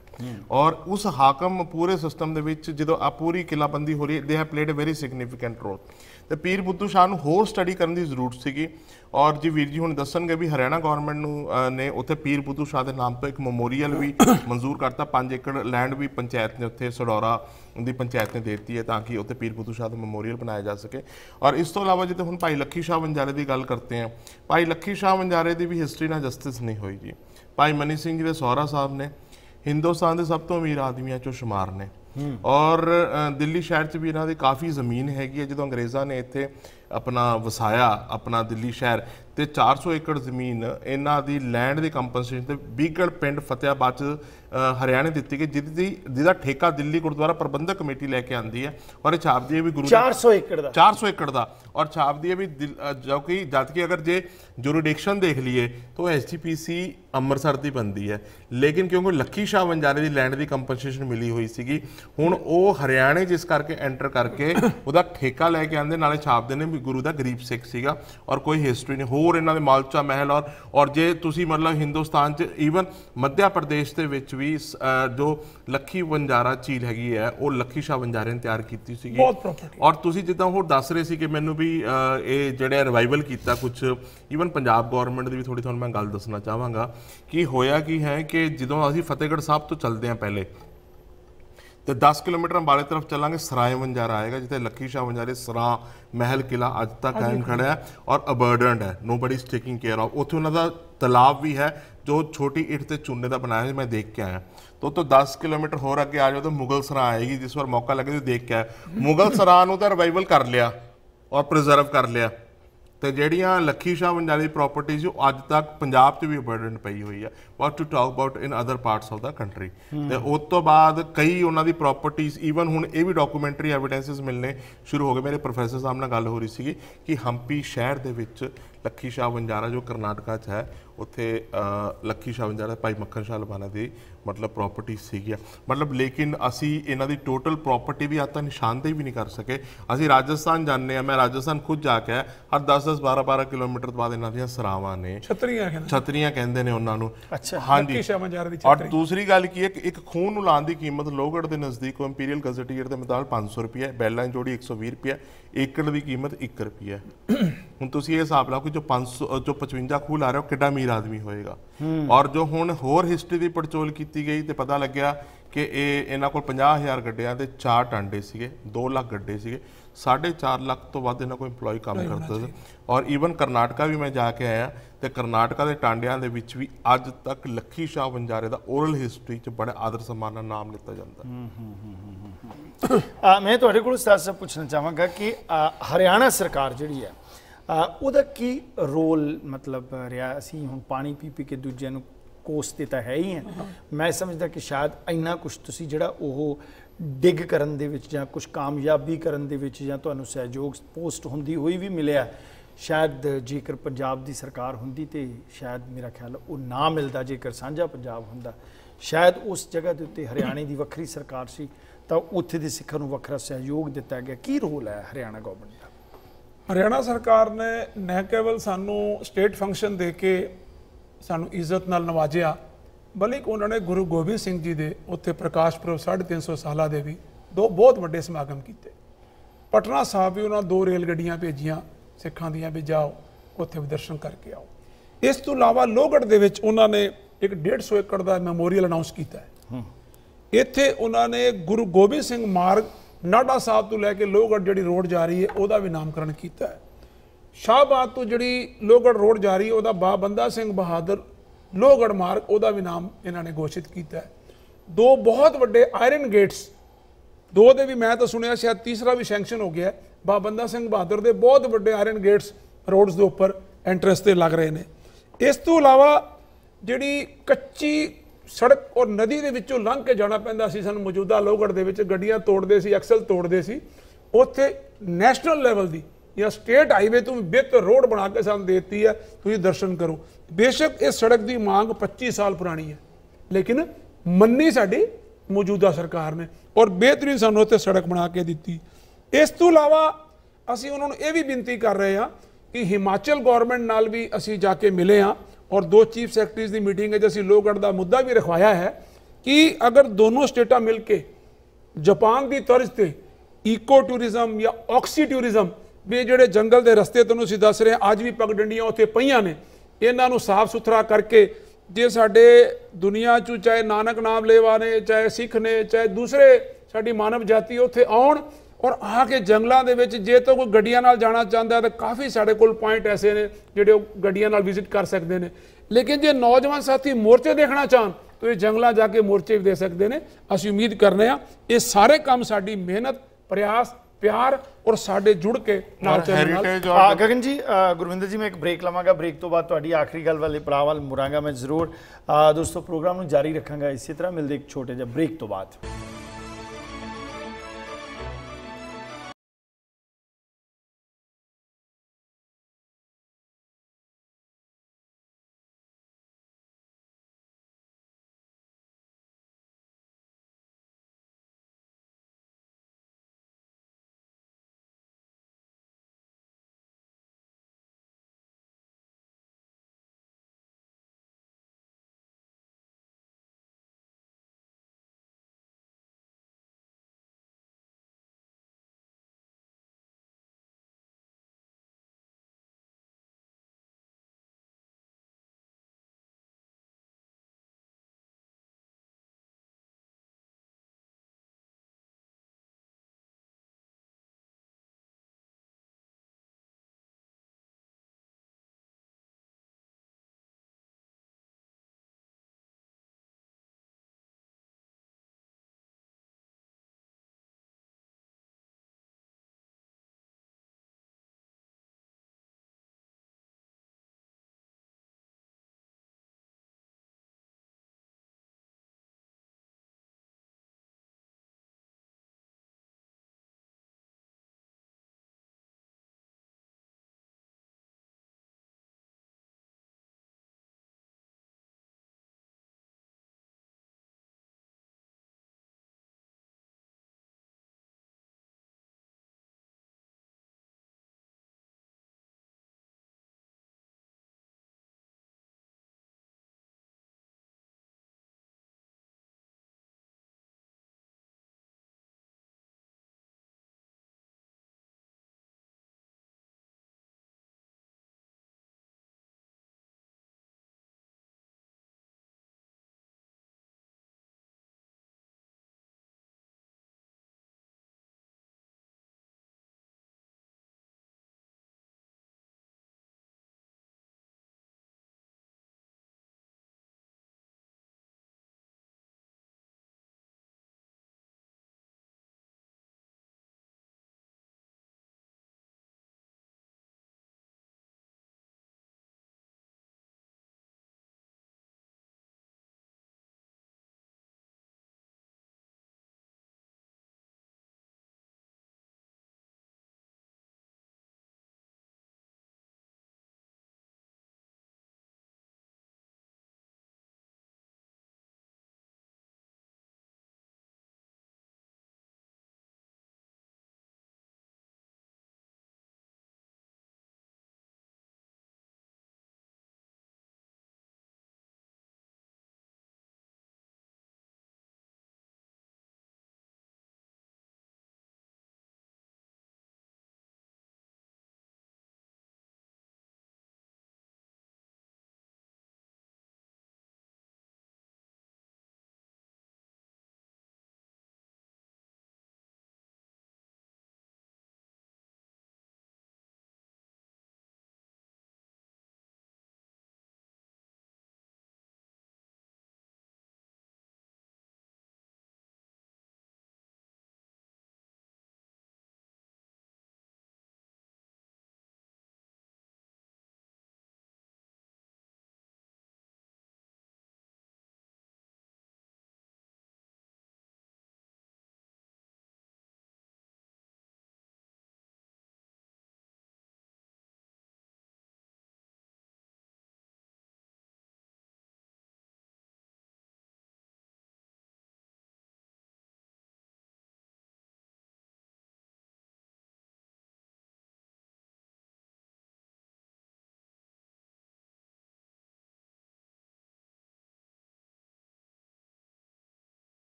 ਔਰ ਉਸ ਹਾਕਮ ਪੂਰੇ ਸਿਸਟਮ ਦੇ ਵਿੱਚ ਜਦੋਂ ਆ ਪੂਰੀ ਕਿਲਾਬੰਦੀ ਹੋ ਰਹੀ ਹੈ they have played a very significant role ਤੇ ਪੀਰ ਬੁੱਧੂ ਸ਼ਾਹ ਨੂੰ ਹੋਰ ਸਟੱਡੀ ਕਰਨ ਦੀ ਜ਼ਰੂਰਤ ਸੀਗੀ। ਔਰ ਜੀ ਵੀਰ ਜੀ ਹੁਣ ਦੱਸਣਗੇ ਵੀ ਹਰਿਆਣਾ ਗਵਰਨਮੈਂਟ ਨੂੰ ਨੇ ਉੱਥੇ ਪੀਰ ਬੁੱਧੂ ਸ਼ਾਹ ਦੇ ਨਾਮ ਤੋਂ ਇੱਕ ਮੈਮੋਰੀਅਲ ਵੀ ਮਨਜ਼ੂਰ ਕਰਤਾ। 5 ਏਕੜ ਲੈਂਡ ਵੀ ਪੰਚਾਇਤ ਨੇ ਉੱਥੇ ਸਡੌਰਾ ਦੀ ਪੰਚਾਇਤ ਨੇ ਦੇ ਦਿੱਤੀ ਹੈ ਤਾਂ ਕਿ ਉੱਥੇ ਪੀਰ ਬੁੱਧੂ ਸ਼ਾਹ ਦਾ ਮੈਮੋਰੀਅਲ ਬਣਾਇਆ ਜਾ ਸਕੇ। ਔਰ ਇਸ ਤੋਂ ਇਲਾਵਾ ਜਿੱਥੇ ਹੁਣ ਭਾਈ ਲੱਖੀ ਸ਼ਾਹ ਵੰਜਾਰੇ ਦੀ ਗੱਲ ਕਰਤੇ ਹਾਂ ਭਾਈ ਲੱਖੀ ਸ਼ਾਹ ਵੰਜਾਰੇ ਦੀ ਵੀ ਹਿਸਟਰੀ ਨਾਲ ਜਸਟਿਸ ਨਹੀਂ ਹੋਈ ਜੀ। ਭਾਈ ਮਨੀ ਸਿੰਘ ਜੀ ਦੇ ਸਹੁਰਾ ਸਾਹਿਬ ਨੇ ਹਿੰਦੁਸਤਾਨ ਦੇ ਸਭ ਤੋਂ ਅਮੀਰ ਆਦਮੀਆਂ ਚੋਂ ਸ਼ੁਮਾਰ ਨੇ। ਔਰ ਦਿੱਲੀ ਸ਼ਹਿਰ 'ਚ ਵੀ ਇਹਨਾਂ ਦੀ ਕਾਫੀ ਜ਼ਮੀਨ ਹੈਗੀ ਹੈ ਜਦੋਂ ਅੰਗਰੇਜ਼ਾਂ ਨੇ ਇੱਥੇ ਆਪਣਾ ਵਸਾਇਆ ਆਪਣਾ ਦਿੱਲੀ ਸ਼ਹਿਰ ਤੇ 400 ਏਕੜ ਜ਼ਮੀਨ ਇਹਨਾਂ ਦੀ ਲੈਂਡ ਦੀ ਕੰਪਨਸੇਸ਼ਨ ਤੇ ਬੀਗੜ ਪਿੰਡ ਫਤਿਆਬਾਦ 'ਚ ਹਰਿਆਣੇ ਦਿੱਤੀ ਗਈ ਜਿਹਦੀ ਜਿਹਦਾ ਠੇਕਾ ਦਿੱਲੀ ਗੁਰਦੁਆਰਾ ਪ੍ਰਬੰਧਕ ਕਮੇਟੀ ਲੈ ਕੇ ਆਂਦੀ ਹੈ। ਔਰ ਇਹ ਛਾਪਦੀ ਹੈ ਵੀ ਗੁਰੂ 400 ਏਕੜ ਦਾ। 400 ਏਕੜ ਦਾ। ਔਰ ਛਾਪਦੀ ਹੈ ਵੀ ਜੋ ਕਿ ਜਦ ਕਿ ਅਗਰ ਜੇ ਜੁਰੀਡਿਕਸ਼ਨ ਦੇਖ ਲਈਏ ਤਾਂ ਐਸਜੀਪੀਸੀ ਅੰਮ੍ਰਿਤਸਰ ਦੀ ਬੰਦੀ ਹੈ। ਲੇਕਿਨ ਕਿਉਂਕਿ ਲੱਖੀ ਸ਼ਾਹ ਵੰਜਾਰੇ ਦੀ ਲੈਂਡ ਦੀ ਕੰਪਨਸੇਸ਼ਨ ਮਿਲੀ ਹੋਈ ਸੀਗੀ ਹੁਣ ਉਹ ਹਰਿਆਣੇ ਜਿਸ ਕਰਕੇ ਐਂਟਰ ਕਰਕੇ ਉਹਦਾ ਠੇਕਾ ਲੈ ਕੇ ਆਂਦੇ ਨਾਲੇ ਛਾਪਦੇ ਨੇ ਵੀ ਗੁਰੂ ਦਾ ਗਰੀਬ ਸਿੱਖ ਸੀਗਾ ਔਰ ਕੋਈ ਹਿਸਟਰੀ ਨਹੀਂ। ਹੋਰ ਇਹਨਾਂ ਦੇ ਮਾਲਚਾ ਮਹਿਲ ਔਰ ਔਰ ਜੇ ਤੁਸੀਂ ਮਤਲਬ ਹਿੰਦੁਸਤਾਨ 'ਚ ਈਵਨ ਮੱਧ ਪ੍ਰਦੇਸ਼ ਦੇ ਵਿੱਚ ਵੀ ਸ- ਜੋ ਲੱਖੀ ਵੰਜਾਰਾ ਝੀਲ ਹੈਗੀ ਹੈ ਉਹ ਲੱਖੀ ਸ਼ਾਹ ਵੰਜਾਰੇ ਨੇ ਤਿਆਰ ਕੀਤੀ ਸੀਗੀ। ਔਰ ਤੁਸੀਂ ਜਿੱਦਾਂ ਹੋਰ ਦੱਸ ਰਹੇ ਸੀ ਕਿ ਮੈਨੂੰ ਵੀ ਇਹ ਜਿਹੜਾ ਰਿਵਾਈਵਲ ਕੀਤਾ ਕੁਝ ਈਵਨ ਪੰਜਾਬ ਗਵਰਨਮੈਂਟ ਦੀ ਵੀ ਥੋੜੀ ਤੁਹਾਨੂੰ ਮੈਂ ਗੱਲ ਦੱਸਣਾ ਚਾਹਾਂਗਾ ਕਿ ਹੋਇਆ ਕੀ ਹੈ ਕਿ ਜਦੋਂ ਅਸੀਂ ਫਤਿਹਗੜ੍ਹ ਸਾਹਿਬ ਤੋਂ ਚੱਲਦੇ ਹਾਂ ਪਹਿਲੇ ਤੇ 10 ਕਿਲੋਮੀਟਰ ਅੰਬਾਲੇ ਤਰਫ ਚੱਲਾਂਗੇ ਸਰਾਏ ਵੰਜਾਰਾ ਆਏਗਾ ਜਿੱਥੇ ਲੱਖੀ ਸ਼ਾਹ ਵੰਜਾਰੇ ਸਰਾ ਮਹਿਲ ਕਿਲਾ ਅੱਜ ਤੱਕ ਕਾਇਮ ਖੜਾ ਹੈ ਔਰ ਅਬਰਡਨਡ ਹੈ nobody is taking care of ਉੱਥੇ ਉਹਨਾਂ ਦਾ ਤਲਾਬ ਵੀ ਹੈ ਜੋ ਛੋਟੀ ਇੱਟ ਤੇ ਚੂਨੇ ਦਾ ਬਣਾਇਆ ਹੈ ਮੈਂ ਦੇਖ ਕੇ ਆਇਆ। ਤੋਂ ਤੋਂ 10 ਕਿਲੋਮੀਟਰ ਹੋਰ ਅੱਗੇ ਆ ਜਾਓ ਤਾਂ ਮੁਗਲ ਸਰਾ ਆਏਗੀ ਜਿਸ ਵਾਰ ਮੌਕਾ ਲੱਗੇ ਤੁਸੀਂ ਦੇਖ ਕੇ ਆਇਆ। ਮੁਗਲ ਸਰਾ ਨੂੰ ਤਾਂ ਰਿਵਾਈਵਲ ਕਰ ਲਿਆ ਔਰ ਪ੍ਰੀਜ਼ਰਵ ਕਰ ਲਿਆ। ਤੇ ਜਿਹੜੀਆਂ ਲੱਖੀ ਸ਼ਾਹ ਵੰਜਾਲੀ ਪ੍ਰਾਪਰਟੀਆਂ ਉਹ ਅੱਜ ਤੱਕ ਪੰਜਾਬ 'ਚ ਵੀ ਅਬੰਡੈਂਟ ਪਈ ਹੋਈ ਹੈ what to talk about in other parts of the country. ਤੇ ਉਸ ਤੋਂ ਬਾਅਦ ਕਈ ਉਹਨਾਂ ਦੀ ਪ੍ਰਾਪਰਟੀਆਂ ਈਵਨ ਹੁਣ ਇਹ ਵੀ ਡਾਕੂਮੈਂਟਰੀ ਐਵੀਡੈਂਸਸ ਮਿਲਨੇ ਸ਼ੁਰੂ ਹੋ ਗਏ ਮੇਰੇ ਪ੍ਰੋਫੈਸਰ ਸਾਹਿਬ ਨਾਲ ਗੱਲ ਹੋ ਰਹੀ ਸੀਗੀ ਕਿ ਹੰਪੀ ਸ਼ਹਿਰ ਦੇ ਵਿੱਚ ਲੱਖੀ ਸ਼ਾਹ ਵੰਜਾਰਾ ਜੋ ਕਰਨਾਟਕਾ 'ਚ ਹੈ ਉੱਥੇ ਲੱਖੀ ਸ਼ਾਹ ਵੰਜਾਰਾ ਭਾਈ ਮੱਖਣ ਸ਼ਾਹ ਲਵਾਨਾ ਦੀ ਮਤਲਬ ਪ੍ਰਾਪਰਟੀ ਸੀਗੀਆਂ ਮਤਲਬ ਲੇਕਿਨ ਅਸੀਂ ਇਹਨਾਂ ਦੀ ਟੋਟਲ ਪ੍ਰਾਪਰਟੀ ਵੀ ਤੱਕ ਨਿਸ਼ਾਨਦੇਹੀ ਵੀ ਨਹੀਂ ਕਰ ਸਕੇ। ਅਸੀਂ ਰਾਜਸਥਾਨ ਜਾਂਦੇ ਆ ਮੈਂ ਰਾਜਸਥਾਨ ਖੁਦ ਜਾ ਕੇ ਹਰ 10 10 12 12 ਕਿਲੋਮੀਟਰ ਤੋਂ ਬਾਅਦ ਇਹਨਾਂ ਦੀਆਂ ਸਰਾਵਾਂ ਨੇ। ਛਤਰੀਆਂ ਕਹਿੰਦੇ। ਛਤਰੀਆਂ ਕਹਿੰਦੇ ਨੇ ਉਹਨਾਂ ਨੂੰ। ਅੱਛਾ ਹਾਂਜੀ। ਲੱਖੀ ਸ਼ਾਹ ਵੰਜਾਰੇ ਦੀ ਔਰ ਛਤਰੀ। ਦੂਸਰੀ ਗੱਲ ਕੀ ਹੈ ਕਿ ਇੱਕ ਖੂਨ ਨੂੰ ਲਾਉਣ ਦੀ ਕੀਮਤ ਲੋਹਗੜ੍ਹ ਦੇ ਨਜ਼ਦੀਕ ਇੰਪੀਰੀਅਲ ਗਜ਼ਟੀਅਰ ਦੇ ਮੁਤਾਬਕ 500 ਰੁਪਏ ਹੈ ਬੈਲਾਂ ਜੋੜੀ 120 ਰੁਪਏ ਹੈ ਏਕੜ ਦੀ ਕੀਮਤ 1 ਰੁਪਏ ਹੈ। ਹੁਣ ਤੁਸੀਂ ਇਹ ਹਿਸਾਬ ਲਾਓ ਕਿ ਜੋ 500 ਅ, ਜੋ 55 ਖੂਹ ਲਾ ਰਿਹਾ ਉਹ ਕਿੱਡਾ ਅਮੀਰ ਆਦਮੀ ਹੋਏਗਾ। ਔਰ ਜੋ ਹੁਣ ਹੋਰ ਹਿਸਟਰੀ ਦੀ ਪੜਚੋਲ ਕੀਤੀ ਗਈ ਤੇ ਪਤਾ ਲੱਗਿਆ ਕਿ ਇਹ ਇਹਨਾਂ ਕੋਲ 50000 ਗੱਡਿਆਂ ਦੇ 4 ਟਾਂਡੇ ਸੀਗੇ 2 ਲੱਖ ਗੱਡੇ ਸੀਗੇ 4.5 ਲੱਖ ਤੋਂ ਵੱਧ ਇਹਨਾਂ ਕੋਲ EMPLOYE ਕੰਮ ਕਰਦਾ ਸੀ। ਔਰ ਈਵਨ ਕਰਨਾਟਕਾ ਵੀ ਮੈਂ ਜਾ ਕੇ ਆਇਆ ਤੇ ਕਰਨਾਟਕਾ ਦੇ ਟਾਂਡਿਆਂ ਦੇ ਵਿੱਚ ਵੀ ਅੱਜ ਤੱਕ ਲੱਖੀ ਸ਼ਾਹ ਵੰਜਾਰੇ ਦਾ ਓਰਲ ਹਿਸਟਰੀ 'ਚ ਬੜੇ ਆਦਰ ਸਨਮਾਨ ਨਾਲ ਨਾਮ ਲਿੱਤਾ ਜਾਂਦਾ। ਮੈਂ ਤੁਹਾਡੇ ਕੋਲ ਸਾਹਿਬ ਪੁੱਛਣਾ ਚਾਹਾਂਗਾ ਕਿ ਹਰਿਆਣਾ ਸਰਕਾਰ ਜਿਹੜੀ ਹੈ ਉਹਦਾ ਕੀ ਰੋਲ ਮਤਲਬ ਰਿਹਾ? ਅਸੀਂ ਹੁਣ ਪਾਣੀ ਪੀ ਪੀ ਕੇ ਦੂਜਿਆਂ ਨੂੰ ਕੋਸਤੇ ਤਾਂ ਹੈ ਹੀ ਹੈ। ਮੈਂ ਸਮਝਦਾ ਕਿ ਸ਼ਾਇਦ ਇੰਨਾ ਕੁਝ ਤੁਸੀਂ ਜਿਹੜਾ ਉਹ ਡਿੱਗ ਕਰਨ ਦੇ ਵਿੱਚ ਜਾਂ ਕੁਝ ਕਾਮਯਾਬੀ ਕਰਨ ਦੇ ਵਿੱਚ ਜਾਂ ਤੁਹਾਨੂੰ ਸਹਿਯੋਗ ਪੋਸਟ ਹੁੰਦੀ ਹੋਈ ਵੀ ਮਿਲਿਆ, ਸ਼ਾਇਦ ਜੇਕਰ ਪੰਜਾਬ ਦੀ ਸਰਕਾਰ ਹੁੰਦੀ ਤੇ ਸ਼ਾਇਦ ਮੇਰਾ ਖਿਆਲ ਉਹ ਨਾ ਮਿਲਦਾ, ਜੇਕਰ ਸਾਂਝਾ ਪੰਜਾਬ ਹੁੰਦਾ। ਸ਼ਾਇਦ ਉਸ ਜਗ੍ਹਾ ਦੇ ਉੱਤੇ ਹਰਿਆਣੇ ਦੀ ਵੱਖਰੀ ਸਰਕਾਰ ਸੀ, ਤਾਂ ਉੱਥੇ ਦੇ ਸਿੱਖਾਂ ਨੂੰ ਵੱਖਰਾ ਸਹਿਯੋਗ ਦਿੱਤਾ ਗਿਆ। ਕੀ ਰੋਲ ਹੈ ਹਰਿਆਣਾ ਗਵਰਨਮੈਂਟ ਦਾ? ਹਰਿਆਣਾ ਸਰਕਾਰ ਨੇ ਨਾ ਕੇਵਲ ਸਾਨੂੰ ਸਟੇਟ ਫੰਕਸ਼ਨ ਦੇ ਕੇ ਸਾਨੂੰ ਇੱਜ਼ਤ ਨਾਲ ਨਵਾਜਿਆ ਬਲਕਿ ਉਹਨਾਂ ਨੇ ਗੁਰੂ ਗੋਬਿੰਦ ਸਿੰਘ ਜੀ ਦੇ ਉੱਥੇ ਪ੍ਰਕਾਸ਼ ਪੁਰਬ 350 ਸਾਲਾਂ ਦੇ ਵੀ ਦੋ ਬਹੁਤ ਵੱਡੇ ਸਮਾਗਮ ਕੀਤੇ। ਪਟਨਾ ਸਾਹਿਬ ਵੀ ਉਹਨਾਂ ਦੋ ਰੇਲ ਗੱਡੀਆਂ ਭੇਜੀਆਂ ਸਿੱਖਾਂ ਦੀਆਂ ਵੀ ਜਾਓ ਉੱਥੇ ਵੀ ਦਰਸ਼ਨ ਕਰਕੇ ਆਓ। ਇਸ ਤੋਂ ਇਲਾਵਾ ਲੋਹਗੜ੍ਹ ਦੇ ਵਿੱਚ ਉਹਨਾਂ ਨੇ ਇੱਕ 150 ਏਕੜ ਦਾ ਮੈਮੋਰੀਅਲ ਅਨਾਉਂਸ ਕੀਤਾ ਹੈ। ਇੱਥੇ ਉਹਨਾਂ ਨੇ ਗੁਰੂ ਗੋਬਿੰਦ ਸਿੰਘ ਮਾਰਗ ਨਾਡਾ ਸਾਹਿਬ ਤੋਂ ਲੈ ਕੇ ਲੋਹਗੜ੍ਹ ਜਿਹੜੀ ਰੋਡ ਜਾ ਰਹੀ ਹੈ, ਉਹਦਾ ਵੀ ਨਾਮਕਰਨ ਕੀਤਾ ਹੈ। ਸ਼ਾਹਬਾਦ ਤੋਂ ਜਿਹੜੀ ਲੋਹਗੜ੍ਹ ਰੋਡ ਜਾ ਰਹੀ ਹੈ, ਉਹਦਾ ਬਾ ਬੰਦਾ ਸਿੰਘ ਬਹਾਦਰ ਲੋਹਗੜ੍ਹ ਮਾਰਗ, ਉਹਦਾ ਵੀ ਨਾਮ ਇਹਨਾਂ ਨੇ ਘੋਸ਼ਿਤ ਕੀਤਾ ਹੈ। ਦੋ ਬਹੁਤ ਵੱਡੇ ਆਇਰਨ ਗੇਟਸ ਦੋ ਦੇ ਵੀ ਮੈਂ ਤਾਂ ਸੁਣਿਆ, ਸ਼ਾਇਦ ਤੀਸਰਾ ਵੀ ਸੈਂਕਸ਼ਨ ਹੋ ਗਿਆ ਹੈ। ਬਾ ਬੰਦਾ ਸਿੰਘ ਬਹਾਦਰ ਦੇ ਬਹੁਤ ਵੱਡੇ ਆਇਰਨ ਗੇਟਸ ਰੋਡਸ ਦੇ ਉੱਪਰ ਐਂਟਰੈਂਸ ਤੇ ਲੱਗ ਰਹੇ ਨੇ। ਇਸ ਤੋਂ ਇਲਾਵਾ ਜਿਹੜੀ ਕੱਚੀ ਸੜਕ ਔਰ ਨਦੀ ਦੇ ਵਿੱਚੋਂ ਲੰਘ ਕੇ ਜਾਣਾ ਪੈਂਦਾ ਸੀ। ਸਾਨੂੰ ਮੌਜੂਦਾ ਲੋਹਗੜ੍ਹ ਦੇ ਵਿੱਚ ਗੱਡੀਆਂ ਤੋੜਦੇ ਸੀ ਐਕਸਲ ਤੋੜਦੇ ਸੀ। ਉੱਥੇ ਨੈਸ਼ਨਲ ਲੈਵਲ ਦੀ ਜਾਂ ਸਟੇਟ ਹਾਈਵੇ ਤੋਂ ਵੀ ਬਿਹਤਰ ਰੋਡ ਬਣਾ ਕੇ ਸਾਨੂੰ ਦੇ ਦਿੱਤੀ ਹੈ। ਤੁਸੀਂ ਦਰਸ਼ਨ ਕਰੋ। ਬੇਸ਼ੱਕ ਇਹ ਸੜਕ ਦੀ ਮੰਗ 25 ਸਾਲ ਪੁਰਾਣੀ ਹੈ। ਲੇਕਿਨ ਮੰਨੀ ਸਾਡੀ ਮੌਜੂਦਾ ਸਰਕਾਰ ਨੇ ਔਰ ਬਿਹਤਰੀਨ ਸਾਨੂੰ ਉੱਥੇ ਸੜਕ ਬਣਾ ਕੇ ਦਿੱਤੀ। ਇਸ ਤੋਂ ਇਲਾਵਾ ਅਸੀਂ ਉਹਨਾਂ ਨੂੰ ਇਹ ਵੀ ਬੇਨਤੀ ਕਰ ਰਹੇ ਹਾਂ ਕਿ ਹਿਮਾਚਲ ਗਵਰਨਮੈਂਟ ਨਾਲ ਵੀ ਅਸੀਂ ਜਾ ਕੇ ਮਿਲੇ ਹਾਂ। ਔਰ ਦੋ ਚੀਫ ਸੈਕਟਰੀਜ਼ ਦੀ ਮੀਟਿੰਗ ਵਿੱਚ ਅਸੀਂ ਲੋਹਗੜ੍ਹ ਦਾ ਮੁੱਦਾ ਵੀ ਰਖਵਾਇਆ ਹੈ ਕਿ ਅਗਰ ਦੋਨੋਂ ਸਟੇਟਾਂ ਮਿਲ ਕੇ ਜਾਪਾਨ ਦੀ ਤਰਜ਼ ਤੇ ਈਕੋ ਟੂਰਿਜ਼ਮ ਜਾਂ ਆਕਸੀ ਟੂਰਿਜ਼ਮ ਵੀ ਜਿਹੜੇ ਜੰਗਲ ਦੇ ਰਸਤੇ ਤੁਹਾਨੂੰ ਅਸੀਂ ਦੱਸ ਰਹੇ ਹਾਂ, ਅੱਜ ਵੀ ਪਗਡੰਡੀਆਂ ਉੱਥੇ ਪਈਆਂ ਨੇ, ਇਹਨਾਂ ਨੂੰ ਸਾਫ਼ ਸੁਥਰਾ ਕਰਕੇ ਜੇ ਸਾਡੇ ਦੁਨੀਆ 'ਚ ਚਾਹੇ ਨਾਨਕ ਨਾਮ ਲੇਵਾ ਨੇ, ਚਾਹੇ ਸਿੱਖ ਨੇ, ਚਾਹੇ ਦੂਸਰੇ ਸਾਡੀ ਮਾਨਵ ਜਾਤੀ ਉੱਥੇ ਆਉਣ ਔਰ ਆ ਕੇ ਜੰਗਲਾਂ ਦੇ ਵਿੱਚ ਜੇ ਤਾਂ ਕੋਈ ਗੱਡੀਆਂ ਨਾਲ ਜਾਣਾ ਚਾਹੁੰਦਾ ਹੈ ਤਾਂ ਕਾਫੀ ਸਾਡੇ ਕੋਲ ਪੁਆਇੰਟ ਐਸੇ ਨੇ ਜਿਹੜੇ ਉਹ ਗੱਡੀਆਂ ਨਾਲ ਵਿਜ਼ਿਟ ਕਰ ਸਕਦੇ ਨੇ। ਲੇਕਿਨ ਜੇ ਨੌਜਵਾਨ ਸਾਥੀ ਮੋਰਚੇ ਦੇਖਣਾ ਚਾਹਣ ਤਾਂ ਇਹ ਜੰਗਲਾਂ ਜਾ ਕੇ ਮੋਰਚੇ ਵੀ ਦੇ ਸਕਦੇ ਨੇ। ਅਸੀਂ ਉਮੀਦ ਕਰਨੇ ਆ ਇਹ ਸਾਰੇ ਕੰਮ ਸਾਡੀ ਮਿਹਨਤ ਪ੍ਰਯਾਸ ਪਿਆਰ ਔਰ ਸਾਡੇ ਜੁੜ ਕੇ ਨਾਲ ਚੱਲਣ ਗਗਨ ਜੀ ਗੁਰਵਿੰਦਰ ਜੀ ਮੈਂ ਇੱਕ ਬ੍ਰੇਕ ਲਵਾਂਗਾ। ਬ੍ਰੇਕ ਤੋਂ ਬਾਅਦ ਤੁਹਾਡੀ ਆਖਰੀ ਗੱਲ ਵਾਲੇ ਪੜਾਅ ਵੱਲ ਮੁੜਾਂਗਾ ਮੈਂ ਜ਼ਰੂਰ। ਦੋਸਤੋ ਪ੍ਰੋਗਰਾਮ ਨੂੰ ਜਾਰੀ ਰੱਖਾਂਗਾ ਇਸੇ ਤਰ੍ਹਾਂ। ਮਿਲਦੇ ਇੱਕ ਛੋਟੇ ਜਿਹੇ ਬ੍ਰੇਕ ਤੋਂ ਬਾਅਦ।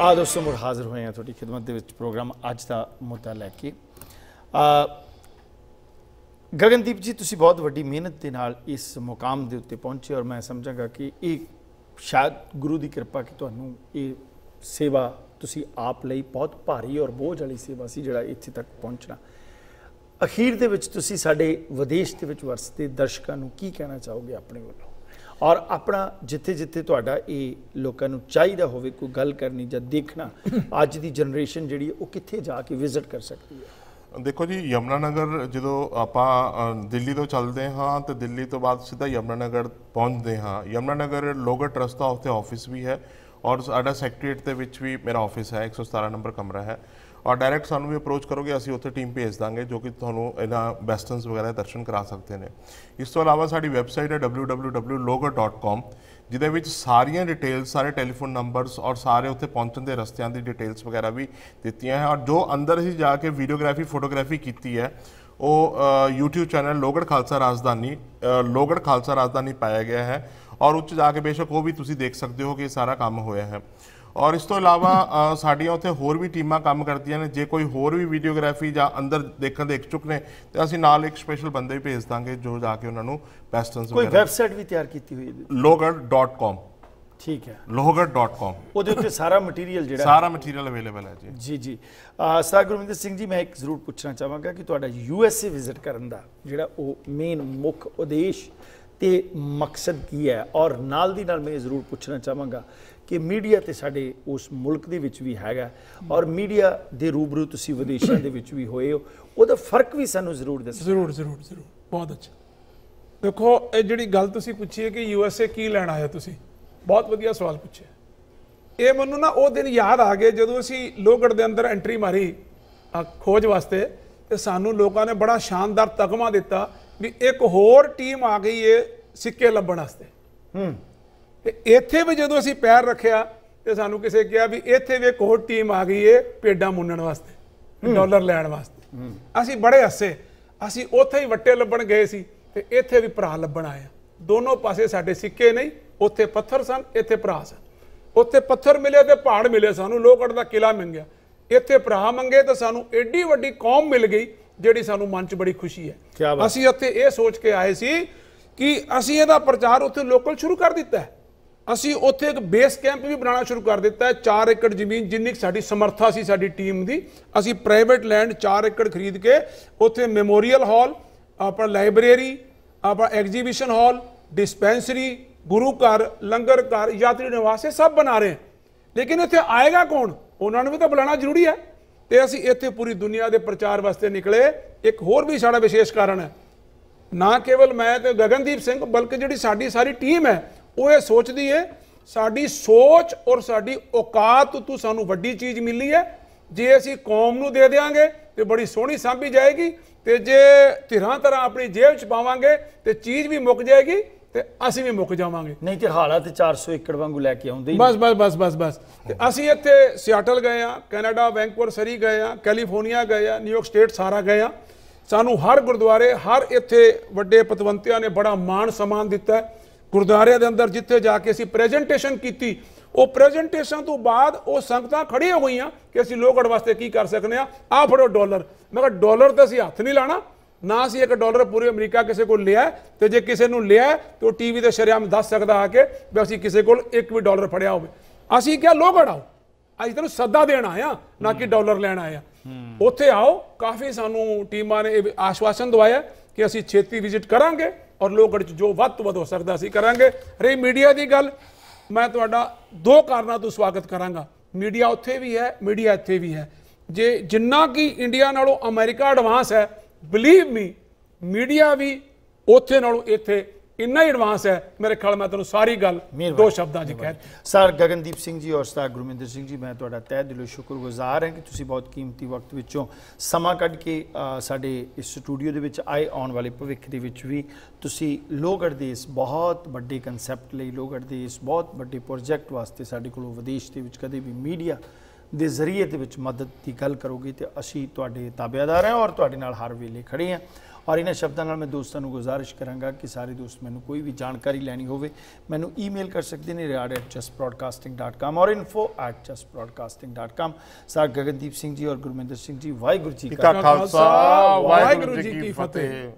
ਆ ਦੋਸਤੋ ਮੁੜ ਹਾਜ਼ਰ ਹੋਏ ਆ ਤੁਹਾਡੀ ਖਿਦਮਤ ਦੇ ਵਿੱਚ ਪ੍ਰੋਗਰਾਮ ਅੱਜ ਦਾ ਮੁੱਦਾ ਲੈ ਕੇ। ਆ ਗਗਨਦੀਪ ਜੀ, ਤੁਸੀਂ ਬਹੁਤ ਵੱਡੀ ਮਿਹਨਤ ਦੇ ਨਾਲ ਇਸ ਮੁਕਾਮ ਦੇ ਉੱਤੇ ਪਹੁੰਚੇ ਔਰ ਮੈਂ ਸਮਝਾਂਗਾ ਕਿ ਇਹ ਸ਼ਾਇਦ ਗੁਰੂ ਦੀ ਕਿਰਪਾ ਕਿ ਤੁਹਾਨੂੰ ਇਹ ਸੇਵਾ ਤੁਸੀਂ ਆਪ ਲਈ ਬਹੁਤ ਭਾਰੀ ਔਰ ਬੋਝ ਵਾਲੀ ਸੇਵਾ ਸੀ ਜਿਹੜਾ ਇੱਥੇ ਤੱਕ ਪਹੁੰਚਣਾ। ਅਖੀਰ ਦੇ ਵਿੱਚ ਤੁਸੀਂ ਸਾਡੇ ਵਿਦੇਸ਼ ਦੇ ਵਿੱਚ ਵਸਦੇ ਦਰਸ਼ਕਾਂ ਨੂੰ ਕੀ ਕਹਿਣਾ ਚਾਹੋਗੇ ਆਪਣੇ ਵੱਲੋਂ? ਔਰ ਆਪਣਾ ਜਿੱਥੇ ਜਿੱਥੇ ਤੁਹਾਡਾ ਇਹ ਲੋਕਾਂ ਨੂੰ ਚਾਹੀਦਾ ਹੋਵੇ ਕੋਈ ਗੱਲ ਕਰਨੀ ਜਾਂ ਦੇਖਣਾ ਅੱਜ ਦੀ ਜਨਰੇਸ਼ਨ ਜਿਹੜੀ ਉਹ ਕਿੱਥੇ ਜਾ ਕੇ ਵਿਜ਼ਿਟ ਕਰ ਸਕਦੀ ਹੈ? ਦੇਖੋ ਜੀ ਯਮਨਾ ਨਗਰ ਜਦੋਂ ਆਪਾਂ ਦਿੱਲੀ ਤੋਂ ਚੱਲਦੇ ਹਾਂ ਤੇ ਦਿੱਲੀ ਤੋਂ ਬਾਅਦ ਸਿੱਧਾ ਯਮਨਾ ਨਗਰ ਪਹੁੰਚਦੇ ਹਾਂ। ਯਮਨਾ ਨਗਰ ਲੋਗਰ ਟਰਸਟ ਦਾ ਉੱਥੇ ਆਫਿਸ ਵੀ ਹੈ ਔਰ ਸਾਡਾ ਸੈਕਟਰੀਏਟ ਦੇ ਵਿੱਚ ਵੀ ਮੇਰਾ ਆਫਿਸ ਹੈ 117 ਨੰਬਰ ਕਮਰਾ ਹੈ। ਔਰ ਡਾਇਰੈਕਟ ਸਾਨੂੰ ਵੀ ਅਪਰੋਚ ਕਰੋਗੇ ਅਸੀਂ ਉੱਥੇ ਟੀਮ ਭੇਜ ਦਾਂਗੇ ਜੋ ਕਿ ਤੁਹਾਨੂੰ ਇਹਨਾਂ ਵੈਸਟਰਨਸ ਵਗੈਰਾ ਦਰਸ਼ਨ ਕਰਾ ਸਕਦੇ ਨੇ। ਇਸ ਤੋਂ ਇਲਾਵਾ ਸਾਡੀ ਵੈਬਸਾਈਟ ਹੈ www.logar.com ਜਿਹਦੇ ਵਿੱਚ ਸਾਰੀਆਂ ਡਿਟੇਲਸ ਸਾਰੇ ਟੈਲੀਫੋਨ ਨੰਬਰਸ ਔਰ ਸਾਰੇ ਉੱਥੇ ਪਹੁੰਚਣ ਦੇ ਰਸਤਿਆਂ ਦੀ ਡਿਟੇਲਸ ਵਗੈਰਾ ਵੀ ਦਿੱਤੀਆਂ ਹੈ। ਔਰ ਜੋ ਅੰਦਰ ਅਸੀਂ ਜਾ ਕੇ ਵੀਡੀਓਗ੍ਰਾਫੀ ਫੋਟੋਗ੍ਰਾਫੀ ਕੀਤੀ ਹੈ ਉਹ ਅ, YouTube ਚੈਨਲ ਲੋਗੜ ਖਾਲਸਾ ਰਾਜਧਾਨੀ ਲੋਗੜ ਖਾਲਸਾ ਰਾਜਧਾਨੀ ਪਾਇਆ ਗਿਆ ਹੈ। ਔਰ ਉੱਚ ਜਾ ਕੇ ਬੇਸ਼ੱਕ ਉਹ ਵੀ ਤੁਸੀਂ ਦੇਖ ਸਕਦੇ ਹੋ ਕਿ ਇਹ ਸਾਰਾ ਕੰਮ ਹੋਇਆ ਹੈ। ਔਰ ਇਸ ਤੋਂ ਇਲਾਵਾ ਸਾਡੀਆਂ ਉੱਥੇ ਹੋਰ ਵੀ ਟੀਮਾਂ ਕੰਮ ਕਰਦੀਆਂ ਨੇ। ਜੇ ਕੋਈ ਹੋਰ ਵੀ ਵੀਡੀਓਗ੍ਰਾਫੀ ਜਾਂ ਅੰਦਰ ਦੇਖਣ ਦੇ ਇਛੁਕ ਨੇ ਤੇ ਅਸੀਂ ਨਾਲ ਇੱਕ ਸਪੈਸ਼ਲ ਬੰਦੇ ਵੀ ਭੇਜ ਦਾਂਗੇ ਜੋ ਜਾ ਕੇ ਉਹਨਾਂ ਨੂੰ ਵੈਸਟਰਨਸ ਕੋਈ ਵੈਬਸਾਈਟ ਵੀ ਤਿਆਰ ਕੀਤੀ ਹੋਈ ਹੈ ਲੋਗੜ.com ਠੀਕ ਹੈ। ਲੋਗੜ.com ਉਹਦੇ ਉੱਤੇ ਸਾਰਾ ਮਟੀਰੀਅਲ ਜਿਹੜਾ ਸਾਰਾ ਮਟੀਰੀਅਲ ਅਵੇਲੇਬਲ ਹੈ ਜੀ। ਜੀ ਜੀ। ਸਰ ਗੁਰਵਿੰਦਰ ਸਿੰਘ ਜੀ ਮੈਂ ਇੱਕ ਜ਼ਰੂਰ ਪੁੱਛਣਾ ਚਾਹਾਂਗਾ ਕਿ ਤੁਹਾਡਾ ਯੂ ਐਸ ਏ ਵਿਜ਼ਿਟ ਕਰਨ ਦਾ ਜਿਹੜਾ ਉਹ ਮੇਨ ਮੁੱਖ ਉਦੇਸ਼ ਤੇ ਮਕਸਦ ਕੀ ਹੈ? ਔਰ ਨਾਲ ਦੀ ਨਾਲ ਮੈਂ ਇਹ ਜ਼ਰੂਰ ਪੁੱਛਣਾ ਚਾਹਾਂਗਾ ਕਿ ਮੀਡੀਆ ਤੇ ਸਾਡੇ ਉਸ ਮੁਲਕ ਦੇ ਵਿੱਚ ਵੀ ਹੈਗਾ ਔਰ ਮੀਡੀਆ ਦੇ ਰੂਬਰੂ ਤੁਸੀਂ ਵਿਦੇਸ਼ਾਂ ਦੇ ਵਿੱਚ ਵੀ ਹੋਏ ਹੋ ਉਹਦਾ ਫ਼ਰਕ ਵੀ ਸਾਨੂੰ ਜ਼ਰੂਰ ਦੱਸੋ। ਜ਼ਰੂਰ ਜ਼ਰੂਰ ਜ਼ਰੂਰ। ਬਹੁਤ ਅੱਛਾ। ਦੇਖੋ ਇਹ ਜਿਹੜੀ ਗੱਲ ਤੁਸੀਂ ਪੁੱਛੀ ਹੈ ਕਿ ਯੂ ਐਸ ਏ ਕੀ ਲੈਣ ਹੋ ਤੁਸੀਂ ਬਹੁਤ ਵਧੀਆ ਸਵਾਲ ਪੁੱਛਿਆ। ਇਹ ਮੈਨੂੰ ਨਾ ਉਹ ਦਿਨ ਯਾਦ ਆ ਗਏ ਜਦੋਂ ਅਸੀਂ ਲੋਹਗੜ੍ਹ ਦੇ ਅੰਦਰ ਐਂਟਰੀ ਮਾਰੀ ਖੋਜ ਵਾਸਤੇ ਤੇ ਸਾਨੂੰ ਲੋਕਾਂ ਨੇ ਬੜਾ ਸ਼ਾਨਦਾਰ ਤਗਮਾ ਦਿੱਤਾ ਵੀ ਇੱਕ ਹੋਰ ਟੀਮ ਆ ਗਈ ਏ ਸਿੱਕੇ ਲੱਭਣ ਵਾਸਤੇ। ਹੂੰ। ਤੇ ਇੱਥੇ ਵੀ ਜਦੋਂ ਅਸੀਂ ਪੈਰ ਰੱਖਿਆ ਤੇ ਸਾਨੂੰ ਕਿਸੇ ਕਿਹਾ ਵੀ ਇੱਥੇ ਵੀ ਇੱਕ ਹੋਰ ਟੀਮ ਆ ਗਈ ਏ ਪੇਡਾਂ ਮੁੰਨਣ ਵਾਸਤੇ ਡਾਲਰ ਲੈਣ ਵਾਸਤੇ। ਅਸੀਂ ਬੜੇ ਹੱਸੇ ਅਸੀਂ ਉੱਥੇ ਹੀ ਵੱਟੇ ਲੱਭਣ ਗਏ ਸੀ ਤੇ ਇੱਥੇ ਵੀ ਭਰਾ ਲੱਭਣ ਆਏ ਦੋਨੋਂ ਪਾਸੇ ਸਾਡੇ ਸਿੱਕੇ ਨਹੀਂ ਉੱਥੇ ਪੱਥਰ ਸਨ ਇੱਥੇ ਭਰਾ ਸਨ। ਉੱਥੇ ਪੱਥਰ ਮਿਲੇ ਤੇ ਪਹਾੜ ਮਿਲੇ ਸਾਨੂੰ ਲੋਹਗੜ੍ਹ ਦਾ ਕਿਲਾ ਮੰਗਿਆ ਇੱਥੇ ਭਰਾ ਮੰਗੇ ਤਾਂ ਸਾਨੂੰ ਏਡੀ ਵੱਡੀ ਕੌਮ ਮਿਲ ਗਈ ਜਿਹੜੀ ਸਾਨੂੰ ਮਨ 'ਚ ਬੜੀ ਖੁਸ਼ੀ ਹੈ। ਅਸੀਂ ਉੱਥੇ ਇਹ ਸੋਚ ਕੇ ਆਏ ਸੀ ਕਿ ਅਸੀਂ ਇਹਦਾ ਪ੍ਰਚਾਰ ਉੱਥੇ ਲੋਕਲ ਸ਼ੁਰੂ ਕਰ ਦਿੱਤਾ ਹੈ। ਅਸੀਂ ਉੱਥੇ ਇੱਕ ਬੇਸ ਕੈਂਪ ਵੀ ਬਣਾਉਣਾ ਸ਼ੁਰੂ ਕਰ ਦਿੱਤਾ ਹੈ। 4 ਏਕੜ ਜ਼ਮੀਨ ਜਿੰਨੀ ਕੁ ਸਾਡੀ ਸਮਰੱਥਾ ਸੀ ਸਾਡੀ ਟੀਮ ਦੀ, ਅਸੀਂ ਪ੍ਰਾਈਵੇਟ ਲੈਂਡ 4 ਏਕੜ ਖਰੀਦ ਕੇ ਉੱਥੇ ਮੈਮੋਰੀਅਲ ਹਾਲ ਆਪਣਾ ਲਾਇਬ੍ਰੇਰੀ ਆਪਣਾ ਐਗਜ਼ੀਬਿਸ਼ਨ ਹਾਲ ਡਿਸਪੈਂਸਰੀ ਗੁਰੂ ਘਰ, ਲੰਗਰ ਘਰ, ਯਾਤਰੀ ਨਿਵਾਸ, ਇਹ ਸਭ ਬਣਾ ਰਹੇ ਲੇਕਿਨ ਇੱਥੇ ਆਏਗਾ ਕੌਣ? ਉਹਨਾਂ ਨੂੰ ਵੀ ਤਾਂ ਬੁਲਾਉਣਾ ਜ਼ਰੂਰੀ ਹੈ। ਤੇ ਅਸੀਂ ਇੱਥੇ ਪੂਰੀ ਦੁਨੀਆ ਦੇ ਪ੍ਰਚਾਰ ਵਾਸਤੇ ਨਿਕਲੇ। ਇੱਕ ਹੋਰ ਵੀ ਸਾਡਾ ਵਿਸ਼ੇਸ਼ ਕਾਰਨ ਹੈ। ਨਾ ਕੇਵਲ ਮੈਂ ਤੇ ਗਗਨਦੀਪ ਸਿੰਘ, ਬਲਕਿ ਜਿਹੜੀ ਸਾਡੀ ਸਾਰੀ ਟੀਮ ਹੈ ਉਹ ਇਹ ਸੋਚਦੀ ਹੈ ਸਾਡੀ ਸੋਚ ਔਰ ਸਾਡੀ ਔਕਾਤ ਤੋਂ ਸਾਨੂੰ ਵੱਡੀ ਚੀਜ਼ ਮਿਲੀ ਹੈ ਜੇ ਅਸੀਂ ਕੌਮ ਨੂੰ ਦੇ ਦੇਵਾਂਗੇ ਤੇ ਬੜੀ ਸੋਹਣੀ ਸਾਂਭੀ ਜਾਏਗੀ ਤੇ ਜੇ ਧਿਰਾਂ ਤਰ੍ਹਾਂ ਆਪਣੀ ਜੇਬ ਚ ਪਾਵਾਂਗੇ ਤੇ ਚੀਜ਼ ਵੀ ਮੁੱਕ ਜਾਏਗੀ ਤੇ ਅਸੀਂ ਵੀ ਮੁੱਕ ਜਾਵਾਂਗੇ। ਨਹੀਂ ਤੇ ਹਾਲਾ ਤੇ 400 ਏਕੜ ਵਾਂਗੂ ਲੈ ਕੇ ਆਉਂਦੇ ਬਸ ਬਸ ਬਸ ਬਸ ਬਸ। ਤੇ ਅਸੀਂ ਇੱਥੇ ਸਿਆਟਲ ਗਏ ਆ ਕੈਨੇਡਾ ਵੈਂਕੂਵਰ ਸਰੀ ਗਏ ਆ ਕੈਲੀਫੋਰਨੀਆ ਗਏ ਆ ਨਿਊਯਾਰਕ ਸਟੇਟ ਸਾਰਾ ਗਏ ਆ। ਸਾਨੂੰ ਹਰ ਗੁਰਦੁਆਰੇ ਹਰ ਇੱਥੇ ਵੱਡੇ ਪਤਵੰਤਿਆਂ ਨੇ ਬੜਾ ਮਾਣ ਸਨਮਾਨ ਦਿੱਤਾ। ਹੈ। ਗੁਰਦੁਆਰਿਆਂ ਦੇ ਅੰਦਰ ਜਿੱਥੇ ਜਾ ਕੇ ਅਸੀਂ ਪ੍ਰੈਜੈਂਟੇਸ਼ਨ ਕੀਤੀ ਉਹ ਪ੍ਰੈਜੈਂਟੇਸ਼ਨ ਤੋਂ ਬਾਅਦ ਉਹ ਸੰਗਤਾਂ ਖੜੀਆਂ ਹੋ ਗਈਆਂ ਕਿ ਅਸੀਂ ਲੋਹਗੜ੍ਹ ਵਾਸਤੇ ਕੀ ਕਰ ਸਕਨੇ ਆ ਆ ਫੜੋ ਡਾਲਰ। ਮੈਂ ਕਿਹਾ ਡਾਲਰ ਤਾਂ ਅਸੀਂ ਹੱਥ ਨਹੀਂ ਲਾਣਾ ਨਾ ਅਸੀਂ ਇੱਕ ਡਾਲਰ ਪੂਰੇ ਅਮਰੀਕਾ ਕਿਸੇ ਕੋਲ ਲਿਆ ਤੇ ਜੇ ਕਿਸੇ ਨੂੰ ਲਿਆ ਤੇ ਉਹ ਟੀਵੀ ਤੇ ਸ਼ਰੇਆਮ ਦੱਸ ਸਕਦਾ ਆ ਕੇ ਵੀ ਅਸੀਂ ਕਿਸੇ ਕੋਲ ਇੱਕ ਵੀ ਡਾਲਰ ਫੜਿਆ ਹੋਵੇ। ਅਸੀਂ ਕਿਹਾ ਲੋਹਗੜ੍ਹ ਆਓ। ਅਸੀਂ ਤੈਨੂੰ ਸੱਦਾ ਦੇਣ ਆਇਆ ਨਾ ਕਿ ਡਾਲਰ ਲੈਣ ਆਇਆ ਉੱਥੇ ਆਓ ਕਾਫੀ ਸਾਨੂੰ ਟੀਮਾਂ ਨੇ ਇਹ ਆਸ਼ਵਾਸਨ ਦਵਾਇਆ ਕਿ ਅਸੀਂ ਛੇਤੀ ਵਿਜ਼ਿਟ ਕਰਾਂਗੇ। ਔਰ ਲੋਹਗੜ੍ਹ 'ਚ ਜੋ ਵੱਧ ਤੋਂ ਵੱਧ ਹੋ ਸਕਦਾ ਅਸੀਂ ਕਰਾਂਗੇ। ਰਹੀ ਮੀਡੀਆ ਦੀ ਗੱਲ, ਮੈਂ ਤੁਹਾਡਾ ਦੋ ਕਾਰਨਾਂ ਤੋਂ ਸਵਾਗਤ ਕਰਾਂਗਾ। ਮੀਡੀਆ ਉੱਥੇ ਵੀ ਹੈ, ਮੀਡੀਆ ਇੱਥੇ ਵੀ ਹੈ। ਜੇ ਜਿੰਨਾ ਕਿ ਇੰਡੀਆ ਨਾਲੋਂ ਅਮਰੀਕਾ ਐਡਵਾਂਸ ਹੈ ਬਲੀਵ ਮੀ ਮੀਡੀਆ ਵੀ ਉੱਥੇ ਨਾਲੋਂ ਇੱਥੇ ਇੰਨਾ ਹੀ ਐਡਵਾਂਸ ਹੈ ਮੇਰੇ ਖਿਆਲ ਮੈਂ ਤੁਹਾਨੂੰ ਸਾਰੀ ਗੱਲ ਦੋ ਸ਼ਬਦਾਂ 'ਚ ਕਹਿ। ਸਰ ਗਗਨਦੀਪ ਸਿੰਘ ਜੀ ਔਰ ਸਰ ਗੁਰਮਿੰਦਰ ਸਿੰਘ ਜੀ ਮੈਂ ਤੁਹਾਡਾ ਤਹਿ ਦਿਲੋਂ ਸ਼ੁਕਰਗੁਜ਼ਾਰ ਹਾਂ ਕਿ ਤੁਸੀਂ ਬਹੁਤ ਕੀਮਤੀ ਵਕਤ ਵਿੱਚੋਂ ਸਮਾਂ ਕੱਢ ਕੇ ਸਾਡੇ ਇਸ ਸਟੂਡੀਓ ਦੇ ਵਿੱਚ ਆਏ ਆਉਣ ਵਾਲੇ ਭਵਿੱਖ ਦੇ ਵਿੱਚ ਵੀ ਤੁਸੀਂ ਲੋਹਗੜ੍ਹ ਦੇ ਇਸ ਬਹੁਤ ਵੱਡੇ ਕਨਸੈਪਟ ਲਈ ਲੋਹਗੜ੍ਹ ਦੇ ਇਸ ਬਹੁਤ ਵੱਡੇ ਪ੍ਰੋਜੈਕਟ ਵਾਸਤੇ ਸਾਡੇ ਕੋਲੋਂ ਵਿਦੇਸ਼ ਦੇ ਵਿੱਚ ਕਦੇ ਵੀ ਮੀਡੀਆ ਦੇ ਜ਼ਰੀਏ ਦੇ ਵਿੱਚ ਮਦਦ ਦੀ ਗੱਲ ਕਰੋਗੇ ਤੇ ਅਸੀਂ ਤੁਹਾਡੇ ਤਾਬੇਦਾਰ ਹਾਂ ਔਰ ਤੁਹਾਡੇ ਨਾਲ ਹਰ ਵੇਲੇ ਖੜੇ ਹਾਂ ਔਰ ਇਹਨਾਂ ਸ਼ਬਦਾਂ ਨਾਲ ਮੈਂ ਦੋਸਤਾਂ ਨੂੰ ਗੁਜ਼ਾਰਿਸ਼ ਕਰਾਂਗਾ ਕਿ ਸਾਰੇ ਦੋਸਤ ਮੈਨੂੰ ਕੋਈ ਵੀ ਜਾਣਕਾਰੀ ਲੈਣੀ ਹੋਵੇ ਮੈਨੂੰ ਈਮੇਲ ਕਰ ਸਕਦੇ ਨੇ riyad@justbroadcasting.com ਔਰ info@justbroadcasting.com ਸਰ ਗਗਨਦੀਪ ਸਿੰਘ ਜੀ ਔਰ ਗੁਰਮਿੰਦਰ ਸਿੰਘ ਜੀ ਵਾਹਿਗੁਰੂ ਜੀ ਕਾ ਖਾਲਸਾ ਵਾਹਿਗੁਰੂ ਜੀ ਕੀ ਫਤਿਹ।